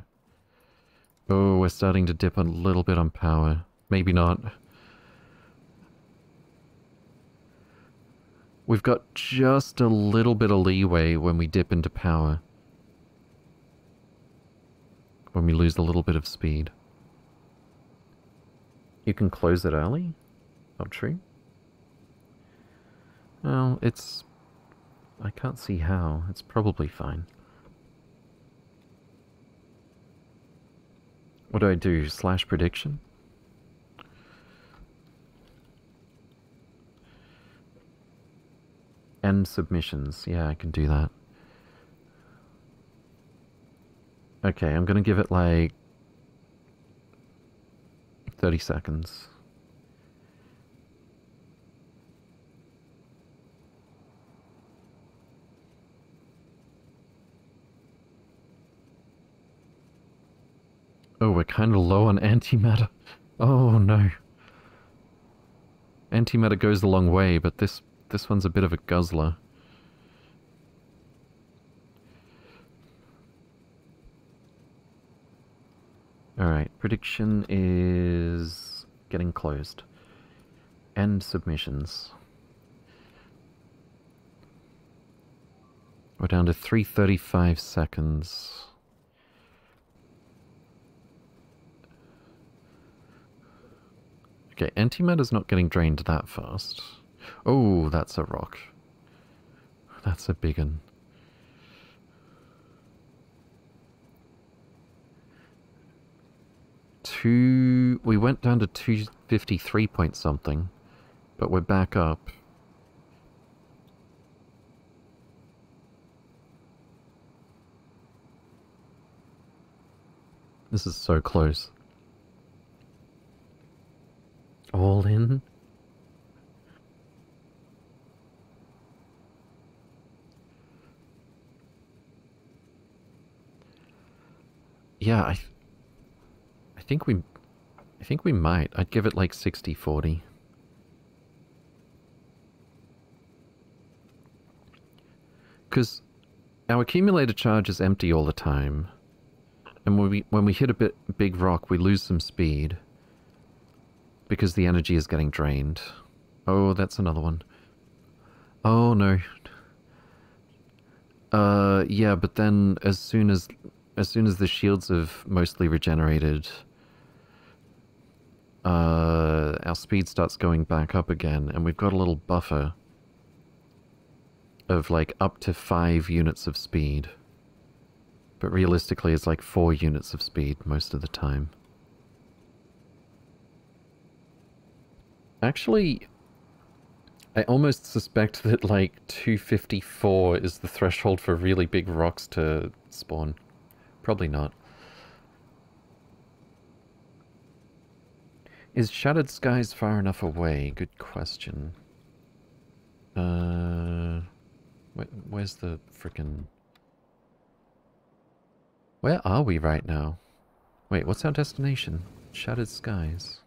Oh, we're starting to dip a little bit on power. Maybe not. We've got just a little bit of leeway when we dip into power. When we lose a little bit of speed. You can close it early? Not true. Well, it's... I can't see how. It's probably fine. What do I do? Slash prediction? End submissions. Yeah, I can do that. Okay, I'm gonna give it like 30 seconds. Oh, we're kind of low on antimatter. Oh no. Antimatter goes a long way, but this this one's a bit of a guzzler. Alright, prediction is getting closed. End submissions. We're down to 335 seconds. Okay, antimatter's not getting drained that fast. Oh, that's a rock. That's a big one. Two... We went down to 253 point something, but we're back up. This is so close. All in? Yeah, I... I think we... I think we might. I'd give it like 60-40. Because our accumulator charge is empty all the time. And when we, when we hit a bit big rock, we lose some speed. Because the energy is getting drained. Oh, that's another one. Oh, no. Uh, yeah, but then as soon as as soon as the shields have mostly regenerated, uh, our speed starts going back up again, and we've got a little buffer of like up to five units of speed. But realistically, it's like four units of speed most of the time. Actually, I almost suspect that like 254 is the threshold for really big rocks to spawn. Probably not. Is Shattered Skies far enough away? Good question. Uh, where, where's the frickin'... Where are we right now? Wait, what's our destination? Shattered Skies.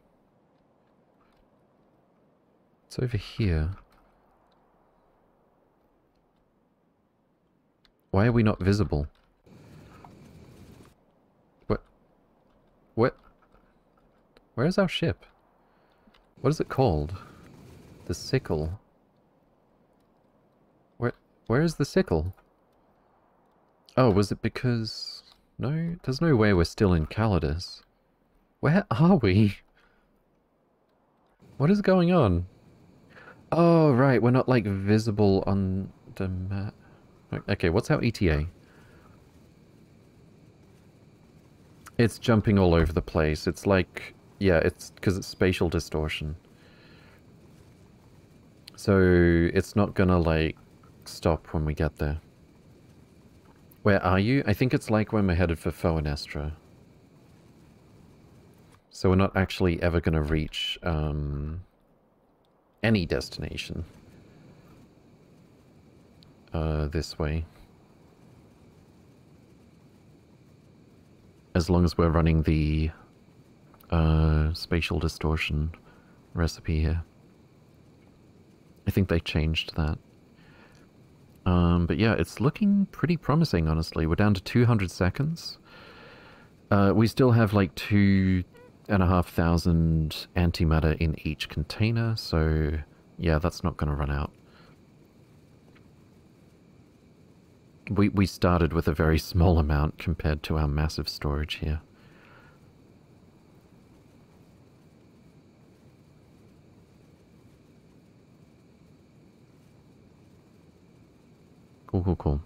It's over here. Why are we not visible? What? What? Where's our ship? What is it called? The sickle. Where? Where is the sickle? Oh, was it because... No, there's no way we're still in Calidus. Where are we? What is going on? Oh, right, we're not, like, visible on the map. Okay, what's our ETA? It's jumping all over the place. It's like... Yeah, it's because it's spatial distortion. So, it's not gonna, like, stop when we get there. Where are you? I think it's like when we're headed for Foenestra. So we're not actually ever gonna reach, um any destination uh, this way. As long as we're running the uh, spatial distortion recipe here. I think they changed that. Um, but yeah, it's looking pretty promising, honestly. We're down to 200 seconds. Uh, we still have like two and a half thousand antimatter in each container, so yeah, that's not going to run out. We, we started with a very small amount compared to our massive storage here. Cool, cool, cool.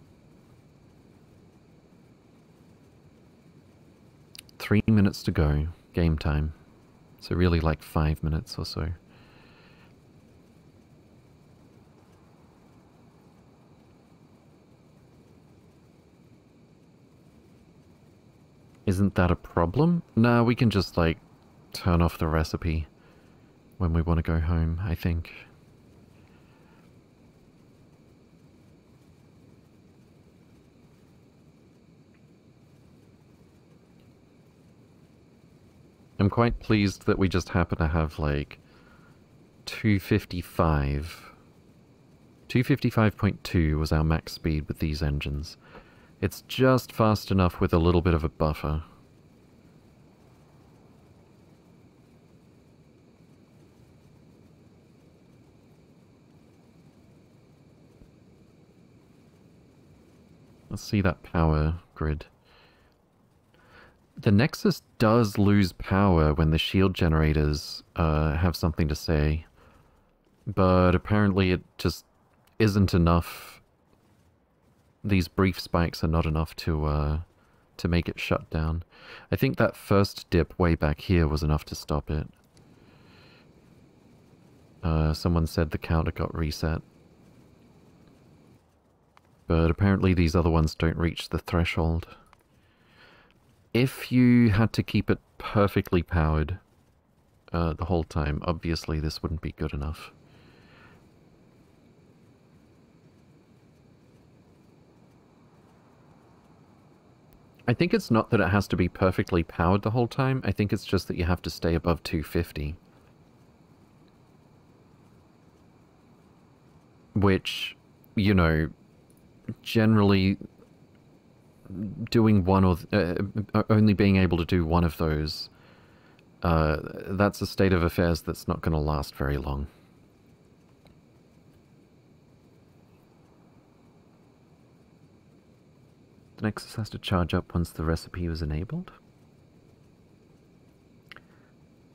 Three minutes to go game time. So really like five minutes or so. Isn't that a problem? No, we can just like turn off the recipe when we want to go home, I think. I'm quite pleased that we just happen to have, like, 255. 255.2 was our max speed with these engines. It's just fast enough with a little bit of a buffer. Let's see that power grid. The Nexus does lose power when the shield generators uh, have something to say. But apparently it just isn't enough. These brief spikes are not enough to uh, to make it shut down. I think that first dip way back here was enough to stop it. Uh, someone said the counter got reset. But apparently these other ones don't reach the threshold. If you had to keep it perfectly powered uh, the whole time, obviously this wouldn't be good enough. I think it's not that it has to be perfectly powered the whole time, I think it's just that you have to stay above 250. Which, you know, generally doing one or uh, only being able to do one of those, uh, that's a state of affairs that's not going to last very long. The Nexus has to charge up once the recipe was enabled.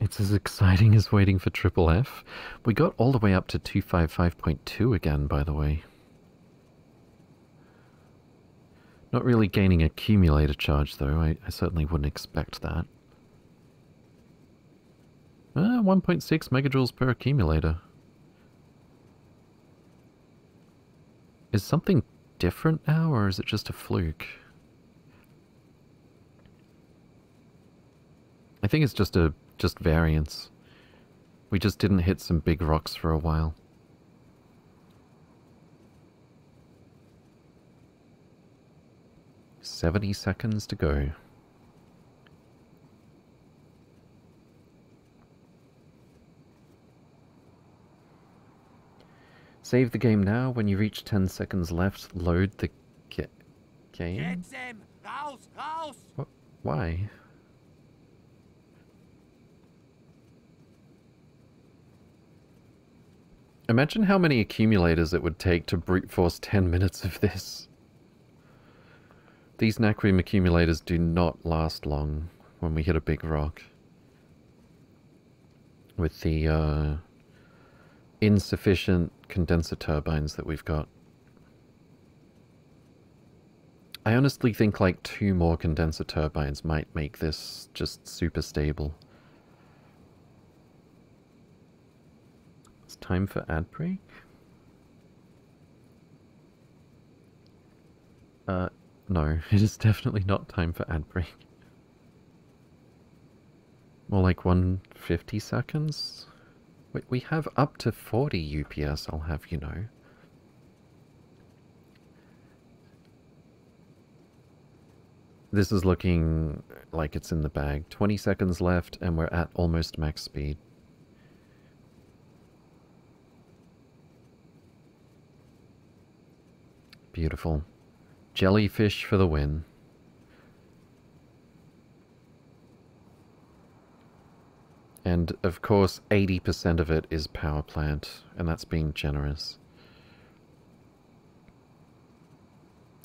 It's as exciting as waiting for Triple F. We got all the way up to 255.2 again, by the way. Not really gaining accumulator charge, though. I, I certainly wouldn't expect that. Uh, 1.6 megajoules per accumulator. Is something different now, or is it just a fluke? I think it's just a just variance. We just didn't hit some big rocks for a while. 70 seconds to go. Save the game now. When you reach 10 seconds left, load the ge game. Raus, raus! What? Why? Imagine how many accumulators it would take to brute force 10 minutes of this. These Naquium accumulators do not last long when we hit a big rock. With the uh, insufficient condenser turbines that we've got. I honestly think like two more condenser turbines might make this just super stable. It's time for ad break. Uh, no, it is definitely not time for ad break. More like 150 seconds? We, we have up to 40 UPS, I'll have you know. This is looking like it's in the bag. 20 seconds left and we're at almost max speed. Beautiful. Jellyfish for the win. And of course, 80% of it is power plant, and that's being generous.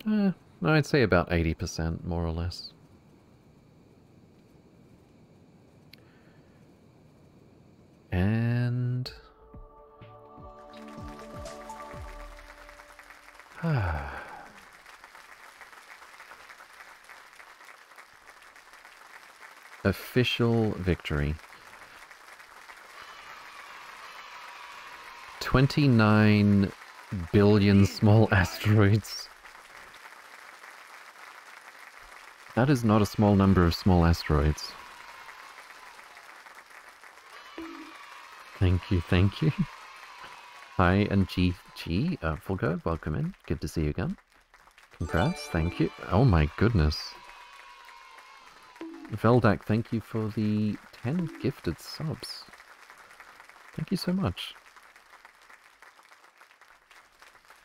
Uh, I'd say about 80%, more or less. And... Ah... Official victory. 29 billion small asteroids. That is not a small number of small asteroids. Thank you, thank you. Hi, and G, G, uh, Fulgard, welcome in. Good to see you again. Congrats, thank you. Oh my goodness. Veldak, thank you for the 10 gifted subs. Thank you so much.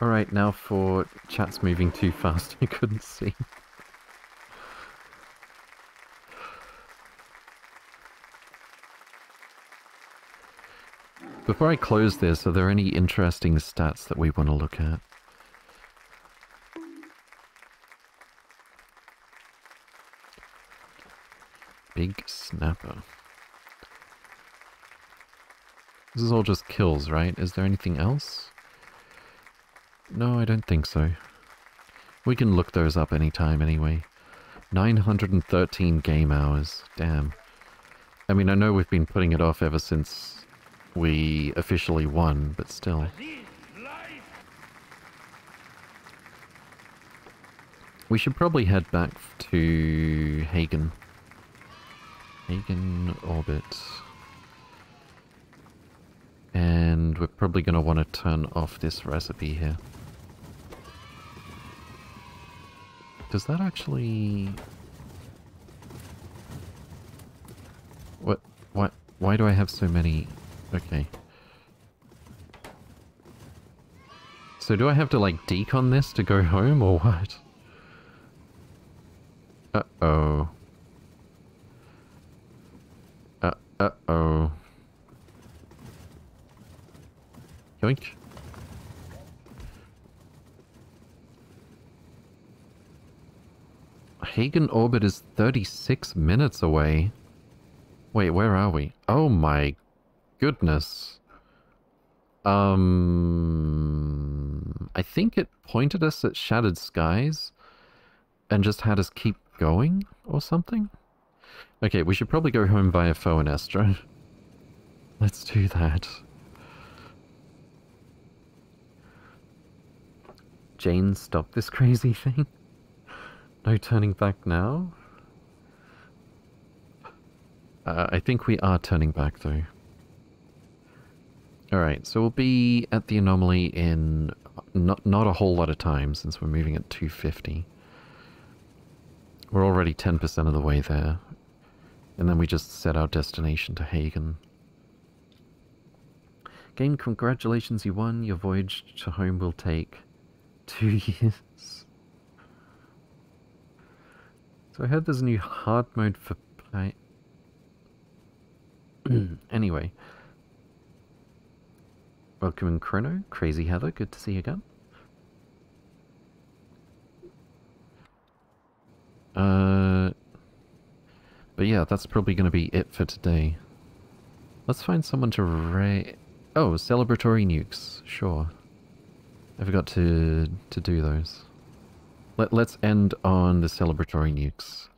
Alright, now for chat's moving too fast, I couldn't see. Before I close this, are there any interesting stats that we want to look at? Big snapper. This is all just kills, right? Is there anything else? No, I don't think so. We can look those up anytime anyway. 913 game hours. Damn. I mean, I know we've been putting it off ever since we officially won, but still. We should probably head back to Hagen. Hagen Orbit. And we're probably going to want to turn off this recipe here. Does that actually... What? Why, why do I have so many... Okay. So do I have to like decon this to go home or what? Uh-oh. Uh, uh-oh. Yoink. Hagen orbit is 36 minutes away. Wait, where are we? Oh my goodness. Um, I think it pointed us at Shattered Skies and just had us keep going or something? Okay, we should probably go home via Foe and Estra. Let's do that. Jane, stop this crazy thing. No turning back now? Uh, I think we are turning back though. Alright, so we'll be at the anomaly in not, not a whole lot of time since we're moving at 250. We're already 10% of the way there. And then we just set our destination to Hagen. Game, congratulations, you won. Your voyage to home will take two years. So I heard there's a new hard mode for play. anyway. Welcome in Chrono, Crazy Heather, good to see you again. Uh, but yeah, that's probably going to be it for today. Let's find someone to ray. Oh, celebratory nukes. Sure. I forgot to to do those. Let Let's end on the celebratory nukes.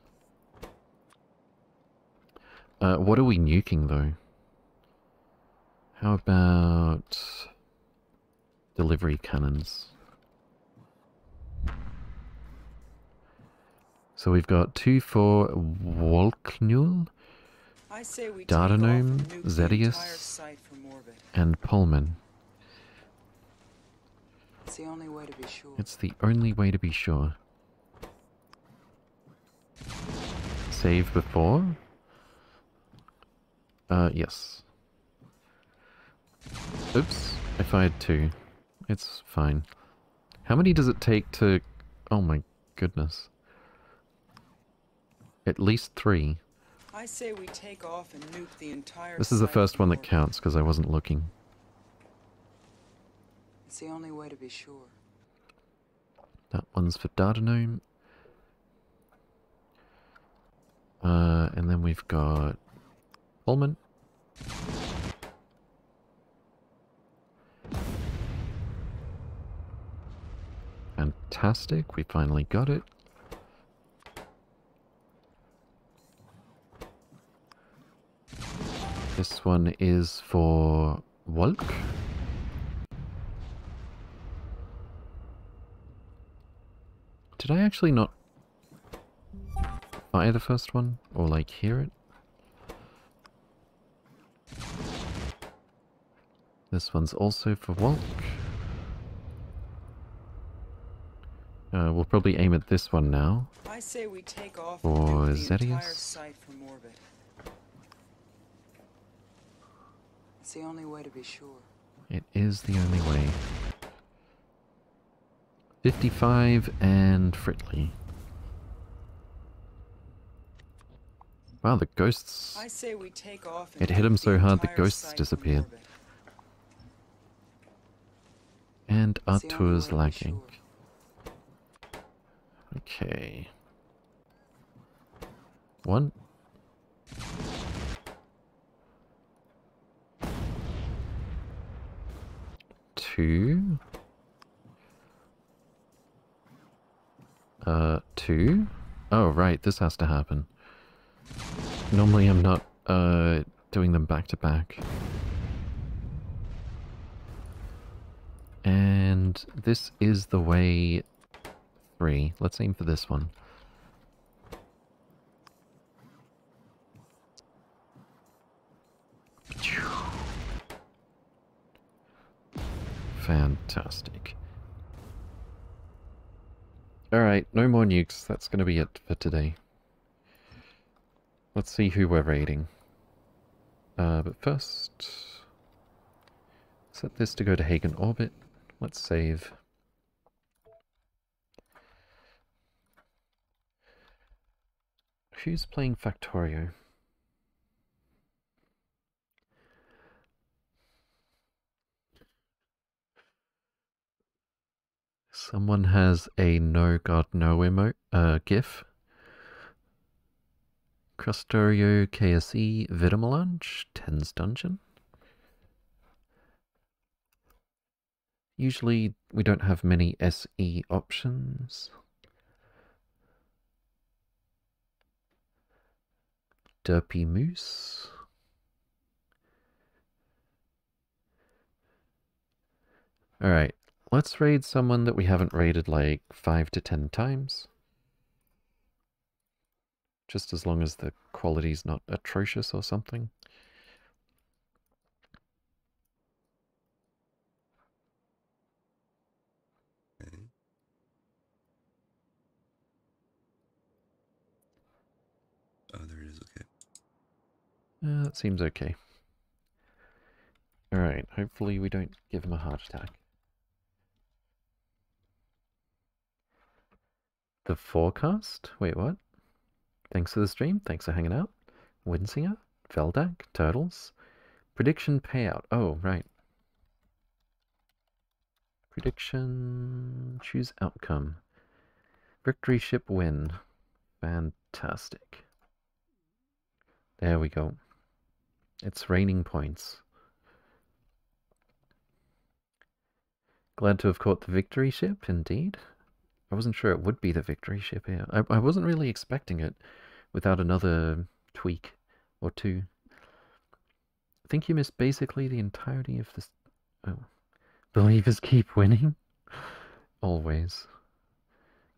Uh, what are we nuking though? How about delivery cannons? So we've got two for Wolknul, Dardanome, Zedius, and Pullman. It's the only way to be sure. It's the only way to be sure. Save before? Uh, yes. Oops, I fired two. It's fine. How many does it take to... Oh my goodness. At least three. I say we take off and nuke the entire This is the first one that counts because I wasn't looking. It's the only way to be sure. That one's for Dardanome. Uh, and then we've got Pullman. Fantastic, we finally got it. This one is for Wolk. Did I actually not fire the first one? Or like hear it? This one's also for Wolk. Uh, we'll probably aim at this one now. I say we take off For and nuke the entire Zedius? site from orbit. It's the only way to be sure. It is the only way. 55 and Fritley. Wow, the ghosts. I say we take off It hit him so hard the ghosts disappeared. And It's the only Artur's way to be lacking. sure. Okay. One. Two. Uh, two? Oh, right, this has to happen. Normally I'm not, uh, doing them back to back. And this is the way three. Let's aim for this one. Fantastic. Alright, no more nukes. That's going to be it for today. Let's see who we're raiding. Uh, but first... Set this to go to Hagen Orbit. Let's save. Who's playing Factorio? Someone has a no god no emote uh gif. Krastorio KSE Vitamelange, Tens Dungeon. Usually we don't have many SE options. Derpy Moose. Alright, let's raid someone that we haven't raided like 5 to 10 times. Just as long as the quality's not atrocious or something. Oh, there it is. Okay. Uh, that seems okay. Alright, hopefully we don't give him a heart attack. The forecast? Wait, what? Thanks for the stream. Thanks for hanging out. Windsinger, Veldak? Turtles? Prediction payout. Oh, right. Prediction. Choose outcome. Victory ship win. Fantastic. There we go. It's raining points. Glad to have caught the victory ship, indeed. I wasn't sure it would be the victory ship here. I, I wasn't really expecting it without another tweak or two. I think you missed basically the entirety of this. Oh. Believers keep winning? Always.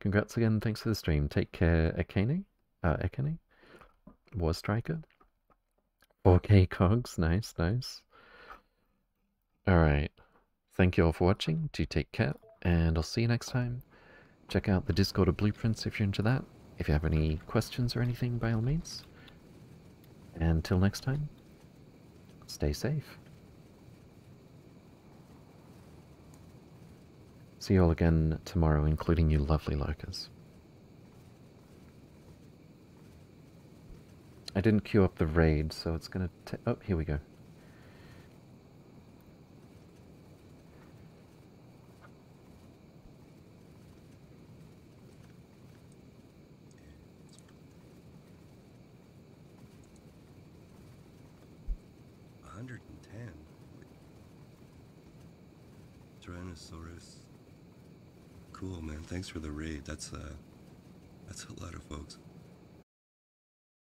Congrats again, thanks for the stream. Take care, Ekene. Uh, Ekene. War Striker. 4K cogs, nice, nice. Alright. Thank you all for watching. Do take care, and I'll see you next time. Check out the Discord of Blueprints if you're into that. If you have any questions or anything, by all means. And till next time, stay safe. See you all again tomorrow, including you lovely lurkers. I didn't queue up the raid, so it's gonna oh, here we go. A hundred and ten. Tyrannosaurus. Cool, man. Thanks for the raid. That's uh, that's a lot of folks.